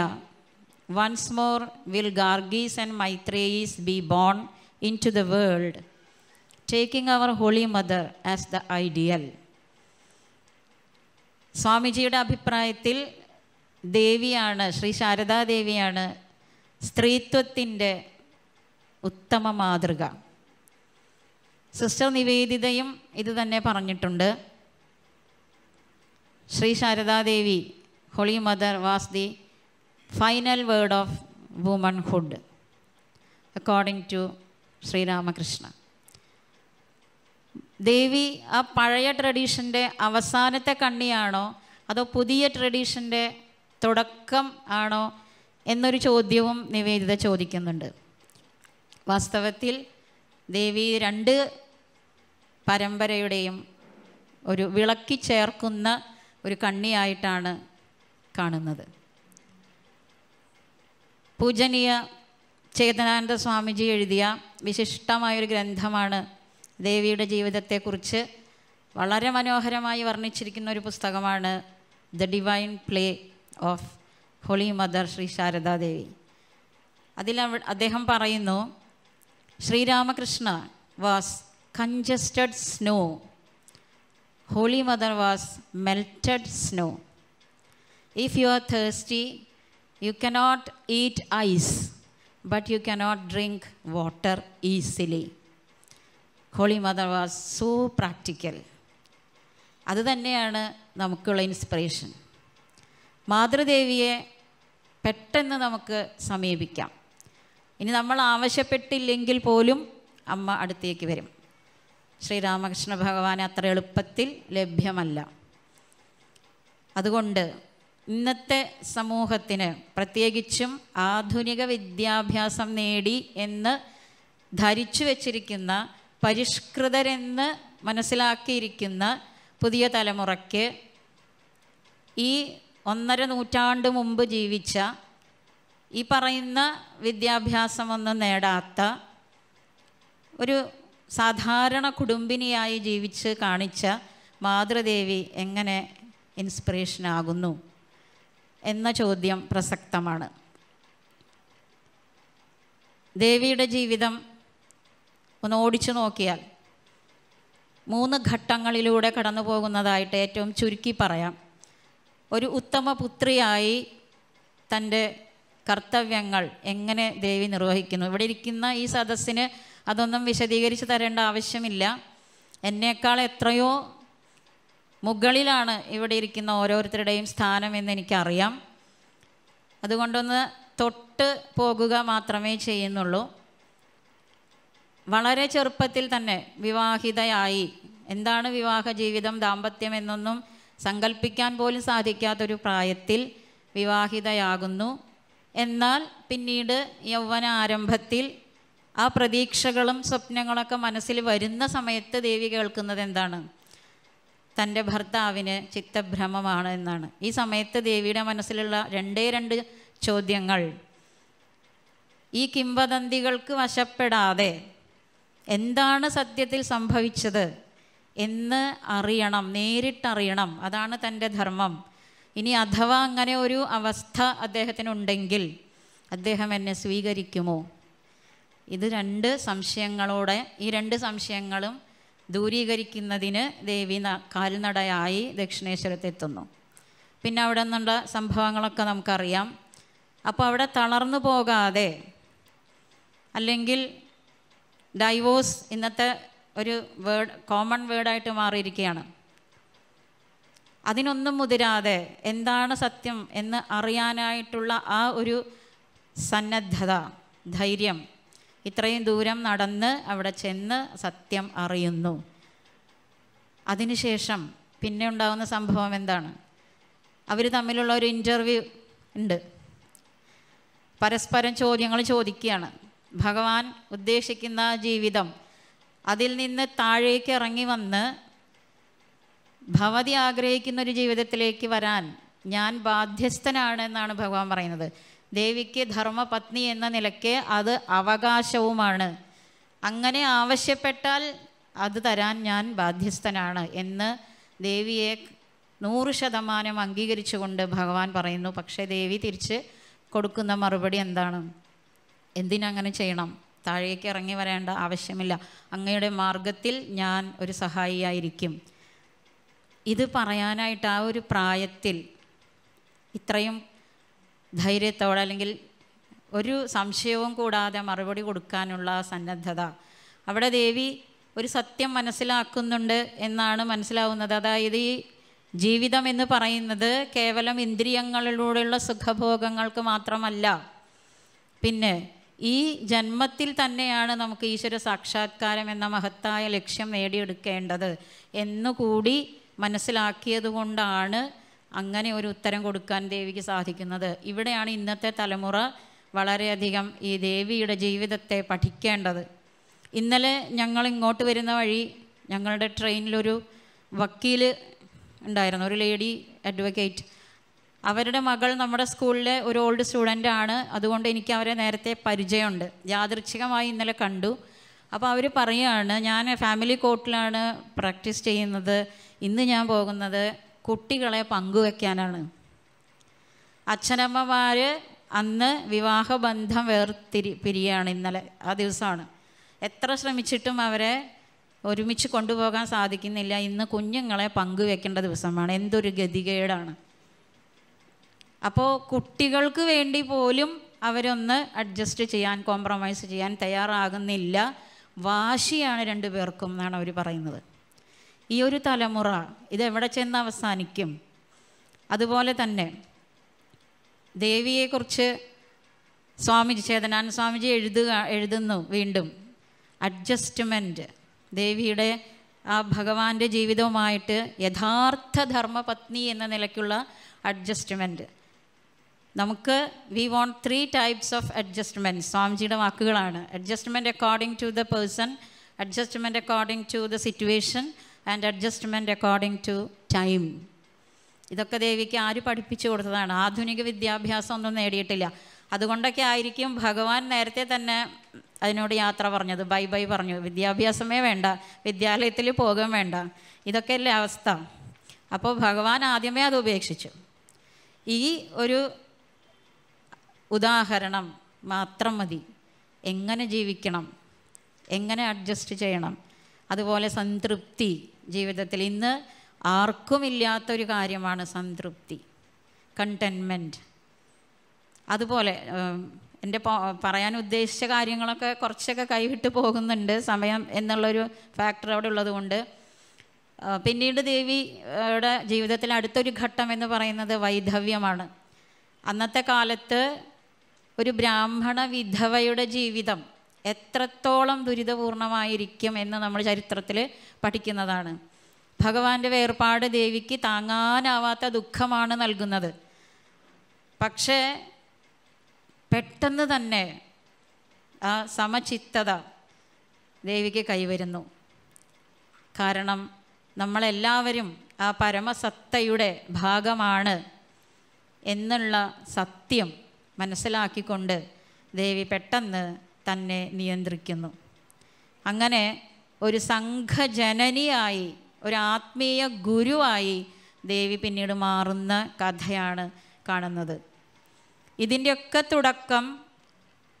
once more will Gargis and Maitreyis be born into the world taking our holy mother as the ideal സ്വാമിജിയുടെ അഭിപ്രായത്തിൽ ദേവിയാണ് ശ്രീ ശാരദാദേവിയാണ് സ്ത്രീത്വത്തിന്റെ ഉത്തമ മാതൃക. സിസ്റ്റർ നിവേദിതയും ഇത് തന്നെ പറഞ്ഞിട്ടുണ്ട്. Shri Sarada Devi holy mother was the final word of womanhood according to Sri Ramakrishna Devi ആ പഴയ ട്രഡീഷന്റെ അവസാനത്തെ കണ്ണിയാണോ അതോ പുതിയ ട്രഡീഷന്റെ തുടക്കം ആണോ എന്നൊരു ചോദ്യവും നിവേദിത ചോദിക്കുന്നുണ്ട്. വാസ്തവത്തിൽ ദേവി രണ്ട് പരമ്പരയുടെയും ഒരു വിളക്കി ചേർക്കുന്ന ഒരു കണ്ണിയായിട്ടാണ് കാണുന്നത്. പൂജനീയ ചേതനാനന്ദ സ്വാമിജി എഴുതിയ വിശിഷ്ടമായൊരു ഗ്രന്ഥമാണ് ദേവിയുടെ ജീവിതത്തെക്കുറിച്ച് വളരെ മനോഹരമായി വർണിച്ചിരിക്കുന്ന ഒരു പുസ്തകമാണ് the divine play of holy mother Shri Sarada Devi അതിൽ അദ്ദേഹം പറയുന്നു Sri Ramakrishna was congested snow holy mother was melted snow if you are thirsty you cannot eat ice but you cannot drink water easily holy mother was so practical അത് തന്നെയാണ് നമുക്കുള്ള inspiration മാതൃദേവിയെ പെട്ടെന്ന് നമുക്ക് സമീപിക്കാം. ഇനി നമ്മൾ ആവശ്യപ്പെട്ടില്ലെങ്കിൽ പോലും അമ്മ അടുത്തേക്ക് വരും. ശ്രീരാമകൃഷ്ണ ഭഗവാൻ അത്ര എളുപ്പത്തിൽ ലഭ്യമല്ല. അതുകൊണ്ട് ഇന്നത്തെ സമൂഹത്തിന് പ്രത്യേകിച്ചും ആധുനിക വിദ്യാഭ്യാസം നേടി എന്ന് ധരിച്ചു വച്ചിരിക്കുന്ന പരിഷ്കൃതരെന്ന് മനസ്സിലാക്കിയിരിക്കുന്ന പുതിയ തലമുറയ്ക്ക് ഈ ഒന്നര നൂറ്റാണ്ട് മുമ്പ് ജീവിച്ച ഈ പറയുന്ന വിദ്യാഭ്യാസമൊന്നും നേടാത്ത ഒരു സാധാരണ കുടുംബിനിയായി ജീവിച്ച് കാണിച്ച മാതൃദേവി എങ്ങനെ ഇൻസ്പിറേഷനാകുന്നു എന്ന ചോദ്യം പ്രസക്തമാണ്. ദേവിയുടെ ജീവിതം ഒന്ന് ഓടിച്ചു നോക്കിയാൽ മൂന്ന് ഘട്ടങ്ങളിലൂടെ കടന്നു പോകുന്നതായിട്ട് ഏറ്റവും ചുരുക്കി പറയാം. ഒരു ഉത്തമ പുത്രിയായി തന്റെ കർത്തവ്യങ്ങൾ എങ്ങനെ ദേവി നിർവഹിക്കുന്നു? ഇവിടെ ഇരിക്കുന്ന ഈ സദസ്സിന് അതൊന്നും വിശദീകരിച്ച് തരേണ്ട ആവശ്യമില്ല. എന്നേക്കാൾ എത്രയോ മുകളിലാണ് ഇവിടെ ഇരിക്കുന്ന ഓരോരുത്തരുടെയും സ്ഥാനം എന്ന് എനിക്കറിയാം. അതുകൊണ്ടൊന്ന് തൊട്ട് പോകുക മാത്രമേ ചെയ്യുന്നുള്ളൂ. വളരെ ചെറുപ്പത്തിൽ തന്നെ വിവാഹിതയായി. എന്താണ് വിവാഹ ജീവിതം? ദാമ്പത്യം എന്നൊന്നും സങ്കല്പിക്കാൻ പോലും സാധിക്കാത്തൊരു പ്രായത്തിൽ വിവാഹിതയാകുന്നു. എന്നാൽ പിന്നീട് യൗവന ആരംഭത്തിൽ ആ പ്രതീക്ഷകളും സ്വപ്നങ്ങളൊക്കെ മനസ്സിൽ വരുന്ന സമയത്ത് ദേവി കേൾക്കുന്നത് എന്താണ്? തന്റെ ഭർത്താവിന് ചിത്തഭ്രമമാണ് എന്നാണ്. ഈ സമയത്ത് ദേവിയുടെ മനസ്സിലുള്ള രണ്ടേ രണ്ട് ചോദ്യങ്ങൾ. ഈ കിംവദന്തികൾക്ക് വശപ്പെടാതെ എന്താണ് സത്യത്തിൽ സംഭവിച്ചത് എന്ന് അറിയണം നേരിട്ടറിയണം. അതാണ് തന്റെ ധർമ്മം. ഇനി അഥവാ അങ്ങനെ ഒരു അവസ്ഥ അദ്ദേഹത്തിനുണ്ടെങ്കിൽ അദ്ദേഹം എന്നെ സ്വീകരിക്കുമോ? ഇത് രണ്ട് സംശയങ്ങളോടെ ഈ രണ്ട് സംശയങ്ങളും ദൂരീകരിക്കുന്നതിന് ദേവി കാൽനടയായി ദക്ഷിണേശ്വരത്തെത്തുന്നു. പിന്നെ അവിടെ നിന്നുള്ള സംഭവങ്ങളൊക്കെ നമുക്കറിയാം. അപ്പോൾ അവിടെ തളർന്നു പോകാതെ അല്ലെങ്കിൽ ഡൈവോഴ്സ് ഇന്നത്തെ ഒരു വേർഡ് കോമൺ വേർഡായിട്ട് മാറിയിരിക്കുകയാണ്. അതിനൊന്നും മുതിരാതെ എന്താണ് സത്യം എന്ന് അറിയാനായിട്ടുള്ള ആ ഒരു സന്നദ്ധത ധൈര്യം ഇത്രയും ദൂരം നടന്ന് അവിടെ ചെന്ന് സത്യം അറിയുന്നു. അതിനുശേഷം പിന്നെ ഉണ്ടാകുന്ന സംഭവം എന്താണ്? അവർ തമ്മിലുള്ള ഒരു ഇന്റർവ്യൂ ഉണ്ട്. പരസ്പരം ചോദ്യങ്ങൾ ചോദിക്കുകയാണ്. ഭഗവാൻ ഉദ്ദേശിക്കുന്ന ജീവിതം അതിൽ നിന്ന് താഴേക്ക് ഇറങ്ങി വന്ന് ഭവതി ആഗ്രഹിക്കുന്ന ഒരു ജീവിതത്തിലേക്ക് വരാൻ ഞാൻ ബാധ്യസ്ഥനാണ് എന്നാണ് ഭഗവാൻ പറയുന്നത്. ദേവിക്ക് ധർമ്മപത്നി എന്ന നിലയ്ക്ക് അത് അവകാശവുമാണ്. അങ്ങനെ ആവശ്യപ്പെട്ടാൽ അത് തരാൻ ഞാൻ ബാധ്യസ്ഥനാണ് എന്ന് ദേവിയെ നൂറ് ശതമാനം അംഗീകരിച്ചുകൊണ്ട് ഭഗവാൻ പറയുന്നു. പക്ഷേ ദേവി തിരിച്ച് കൊടുക്കുന്ന മറുപടി എന്താണ്? എന്തിനങ്ങനെ ചെയ്യണം? താഴേക്ക് ഇറങ്ങി വരേണ്ട ആവശ്യമില്ല. അങ്ങയുടെ മാർഗത്തിൽ ഞാൻ ഒരു സഹായിയായിരിക്കും. ഇത് പറയാനായിട്ട് ആ ഒരു പ്രായത്തിൽ ഇത്രയും ധൈര്യത്തോടെ അല്ലെങ്കിൽ ഒരു സംശയവും കൂടാതെ മറുപടി കൊടുക്കാനുള്ള സന്നദ്ധത. അവിടെ ദേവി ഒരു സത്യം മനസ്സിലാക്കുന്നുണ്ട് എന്നാണ് മനസ്സിലാവുന്നത്. അതായത് ഈ ജീവിതം എന്ന് പറയുന്നത് കേവലം ഇന്ദ്രിയങ്ങളിലൂടെയുള്ള സുഖഭോഗങ്ങൾക്ക് മാത്രമല്ല. പിന്നെ ഈ ജന്മത്തിൽ തന്നെയാണ് നമുക്ക് ഈശ്വര സാക്ഷാത്കാരം എന്ന മഹത്തായ ലക്ഷ്യം നേടിയെടുക്കേണ്ടത് എന്നുകൂടി മനസ്സിലാക്കിയത് കൊണ്ടാണ് അങ്ങനെ ഒരു ഉത്തരം കൊടുക്കാൻ ദേവിക്ക് സാധിക്കുന്നത്. ഇവിടെയാണ് ഇന്നത്തെ തലമുറ വളരെയധികം ഈ ദേവിയുടെ ജീവിതത്തെ പഠിക്കേണ്ടത്. ഇന്നലെ ഞങ്ങൾ ഇങ്ങോട്ട് വരുന്ന വഴി ഞങ്ങളുടെ ട്രെയിനിലൊരു വക്കീൽ ഉണ്ടായിരുന്നു ഒരു ലേഡി അഡ്വക്കേറ്റ്. അവരുടെ മകൾ നമ്മുടെ സ്കൂളിലെ ഒരു ഓൾഡ് സ്റ്റുഡന്റ് ആണ് അതുകൊണ്ട് എനിക്ക് അവരെ നേരത്തെ പരിചയമുണ്ട്. യാദൃച്ഛികമായി ഇന്നലെ കണ്ടു. അപ്പോൾ അവർ പറയുകയാണ് ഞാൻ ഫാമിലി കോർട്ടിലാണ് പ്രാക്ടീസ് ചെയ്യുന്നത്. ഇന്ന് ഞാൻ പോകുന്നത് കുട്ടികളെ പങ്കുവെക്കാനാണ്. അച്ഛനമ്മമാർ അന്ന് വിവാഹബന്ധം വേർതിരി പിരിയാണ് ഇന്നലെ ആ ദിവസമാണ്. എത്ര ശ്രമിച്ചിട്ടും അവരെ ഒരുമിച്ച് കൊണ്ടുപോകാൻ സാധിക്കുന്നില്ല. ഇന്ന് കുഞ്ഞുങ്ങളെ പങ്കുവെക്കേണ്ട ദിവസമാണ്. എന്തൊരു ഗതികേടാണ്. അപ്പോൾ കുട്ടികൾക്ക് വേണ്ടി പോലും അവരൊന്ന് അഡ്ജസ്റ്റ് ചെയ്യാൻ കോംപ്രമൈസ് ചെയ്യാൻ തയ്യാറാകുന്നില്ല. വാശിയാണ് രണ്ടു പേർക്കും എന്നാണ് അവർ പറയുന്നത്. ഈ ഒരു തലമുറ ഇതെവിടെ ചെന്ന് അവസാനിക്കും? അതുപോലെ തന്നെ ദേവിയെക്കുറിച്ച് സ്വാമിജി ചേതനാൻ സ്വാമിജി എഴുതുക എഴുതുന്നു വീണ്ടും. അഡ്ജസ്റ്റ്മെന്റ് ദേവിയുടെ ആ ഭഗവാന്റെ ജീവിതവുമായിട്ട് യഥാർത്ഥ ധർമ്മപത്നി എന്ന നിലയ്ക്കുള്ള അഡ്ജസ്റ്റ്മെന്റ് നമുക്ക് we want three types of adjustment സ്വാമിജിയുടെ വാക്കുകളാണ്. Adjustment according to the person adjustment according to the situation and adjustment according to time ഇതൊക്കെ ദേവിക്ക് ആര് പഠിപ്പിച്ചു കൊടുത്തതാണ്? ആധുനിക വിദ്യാഭ്യാസം ഒന്നും നേടിയിട്ടില്ല. അതുകൊണ്ടൊക്കെ ആയിരിക്കും ഭഗവാൻ നേരത്തെ തന്നെ അതിനോട് യാത്ര പറഞ്ഞത്. ബൈ ബൈ പറഞ്ഞു. വിദ്യാഭ്യാസമേ വേണ്ട. വിദ്യാലയത്തിൽ പോകാൻ വേണ്ട. ഇതൊക്കെയല്ലേ അവസ്ഥ. അപ്പോൾ ഭഗവാൻ ആദ്യമേ അത് ഉപേക്ഷിച്ചു. ഈ ഒരു ഉദാഹരണം മാത്രം മതി. എങ്ങനെ ജീവിക്കണം? എങ്ങനെ അഡ്ജസ്റ്റ് ചെയ്യണം? അതുപോലെ സംതൃപ്തി. ജീവിതത്തിൽ ഇന്ന് ആർക്കുമില്ലാത്തൊരു കാര്യമാണ് സംതൃപ്തി കണ്ടെൻമെന്റ് അതുപോലെ എന്റെ പറയാൻ ഉദ്ദേശിച്ച കാര്യങ്ങളൊക്കെ കുറച്ചൊക്കെ കൈവിട്ട് പോകുന്നുണ്ട് സമയം എന്നുള്ളൊരു ഫാക്ടർ അവിടെ ഉള്ളതുകൊണ്ട് പിന്നീട് ദേവിയുടെ ജീവിതത്തിൽ അടുത്തൊരു ഘട്ടം എന്ന് പറയുന്നത് വൈധവ്യമാണ്. അന്നത്തെ കാലത്ത് ഒരു ബ്രാഹ്മണ വിധവയുടെ ജീവിതം എത്രത്തോളം ദുരിതപൂർണമായിരിക്കും എന്ന് നമ്മൾ ചരിത്രത്തിൽ പഠിക്കുന്നതാണ്. ഭഗവാന്റെ വേർപാട് ദേവിക്ക് താങ്ങാനാവാത്ത ദുഃഖമാണ് നൽകുന്നത്. പക്ഷേ പെട്ടെന്ന് തന്നെ ആ സമചിത്തത ദേവിക്ക് കൈവരുന്നു. കാരണം നമ്മളെല്ലാവരും ആ പരമസത്തയുടെ ഭാഗമാണ് എന്നുള്ള സത്യം മനസ്സിലാക്കിക്കൊണ്ട് ദേവി പെട്ടെന്ന് തന്നെ നിയന്ത്രിക്കുന്നു. അങ്ങനെ ഒരു സംഘജനനിയായി ഒരു ആത്മീയ ഗുരുവായി ദേവി പിന്നീട് മാറുന്ന കഥയാണ് കാണുന്നത്. ഇതിന്റെയൊക്കെ തുടക്കം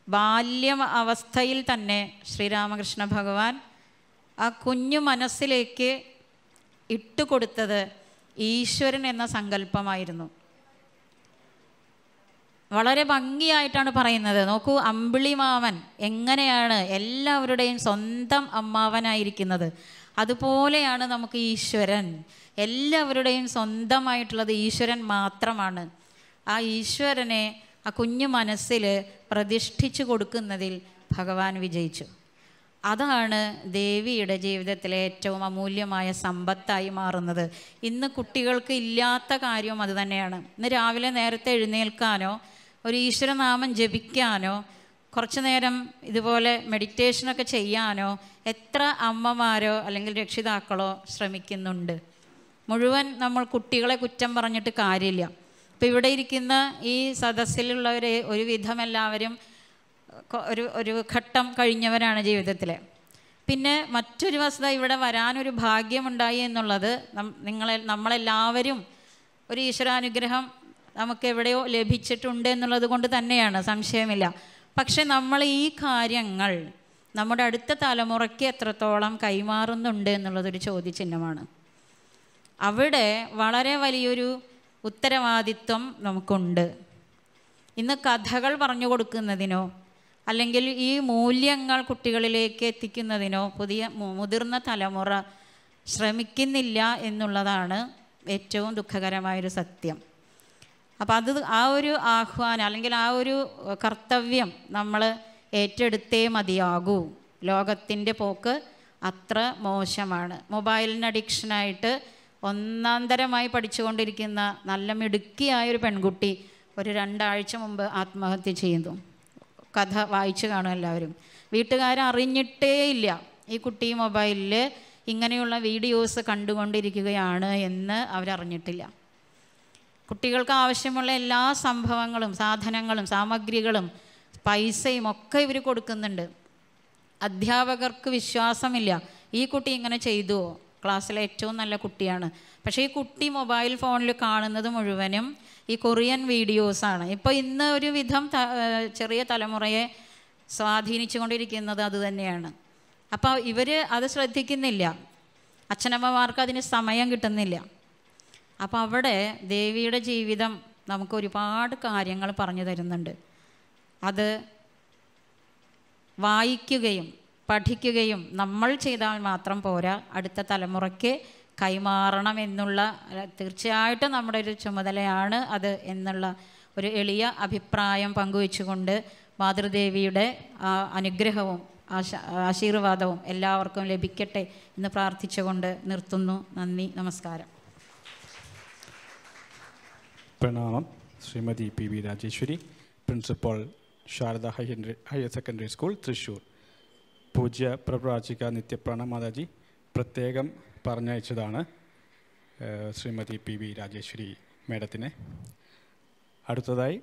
ബാല്യം അവസ്ഥയിൽ തന്നെ ശ്രീരാമകൃഷ്ണ ഭഗവാൻ ആ കുഞ്ഞു മനസ്സിലേക്ക് ഇട്ടുകൊടുത്തത് ഈശ്വരൻ എന്ന സങ്കല്പമായിരുന്നു. വളരെ ഭംഗിയായിട്ടാണ് പറയുന്നത്. നോക്കൂ അമ്പിളിമാവൻ എങ്ങനെയാണ് എല്ലാവരുടെയും സ്വന്തം അമ്മാവനായിരിക്കുന്നത്. അതുപോലെയാണ് നമുക്ക് ഈശ്വരൻ. എല്ലാവരുടെയും സ്വന്തമായിട്ടുള്ളത് ഈശ്വരൻ മാത്രമാണ്. ആ ഈശ്വരനെ ആ കുഞ്ഞു മനസ്സിൽ പ്രതിഷ്ഠിച്ചു കൊടുക്കുന്നതിൽ ഭഗവാൻ വിജയിച്ചു. അതാണ് ദേവിയുടെ ജീവിതത്തിലെ ഏറ്റവും അമൂല്യമായ സമ്പത്തായി മാറുന്നത്. ഇന്ന് കുട്ടികൾക്ക് ഇല്ലാത്ത കാര്യവും അത് തന്നെയാണ്. ഇന്ന് രാവിലെ നേരത്തെ എഴുന്നേൽക്കാനോ ഒരു ഈശ്വരനാമം ജപിക്കാനോ കുറച്ചു നേരം ഇതുപോലെ മെഡിറ്റേഷനൊക്കെ ചെയ്യാനോ എത്ര അമ്മമാരോ അല്ലെങ്കിൽ രക്ഷിതാക്കളോ ശ്രമിക്കുന്നുണ്ട്. മുഴുവൻ നമ്മൾ കുട്ടികളെ കുറ്റം പറഞ്ഞിട്ട് കാര്യമില്ല. ഇപ്പം ഇവിടെ ഇരിക്കുന്ന ഈ സദസ്സിലുള്ളവരെ ഒരുവിധം എല്ലാവരും ഒരു ഒരു ഘട്ടം കഴിഞ്ഞവരാണ് ജീവിതത്തിൽ പിന്നെ മറ്റൊരു വസ്തുത ഇവിടെ വരാനൊരു ഭാഗ്യമുണ്ടായി എന്നുള്ളത് നിങ്ങളെ നമ്മളെല്ലാവരും ഒരു ഈശ്വരാനുഗ്രഹം നമുക്ക് എവിടെയോ ലഭിച്ചിട്ടുണ്ട് എന്നുള്ളത് കൊണ്ട് തന്നെയാണ് സംശയമില്ല. പക്ഷെ നമ്മൾ ഈ കാര്യങ്ങൾ നമ്മുടെ അടുത്ത തലമുറയ്ക്ക് എത്രത്തോളം കൈമാറുന്നുണ്ട് എന്നുള്ളതൊരു ചോദ്യചിഹ്നമാണ്. അവിടെ വളരെ വലിയൊരു ഉത്തരവാദിത്വം നമുക്കുണ്ട്. ഇന്ന് കഥകൾ പറഞ്ഞു കൊടുക്കുന്നതിനോ അല്ലെങ്കിൽ ഈ മൂല്യങ്ങൾ കുട്ടികളിലേക്ക് എത്തിക്കുന്നതിനോ പുതിയ മുതിർന്ന തലമുറ ശ്രമിക്കുന്നില്ല എന്നുള്ളതാണ് ഏറ്റവും ദുഃഖകരമായൊരു സത്യം. അപ്പം അത് ആ ഒരു ആഹ്വാനം അല്ലെങ്കിൽ ആ ഒരു കർത്തവ്യം നമ്മൾ ഏറ്റെടുത്തേ മതിയാകൂ. ലോകത്തിന്റെ പോക്ക് അത്ര മോശമാണ്. മൊബൈലിന് അഡിക്ഷനായിട്ട് ഒന്നാന്തരമായി പഠിച്ചുകൊണ്ടിരിക്കുന്ന നല്ല മിടുക്കിയായ ഒരു പെൺകുട്ടി ഒരു രണ്ടാഴ്ച മുമ്പ് ആത്മഹത്യ ചെയ്യുന്നു കഥ വായിച്ചു കാണും എല്ലാവരും. വീട്ടുകാർ അറിഞ്ഞിട്ടേ ഇല്ല ഈ കുട്ടി മൊബൈലിൽ ഇങ്ങനെയുള്ള വീഡിയോസ് കണ്ടുകൊണ്ടിരിക്കുകയാണ് എന്ന് അവരറിഞ്ഞിട്ടില്ല. കുട്ടികൾക്ക് ആവശ്യമുള്ള എല്ലാ സംഭവങ്ങളും സാധനങ്ങളും സാമഗ്രികളും പൈസയും ഒക്കെ ഇവർ കൊടുക്കുന്നുണ്ട്. അധ്യാപകർക്ക് വിശ്വാസമില്ല. ഈ കുട്ടി ഇങ്ങനെ ചെയ്തുവോ ക്ലാസ്സിലെ ഏറ്റവും നല്ല കുട്ടിയാണ്. പക്ഷേ ഈ കുട്ടി മൊബൈൽ ഫോണിൽ കാണുന്നത് മുഴുവനും ഈ കൊറിയൻ വീഡിയോസാണ് ഇപ്പോൾ ഇന്ന് ഒരു വിധം ചെറിയ തലമുറയെ സ്വാധീനിച്ചുകൊണ്ടിരിക്കുന്നത് അത് തന്നെയാണ്. അപ്പോൾ ഇവർ അത് ശ്രദ്ധിക്കുന്നില്ല. അച്ഛനമ്മമാർക്ക് അതിന് സമയം കിട്ടുന്നില്ല. അപ്പോൾ അവിടെ ദേവിയുടെ ജീവിതം നമുക്ക് ഒരുപാട് കാര്യങ്ങൾ പറഞ്ഞു തരുന്നുണ്ട്. അത് വായിക്കുകയും പഠിക്കുകയും നമ്മൾ ചെയ്താൽ മാത്രം പോരാ. അടുത്ത തലമുറയ്ക്ക് കൈമാറണം എന്നുള്ള തീർച്ചയായിട്ടും നമ്മുടെ ഒരു ചുമതലയാണ് അത് എന്നുള്ള ഒരു എളിയ അഭിപ്രായം പങ്കുവെച്ചുകൊണ്ട് മാതൃദേവിയുടെ അനുഗ്രഹവും ആശ ആശീർവാദവും എല്ലാവർക്കും ലഭിക്കട്ടെ എന്ന് പ്രാർത്ഥിച്ചുകൊണ്ട് നിർത്തുന്നു. നന്ദി നമസ്കാരം. പ്രണാമം. Shrimati P V Rajeshwari principal Sharada higher higher secondary school Thrissur. പൂജ്യ പ്രപ്രാചിക നിത്യപ്രണ മാതാജി പ്രത്യേകം പറഞ്ഞയച്ചതാണ് ശ്രീമതി പി വി രാജേശ്വരി മേഡത്തിനെ. അടുത്തതായി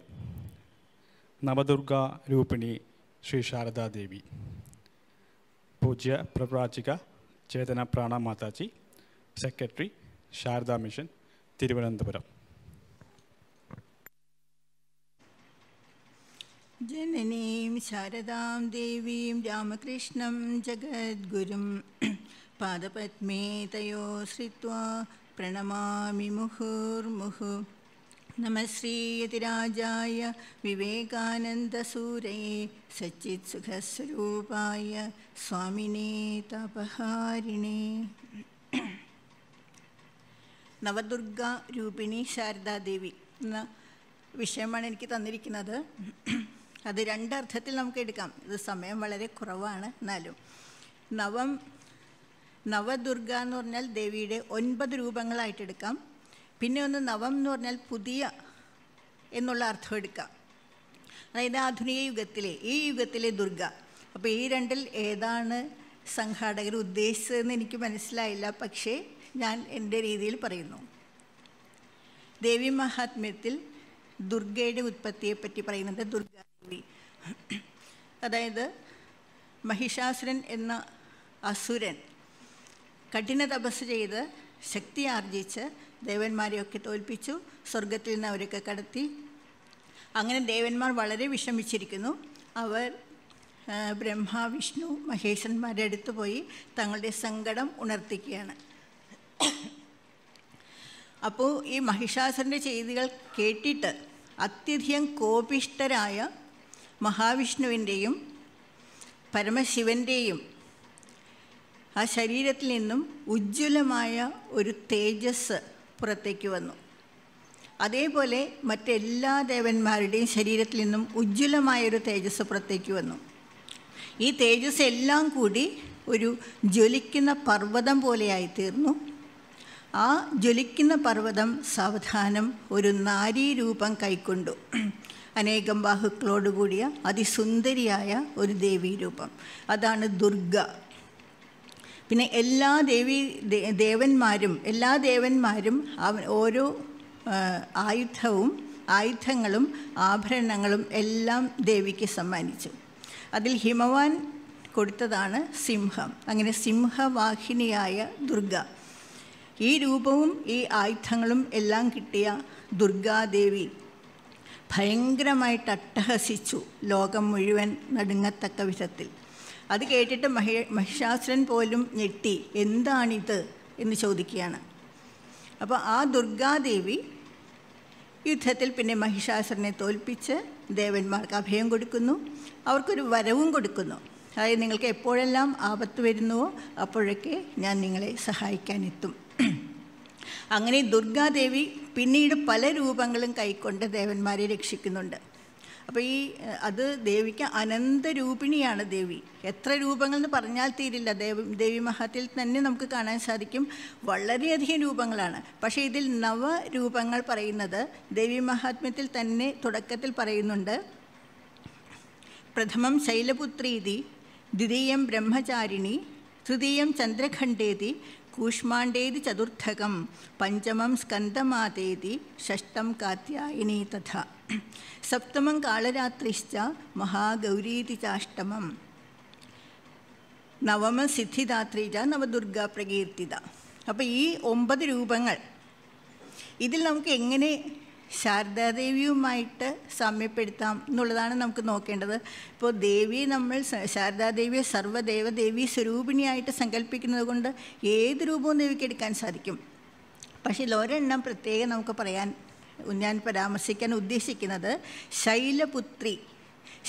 നവദുർഗ രൂപിണി ശ്രീ ശാരദാദേവി പൂജ്യ പ്രപ്രാചിക ചേതന പ്രാണ മാതാജി സെക്രട്ടറി ശാരദാ മിഷൻ തിരുവനന്തപുരം. ജനനീം ശാരദാം ദേവീം രാമകൃഷ്ണം ജഗദ്ഗുരും പാദപത്മേ തയോ ശ്രിത്വാ പ്രണമാമി മുഹുർമുഹു. നമശ്രീയതിരാജായ വിവേകാനന്ദസൂരയെ സച്ചിത് സുഖസ്വരൂപായ സ്വാമിനേ തപഹാരിണേ. നവദുർഗ രൂപിണി ശാരദാദേവി എന്ന വിഷയമാണ് എനിക്ക് തന്നിരിക്കുന്നത്. അത് രണ്ടർത്ഥത്തിൽ നമുക്ക് എടുക്കാം. ഇത് സമയം വളരെ കുറവാണ് എന്നാലും. നവം നവദുർഗ എന്ന് പറഞ്ഞാൽ ദേവിയുടെ ഒൻപത് രൂപങ്ങളായിട്ട് എടുക്കാം. പിന്നെ ഒന്ന് നവം എന്ന് പറഞ്ഞാൽ പുതിയ എന്നുള്ള അർത്ഥം എടുക്കാം. അതായത് ആധുനിക യുഗത്തിലെ ഈ യുഗത്തിലെ ദുർഗ. അപ്പോൾ ഈ രണ്ടിൽ ഏതാണ് സംഘാടകർ ഉദ്ദേശിച്ചതെന്ന് എനിക്ക് മനസ്സിലായില്ല പക്ഷേ ഞാൻ എന്റെ രീതിയിൽ പറയുന്നു. ദേവി മഹാത്മ്യത്തിൽ ദുർഗയുടെ ഉത്പത്തിയെപ്പറ്റി പറയുന്നത് ദുർഗാദേവി അതായത് മഹിഷാസുരൻ എന്ന അസുരൻ കഠിന തപസ് ചെയ്ത് ശക്തി ആർജിച്ച് ദേവന്മാരെയൊക്കെ തോൽപ്പിച്ചു സ്വർഗത്തിൽ നിന്ന് അവരൊക്കെ കടത്തി. അങ്ങനെ ദേവന്മാർ വളരെ വിഷമിച്ചിരിക്കുന്നു. അവർ ബ്രഹ്മ വിഷ്ണു മഹേശന്മാരുടെ അടുത്ത് പോയി തങ്ങളുടെ സങ്കടം ഉണർത്തിക്കുകയാണ്. അപ്പോൾ ഈ മഹിഷാസുരന്റെ ചെയ്തികൾ കേട്ടിട്ട് അത്യധികം കോപിഷ്ടരായ മഹാവിഷ്ണുവിന്റെയും പരമശിവന്റെയും ആ ശരീരത്തിൽ നിന്നും ഉജ്ജ്വലമായ ഒരു തേജസ് പുറത്തേക്ക് വന്നു. അതേപോലെ മറ്റെല്ലാ ദേവന്മാരുടെയും ശരീരത്തിൽ നിന്നും ഉജ്ജ്വലമായ ഒരു തേജസ് പുറത്തേക്ക് വന്നു. ഈ തേജസ് എല്ലാം കൂടി ഒരു ജ്വലിക്കുന്ന പർവതം പോലെയായി തീർന്നു. ആ ജ്വലിക്കുന്ന പർവതം സാവധാനം ഒരു നാരീരൂപം കൈക്കൊണ്ടു. അനേകം ബാഹുക്കളോടുകൂടിയ അതിസുന്ദരിയായ ഒരു ദേവീരൂപം അതാണ് ദുർഗ. പിന്നെ എല്ലാ ദേവി ദേവന്മാരും എല്ലാ ദേവന്മാരും ഓരോ ആയുധവും ആയുധങ്ങളും ആഭരണങ്ങളും എല്ലാം ദേവിക്ക് സമ്മാനിച്ചു. അതിൽ ഹിമവാൻ കൊടുത്തതാണ് സിംഹം. അങ്ങനെ സിംഹവാഹിനിയായ ദുർഗ. ഈ രൂപവും ഈ ആയുധങ്ങളും എല്ലാം കിട്ടിയ ദുർഗാദേവി. ഭയങ്കരമായിട്ട് അട്ടഹസിച്ചു ലോകം മുഴുവൻ നടുങ്ങത്തക്ക വിധത്തിൽ. അത് കേട്ടിട്ട് മഹി മഹിഷാസുരൻ പോലും ഞെട്ടി എന്താണിത്? എന്ന് ചോദിക്കുകയാണ്. അപ്പോൾ ആ ദുർഗാദേവി യുദ്ധത്തിൽ പിന്നെ മഹിഷാസുരനെ തോൽപ്പിച്ച് ദേവന്മാർക്ക് അഭയം കൊടുക്കുന്നു അവർക്കൊരു വരവും കൊടുക്കുന്നു. അതായത് നിങ്ങൾക്ക് എപ്പോഴെല്ലാം ആപത്ത് വരുന്നുവോ അപ്പോഴൊക്കെ ഞാൻ നിങ്ങളെ സഹായിക്കാനെത്തും അങ്ങനെ ദുർഗാദേവി പിന്നീട് പല രൂപങ്ങളും കൈക്കൊണ്ട് ദേവന്മാരെ രക്ഷിക്കുന്നുണ്ട്. അപ്പോൾ ഈ അത് ദേവിക്ക് അനന്തരൂപിണിയാണ് ദേവി. എത്ര രൂപങ്ങൾ എന്ന് പറഞ്ഞാൽ തീരില്ല. ദേവി ദേവി മഹത്തിൽ തന്നെ നമുക്ക് കാണാൻ സാധിക്കും. വളരെയധികം രൂപങ്ങളാണ്. പക്ഷേ ഇതിൽ നവരൂപങ്ങൾ പറയുന്നത് ദേവി മഹാത്മ്യത്തിൽ തന്നെ തുടക്കത്തിൽ പറയുന്നുണ്ട്. പ്രഥമം ശൈലപുത്രീതി ദ്വിതീയം ബ്രഹ്മചാരിണി തൃതീയം ചന്ദ്രഖണ്ഡേതി കൂഷ്മാണ്ഡേതി ചതുർത്ഥകം പഞ്ചമം സ്കന്ദമാതേതി ഷഷ്ടം കാത്യായനി തഥ. സപ്തമം കാളരാത്രിശ്ച മഹാഗൗരീതി ചാഷ്ടമം. നവമ സിദ്ധിദാത്രിജ നവദുർഗ പ്രകീർത്തിത. അപ്പോൾ ഈ ഒമ്പത് രൂപങ്ങൾ ഇതിൽ നമുക്ക് എങ്ങനെ ശാരദാദേവിയുമായിട്ട് സാമ്യപ്പെടുത്താം എന്നുള്ളതാണ് നമുക്ക് നോക്കേണ്ടത്. ഇപ്പോൾ ദേവി നമ്മൾ ശാരദാദേവിയെ സർവദേവദേവി സ്വരൂപിണിയായിട്ട് സങ്കല്പിക്കുന്നത് കൊണ്ട് ഏത് രൂപവും ദേവിക്ക് എടുക്കാൻ സാധിക്കും. പക്ഷേ ഒരെണ്ണം പ്രത്യേകം നമുക്ക് പറയാൻ ഞാൻ പരാമർശിക്കാൻ ഉദ്ദേശിക്കുന്നത് ശൈലപുത്രി.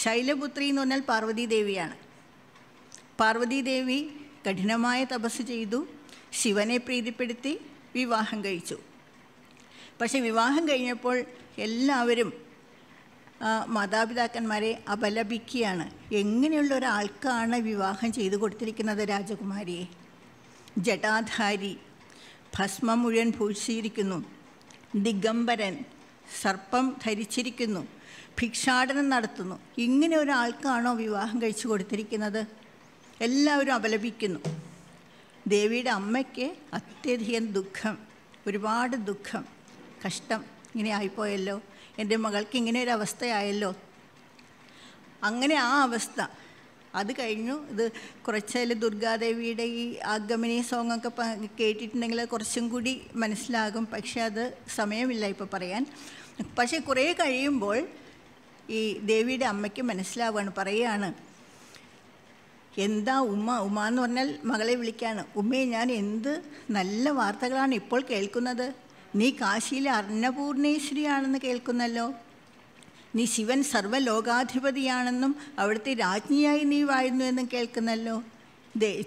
ശൈലപുത്രി എന്ന് പറഞ്ഞാൽ പാർവതി ദേവിയാണ് പാർവതീദേവി കഠിനമായ തപസ് ചെയ്തു ശിവനെ പ്രീതിപ്പെടുത്തി വിവാഹം കഴിച്ചു. പക്ഷെ വിവാഹം കഴിഞ്ഞപ്പോൾ എല്ലാവരും മാതാപിതാക്കന്മാരെ അപലപിക്കുകയാണ്. എങ്ങനെയുള്ള ഒരാൾക്കാണ് വിവാഹം ചെയ്തു കൊടുത്തിരിക്കുന്നത് രാജകുമാരിയെ? ജടാധാരി ഭസ്മം മുഴുവൻ പൂശിയിരിക്കുന്നു. ദിഗംബരൻ സർപ്പം ധരിച്ചിരിക്കുന്നു. ഭിക്ഷാടനം നടത്തുന്നു. ഇങ്ങനെ ഒരാൾക്കാണോ വിവാഹം കഴിച്ചു കൊടുത്തിരിക്കുന്നത്? എല്ലാവരും അപലപിക്കുന്നു. ദേവിയുടെ അമ്മയ്ക്ക് അത്യധികം ദുഃഖം ഒരുപാട് ദുഃഖം. കഷ്ടം ഇങ്ങനെ ആയിപ്പോയല്ലോ. എന്റെ മകൾക്ക് ഇങ്ങനെ ഒരു അവസ്ഥയായല്ലോ. അങ്ങനെ ആ അവസ്ഥ. അത് കഴിഞ്ഞു. ഇത് കുറച്ചതിൽ ദുർഗാദേവിയുടെ ഈ ആഗമനി സോങ്ങൊക്കെ കേട്ടിട്ടുണ്ടെങ്കിൽ കുറച്ചും കൂടി മനസ്സിലാകും. പക്ഷെ അത് സമയമില്ല ഇപ്പോൾ പറയാൻ. പക്ഷേ കുറേ കഴിയുമ്പോൾ ഈ ദേവിയുടെ അമ്മയ്ക്ക് മനസ്സിലാവുകയാണ് പറയുകയാണ് എന്താ ഉമ്മ? ഉമ്മ എന്ന് പറഞ്ഞാൽ മകളെ വിളിക്കുകയാണ്. ഉമ്മയെ ഞാൻ എന്ത് നല്ല വാർത്തകളാണ് ഇപ്പോൾ കേൾക്കുന്നത്? നീ കാശിയിലെ അന്നപൂർണേശ്വരിയാണെന്ന് കേൾക്കുന്നല്ലോ. നീ ശിവൻ സർവലോകാധിപതിയാണെന്നും അവിടുത്തെ രാജ്ഞിയായി നീ വാഴുന്നു എന്നും കേൾക്കുന്നല്ലോ.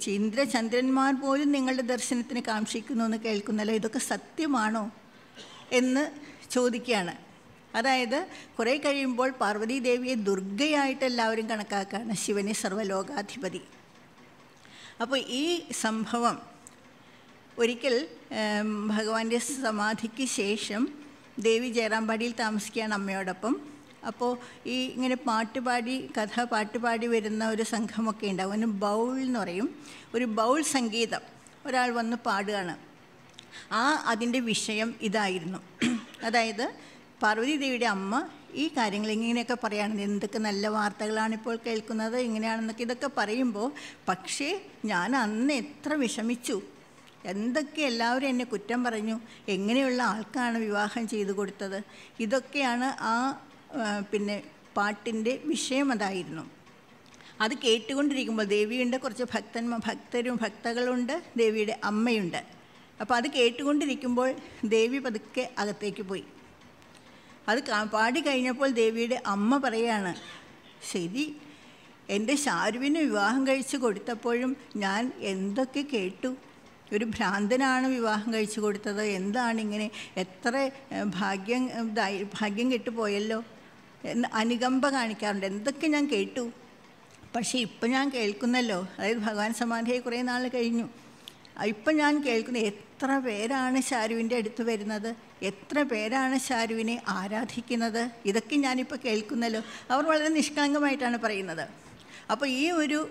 ഇന്ദ്രചന്ദ്രന്മാർ പോലും നിങ്ങളുടെ ദർശനത്തിന് കാക്ഷിക്കുന്നു എന്ന് കേൾക്കുന്നല്ലോ. ഇതൊക്കെ സത്യമാണോ? എന്ന് ചോദിക്കുകയാണ്. അതായത് കുറേ കഴിയുമ്പോൾ പാർവതീദേവിയെ ദുർഗയായിട്ട് എല്ലാവരും കണക്കാക്കുകയാണ് ശിവനെ സർവലോകാധിപതി. അപ്പോൾ ഈ സംഭവം ഒരിക്കൽ ഭഗവാന്റെ സമാധിക്ക് ശേഷം ദേവി ജയറാമ്പാടിയിൽ താമസിക്കുകയാണ് അമ്മയോടൊപ്പം. അപ്പോൾ ഈ ഇങ്ങനെ പാട്ടുപാടി കഥ പാട്ടുപാടി വരുന്ന ഒരു സംഘമൊക്കെ ഉണ്ടാവും. അതിന് ബൗൾ എന്ന് പറയും. ഒരു ബൗൾ സംഗീതം ഒരാൾ വന്ന് പാടുകയാണ്. ആ അതിന്റെ വിഷയം ഇതായിരുന്നു. അതായത് പാർവതി ദേവിയുടെ അമ്മ ഈ കാര്യങ്ങൾ ഇങ്ങനെയൊക്കെ പറയുകയാണ്. എന്തൊക്കെ നല്ല വാർത്തകളാണ് ഇപ്പോൾ കേൾക്കുന്നത് ഇങ്ങനെയാണെന്നൊക്കെ ഇതൊക്കെ പറയുമ്പോൾ പക്ഷേ ഞാൻ അന്ന് എത്ര വിഷമിച്ചു. എന്തൊക്കെ എല്ലാവരും എന്നെ കുറ്റം പറഞ്ഞു? എങ്ങനെയുള്ള ആൾക്കാണ് വിവാഹം ചെയ്തു കൊടുത്തത്? ഇതൊക്കെയാണ് ആ പിന്നെ പാട്ടിന്റെ വിഷയം അതായിരുന്നു. അത് കേട്ടുകൊണ്ടിരിക്കുമ്പോൾ ദേവിയുണ്ട് കുറച്ച് ഭക്തന്മാർ ഭക്തരും ഭക്തകളുണ്ട് ദേവിയുടെ അമ്മയുണ്ട്. അപ്പോൾ അത് കേട്ടുകൊണ്ടിരിക്കുമ്പോൾ ദേവി പതുക്കെ അകത്തേക്ക് പോയി. അത് പാടി കഴിഞ്ഞപ്പോൾ ദേവിയുടെ അമ്മ പറയാണ് ശരി എന്റെ ഷാരുവിന് വിവാഹം കഴിച്ച് കൊടുത്തപ്പോഴും ഞാൻ എന്തൊക്കെ കേട്ടു? ഒരു ഭ്രാന്തനാണ് വിവാഹം കഴിച്ചു കൊടുത്തത്. എന്താണ് ഇങ്ങനെ എത്ര ഭാഗ്യം ഭാഗ്യം കെട്ടുപോയല്ലോ? എന്ന് അനുകമ്പ കാണിക്കാറുണ്ട്. എന്തൊക്കെ ഞാൻ കേട്ടു? പക്ഷേ ഇപ്പം ഞാൻ കേൾക്കുന്നല്ലോ. അതായത് ഭഗവാൻ സമാധിയായി കുറേ നാൾ കഴിഞ്ഞു. ഇപ്പം ഞാൻ കേൾക്കുന്ന എത്ര പേരാണ് ഷാരുവിന്റെ അടുത്ത് വരുന്നത്? എത്ര പേരാണ് ഷാരുവിനെ ആരാധിക്കുന്നത്? ഇതൊക്കെ ഞാനിപ്പോൾ കേൾക്കുന്നല്ലോ. അവർ വളരെ നിഷ്കളങ്കമായിട്ടാണ് പറയുന്നത്. അപ്പോൾ ഈ ഒരു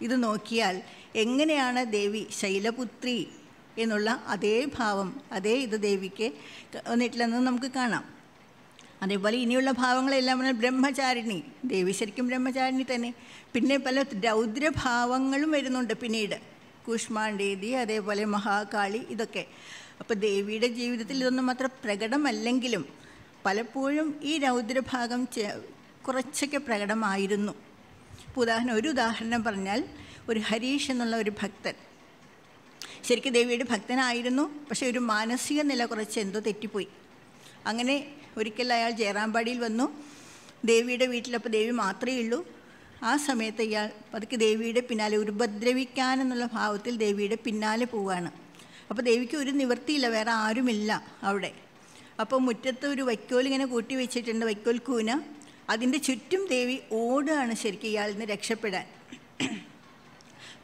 ഇത് നോക്കിയാൽ എങ്ങനെയാണ് ദേവി ശൈലപുത്രി എന്നുള്ള അതേ ഭാവം അതേ ഇത് ദേവിക്ക് വന്നിട്ടില്ലെന്ന് നമുക്ക് കാണാം. അതേപോലെ ഇനിയുള്ള ഭാവങ്ങളെല്ലാം പറഞ്ഞാൽ ബ്രഹ്മചാരിണി ദേവി ശരിക്കും ബ്രഹ്മചാരിണി തന്നെ. പിന്നെ പല രൗദ്രഭാവങ്ങളും വരുന്നുണ്ട് പിന്നീട്. കൂഷ്മാണ്ഡേതി അതേപോലെ മഹാകാളി ഇതൊക്കെ. അപ്പോൾ ദേവിയുടെ ജീവിതത്തിൽ ഇതൊന്നും അത്ര പ്രകടമല്ലെങ്കിലും പലപ്പോഴും ഈ രൗദ്രഭാഗം കുറച്ചൊക്കെ പ്രകടമായിരുന്നു. ഉദാഹരണം ഒരു ഉദാഹരണം പറഞ്ഞാൽ ഒരു ഹരീഷ് എന്നുള്ള ഒരു ഭക്തൻ. ശരിക്കും ദേവിയുടെ ഭക്തനായിരുന്നു പക്ഷേ ഒരു മാനസിക നില കുറച്ച് എന്തോ തെറ്റിപ്പോയി. അങ്ങനെ ഒരിക്കൽ അയാൾ ജയറാമ്പാടിയിൽ വന്നു. ദേവിയുടെ വീട്ടിലപ്പോൾ ദേവി മാത്രമേ ഉള്ളൂ. ആ സമയത്ത് ഇയാൾ പതുക്കെ ദേവിയുടെ പിന്നാലെ ഉപദ്രവിക്കാനെന്നുള്ള ഭാവത്തിൽ ദേവിയുടെ പിന്നാലെ പോവുകയാണ്. അപ്പോൾ ദേവിക്ക് ഒരു നിവൃത്തിയില്ല വേറെ ആരുമില്ല അവിടെ. അപ്പോൾ മുറ്റത്ത് ഒരു വൈക്കോൽ ഇങ്ങനെ കൂട്ടി വെച്ചിട്ടുണ്ട് വൈക്കോൽ കൂന. അതിന്റെ ചുറ്റും ദേവി ഓടുകയാണ് ശരിക്കും ഇയാളിൽ നിന്ന് രക്ഷപ്പെടാൻ.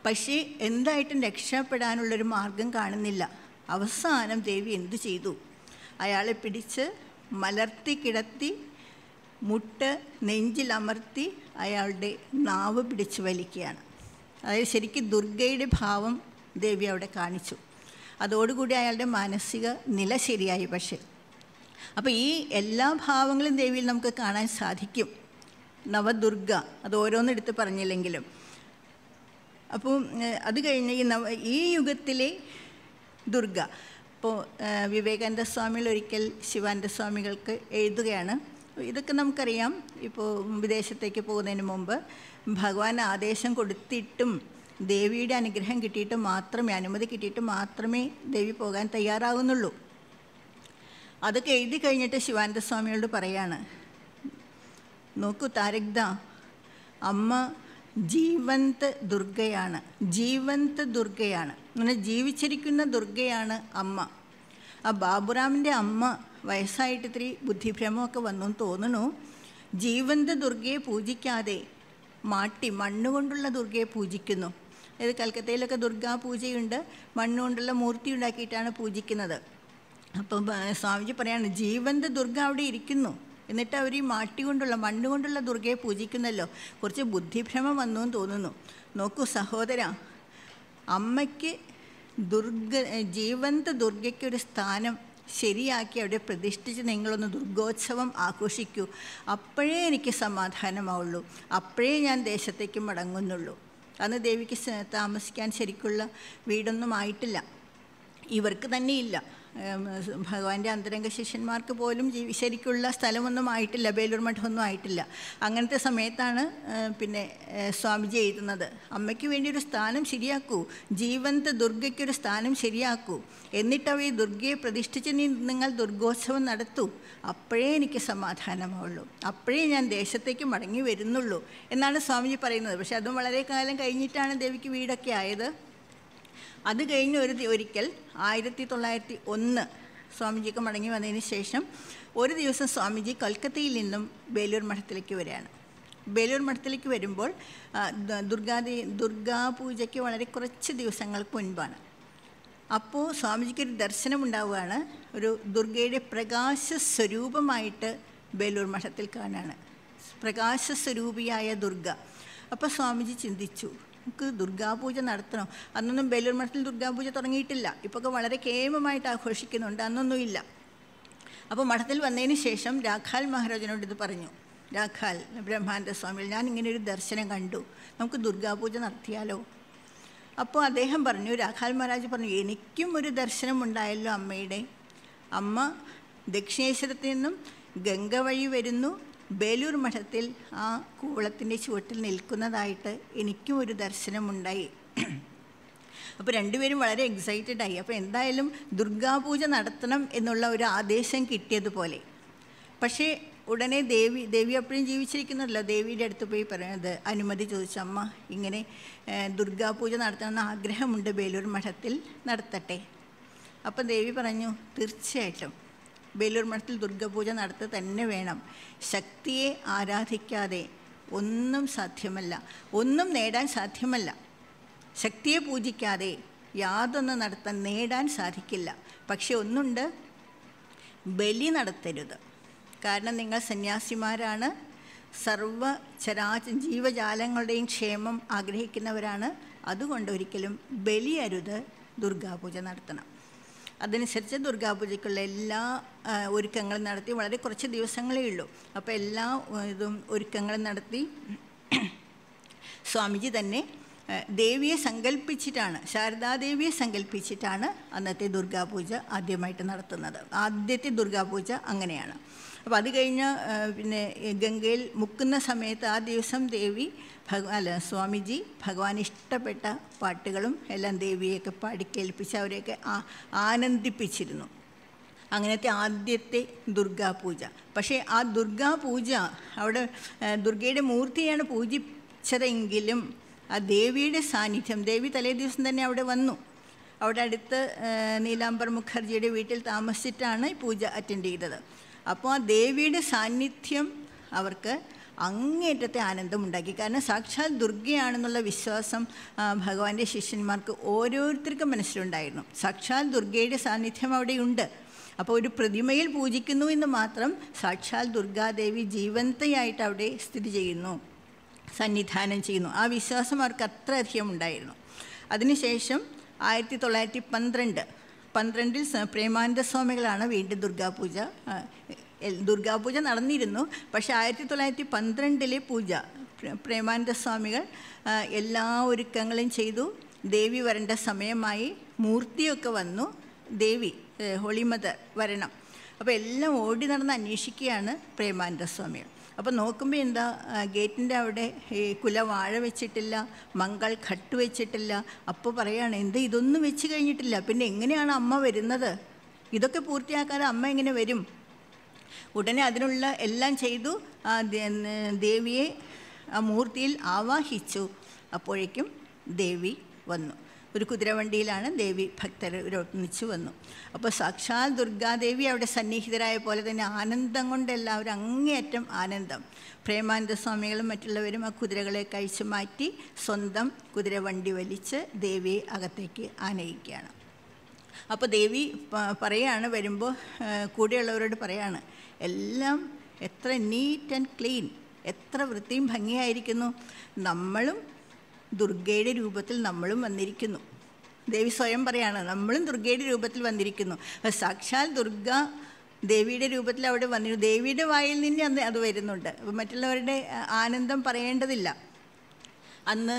പക്ഷേ എന്തായിട്ടും രക്ഷപ്പെടാനുള്ളൊരു മാർഗം കാണുന്നില്ല. അവസാനം ദേവി എന്തു ചെയ്തു? അയാളെ പിടിച്ച് മലർത്തി കിടത്തി മുട്ട് നെഞ്ചിലമർത്തി അയാളുടെ നാവ് പിടിച്ച് വലിക്കുകയാണ്. അതായത് ശരിക്കും ദുർഗയുടെ ഭാവം ദേവി അവിടെ കാണിച്ചു. അതോടുകൂടി അയാളുടെ മാനസിക നില ശരിയായി. പക്ഷേ അപ്പോൾ ഈ എല്ലാ ഭാവങ്ങളും ദേവിയിൽ നമുക്ക് കാണാൻ സാധിക്കും. നവദുർഗ അത് ഓരോന്നെടുത്ത് പറഞ്ഞില്ലെങ്കിലും. അപ്പോൾ അത് കഴിഞ്ഞ് ഈ നവ ഈ യുഗത്തിലെ ദുർഗ. ഇപ്പോൾ വിവേകാനന്ദ സ്വാമികൾ ഒരിക്കൽ ശിവാനന്ദ സ്വാമികൾക്ക് എഴുതുകയാണ്. ഇതൊക്കെ നമുക്കറിയാം. ഇപ്പോൾ വിദേശത്തേക്ക് പോകുന്നതിന് മുമ്പ് ഭഗവാൻ ആദേശം കൊടുത്തിട്ടും ദേവിയുടെ അനുഗ്രഹം കിട്ടിയിട്ട് മാത്രമേ അനുമതി കിട്ടിയിട്ട് മാത്രമേ ദേവി പോകാൻ തയ്യാറാകുന്നുള്ളൂ അതൊക്കെ എഴുതി കഴിഞ്ഞിട്ട് ശിവാനന്ദ സ്വാമികളോട് പറയാണ്. നോക്കൂ താരക്ദ അമ്മ ജീവന്ത് ദുർഗയാണ്. ജീവന്ത് ദുർഗയാണ്. അങ്ങനെ ജീവിച്ചിരിക്കുന്ന ദുർഗയാണ് അമ്മ. ആ ബാബുറാമിന്റെ അമ്മ വയസ്സായിട്ട് ഇത്തിരി ബുദ്ധിഭ്രമമൊക്കെ വന്നു തോന്നുന്നു. ജീവന്ത ദുർഗയെ പൂജിക്കാതെ മാട്ടി മണ്ണുകൊണ്ടുള്ള ദുർഗയെ പൂജിക്കുന്നു. അതായത് കൽക്കത്തയിലൊക്കെ ദുർഗാ പൂജയുണ്ട്. മണ്ണുകൊണ്ടുള്ള മൂർത്തി ഉണ്ടാക്കിയിട്ടാണ് പൂജിക്കുന്നത്. അപ്പം സ്വാമിജി പറയാണ് ജീവന്ത ദുർഗ അവിടെ ഇരിക്കുന്നു. എന്നിട്ട് അവർ ഈ മാട്ടി കൊണ്ടുള്ള മണ്ണ് കൊണ്ടുള്ള ദുർഗയെ പൂജിക്കുന്നല്ലോ. കുറച്ച് ബുദ്ധിഭ്രമം വന്നു എന്ന് തോന്നുന്നു. നോക്കൂ സഹോദര അമ്മയ്ക്ക് ദുർഗ ജീവന്ത ദുർഗയ്ക്കൊരു സ്ഥാനം ശരിയാക്കി അവിടെ പ്രതിഷ്ഠിച്ച് നിങ്ങളൊന്ന് ദുർഗോത്സവം ആഘോഷിക്കൂ. അപ്പോഴേ എനിക്ക് സമാധാനമാവുള്ളൂ. അപ്പോഴേ ഞാൻ ദേശത്തേക്ക് മടങ്ങുന്നുള്ളൂ. അന്ന് ദേവിക്ക് താമസിക്കാൻ ശരിക്കുള്ള വീടൊന്നും ആയിട്ടില്ല. ഇവർക്ക് തന്നെ ഇല്ല ഏം, ഭഗവാന്റെ അന്തരംഗ ശിഷ്യന്മാർക്ക് പോലും ജീവി ശരിക്കുള്ള സ്ഥലമൊന്നും ആയിട്ടില്ല ബേലൂർ മഠമൊന്നും ആയിട്ടില്ല. അങ്ങനത്തെ സമയത്താണ് പിന്നെ സ്വാമിജി എഴുതുന്നത്. അമ്മയ്ക്ക് വേണ്ടി ഒരു സ്ഥാനം ശരിയാക്കൂ ജീവന്ത ദുർഗയ്ക്കൊരു സ്ഥാനം ശരിയാക്കൂ. എന്നിട്ട് അവ ഈ ദുർഗയെ പ്രതിഷ്ഠിച്ച് നിങ്ങൾ ദുർഗോത്സവം നടത്തൂ. അപ്പോഴേ എനിക്ക് സമാധാനമാവുള്ളൂ. അപ്പോഴേ ഞാൻ ദേശത്തേക്ക് മടങ്ങി വരുന്നുള്ളൂ എന്നാണ് സ്വാമിജി പറയുന്നത്. പക്ഷെ അതും വളരെ കാലം കഴിഞ്ഞിട്ടാണ് ദേവിക്ക് വീടൊക്കെ ആയത്. അത് കഴിഞ്ഞ് ഒരു ഒരിക്കൽ ആയിരത്തി തൊള്ളായിരത്തി ഒന്ന് സ്വാമിജിക്ക് മടങ്ങി വന്നതിന് ശേഷം ഒരു ദിവസം സ്വാമിജി കൊൽക്കത്തയിൽ നിന്നും ബേലൂർ മഠത്തിലേക്ക് വരികയാണ്. ബേലൂർ മഠത്തിലേക്ക് വരുമ്പോൾ ദുർഗാദി ദുർഗാപൂജയ്ക്ക് വളരെ കുറച്ച് ദിവസങ്ങൾക്ക് മുൻപാണ്. അപ്പോൾ സ്വാമിജിക്ക് ഒരു ദർശനം ഉണ്ടാവുകയാണ് ഒരു ദുർഗയുടെ പ്രകാശ സ്വരൂപമായിട്ട് ബേലൂർ മഠത്തിൽ കാണാണ്. പ്രകാശ സ്വരൂപിയായ ദുർഗ. അപ്പോൾ സ്വാമിജി ചിന്തിച്ചു നമുക്ക് ദുർഗാപൂജ നടത്തണം. അന്നൊന്നും ബേലൂർ മഠത്തിൽ ദുർഗാപൂജ തുടങ്ങിയിട്ടില്ല. ഇപ്പോൾ ഒക്കെ വളരെ കേമമായിട്ട് ആഘോഷിക്കുന്നുണ്ട്. അന്നൊന്നും ഇല്ല. അപ്പോൾ മഠത്തിൽ വന്നതിന് ശേഷം രാഖാൽ മഹാരാജനോട് ഇത് പറഞ്ഞു. രാഖാൽ ബ്രഹ്മാനന്ദ സ്വാമികൾ ഞാൻ ഇങ്ങനെ ഒരു ദർശനം കണ്ടു. നമുക്ക് ദുർഗാപൂജ നടത്തിയാലോ? അപ്പോൾ അദ്ദേഹം പറഞ്ഞു രാഖാൽ മഹാരാജ് പറഞ്ഞു എനിക്കും ഒരു ദർശനം ഉണ്ടായല്ലോ അമ്മയുടെ. അമ്മ ദക്ഷിണേശ്വരത്തിൽ നിന്നും ഗംഗ വഴി വരുന്നു. ബേലൂർ മഠത്തിൽ ആ കൂവളത്തിന്റെ ചുവട്ടിൽ നിൽക്കുന്നതായിട്ട് എനിക്കും ഒരു ദർശനമുണ്ടായി. അപ്പോൾ രണ്ടുപേരും വളരെ എക്സൈറ്റഡ് ആയി. അപ്പോൾ എന്തായാലും ദുർഗാപൂജ നടത്തണം എന്നുള്ള ഒരു ആദേശം കിട്ടിയതുപോലെ. പക്ഷേ ഉടനെ ദേവി ദേവി അപ്പോഴും ജീവിച്ചിരിക്കുന്നല്ലോ ദേവിയുടെ അടുത്ത് പോയി പറയുന്നത് അനുമതി ചോദിച്ചു അമ്മ ഇങ്ങനെ ദുർഗാപൂജ നടത്തണമെന്ന് ആഗ്രഹമുണ്ട് ബേലൂർ മഠത്തിൽ നടത്തട്ടെ. അപ്പം ദേവി പറഞ്ഞു തീർച്ചയായിട്ടും. ബേലൂർ മഠത്തിൽ ദുർഗാപൂജ നടത്തുക തന്നെ വേണം. ശക്തിയെ ആരാധിക്കാതെ ഒന്നും സാധ്യമല്ല. ഒന്നും നേടാൻ സാധ്യമല്ല. ശക്തിയെ പൂജിക്കാതെ യാതൊന്നും നടത്താൻ നേടാൻ സാധിക്കില്ല. പക്ഷെ ഒന്നുണ്ട്. ബലി നടത്തരുത്. കാരണം നിങ്ങൾ സന്യാസിമാരാണ്. സർവ ചരാച ജീവജാലങ്ങളുടെയും ക്ഷേമം ആഗ്രഹിക്കുന്നവരാണ്. അതുകൊണ്ട് ഒരിക്കലും ബലിയരുത് ദുർഗാപൂജ നടത്തണം. അതനുസരിച്ച് ദുർഗാപൂജയ്ക്കുള്ള എല്ലാ ഒരുക്കങ്ങളും നടത്തി വളരെ കുറച്ച് ദിവസങ്ങളേ ഉള്ളൂ. അപ്പോൾ എല്ലാ ഇതും ഒരുക്കങ്ങളും നടത്തി സ്വാമിജി തന്നെ ദേവിയെ സങ്കല്പിച്ചിട്ടാണ് ശാരദാദേവിയെ സങ്കല്പിച്ചിട്ടാണ് അന്നത്തെ ദുർഗാപൂജ ആദ്യമായിട്ട് നടത്തുന്നത്. ആദ്യത്തെ ദുർഗാപൂജ അങ്ങനെയാണ്. അപ്പോൾ അത് കഴിഞ്ഞ് പിന്നെ ഗംഗയിൽ മുക്കുന്ന സമയത്ത് ആ ദിവസം ദേവി ഭഗ അല്ല സ്വാമിജി ഭഗവാൻ ഇഷ്ടപ്പെട്ട പാട്ടുകളും എല്ലാം ദേവിയെയൊക്കെ പാടിക്കേൽപ്പിച്ച് അവരെയൊക്കെ ആനന്ദിപ്പിച്ചിരുന്നു. അങ്ങനത്തെ ആദ്യത്തെ ദുർഗാ പൂജ പക്ഷേ ആ ദുർഗാ പൂജ അവിടെ ദുർഗയുടെ മൂർത്തിയാണ് പൂജിച്ചതെങ്കിലും ആ ദേവിയുടെ സാന്നിധ്യം ദേവി തലേ ദിവസം തന്നെ അവിടെ വന്നു. അവിടെ അടുത്ത് നീലാംബർ മുഖർജിയുടെ വീട്ടിൽ താമസിച്ചിട്ടാണ് ഈ പൂജ അറ്റൻഡ് ചെയ്തത്. അപ്പോൾ ആ ദേവിയുടെ സാന്നിധ്യം അവർക്ക് അങ്ങേറ്റത്തെ ആനന്ദമുണ്ടാക്കി. കാരണം സാക്ഷാൽ ദുർഗയാണെന്നുള്ള വിശ്വാസം ഭഗവാന്റെ ശിഷ്യന്മാർക്ക് ഓരോരുത്തർക്കും മനസ്സിലുണ്ടായിരുന്നു. സാക്ഷാൽ ദുർഗയുടെ സാന്നിധ്യം അവിടെയുണ്ട്. അപ്പോൾ ഒരു പ്രതിമയിൽ പൂജിക്കുന്നു എന്ന് മാത്രം സാക്ഷാൽ ദുർഗാദേവി ജീവന്തയായിട്ട് അവിടെ സ്ഥിതി ചെയ്യുന്നു സന്നിധാനം ചെയ്യുന്നു. ആ വിശ്വാസം അവർക്ക് അത്രയധികം ഉണ്ടായിരുന്നു. അതിനുശേഷം ആയിരത്തി തൊള്ളായിരത്തി പന്ത്രണ്ട് പന്ത്രണ്ടിൽ പ്രേമാനന്ദ സ്വാമികളാണ് വീണ്ടും ദുർഗാപൂജ. ദുർഗാപൂജ നടന്നിരുന്നു. പക്ഷേ ആയിരത്തി തൊള്ളായിരത്തി പന്ത്രണ്ടിലെ പൂജ പ്ര- പ്രേമാനന്ദ സ്വാമികൾ എല്ലാ ഒരുക്കങ്ങളും ചെയ്തു. ദേവി വരേണ്ട സമയമായി മൂർത്തിയൊക്കെ വന്നു. ദേവി ഹോളിമത വരണം. അപ്പോൾ എല്ലാം ഓടി നടന്ന് അന്വേഷിക്കുകയാണ് പ്രേമാനന്ദ സ്വാമികൾ. അപ്പോൾ നോക്കുമ്പോൾ എന്താ ഗേറ്റിന്റെ അവിടെ ഈ കുല വാഴ വെച്ചിട്ടില്ല മംഗൾ ഘട്ട് വെച്ചിട്ടില്ല. അപ്പോൾ പറയാണ് എന്ത് ഇതൊന്നും വെച്ച് കഴിഞ്ഞിട്ടില്ല. പിന്നെ എങ്ങനെയാണ് അമ്മ വരുന്നത്? ഇതൊക്കെ പൂർത്തിയാക്കാതെ അമ്മ എങ്ങനെ വരും? ഉടനെ അതിനുള്ള എല്ലാം ചെയ്തു ദേവിയെ ആ മൂർത്തിയിൽ ആവാഹിച്ചു. അപ്പോഴേക്കും ദേവി വന്നു. ഒരു കുതിരവണ്ടിയിലാണ് ദേവി ഭക്തരൊന്നിച്ചു വന്നു. അപ്പോൾ സാക്ഷാൽ ദുർഗാദേവി അവിടെ സന്നിഹിതരായ പോലെ തന്നെ ആനന്ദം കൊണ്ട് എല്ലാവരും അങ്ങേയറ്റം ആനന്ദം. പ്രേമാനന്ദ സ്വാമികളും മറ്റുള്ളവരും ആ കുതിരകളെ കഴിച്ചു മാറ്റി സ്വന്തം കുതിരവണ്ടി വലിച്ച് ദേവിയെ അകത്തേക്ക് ആനയിക്കുകയാണ്. അപ്പോൾ ദേവി പറയാണ് വരുമ്പോൾ കൂടെയുള്ളവരോട് പറയാണ് എല്ലാം എത്ര നീറ്റ് ആൻഡ് ക്ലീൻ എത്ര വൃത്തിയും ഭംഗിയായിരിക്കുന്നു. നമ്മളും ദുർഗയുടെ രൂപത്തിൽ നമ്മളും വന്നിരിക്കുന്നു. ദേവി സ്വയം പറയാണ് നമ്മളും ദുർഗയുടെ രൂപത്തിൽ വന്നിരിക്കുന്നു. സാക്ഷാൽ ദുർഗ ദേവിയുടെ രൂപത്തിൽ അവിടെ വന്നിരുന്നു. ദേവിയുടെ വായിൽ നിന്ന് അന്ന് അത് വരുന്നുണ്ട്. മറ്റുള്ളവരുടെ ആനന്ദം പറയേണ്ടതില്ല. അന്ന്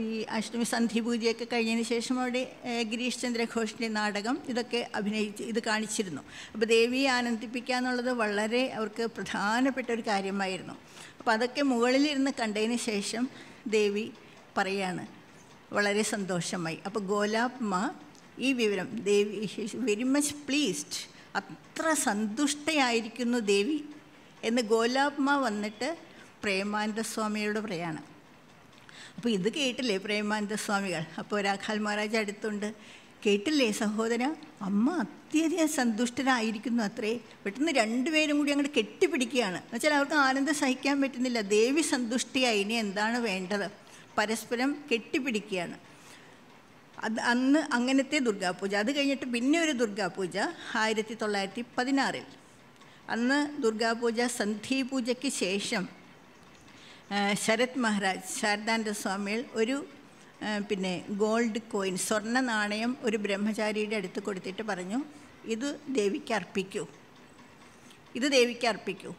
ഈ അഷ്ടമി സന്ധി പൂജയൊക്കെ കഴിഞ്ഞതിന് ശേഷം അവിടെ ഗിരീഷ് ചന്ദ്രഘോഷിന്റെ നാടകം ഇതൊക്കെ അഭിനയിച്ച് ഇത് കാണിച്ചിരുന്നു. അപ്പോൾ ദേവിയെ ആനന്ദിപ്പിക്കുക എന്നുള്ളത് വളരെ അവർക്ക് പ്രധാനപ്പെട്ട ഒരു കാര്യമായിരുന്നു. അപ്പോൾ അതൊക്കെ മുകളിലിരുന്ന് കണ്ടതിന് ശേഷം ദേവി പറയാണ്. വളരെ സന്തോഷമായി. അപ്പോൾ ഗോലാബ്മ ഈ വിവരം ദേവി വെരി മച്ച് പ്ലീസ്ഡ് അത്ര സന്തുഷ്ടയായിരിക്കുന്നു ദേവി എന്ന് ഗോലാബ്മ വന്നിട്ട് പ്രേമാനന്ദ സ്വാമിയോട് പറയാണ്. അപ്പോൾ ഇത് കേട്ടില്ലേ പ്രേമാനന്ദ സ്വാമികൾ അപ്പോൾ രാഘാൽ മഹാരാജ് അടുത്തുണ്ട്. കേട്ടില്ലേ സഹോദര? അമ്മ അത്യധികം സന്തുഷ്ടരായിരിക്കുന്നു അത്രേ. പെട്ടെന്ന് രണ്ടുപേരും കൂടി അങ്ങോട്ട് കെട്ടിപ്പിടിക്കുകയാണ്. എന്നുവെച്ചാൽ അവർക്ക് ആനന്ദം സഹിക്കാൻ പറ്റുന്നില്ല. ദേവി സന്തുഷ്ടിയായി. ഇനി എന്താണ് വേണ്ടത്? പരസ്പരം കെട്ടിപ്പിടിക്കുകയാണ്. അത് അന്ന് അങ്ങനത്തെ ദുർഗാപൂജ അത് കഴിഞ്ഞിട്ട് പിന്നെ ഒരു ദുർഗാപൂജ ആയിരത്തി തൊള്ളായിരത്തി പതിനാറിൽ അന്ന് ദുർഗാപൂജ സന്ധി പൂജയ്ക്ക് ശേഷം ശരത് മഹാരാജ് ശാരദാനന്ദ സ്വാമികൾ ഒരു പിന്നെ ഗോൾഡ് കോയിൻ സ്വർണ നാണയം ഒരു ബ്രഹ്മചാരിയുടെ അടുത്ത് കൊടുത്തിട്ട് പറഞ്ഞു ഇത് ദേവിക്ക് അർപ്പിക്കൂ. ഇത് ദേവിക്ക് അർപ്പിക്കൂ.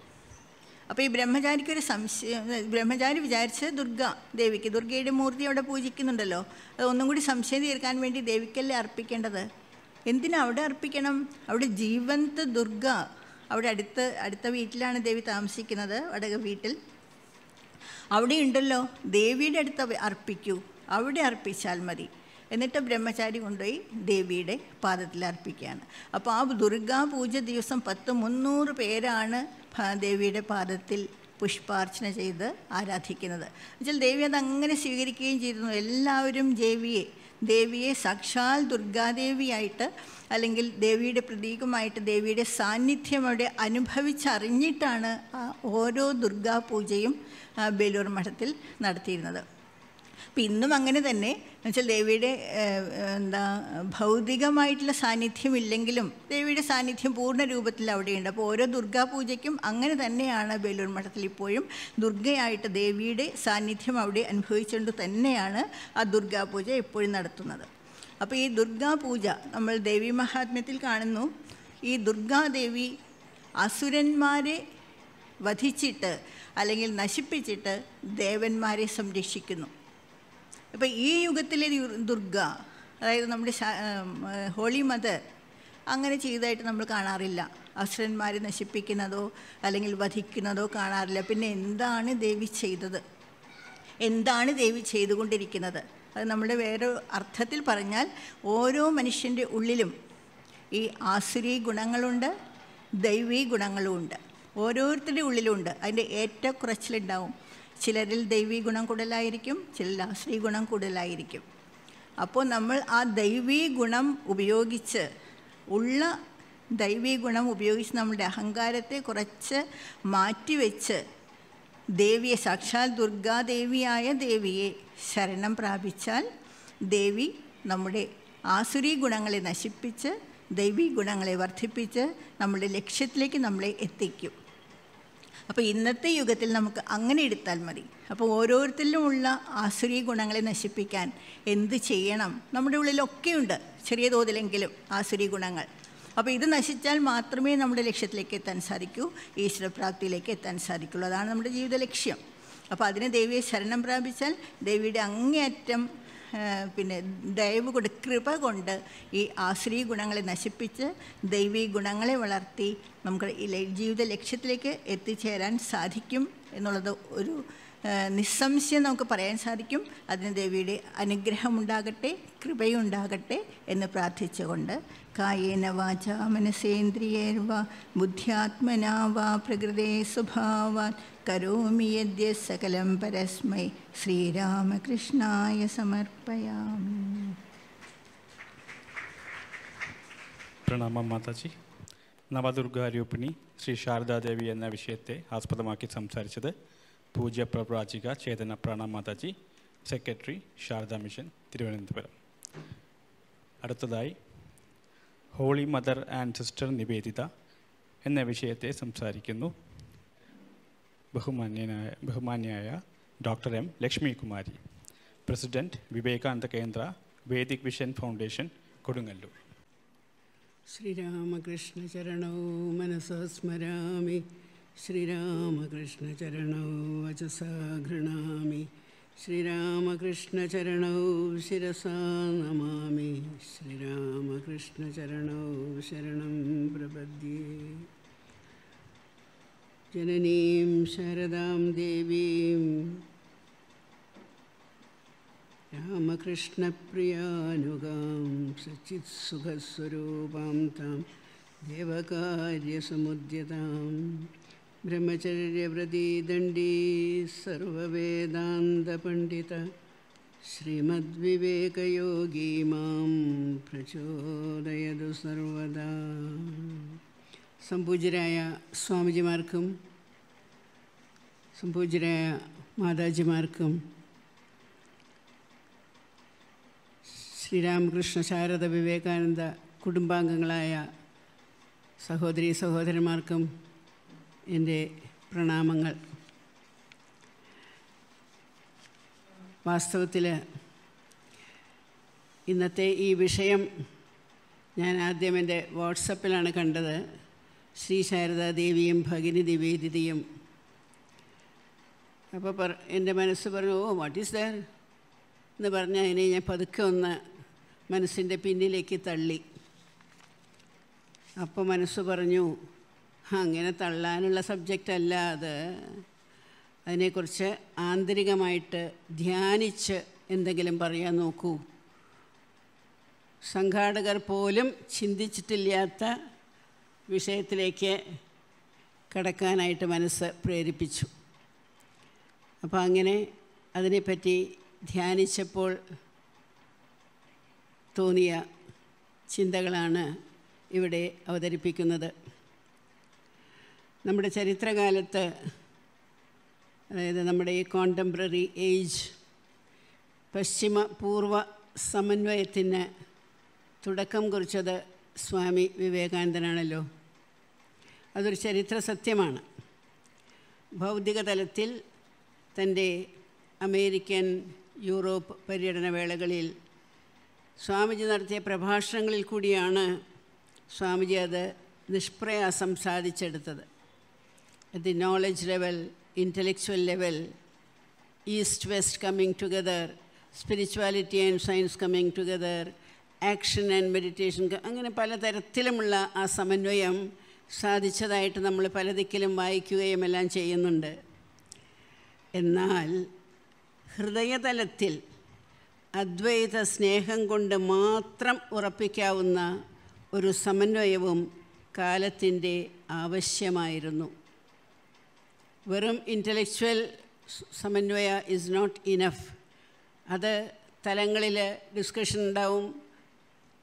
അപ്പോൾ ഈ ബ്രഹ്മചാരിക്ക് ഒരു സംശയം ബ്രഹ്മചാരി വിചാരിച്ച് ദുർഗ ദേവിക്ക്. ദുർഗയുടെ മൂർത്തി അവിടെ പൂജിക്കുന്നുണ്ടല്ലോ. അത് ഒന്നും കൂടി സംശയം തീർക്കാൻ വേണ്ടി ദേവിക്കല്ലേ അർപ്പിക്കേണ്ടത്? എന്തിനാ അവിടെ അർപ്പിക്കണം? അവിടെ ജീവന്ത് ദുർഗ. അവിടെ അടുത്ത് അടുത്ത വീട്ടിലാണ് ദേവി താമസിക്കുന്നത് വടക വീട്ടിൽ. അവിടെ ഉണ്ടല്ലോ ദേവിയുടെ അടുത്ത് അർപ്പിക്കൂ. അവിടെ അർപ്പിച്ചാൽ മതി. എന്നിട്ട് ബ്രഹ്മചാരി കൊണ്ടുപോയി ദേവിയുടെ പാദത്തിൽ അർപ്പിക്കുകയാണ്. അപ്പോൾ ആ ദുർഗാ പൂജ ദിവസം പത്ത് മുന്നൂറ് പേരാണ് ദേവിയുടെ പാദത്തിൽ പുഷ്പാർച്ചന ചെയ്ത് ആരാധിക്കുന്നത്. എന്നുവെച്ചാൽ ദേവി അത് അങ്ങനെ സ്വീകരിക്കുകയും ചെയ്തിരുന്നു. എല്ലാവരും ദേവിയെ ദേവിയെ സാക്ഷാൽ ദുർഗാദേവിയായിട്ട് അല്ലെങ്കിൽ ദേവിയുടെ പ്രതീകമായിട്ട് ദേവിയുടെ സാന്നിധ്യം അവിടെ അനുഭവിച്ചറിഞ്ഞിട്ടാണ് ഓരോ ദുർഗാ പൂജയും ബേലൂർ മഠത്തിൽ നടത്തിയിരുന്നത്. അപ്പം ഇന്നും അങ്ങനെ തന്നെ. എന്നുവെച്ചാൽ ദേവിയുടെ എന്താ ഭൗതികമായിട്ടുള്ള സാന്നിധ്യം ഇല്ലെങ്കിലും ദേവിയുടെ സാന്നിധ്യം പൂർണ രൂപത്തിൽ അവിടെയുണ്ട്. അപ്പോൾ ഓരോ ദുർഗാ പൂജയ്ക്കും അങ്ങനെ തന്നെയാണ് ബേലൂർ മഠത്തിൽ ഇപ്പോഴും ദുർഗയായിട്ട് ദേവിയുടെ സാന്നിധ്യം അവിടെ അനുഭവിച്ചുകൊണ്ട് തന്നെയാണ് ആ ദുർഗാ പൂജ എപ്പോഴും നടത്തുന്നത്. അപ്പോൾ ഈ ദുർഗാ പൂജ നമ്മൾ ദേവി മഹാത്മ്യത്തിൽ കാണുന്നു. ഈ ദുർഗാദേവി അസുരന്മാരെ വധിച്ചിട്ട് അല്ലെങ്കിൽ നശിപ്പിച്ചിട്ട് ദേവന്മാരെ സംരക്ഷിക്കുന്നു. അപ്പോൾ ഈ യുഗത്തിലെ ദുർ- ദുർഗ അതായത് നമ്മുടെ ഹോളി മദർ അങ്ങനെ ചെയ്തതായിട്ട് നമ്മൾ കാണാറില്ല. അസുരന്മാരെ നശിപ്പിക്കുന്നതോ അല്ലെങ്കിൽ വധിക്കുന്നതോ കാണാറില്ല. പിന്നെ എന്താണ് ദേവി ചെയ്തത്? എന്താണ് ദേവി ചെയ്തുകൊണ്ടിരിക്കുന്നത്? അത് നമ്മുടെ വേറെ അർത്ഥത്തിൽ പറഞ്ഞാൽ ഓരോ മനുഷ്യന്റെ ഉള്ളിലും ഈ ആസുരി ഗുണങ്ങളുണ്ട് ദൈവീ ഗുണങ്ങളുമുണ്ട് ഓരോരുത്തരുടെ ഉള്ളിലുണ്ട്. അതിന്റെ ഏറ്റക്കുറച്ചിലുണ്ടാവും ചിലരിൽ ദൈവീ ഗുണം കൂടുതലായിരിക്കും ചിലരിൽ ആശ്രീ ഗുണം കൂടുതലായിരിക്കും. അപ്പോൾ നമ്മൾ ആ ദൈവീ ഗുണം ഉപയോഗിച്ച് ഉള്ള ദൈവീ ഗുണം ഉപയോഗിച്ച് നമ്മുടെ അഹങ്കാരത്തെ കുറച്ച് മാറ്റിവെച്ച് ദേവിയെ സാക്ഷാൽ ദുർഗാദേവിയായ ദേവിയെ ശരണം പ്രാപിച്ചാൽ ദേവി നമ്മുടെ ആസുരി ഗുണങ്ങളെ നശിപ്പിച്ച് ദൈവീ ഗുണങ്ങളെ വർദ്ധിപ്പിച്ച് നമ്മുടെ ലക്ഷ്യത്തിലേക്ക് നമ്മളെ എത്തിക്കും. അപ്പോൾ ഇന്നത്തെ യുഗത്തിൽ നമുക്ക് അങ്ങനെ എടുത്താൽ മതി. അപ്പോൾ ഓരോരുത്തരിലുമുള്ള ആസുരീ ഗുണങ്ങളെ നശിപ്പിക്കാൻ എന്ത് ചെയ്യണം? നമ്മുടെ ഉള്ളിലൊക്കെയുണ്ട് ചെറിയ തോതിലെങ്കിലും ആസുരീ ഗുണങ്ങൾ. അപ്പോൾ ഇത് നശിച്ചാൽ മാത്രമേ നമ്മുടെ ലക്ഷ്യത്തിലേക്ക് എത്താൻ സാധിക്കൂ ഈശ്വരപ്രാപ്തിയിലേക്ക് എത്താൻ സാധിക്കുള്ളൂ. അതാണ് നമ്മുടെ ജീവിത ലക്ഷ്യം. അപ്പോൾ അതിന് ദേവിയെ ശരണം പ്രാപിച്ചാൽ ദേവിയുടെ അങ്ങേയറ്റം പിന്നെ ദയവ് കൊണ്ട് കൃപ കൊണ്ട് ഈ ആശ്രീ ഗുണങ്ങളെ നശിപ്പിച്ച് ദൈവീ ഗുണങ്ങളെ വളർത്തി നമുക്ക് ജീവിത ലക്ഷ്യത്തിലേക്ക് എത്തിച്ചേരാൻ സാധിക്കും എന്നുള്ളത് ഒരു നിസ്സംശയം നമുക്ക് പറയാൻ സാധിക്കും. അതിന് ദേവിയുടെ അനുഗ്രഹമുണ്ടാകട്ടെ കൃപയുണ്ടാകട്ടെ എന്ന് പ്രാർത്ഥിച്ചുകൊണ്ട്. കായേന വാച മനസേന്ദ്രിയേർവ ബുദ്ധ്യാത്മനാ വാ പ്രകൃതേ സ്വഭാവാൻ കരോമി യദ്യ സകലം പരസ്മൈ. ശ്രീരാമകൃഷ്ണായ സമർപ്പയാമി പ്രണാമം മാതാജി. നവദുർഗാരൂപിണി ശ്രീ ശാരദാദേവി എന്ന വിഷയത്തെ ആസ്പദമാക്കി സംസാരിച്ചത് പൂജ്യ പ്രവ്രാജിക ചേതന പ്രണാം മാതാജി സെക്രട്ടറി ശാരദാ മിഷൻ തിരുവനന്തപുരം. അടുത്തതായി holy mother and sister Nivedita എന്ന വിഷയത്തെ സംസാരിക്കുന്നു. ബഹുമാന്യനായ ബഹുമാന്യായ doctor M. Lakshmikumari president Vivekananda Kendra Vedic vision foundation Kodungallur. ശ്രീരാമകൃഷ്ണചരണോ മനസസ്മരാമി ശ്രീരാമകൃഷ്ണചരണോ വചസാഘൃണാമി ശ്രീരാമകൃഷ്ണ ശ്രീരാമകൃഷ്ണചരണോ ശിരസാ നമാമി ശ്രീരാമകൃഷ്ണചരണോ ശരണം പ്രപദ്യേ. जननी शारदां देवीं। रामकृष्णप्रियानुगां सच्चित्सुखस्वरूपां तां देवकार्यसमुद्यतां। ब्रह्मचर्यव्रतीदण्डी सर्ववेदान्तपण्डिता श्रीमद्विवेकयोगी माँ सर्वदा। സംപൂജ്യരായ സ്വാമിജിമാർക്കും സംപൂജ്യരായ മാതാജിമാർക്കും ശ്രീരാമകൃഷ്ണ ശാരദ വിവേകാനന്ദ കുടുംബാംഗങ്ങളായ സഹോദരി സഹോദരന്മാർക്കും എന്റെ പ്രണാമങ്ങൾ. വാസ്തവത്തിൽ ഇന്നത്തെ ഈ വിഷയം ഞാൻ ആദ്യം എന്റെ വാട്സപ്പിലാണ് കണ്ടത്. ശ്രീ ശാരദാദേവിയും ഭഗിനി നിവേദിതയും അപ്പോൾ പറ എന്റെ മനസ്സ് പറഞ്ഞു ഓ വാട്ട് ഈസ് ദർ എന്ന് പറഞ്ഞ അതിനെ ഞാൻ പതുക്കെ ഒന്ന് മനസ്സിന്റെ പിന്നിലേക്ക് തള്ളി. അപ്പോൾ മനസ്സ് പറഞ്ഞു അങ്ങനെ തള്ളാനുള്ള സബ്ജക്റ്റ് അല്ല അത്. അതിനെക്കുറിച്ച് ആന്തരികമായിട്ട് ധ്യാനിച്ച് എന്തെങ്കിലും പറയാൻ നോക്കൂ. സംഘാടകർ പോലും ചിന്തിച്ചിട്ടില്ലാത്ത വിഷയത്തിലേക്ക് കടക്കാനായിട്ട് മനസ്സ് പ്രേരിപ്പിച്ചു. അപ്പോൾ അങ്ങനെ അതിനെപ്പറ്റി ധ്യാനിച്ചപ്പോൾ തോന്നിയ ചിന്തകളാണ് ഇവിടെ അവതരിപ്പിക്കുന്നത്. നമ്മുടെ ചരിത്രകാലത്ത് അതായത് നമ്മുടെ ഈ കോണ്ടംപററി ഏജ് പശ്ചിമ പൂർവ സമന്വയത്തിന് തുടക്കം കുറിച്ചത് സ്വാമി വിവേകാനന്ദനാണല്ലോ. അതൊരു ചരിത്ര സത്യമാണ്. ഭൗതിക തലത്തിൽ തന്റെ അമേരിക്കൻ യൂറോപ്പ് പര്യടന വേളകളിൽ സ്വാമിജി നടത്തിയ പ്രഭാഷണങ്ങളിൽ കൂടിയാണ് സ്വാമിജി അത് നിഷ്പ്രയാസം സാധിച്ചെടുത്തത്. At the knowledge level, intellectual level, East West coming together, spirituality and science together, action and meditation അങ്ങനെ പലതരത്തിലുമുള്ള ആ സമന്വയം സാധിച്ചതായിട്ട് നമ്മൾ പല ദിക്കിലും വായിക്കുകയും എല്ലാം ചെയ്യുന്നുണ്ട്. എന്നാൽ ഹൃദയതലത്തിൽ അദ്വൈത സ്നേഹം കൊണ്ട് മാത്രം ഉറപ്പിക്കാവുന്ന ഒരു സമന്വയവും കാലത്തിന്റെ ആവശ്യമായിരുന്നു. വെറും ഇന്റലക്ച്വൽ സമന്വയ ഇസ് നോട്ട് ഇനഫ് അത് തലങ്ങളിൽ ഡിസ്കഷൻ ഉണ്ടാവും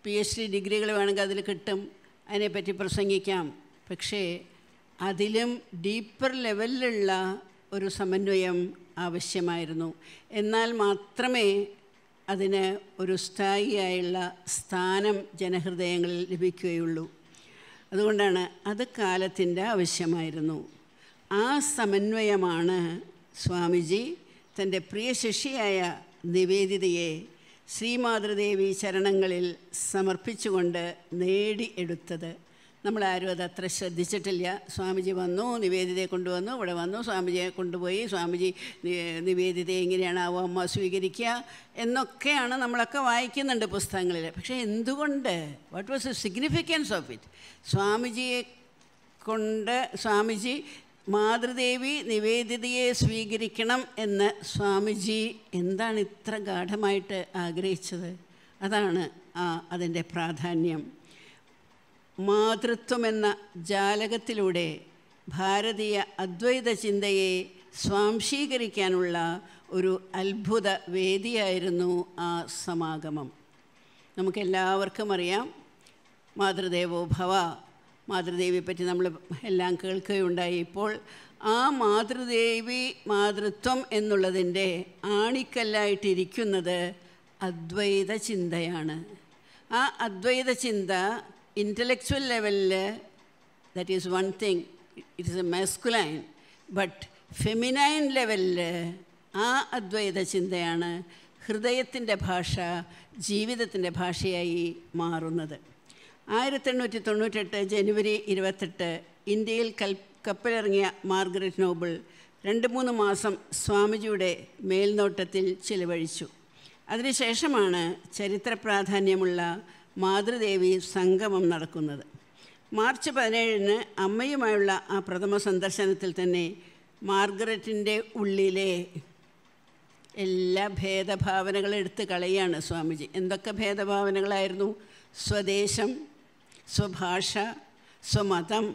പി എച്ച് ഡി ഡിഗ്രികൾ വേണമെങ്കിൽ അതിൽ കിട്ടും അതിനെപ്പറ്റി പ്രസംഗിക്കാം. പക്ഷേ അതിലും ഡീപ്പർ ലെവലിലുള്ള ഒരു സമന്വയം ആവശ്യമായിരുന്നു. എന്നാൽ മാത്രമേ അതിന് ഒരു സ്ഥായിയായുള്ള സ്ഥാനം ജനഹൃദയങ്ങളിൽ ലഭിക്കുകയുള്ളൂ. അതുകൊണ്ടാണ് അത് കാലത്തിന്റെ ആവശ്യമായിരുന്നു. ആ സമന്വയമാണ് സ്വാമിജി തന്റെ പ്രിയ ശിഷ്യയായ നിവേദിതയെ ശ്രീമാതൃദേവി ചരണങ്ങളിൽ സമർപ്പിച്ചുകൊണ്ട് നേടിയെടുത്തത്. നമ്മളാരും അത് അത്ര ശ്രദ്ധിച്ചിട്ടില്ല. സ്വാമിജി വന്നു നിവേദിതയെ കൊണ്ടുവന്നു ഇവിടെ വന്നു സ്വാമിജിയെ കൊണ്ടുപോയി സ്വാമിജി നിവേദിതയെ എങ്ങനെയാണ് ആവോ അമ്മ സ്വീകരിക്കുക എന്നൊക്കെയാണ് നമ്മളൊക്കെ വായിക്കുന്നുണ്ട് പുസ്തകങ്ങളിൽ. പക്ഷേ എന്തുകൊണ്ട്? What was the significance of it സ്വാമിജിയെ കൊണ്ട് സ്വാമിജി മാതൃദേവി നിവേദിതയെ സ്വീകരിക്കണം എന്ന് സ്വാമിജി എന്താണ് ഇത്ര ഗാഠമായിട്ട് ആഗ്രഹിച്ചത്? അതാണ് ആ അതിന്റെ പ്രാധാന്യം. മാതൃത്വം എന്ന ജാലകത്തിലൂടെ ഭാരതീയ അദ്വൈത ചിന്തയെ സ്വാംശീകരിക്കാനുള്ള ഒരു അത്ഭുത വേദിയായിരുന്നു ആ സമാഗമം. നമുക്കെല്ലാവർക്കും അറിയാം മാതൃദേവോ ഭവ. മാതൃദേവിയെ പറ്റി നമ്മൾ എല്ലാം കേൾക്കുകയുണ്ടായി. ഇപ്പോൾ ആ മാതൃദേവി മാതൃത്വം എന്നുള്ളതിന്റെ ആണിക്കല്ലായിട്ടിരിക്കുന്നത് അദ്വൈത ചിന്തയാണ്. ആ അദ്വൈത ചിന്ത ഇന്റലക്ച്വൽ ലെവലിൽ that is one thing it is a masculine but feminine ലെവലിൽ ആ അദ്വൈത ചിന്തയാണ് ഹൃദയത്തിന്റെ ഭാഷ ജീവിതത്തിന്റെ ഭാഷയായി മാറുന്നത്. ആയിരത്തി എണ്ണൂറ്റി തൊണ്ണൂറ്റെട്ട് ജനുവരി ഇരുപത്തെട്ട് ഇന്ത്യയിൽ കൽ കപ്പലിറങ്ങിയ മാർഗരറ്റ് നോബിൾ രണ്ട് മൂന്ന് മാസം സ്വാമിജിയുടെ മേൽനോട്ടത്തിൽ ചിലവഴിച്ചു. അതിനുശേഷമാണ് ചരിത്ര പ്രാധാന്യമുള്ള മാതൃദേവി സംഗമം നടക്കുന്നത്. മാർച്ച് പതിനേഴിന് അമ്മയുമായുള്ള ആ പ്രഥമ സന്ദർശനത്തിൽ തന്നെ മാർഗരറ്റിന്റെ ഉള്ളിലെ എല്ലാ ഭേദഭാവനകളും എടുത്ത് കളയാണ് സ്വാമിജി. എന്തൊക്കെ ഭേദഭാവനകളായിരുന്നു? സ്വദേശം സ്വഭാഷ സ്വമതം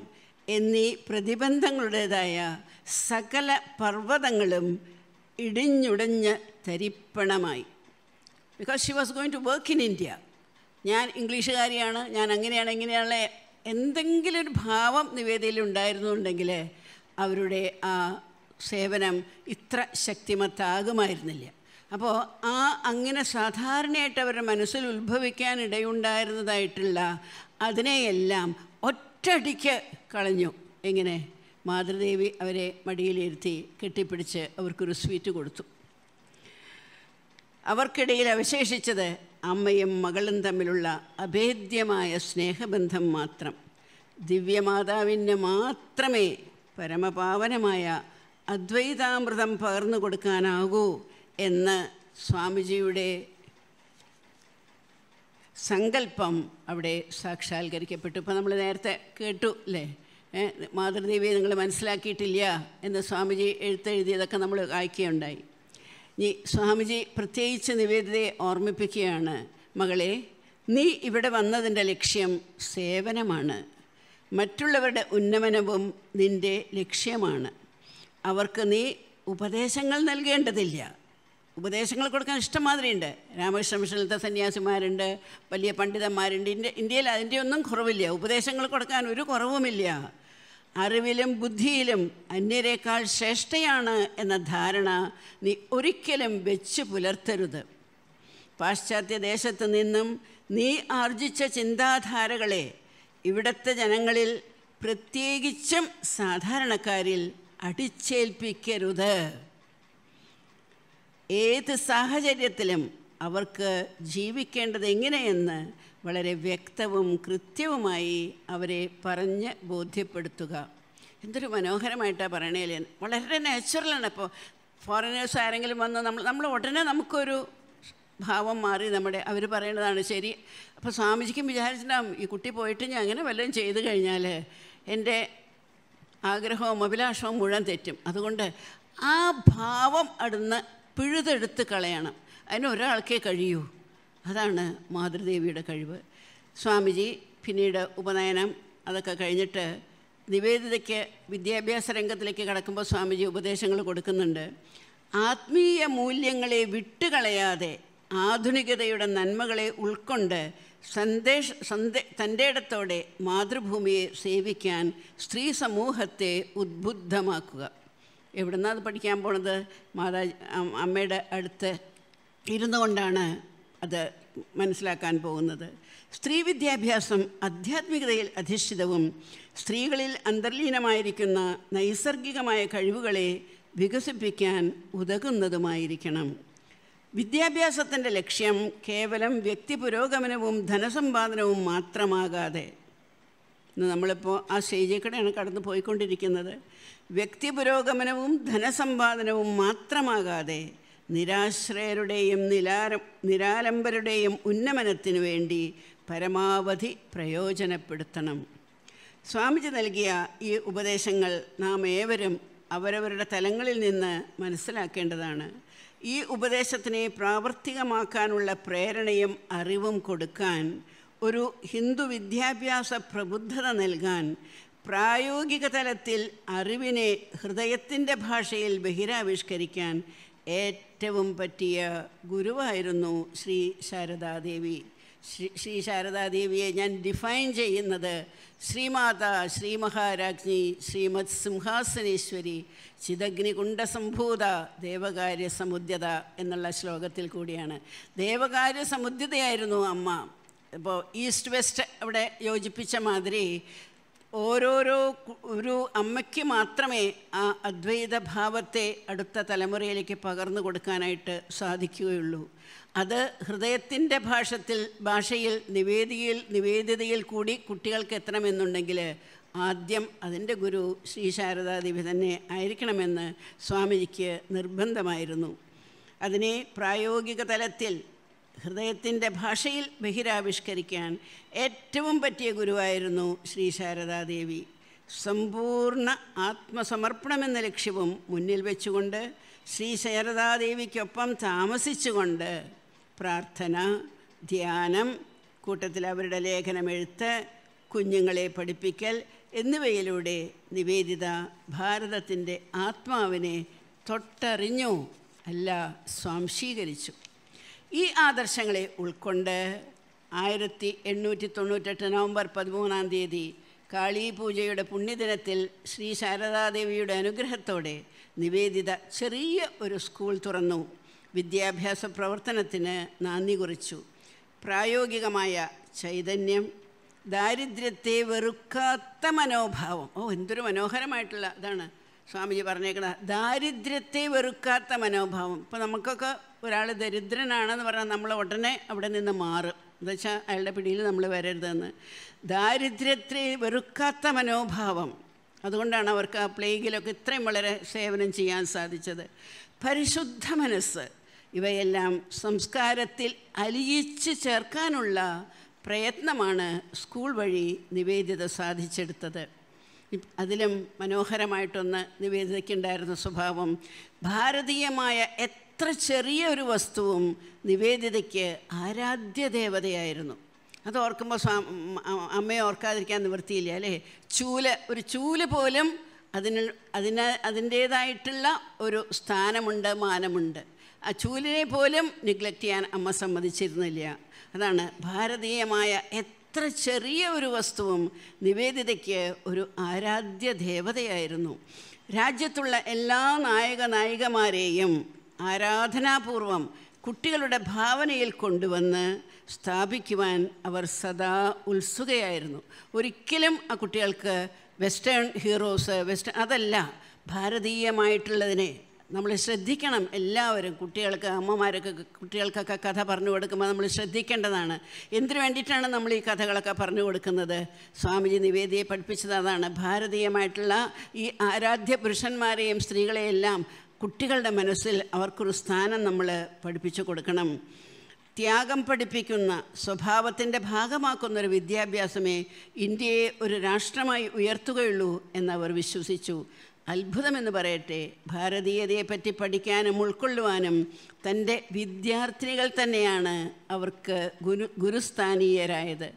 എന്നീ പ്രതിബന്ധങ്ങളുടേതായ സകല പർവതങ്ങളും ഇടിഞ്ഞുടഞ്ഞ് തരിപ്പണമായി. Because she was going to work in India ഞാൻ ഇംഗ്ലീഷുകാരിയാണ് ഞാൻ അങ്ങനെയാണ് ഇങ്ങനെയാണ് എന്തെങ്കിലും ഒരു ഭാവം നിവേദയിൽ ഉണ്ടായിരുന്നുണ്ടെങ്കിൽ അവരുടെ ആ സേവനം ഇത്ര ശക്തിമത്താകുമായിരുന്നില്ല. അപ്പോൾ ആ അങ്ങനെ സാധാരണയായിട്ട് അവരുടെ മനസ്സിൽ ഉത്ഭവിക്കാൻ ഇടയുണ്ടായിരുന്നതായിട്ടുള്ള അതിനെയെല്ലാം ഒറ്റടിക്ക് കളഞ്ഞു. എങ്ങനെ മാതൃദേവി അവരെ മടിയിലിരുത്തി കെട്ടിപ്പിടിച്ച് അവർക്കൊരു സ്വീറ്റ് കൊടുത്തു. അവർക്കിടയിൽ അവശേഷിച്ചത് അമ്മയും മകളും തമ്മിലുള്ള അഭേദ്യമായ സ്നേഹബന്ധം മാത്രം. ദിവ്യമാതാവിന് മാത്രമേ പരമപാവനമായ അദ്വൈതാമൃതം പകർന്നു കൊടുക്കാനാകൂ എന്ന് സ്വാമിജിയുടെ സങ്കല്പം അവിടെ സാക്ഷാത്കരിക്കപ്പെട്ടു. ഇപ്പോൾ നമ്മൾ നേരത്തെ കേട്ടു അല്ലേ മാതൃദേവിയെ നിങ്ങൾ മനസ്സിലാക്കിയിട്ടില്ല എന്ന് സ്വാമിജി എഴുത്തെഴുതിയതൊക്കെ നമ്മൾ വായിക്കുകയുണ്ടായി. ഇനി സ്വാമിജി പ്രത്യേകിച്ച് നിവേദിതയെ ഓർമ്മിപ്പിക്കുകയാണ്. മകളെ നീ ഇവിടെ വന്നതിന്റെ ലക്ഷ്യം സേവനമാണ്. മറ്റുള്ളവരുടെ ഉന്നമനവും നിന്റെ ലക്ഷ്യമാണ്. അവർക്ക് നീ ഉപദേശങ്ങൾ നൽകേണ്ടതില്ല. ഉപദേശങ്ങൾ കൊടുക്കാൻ ഇഷ്ടംമാതിരിയുണ്ട്. രാമകൃഷ്ണ മിഷനിലത്തെ സന്യാസിമാരുണ്ട് വലിയ പണ്ഡിതന്മാരുണ്ട്. ഇന്ത്യ ഇന്ത്യയിൽ അതിന്റെ ഒന്നും കുറവില്ല. ഉപദേശങ്ങൾ കൊടുക്കാൻ ഒരു കുറവുമില്ല. അറിവിലും ബുദ്ധിയിലും അന്യരേക്കാൾ ശ്രേഷ്ഠയാണ് എന്ന ധാരണ നീ ഒരിക്കലും വെച്ച് പുലർത്തരുത്. പാശ്ചാത്യ ദേശത്ത് നിന്നും നീ ആർജിച്ച ചിന്താധാരകളെ ഇവിടുത്തെ ജനങ്ങളിൽ പ്രത്യേകിച്ചും സാധാരണക്കാരിൽ അടിച്ചേൽപ്പിക്കരുത്. ഏത് സാഹചര്യത്തിലും അവർക്ക് ജീവിക്കേണ്ടത് എങ്ങനെയെന്ന് വളരെ വ്യക്തവും കൃത്യവുമായി അവരെ പറഞ്ഞ് ബോധ്യപ്പെടുത്തുക. എന്തൊരു മനോഹരമായിട്ടാണ് പറയണേലേ വളരെ നാച്ചുറലാണ് ഇപ്പോൾ ഫോറിനേഴ്സ് ആരെങ്കിലും വന്ന് നമ്മൾ നമ്മൾ ഉടനെ നമുക്കൊരു ഭാവം മാറി നമ്മുടെ അവർ പറയേണ്ടതാണ് ശരി. അപ്പോൾ സ്വാമിജിക്കും വിചാരിച്ചിട്ടുണ്ടാവും ഈ കുട്ടി പോയിട്ട് ഞാൻ അങ്ങനെ വല്ലതും ചെയ്തു കഴിഞ്ഞാൽ എന്റെ ആഗ്രഹവും അഭിലാഷവും മുഴുവൻ തെറ്റും. അതുകൊണ്ട് ആ ഭാവം അടുന്ന് പിഴുതെടുത്ത് കളയണം. അതിന് ഒരാൾക്കേ കഴിയൂ. അതാണ് മാതൃദേവിയുടെ കഴിവ്. സ്വാമിജി പിന്നീട് ഉപനയനം അതൊക്കെ കഴിഞ്ഞിട്ട് നിവേദിതയ്ക്ക് വിദ്യാഭ്യാസ രംഗത്തിലേക്ക് കടക്കുമ്പോൾ സ്വാമിജി ഉപദേശങ്ങൾ കൊടുക്കുന്നുണ്ട്. ആത്മീയ മൂല്യങ്ങളെ വിട്ടുകളയാതെ ആധുനികതയുടെ നന്മകളെ ഉൾക്കൊണ്ട് സന്ദേശ സന്ദേ തന്റെ ഇടത്തോടെ മാതൃഭൂമിയെ സേവിക്കാൻ സ്ത്രീ സമൂഹത്തെ ഉദ്ബുദ്ധമാക്കുക. എവിടുന്നാ അത് പഠിക്കാൻ പോണത്? മാതാ അമ്മയുടെ അടുത്ത് ഇരുന്നു കൊണ്ടാണ് അത് മനസ്സിലാക്കാൻ പോകുന്നത്. സ്ത്രീ വിദ്യാഭ്യാസം ആധ്യാത്മികതയിൽ അധിഷ്ഠിതവും സ്ത്രീകളിൽ അന്തർലീനമായിരിക്കുന്ന നൈസർഗികമായ കഴിവുകളെ വികസിപ്പിക്കാൻ ഉതകുന്നതുമായിരിക്കണം. വിദ്യാഭ്യാസത്തിന്റെ ലക്ഷ്യം കേവലം വ്യക്തി പുരോഗമനവും ധനസമ്പാദനവും മാത്രമാകാതെ നമ്മളിപ്പോൾ ആ സ്റ്റേജിൽ കൂടെയാണ് കടന്നു പോയിക്കൊണ്ടിരിക്കുന്നത്. വ്യക്തി പുരോഗമനവും ധനസമ്പാദനവും മാത്രമാകാതെ നിരാശ്രയരുടെയും നിലാര നിരാലംബരുടെയും ഉന്നമനത്തിനു വേണ്ടി പരമാവധി പ്രയോജനപ്പെടുത്തണം. സ്വാമിജി നൽകിയ ഈ ഉപദേശങ്ങൾ നാം ഏവരും അവരവരുടെ തലങ്ങളിൽ നിന്ന് മനസ്സിലാക്കേണ്ടതാണ്. ഈ ഉപദേശത്തിനെ പ്രാവർത്തികമാക്കാനുള്ള പ്രേരണയും അറിവും കൊടുക്കാൻ ഒരു ഹിന്ദു വിദ്യാഭ്യാസ പ്രബുദ്ധത നൽകാൻ പ്രായോഗിക തലത്തിൽ അറിവിനെ ഹൃദയത്തിന്റെ ഭാഷയിൽ ബഹിരാവിഷ്കരിക്കാൻ ഏറ്റവും പറ്റിയ ഗുരുവായിരുന്നു ശ്രീ ശാരദാദേവി. ശ്രീ ശ്രീ ശാരദാദേവിയെ ഞാൻ ഡിഫൈൻ ചെയ്യുന്നത് ശ്രീമാത ശ്രീ മഹാരാജ്ഞി ശ്രീമത് സിംഹാസനേശ്വരി ചിദഗ്നികുണ്ട സംഭൂത ദേവകാര്യ സമുദ്യത എന്നുള്ള ശ്ലോകത്തിൽ കൂടിയാണ്. ദേവകാര്യ സമുദ്യതയായിരുന്നു അമ്മ. ഇപ്പോൾ ഈസ്റ്റ് വെസ്റ്റ് അവിടെ യോജിപ്പിച്ച മാതിരി ഓരോരോ ഒരു അമ്മയ്ക്ക് മാത്രമേ ആ അദ്വൈത ഭാവത്തെ അടുത്ത തലമുറയിലേക്ക് പകർന്നു കൊടുക്കാനായിട്ട് സാധിക്കുകയുള്ളൂ. അത് ഹൃദയത്തിന്റെ ഭാഷത്തിൽ ഭാഷയിൽ നിവേദിയിൽ നിവേദിതയിൽ കൂടി കുട്ടികൾക്ക് എത്തണമെന്നുണ്ടെങ്കിൽ ആദ്യം അതിന്റെ ഗുരു ശ്രീ ശാരദാദേവി തന്നെ ആയിരിക്കണമെന്ന് സ്വാമിജിക്ക് നിർബന്ധമായിരുന്നു. അതിനെ പ്രായോഗിക തലത്തിൽ ഹൃദയത്തിന്റെ ഭാഷയിൽ ബഹിരാവിഷ്കരിക്കാൻ ഏറ്റവും പറ്റിയ ഗുരുവായിരുന്നു ശ്രീ ശാരദാദേവി. സമ്പൂർണ ആത്മസമർപ്പണമെന്ന ലക്ഷ്യവും മുന്നിൽ വെച്ചുകൊണ്ട് ശ്രീ ശാരദാദേവിക്കൊപ്പം താമസിച്ചുകൊണ്ട് പ്രാർത്ഥന ധ്യാനം കൂട്ടത്തിൽ അവരുടെ ലേഖനമെഴുത്ത് കുഞ്ഞുങ്ങളെ പഠിപ്പിക്കൽ എന്നിവയിലൂടെ നിവേദിത ഭാരതത്തിന്റെ ആത്മാവിനെ തൊട്ടറിഞ്ഞു. അല്ല സ്വാംശീകരിച്ചു. ഈ ആദർശങ്ങളെ ഉൾക്കൊണ്ട് ആയിരത്തി എണ്ണൂറ്റി തൊണ്ണൂറ്റെട്ട് നവംബർ പതിമൂന്നാം തീയതി കാളി പൂജയുടെ പുണ്യദിനത്തിൽ ശ്രീ ശാരദാദേവിയുടെ അനുഗ്രഹത്തോടെ നിവേദിത ചെറിയ ഒരു സ്കൂൾ തുറന്നു. വിദ്യാഭ്യാസ പ്രവർത്തനത്തിന് നന്ദി കുറിച്ചു. പ്രായോഗികമായ ചൈതന്യം ദാരിദ്ര്യത്തെ വെറുക്കാത്ത മനോഭാവം. ഓ എന്തൊരു മനോഹരമായിട്ടുള്ള ഇതാണ്. സ്വാമിജി പറഞ്ഞേക്കുന്നത് ദാരിദ്ര്യത്തെ വെറുക്കാത്ത മനോഭാവം. ഇപ്പോൾ നമുക്കൊക്കെ ഒരാൾ ദരിദ്രനാണെന്ന് പറഞ്ഞാൽ നമ്മൾ ഉടനെ അവിടെ നിന്ന് മാറും. എന്താ വെച്ചാൽ അയാളുടെ പിടിയിൽ നമ്മൾ വരരുതെന്ന്. ദാരിദ്ര്യത്തെ വെറുക്കാത്ത മനോഭാവം. അതുകൊണ്ടാണ് അവർക്ക് ആ പ്ലേഗിലൊക്കെ ഇത്രയും വളരെ സേവനം ചെയ്യാൻ സാധിച്ചത്. പരിശുദ്ധ മനസ്സ്. ഇവയെല്ലാം സംസ്കാരത്തിൽ അലിയിച്ച് ചേർക്കാനുള്ള പ്രയത്നമാണ് സ്കൂൾ വഴി നിവേദിത സാധിച്ചെടുത്തത്. അതിലും മനോഹരമായിട്ടൊന്ന് നിവേദിതയ്ക്കുണ്ടായിരുന്ന സ്വഭാവം. ഭാരതീയമായ എത്ര ചെറിയ ഒരു വസ്തുവും നിവേദിതയ്ക്ക് ആരാധ്യ ദേവതയായിരുന്നു അത് ഓർക്കുമ്പോൾ സ്വാ അമ്മയെ ഓർക്കാതിരിക്കാൻ നിവൃത്തിയില്ല അല്ലേ? ചൂല ഒരു ചൂൽ പോലും അതിന് അതിന് അതിന്റേതായിട്ടുള്ള ഒരു സ്ഥാനമുണ്ട് മാനമുണ്ട്. ആ ചൂലിനെ പോലും നിഗ്ലക്റ്റ് ചെയ്യാൻ അമ്മ സമ്മതിച്ചിരുന്നില്ല. അതാണ് ഭാരതീയമായ എത്ര ചെറിയ ഒരു വസ്തുവും നിവേദിതയ്ക്ക് ഒരു ആരാധ്യ ദേവതയായിരുന്നു. രാജ്യത്തുള്ള എല്ലാ നായക നായികമാരെയും ആരാധനാപൂർവം കുട്ടികളുടെ ഭാവനയിൽ കൊണ്ടുവന്ന് സ്ഥാപിക്കുവാൻ അവർ സദാ ഉത്സുകയായിരുന്നു. ഒരിക്കലും ആ കുട്ടികൾക്ക് വെസ്റ്റേൺ ഹീറോസ് വെസ്റ്റേൺ അതല്ല ഭാരതീയമായിട്ടുള്ളതിനെ നമ്മൾ ശ്രദ്ധിക്കണം എല്ലാവരും. കുട്ടികൾക്ക് അമ്മമാരൊക്കെ കുട്ടികൾക്കൊക്കെ കഥ പറഞ്ഞു കൊടുക്കുമ്പോൾ നമ്മൾ ശ്രദ്ധിക്കേണ്ടതാണ്. എന്തിനു വേണ്ടിയിട്ടാണ് നമ്മൾ ഈ കഥകളൊക്കെ പറഞ്ഞു കൊടുക്കുന്നത്? സ്വാമിജി നിവേദിയെ പഠിപ്പിച്ചത് അതാണ്. ഭാരതീയമായിട്ടുള്ള ഈ ആരാധ്യ പുരുഷന്മാരെയും സ്ത്രീകളെയെല്ലാം കുട്ടികളുടെ മനസ്സിൽ അവർക്കൊരു സ്ഥാനം നമ്മൾ പഠിപ്പിച്ചു കൊടുക്കണം. ത്യാഗം പഠിപ്പിക്കുന്ന സ്വഭാവത്തിന്റെ ഭാഗമാക്കുന്നൊരു വിദ്യാഭ്യാസമേ ഇന്ത്യയെ ഒരു രാഷ്ട്രമായി ഉയർത്തുകയുള്ളൂ എന്നവർ വിശ്വസിച്ചു. അത്ഭുതമെന്ന് പറയട്ടെ. ഭാരതീയതയെപ്പറ്റി പഠിക്കാനും ഉൾക്കൊള്ളുവാനും തന്റെ വിദ്യാർത്ഥിനികൾ തന്നെയാണ് അവർക്ക് ഗുരു ഗുരുസ്ഥാനീയരായത്.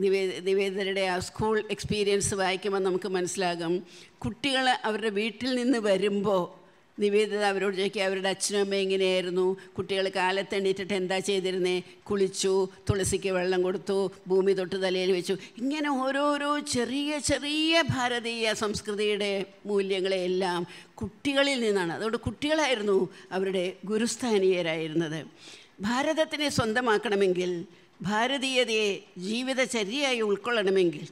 നിവേദ നിവേദിതരുടെ ആ സ്കൂൾ എക്സ്പീരിയൻസ് വായിക്കുമ്പോൾ നമുക്ക് മനസ്സിലാകും. കുട്ടികൾ അവരുടെ വീട്ടിൽ നിന്ന് വരുമ്പോൾ നിവേദിത അവരോട് ചോദിക്കുക അവരുടെ അച്ഛനും അമ്മ എങ്ങനെയായിരുന്നു? കുട്ടികൾ കാലത്ത് എണീറ്റിട്ട് എന്താ ചെയ്തിരുന്നേ? കുളിച്ചു തുളസിക്ക് വെള്ളം കൊടുത്തു ഭൂമി തൊട്ട് തലയിൽ വെച്ചു. ഇങ്ങനെ ഓരോരോ ചെറിയ ചെറിയ ഭാരതീയ സംസ്കൃതിയുടെ മൂല്യങ്ങളെയെല്ലാം കുട്ടികളിൽ നിന്നാണ്. അതുകൊണ്ട് കുട്ടികളായിരുന്നു അവരുടെ ഗുരുസ്ഥാനീയരായിരുന്നത്. ഭാരതത്തിനെ സ്വന്തമാക്കണമെങ്കിൽ ഭാരതീയതയെ ജീവിതചര്യയായി ഉൾക്കൊള്ളണമെങ്കിൽ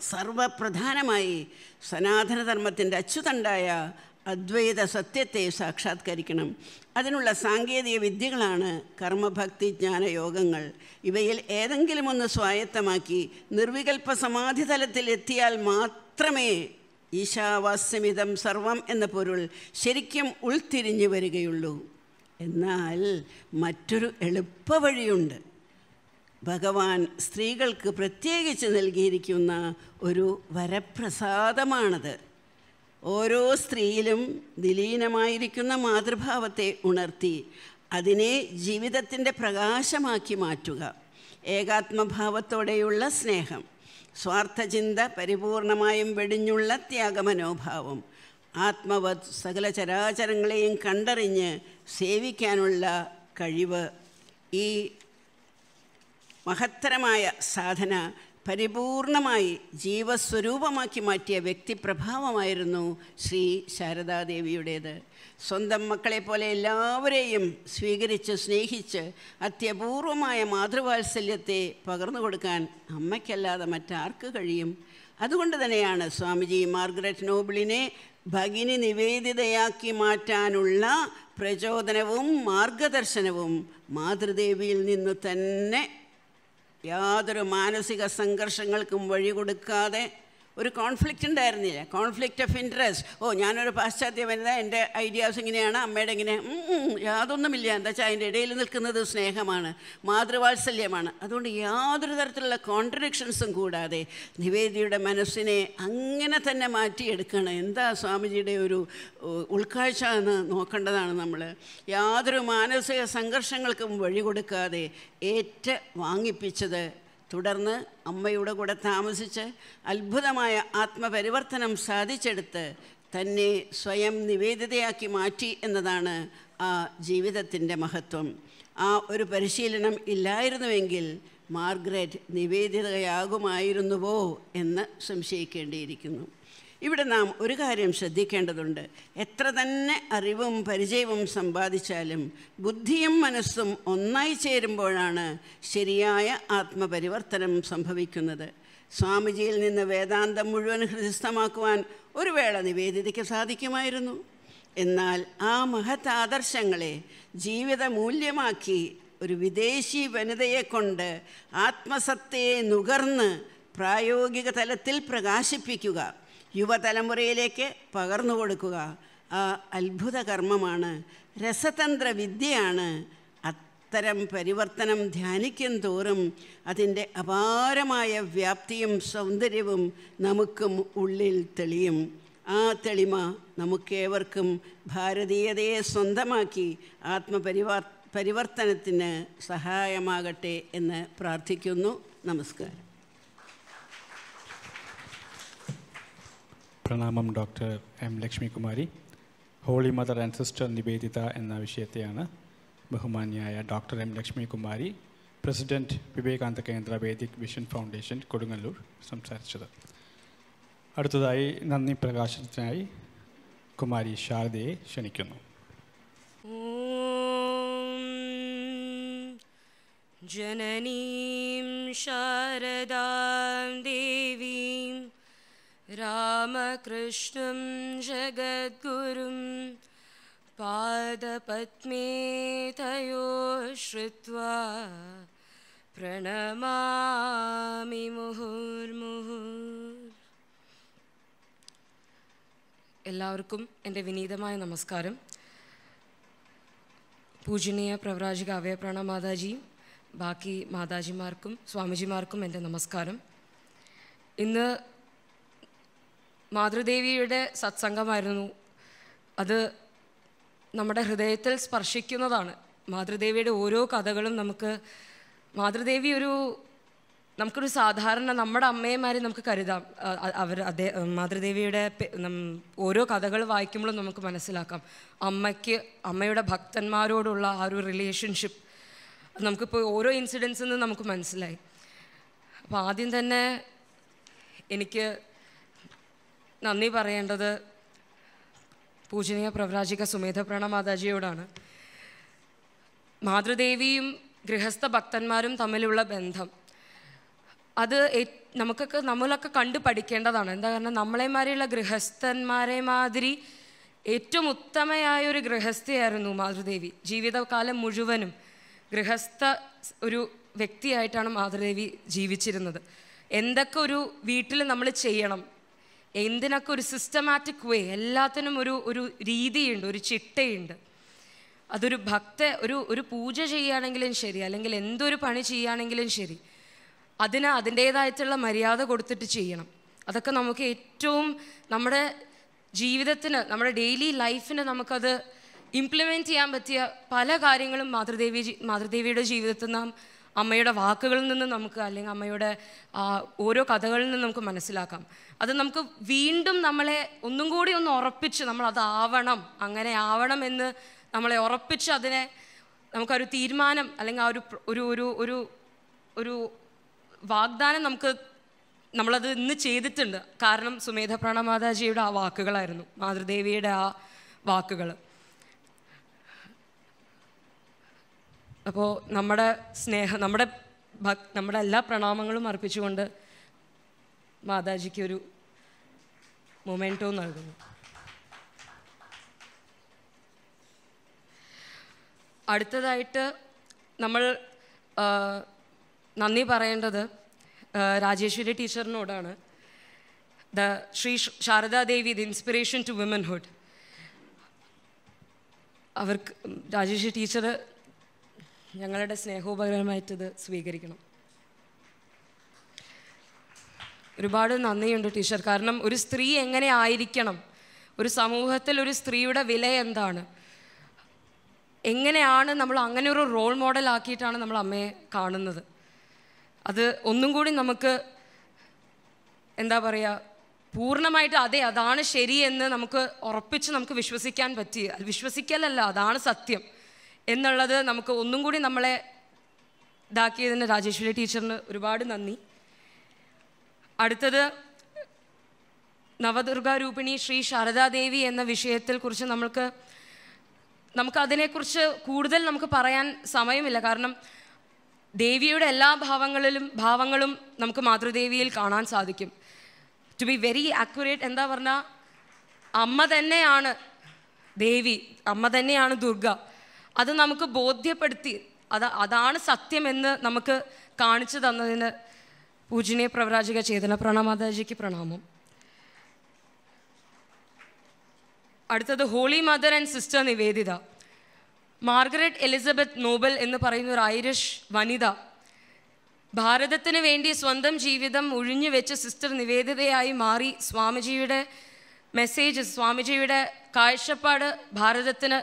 സർവപ്രധാനമായി സനാതനധർമ്മത്തിന്റെ അച്ചുതണ്ടായ അദ്വൈത സത്യത്തെ സാക്ഷാത്കരിക്കണം. അതിനുള്ള സാങ്കേതിക വിദ്യകളാണ് കർമ്മഭക്തി ജ്ഞാന യോഗങ്ങൾ. ഇവയിൽ ഏതെങ്കിലും ഒന്ന് സ്വായത്തമാക്കി നിർവികൽപ്പ സമാധി തലത്തിൽ എത്തിയാൽ മാത്രമേ ഈശാവാസ്യമിതം സർവം എന്ന പൊരുൾ ശരിക്കും ഉൾത്തിരിഞ്ഞു വരികയുള്ളൂ. എന്നാൽ മറ്റൊരു എളുപ്പവഴിയുണ്ട് ഭഗവാൻ സ്ത്രീകൾക്ക് പ്രത്യേകിച്ച് നൽകിയിരിക്കുന്ന ഒരു വരപ്രസാദമാണത്. ഓരോ സ്ത്രീയിലും നിലീനമായിരിക്കുന്ന മാതൃഭാവത്തെ ഉണർത്തി അതിനെ ജീവിതത്തിന്റെ പ്രകാശമാക്കി മാറ്റുക. ഏകാത്മഭാവത്തോടെയുള്ള സ്നേഹം സ്വാർത്ഥചിന്ത പരിപൂർണമായും വെടിഞ്ഞുള്ള ത്യാഗമനോഭാവം ആത്മവ സകല ചരാചരങ്ങളെയും കണ്ടറിഞ്ഞ് സേവിക്കാനുള്ള കഴിവ് ഈ മഹത്തരമായ സാധന പരിപൂർണമായി ജീവസ്വരൂപമാക്കി മാറ്റിയ വ്യക്തിപ്രഭാവമായിരുന്നു ശ്രീ ശാരദാദേവിയുടേത്. സ്വന്തം മക്കളെപ്പോലെ എല്ലാവരെയും സ്വീകരിച്ച് സ്നേഹിച്ച് അത്യപൂർവമായ മാതൃവാത്സല്യത്തെ പകർന്നു കൊടുക്കാൻ അമ്മയ്ക്കല്ലാതെ മറ്റാർക്ക് കഴിയും? അതുകൊണ്ട് തന്നെയാണ് സ്വാമിജി മാർഗരറ്റ് നോബിളിനെ ഭഗിനി നിവേദിതയാക്കി മാറ്റാനുള്ള പ്രചോദനവും മാർഗദർശനവും മാതൃദേവിയിൽ നിന്ന് തന്നെ യാതൊരു മാനസിക സംഘർഷങ്ങൾക്കും വഴി കൊടുക്കാതെ ഒരു കോൺഫ്ലിക്റ്റ് ഉണ്ടായിരുന്നില്ല? കോൺഫ്ലിക്റ്റ് ഓഫ് ഇൻട്രസ്റ്റ് ഓ ഞാനൊരു പാശ്ചാത്യ വനിത എന്റെ ഐഡിയാസ് ഇങ്ങനെയാണ് അമ്മയുടെ ഇങ്ങനെ യാതൊന്നുമില്ല. എന്താ വെച്ചാൽ അതിന്റെ ഇടയിൽ നിൽക്കുന്നത് സ്നേഹമാണ് മാതൃവാത്സല്യമാണ്. അതുകൊണ്ട് യാതൊരു തരത്തിലുള്ള കോൺട്രഡിക്ഷൻസും കൂടാതെ നിവേദിയുടെ മനസ്സിനെ അങ്ങനെ തന്നെ മാറ്റിയെടുക്കണം. എന്താ സ്വാമിജിയുടെ ഒരു ഉൾക്കാഴ്ച എന്ന് നോക്കേണ്ടതാണ് നമ്മൾ യാതൊരു മാനസിക സംഘർഷങ്ങൾക്കും വഴി കൊടുക്കാതെ ഏറ്റ വാങ്ങിപ്പിച്ചത് തുടർന്ന് അമ്മയുടെ കൂടെ താമസിച്ച് അത്ഭുതമായ ആത്മപരിവർത്തനം സാധിച്ചെടുത്ത് തന്നെ സ്വയം നിവേദിതയാക്കി മാറ്റി എന്നതാണ് ആ ജീവിതത്തിന്റെ മഹത്വം. ആ ഒരു പരിശീലനം ഇല്ലായിരുന്നുവെങ്കിൽ മാർഗ്രറ്റ് നിവേദിതയാകുമായിരുന്നുവോ എന്ന് സംശയിക്കേണ്ടിയിരിക്കുന്നു. ഇവിടെ നാം ഒരു കാര്യം ശ്രദ്ധിക്കേണ്ടതുണ്ട്. എത്ര തന്നെ അറിവും പരിചയവും സമ്പാദിച്ചാലും ബുദ്ധിയും മനസ്സും ഒന്നായി ചേരുമ്പോഴാണ് ശരിയായ ആത്മപരിവർത്തനം സംഭവിക്കുന്നത്. സ്വാമിജിയിൽ നിന്ന് വേദാന്തം മുഴുവൻ ഹൃദയസ്ഥമാക്കുവാൻ ഒരു വേള നിവേദിതയ്ക്ക് സാധിക്കുമായിരുന്നു. എന്നാൽ ആ മഹത് ആദർശങ്ങളെ ജീവിത മൂല്യമാക്കി ഒരു വിദേശി വനിതയെ കൊണ്ട് ആത്മസത്തയെ നുകർന്ന് പ്രായോഗിക തലത്തിൽ പ്രകാശിപ്പിക്കുക. യുവതലമുറയിലേക്ക് പകർന്നു കൊടുക്കുക. ആ അത്ഭുത കർമ്മമാണ്. രസതന്ത്ര വിദ്യയാണ് അത്തരം പരിവർത്തനം ധ്യാനിക്കും തോറും അതിന്റെ അപാരമായ വ്യാപ്തിയും സൗന്ദര്യവും നമുക്കും ഉള്ളിൽ തെളിയും. ആ തെളിമ നമുക്കേവർക്കും ഭാരതീയതയെ സ്വന്തമാക്കി ആത്മപരിവാർ പരിവർത്തനത്തിന് സഹായമാകട്ടെ എന്ന് പ്രാർത്ഥിക്കുന്നു. നമസ്കാരം. പ്രണാമം doctor M Lakshmikumari holy mother and sister Nivedita എന്ന വിഷയത്തെയാണ് ബഹുമാന്യായ doctor M Lakshmikumari president Vivekananda Kendra Vedic vision foundation Kodungallur സംസാരിച്ചത് അടുത്തതായി നന്ദി പ്രകാശനത്തിനായി കുമാരി ശാരദയെ ക്ഷണിക്കുന്നു ജനനീം ശാരദാം ദേവീം रामकृष्णं जगद्गुरुं पादपद्मे तयो श्रुत्वा प्रणमामि मुहुर्मुहुः എല്ലാവർക്കും എൻ്റെ വിനീതമായ നമസ്കാരം പൂജനീയ പ്രവ്രാജിക അവയപ്രാണ മാതാജിയും ബാക്കി മാതാജിമാർക്കും സ്വാമിജിമാർക്കും എൻ്റെ നമസ്കാരം ഇന്ന് മാതൃദേവിയുടെ സത്സംഗമായിരുന്നു. അത് നമ്മുടെ ഹൃദയത്തിൽ സ്പർശിക്കുന്നതാണ്. മാതൃദേവിയുടെ ഓരോ കഥകളും നമുക്ക് മാതൃദേവി ഒരു നമുക്കൊരു സാധാരണ നമ്മുടെ അമ്മയെമാരെ നമുക്ക് കരുതാം. അവർ അതേ മാതൃദേവിയുടെ ഓരോ കഥകൾ വായിക്കുമ്പോഴും നമുക്ക് മനസ്സിലാക്കാം. അമ്മയ്ക്ക് അമ്മയുടെ ഭക്തന്മാരോടുള്ള ആ ഒരു റിലേഷൻഷിപ്പ് നമുക്കിപ്പോൾ ഓരോ ഇൻസിഡൻസിൽ നിന്ന് നമുക്ക് മനസ്സിലായി. അപ്പോൾ ആദ്യം തന്നെ എനിക്ക് നന്ദി പറയേണ്ടത് പൂജനീയ പ്രവ്രാജിക സുമേധ പ്രണ മാതാജിയോടാണ്. മാതൃദേവിയും ഗൃഹസ്ഥ ഭക്തന്മാരും തമ്മിലുള്ള ബന്ധം. അത് നമുക്കൊക്കെ നമ്മളൊക്കെ കണ്ടു പഠിക്കേണ്ടതാണ്. എന്താ കാരണം? നമ്മളെമാരെയുള്ള ഗൃഹസ്ഥന്മാരെ മാതിരി ഏറ്റവും ഉത്തമയായ ഒരു ഗൃഹസ്ഥയായിരുന്നു മാതൃദേവി. ജീവിതകാലം മുഴുവനും ഗൃഹസ്ഥ ഒരു വ്യക്തിയായിട്ടാണ് മാതൃദേവി ജീവിച്ചിരുന്നത്. എന്തൊക്കെ ഒരു വീട്ടിൽ നമ്മൾ ചെയ്യണം എന്തിനൊക്കെ ഒരു സിസ്റ്റമാറ്റിക് വേ എല്ലാത്തിനും ഒരു ഒരു രീതിയുണ്ട് ഒരു ചിട്ടയുണ്ട്. അതൊരു ഭക്ത ഒരു ഒരു പൂജ ചെയ്യുകയാണെങ്കിലും ശരി അല്ലെങ്കിൽ എന്തൊരു പണി ചെയ്യുകയാണെങ്കിലും ശരി അതിന് അതിന്റേതായിട്ടുള്ള മര്യാദ കൊടുത്തിട്ട് ചെയ്യണം. അതൊക്കെ നമുക്ക് ഏറ്റവും നമ്മുടെ ജീവിതത്തിന് നമ്മുടെ ഡെയിലി ലൈഫിന് നമുക്കത് ഇംപ്ലിമെന്റ് ചെയ്യാൻ പറ്റിയ പല കാര്യങ്ങളും മാതൃദേവി മാതൃദേവിയുടെ ജീവിതത്തിൽ നാം അമ്മയുടെ വാക്കുകളിൽ നിന്ന് നമുക്ക് അല്ലെങ്കിൽ അമ്മയുടെ ഓരോ കഥകളിൽ നിന്ന് നമുക്ക് മനസ്സിലാക്കാം. അത് നമുക്ക് വീണ്ടും നമ്മളെ ഒന്നും കൂടി ഒന്ന് ഉറപ്പിച്ച് നമ്മൾ അതാവണം അങ്ങനെ ആവണം എന്ന് നമ്മളെ ഉറപ്പിച്ച് അതിനെ നമുക്കൊരു തീരുമാനം അല്ലെങ്കിൽ ആ ഒരു ഒരു ഒരു ഒരു ഒരു വാഗ്ദാനം നമുക്ക് നമ്മളത് ഇന്ന് ചെയ്തിട്ടുണ്ട്. കാരണം സുമേധ പ്രണമാതാജിയുടെ ആ വാക്കുകളായിരുന്നു മാതൃദേവിയുടെ ആ വാക്കുകൾ അപ്പോൾ നമ്മുടെ സ്നേഹം നമ്മുടെ ഭക് നമ്മുടെ എല്ലാ പ്രണാമങ്ങളും അർപ്പിച്ചുകൊണ്ട് മാതാജിക്ക് ഒരു മൊമെന്റോ നൽകുന്നു. അടുത്തതായിട്ട് നമ്മൾ നന്ദി പറയേണ്ടത് Rajeshwari ടീച്ചറിനോടാണ്. The Shri Sarada Devi the inspiration to womanhood. അവർക്ക് രാജേശ്വരി ടീച്ചർ ഞങ്ങളുടെ സ്നേഹോപകരമായിട്ടത് സ്വീകരിക്കണം. ഒരുപാട് നന്ദിയുണ്ട് ടീച്ചർ. കാരണം ഒരു സ്ത്രീ എങ്ങനെ ആയിരിക്കണം? ഒരു സമൂഹത്തിൽ ഒരു സ്ത്രീയുടെ വില എന്താണ്? എങ്ങനെയാണ് നമ്മൾ അങ്ങനെ ഒരു റോൾ മോഡൽ ആക്കിയിട്ടാണ് നമ്മൾ അമ്മയെ കാണുന്നത്? അത് ഒന്നും കൂടി നമുക്ക് എന്താ പറയുക പൂർണമായിട്ട് അതെ അതാണ് ശരിയെന്ന് നമുക്ക് ഉറപ്പിച്ച് നമുക്ക് വിശ്വസിക്കാൻ പറ്റി. വിശ്വസിക്കലല്ല അതാണ് സത്യം എന്നുള്ളത് നമുക്ക് ഒന്നും കൂടി നമ്മളെ ഇതാക്കിയതിന് രാജേശ്വരി ടീച്ചറിന് ഒരുപാട് നന്ദി. അടുത്തത് നവദുർഗാരൂപിണി ശ്രീ ശാരദാദേവി എന്ന വിഷയത്തിൽ കുറിച്ച് നമ്മൾക്ക് നമുക്ക് അതിനെക്കുറിച്ച് കൂടുതൽ നമുക്ക് പറയാൻ സമയമില്ല. കാരണം ദേവിയുടെ എല്ലാ ഭാവങ്ങളിലും ഭാവങ്ങളും നമുക്ക് മാതൃദേവിയിൽ കാണാൻ സാധിക്കും. ടു ബി വെരി ആക്യുറേറ്റ് എന്താ പറഞ്ഞാൽ അമ്മ തന്നെയാണ് ദേവി അമ്മ തന്നെയാണ് ദുർഗ. അത് നമുക്ക് ബോധ്യപ്പെടുത്തി അത് അതാണ് സത്യമെന്ന് നമുക്ക് കാണിച്ചു തന്നതിന് പൂജനീയ പ്രവരാജിക ചേതന പ്രണമാതാജിക്ക് പ്രണാമം. അടുത്തത് holy mother and sister Nivedita. Margaret Elizabeth Noble എന്ന് പറയുന്ന ഒരു ഐറിഷ് വനിത ഭാരതത്തിന് വേണ്ടി സ്വന്തം ജീവിതം ഒഴിഞ്ഞു വെച്ച് സിസ്റ്റർ നിവേദിതയായി മാറി സ്വാമിജിയുടെ മെസ്സേജ് സ്വാമിജിയുടെ കാഴ്ചപ്പാട് ഭാരതത്തിന്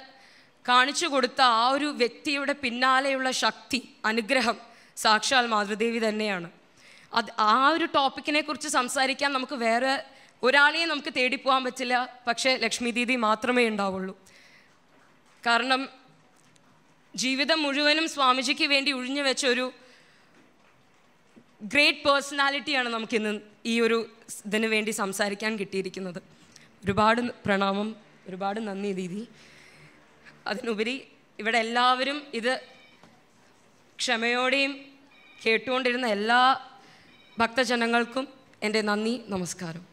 കാണിച്ചു കൊടുത്ത ആ ഒരു വ്യക്തിയുടെ പിന്നാലെയുള്ള ശക്തി അനുഗ്രഹം സാക്ഷാൽ മാതൃദേവി തന്നെയാണ്. അത് ആ ഒരു ടോപ്പിക്കിനെ കുറിച്ച് സംസാരിക്കാൻ നമുക്ക് വേറെ ഒരാളെയും നമുക്ക് തേടിപ്പോകാൻ പറ്റില്ല. പക്ഷേ ലക്ഷ്മി ദീദി മാത്രമേ ഉണ്ടാവുള്ളൂ. കാരണം ജീവിതം മുഴുവനും സ്വാമിജിക്ക് വേണ്ടി ഒഴിഞ്ഞു വെച്ച ഒരു ഗ്രേറ്റ് പേഴ്സണാലിറ്റിയാണ് നമുക്കിന്ന് ഈ ഒരു ഇതിന് വേണ്ടി സംസാരിക്കാൻ കിട്ടിയിരിക്കുന്നത്. ഒരുപാട് പ്രണാമം ഒരുപാട് നന്ദി ദീദി. അതിനുപരി ഇവിടെ എല്ലാവരും ഇത് ക്ഷമയോടെയും കേട്ടുകൊണ്ടിരുന്ന എല്ലാ ഭക്തജനങ്ങൾക്കും എന്റെ നന്ദി നമസ്കാരം.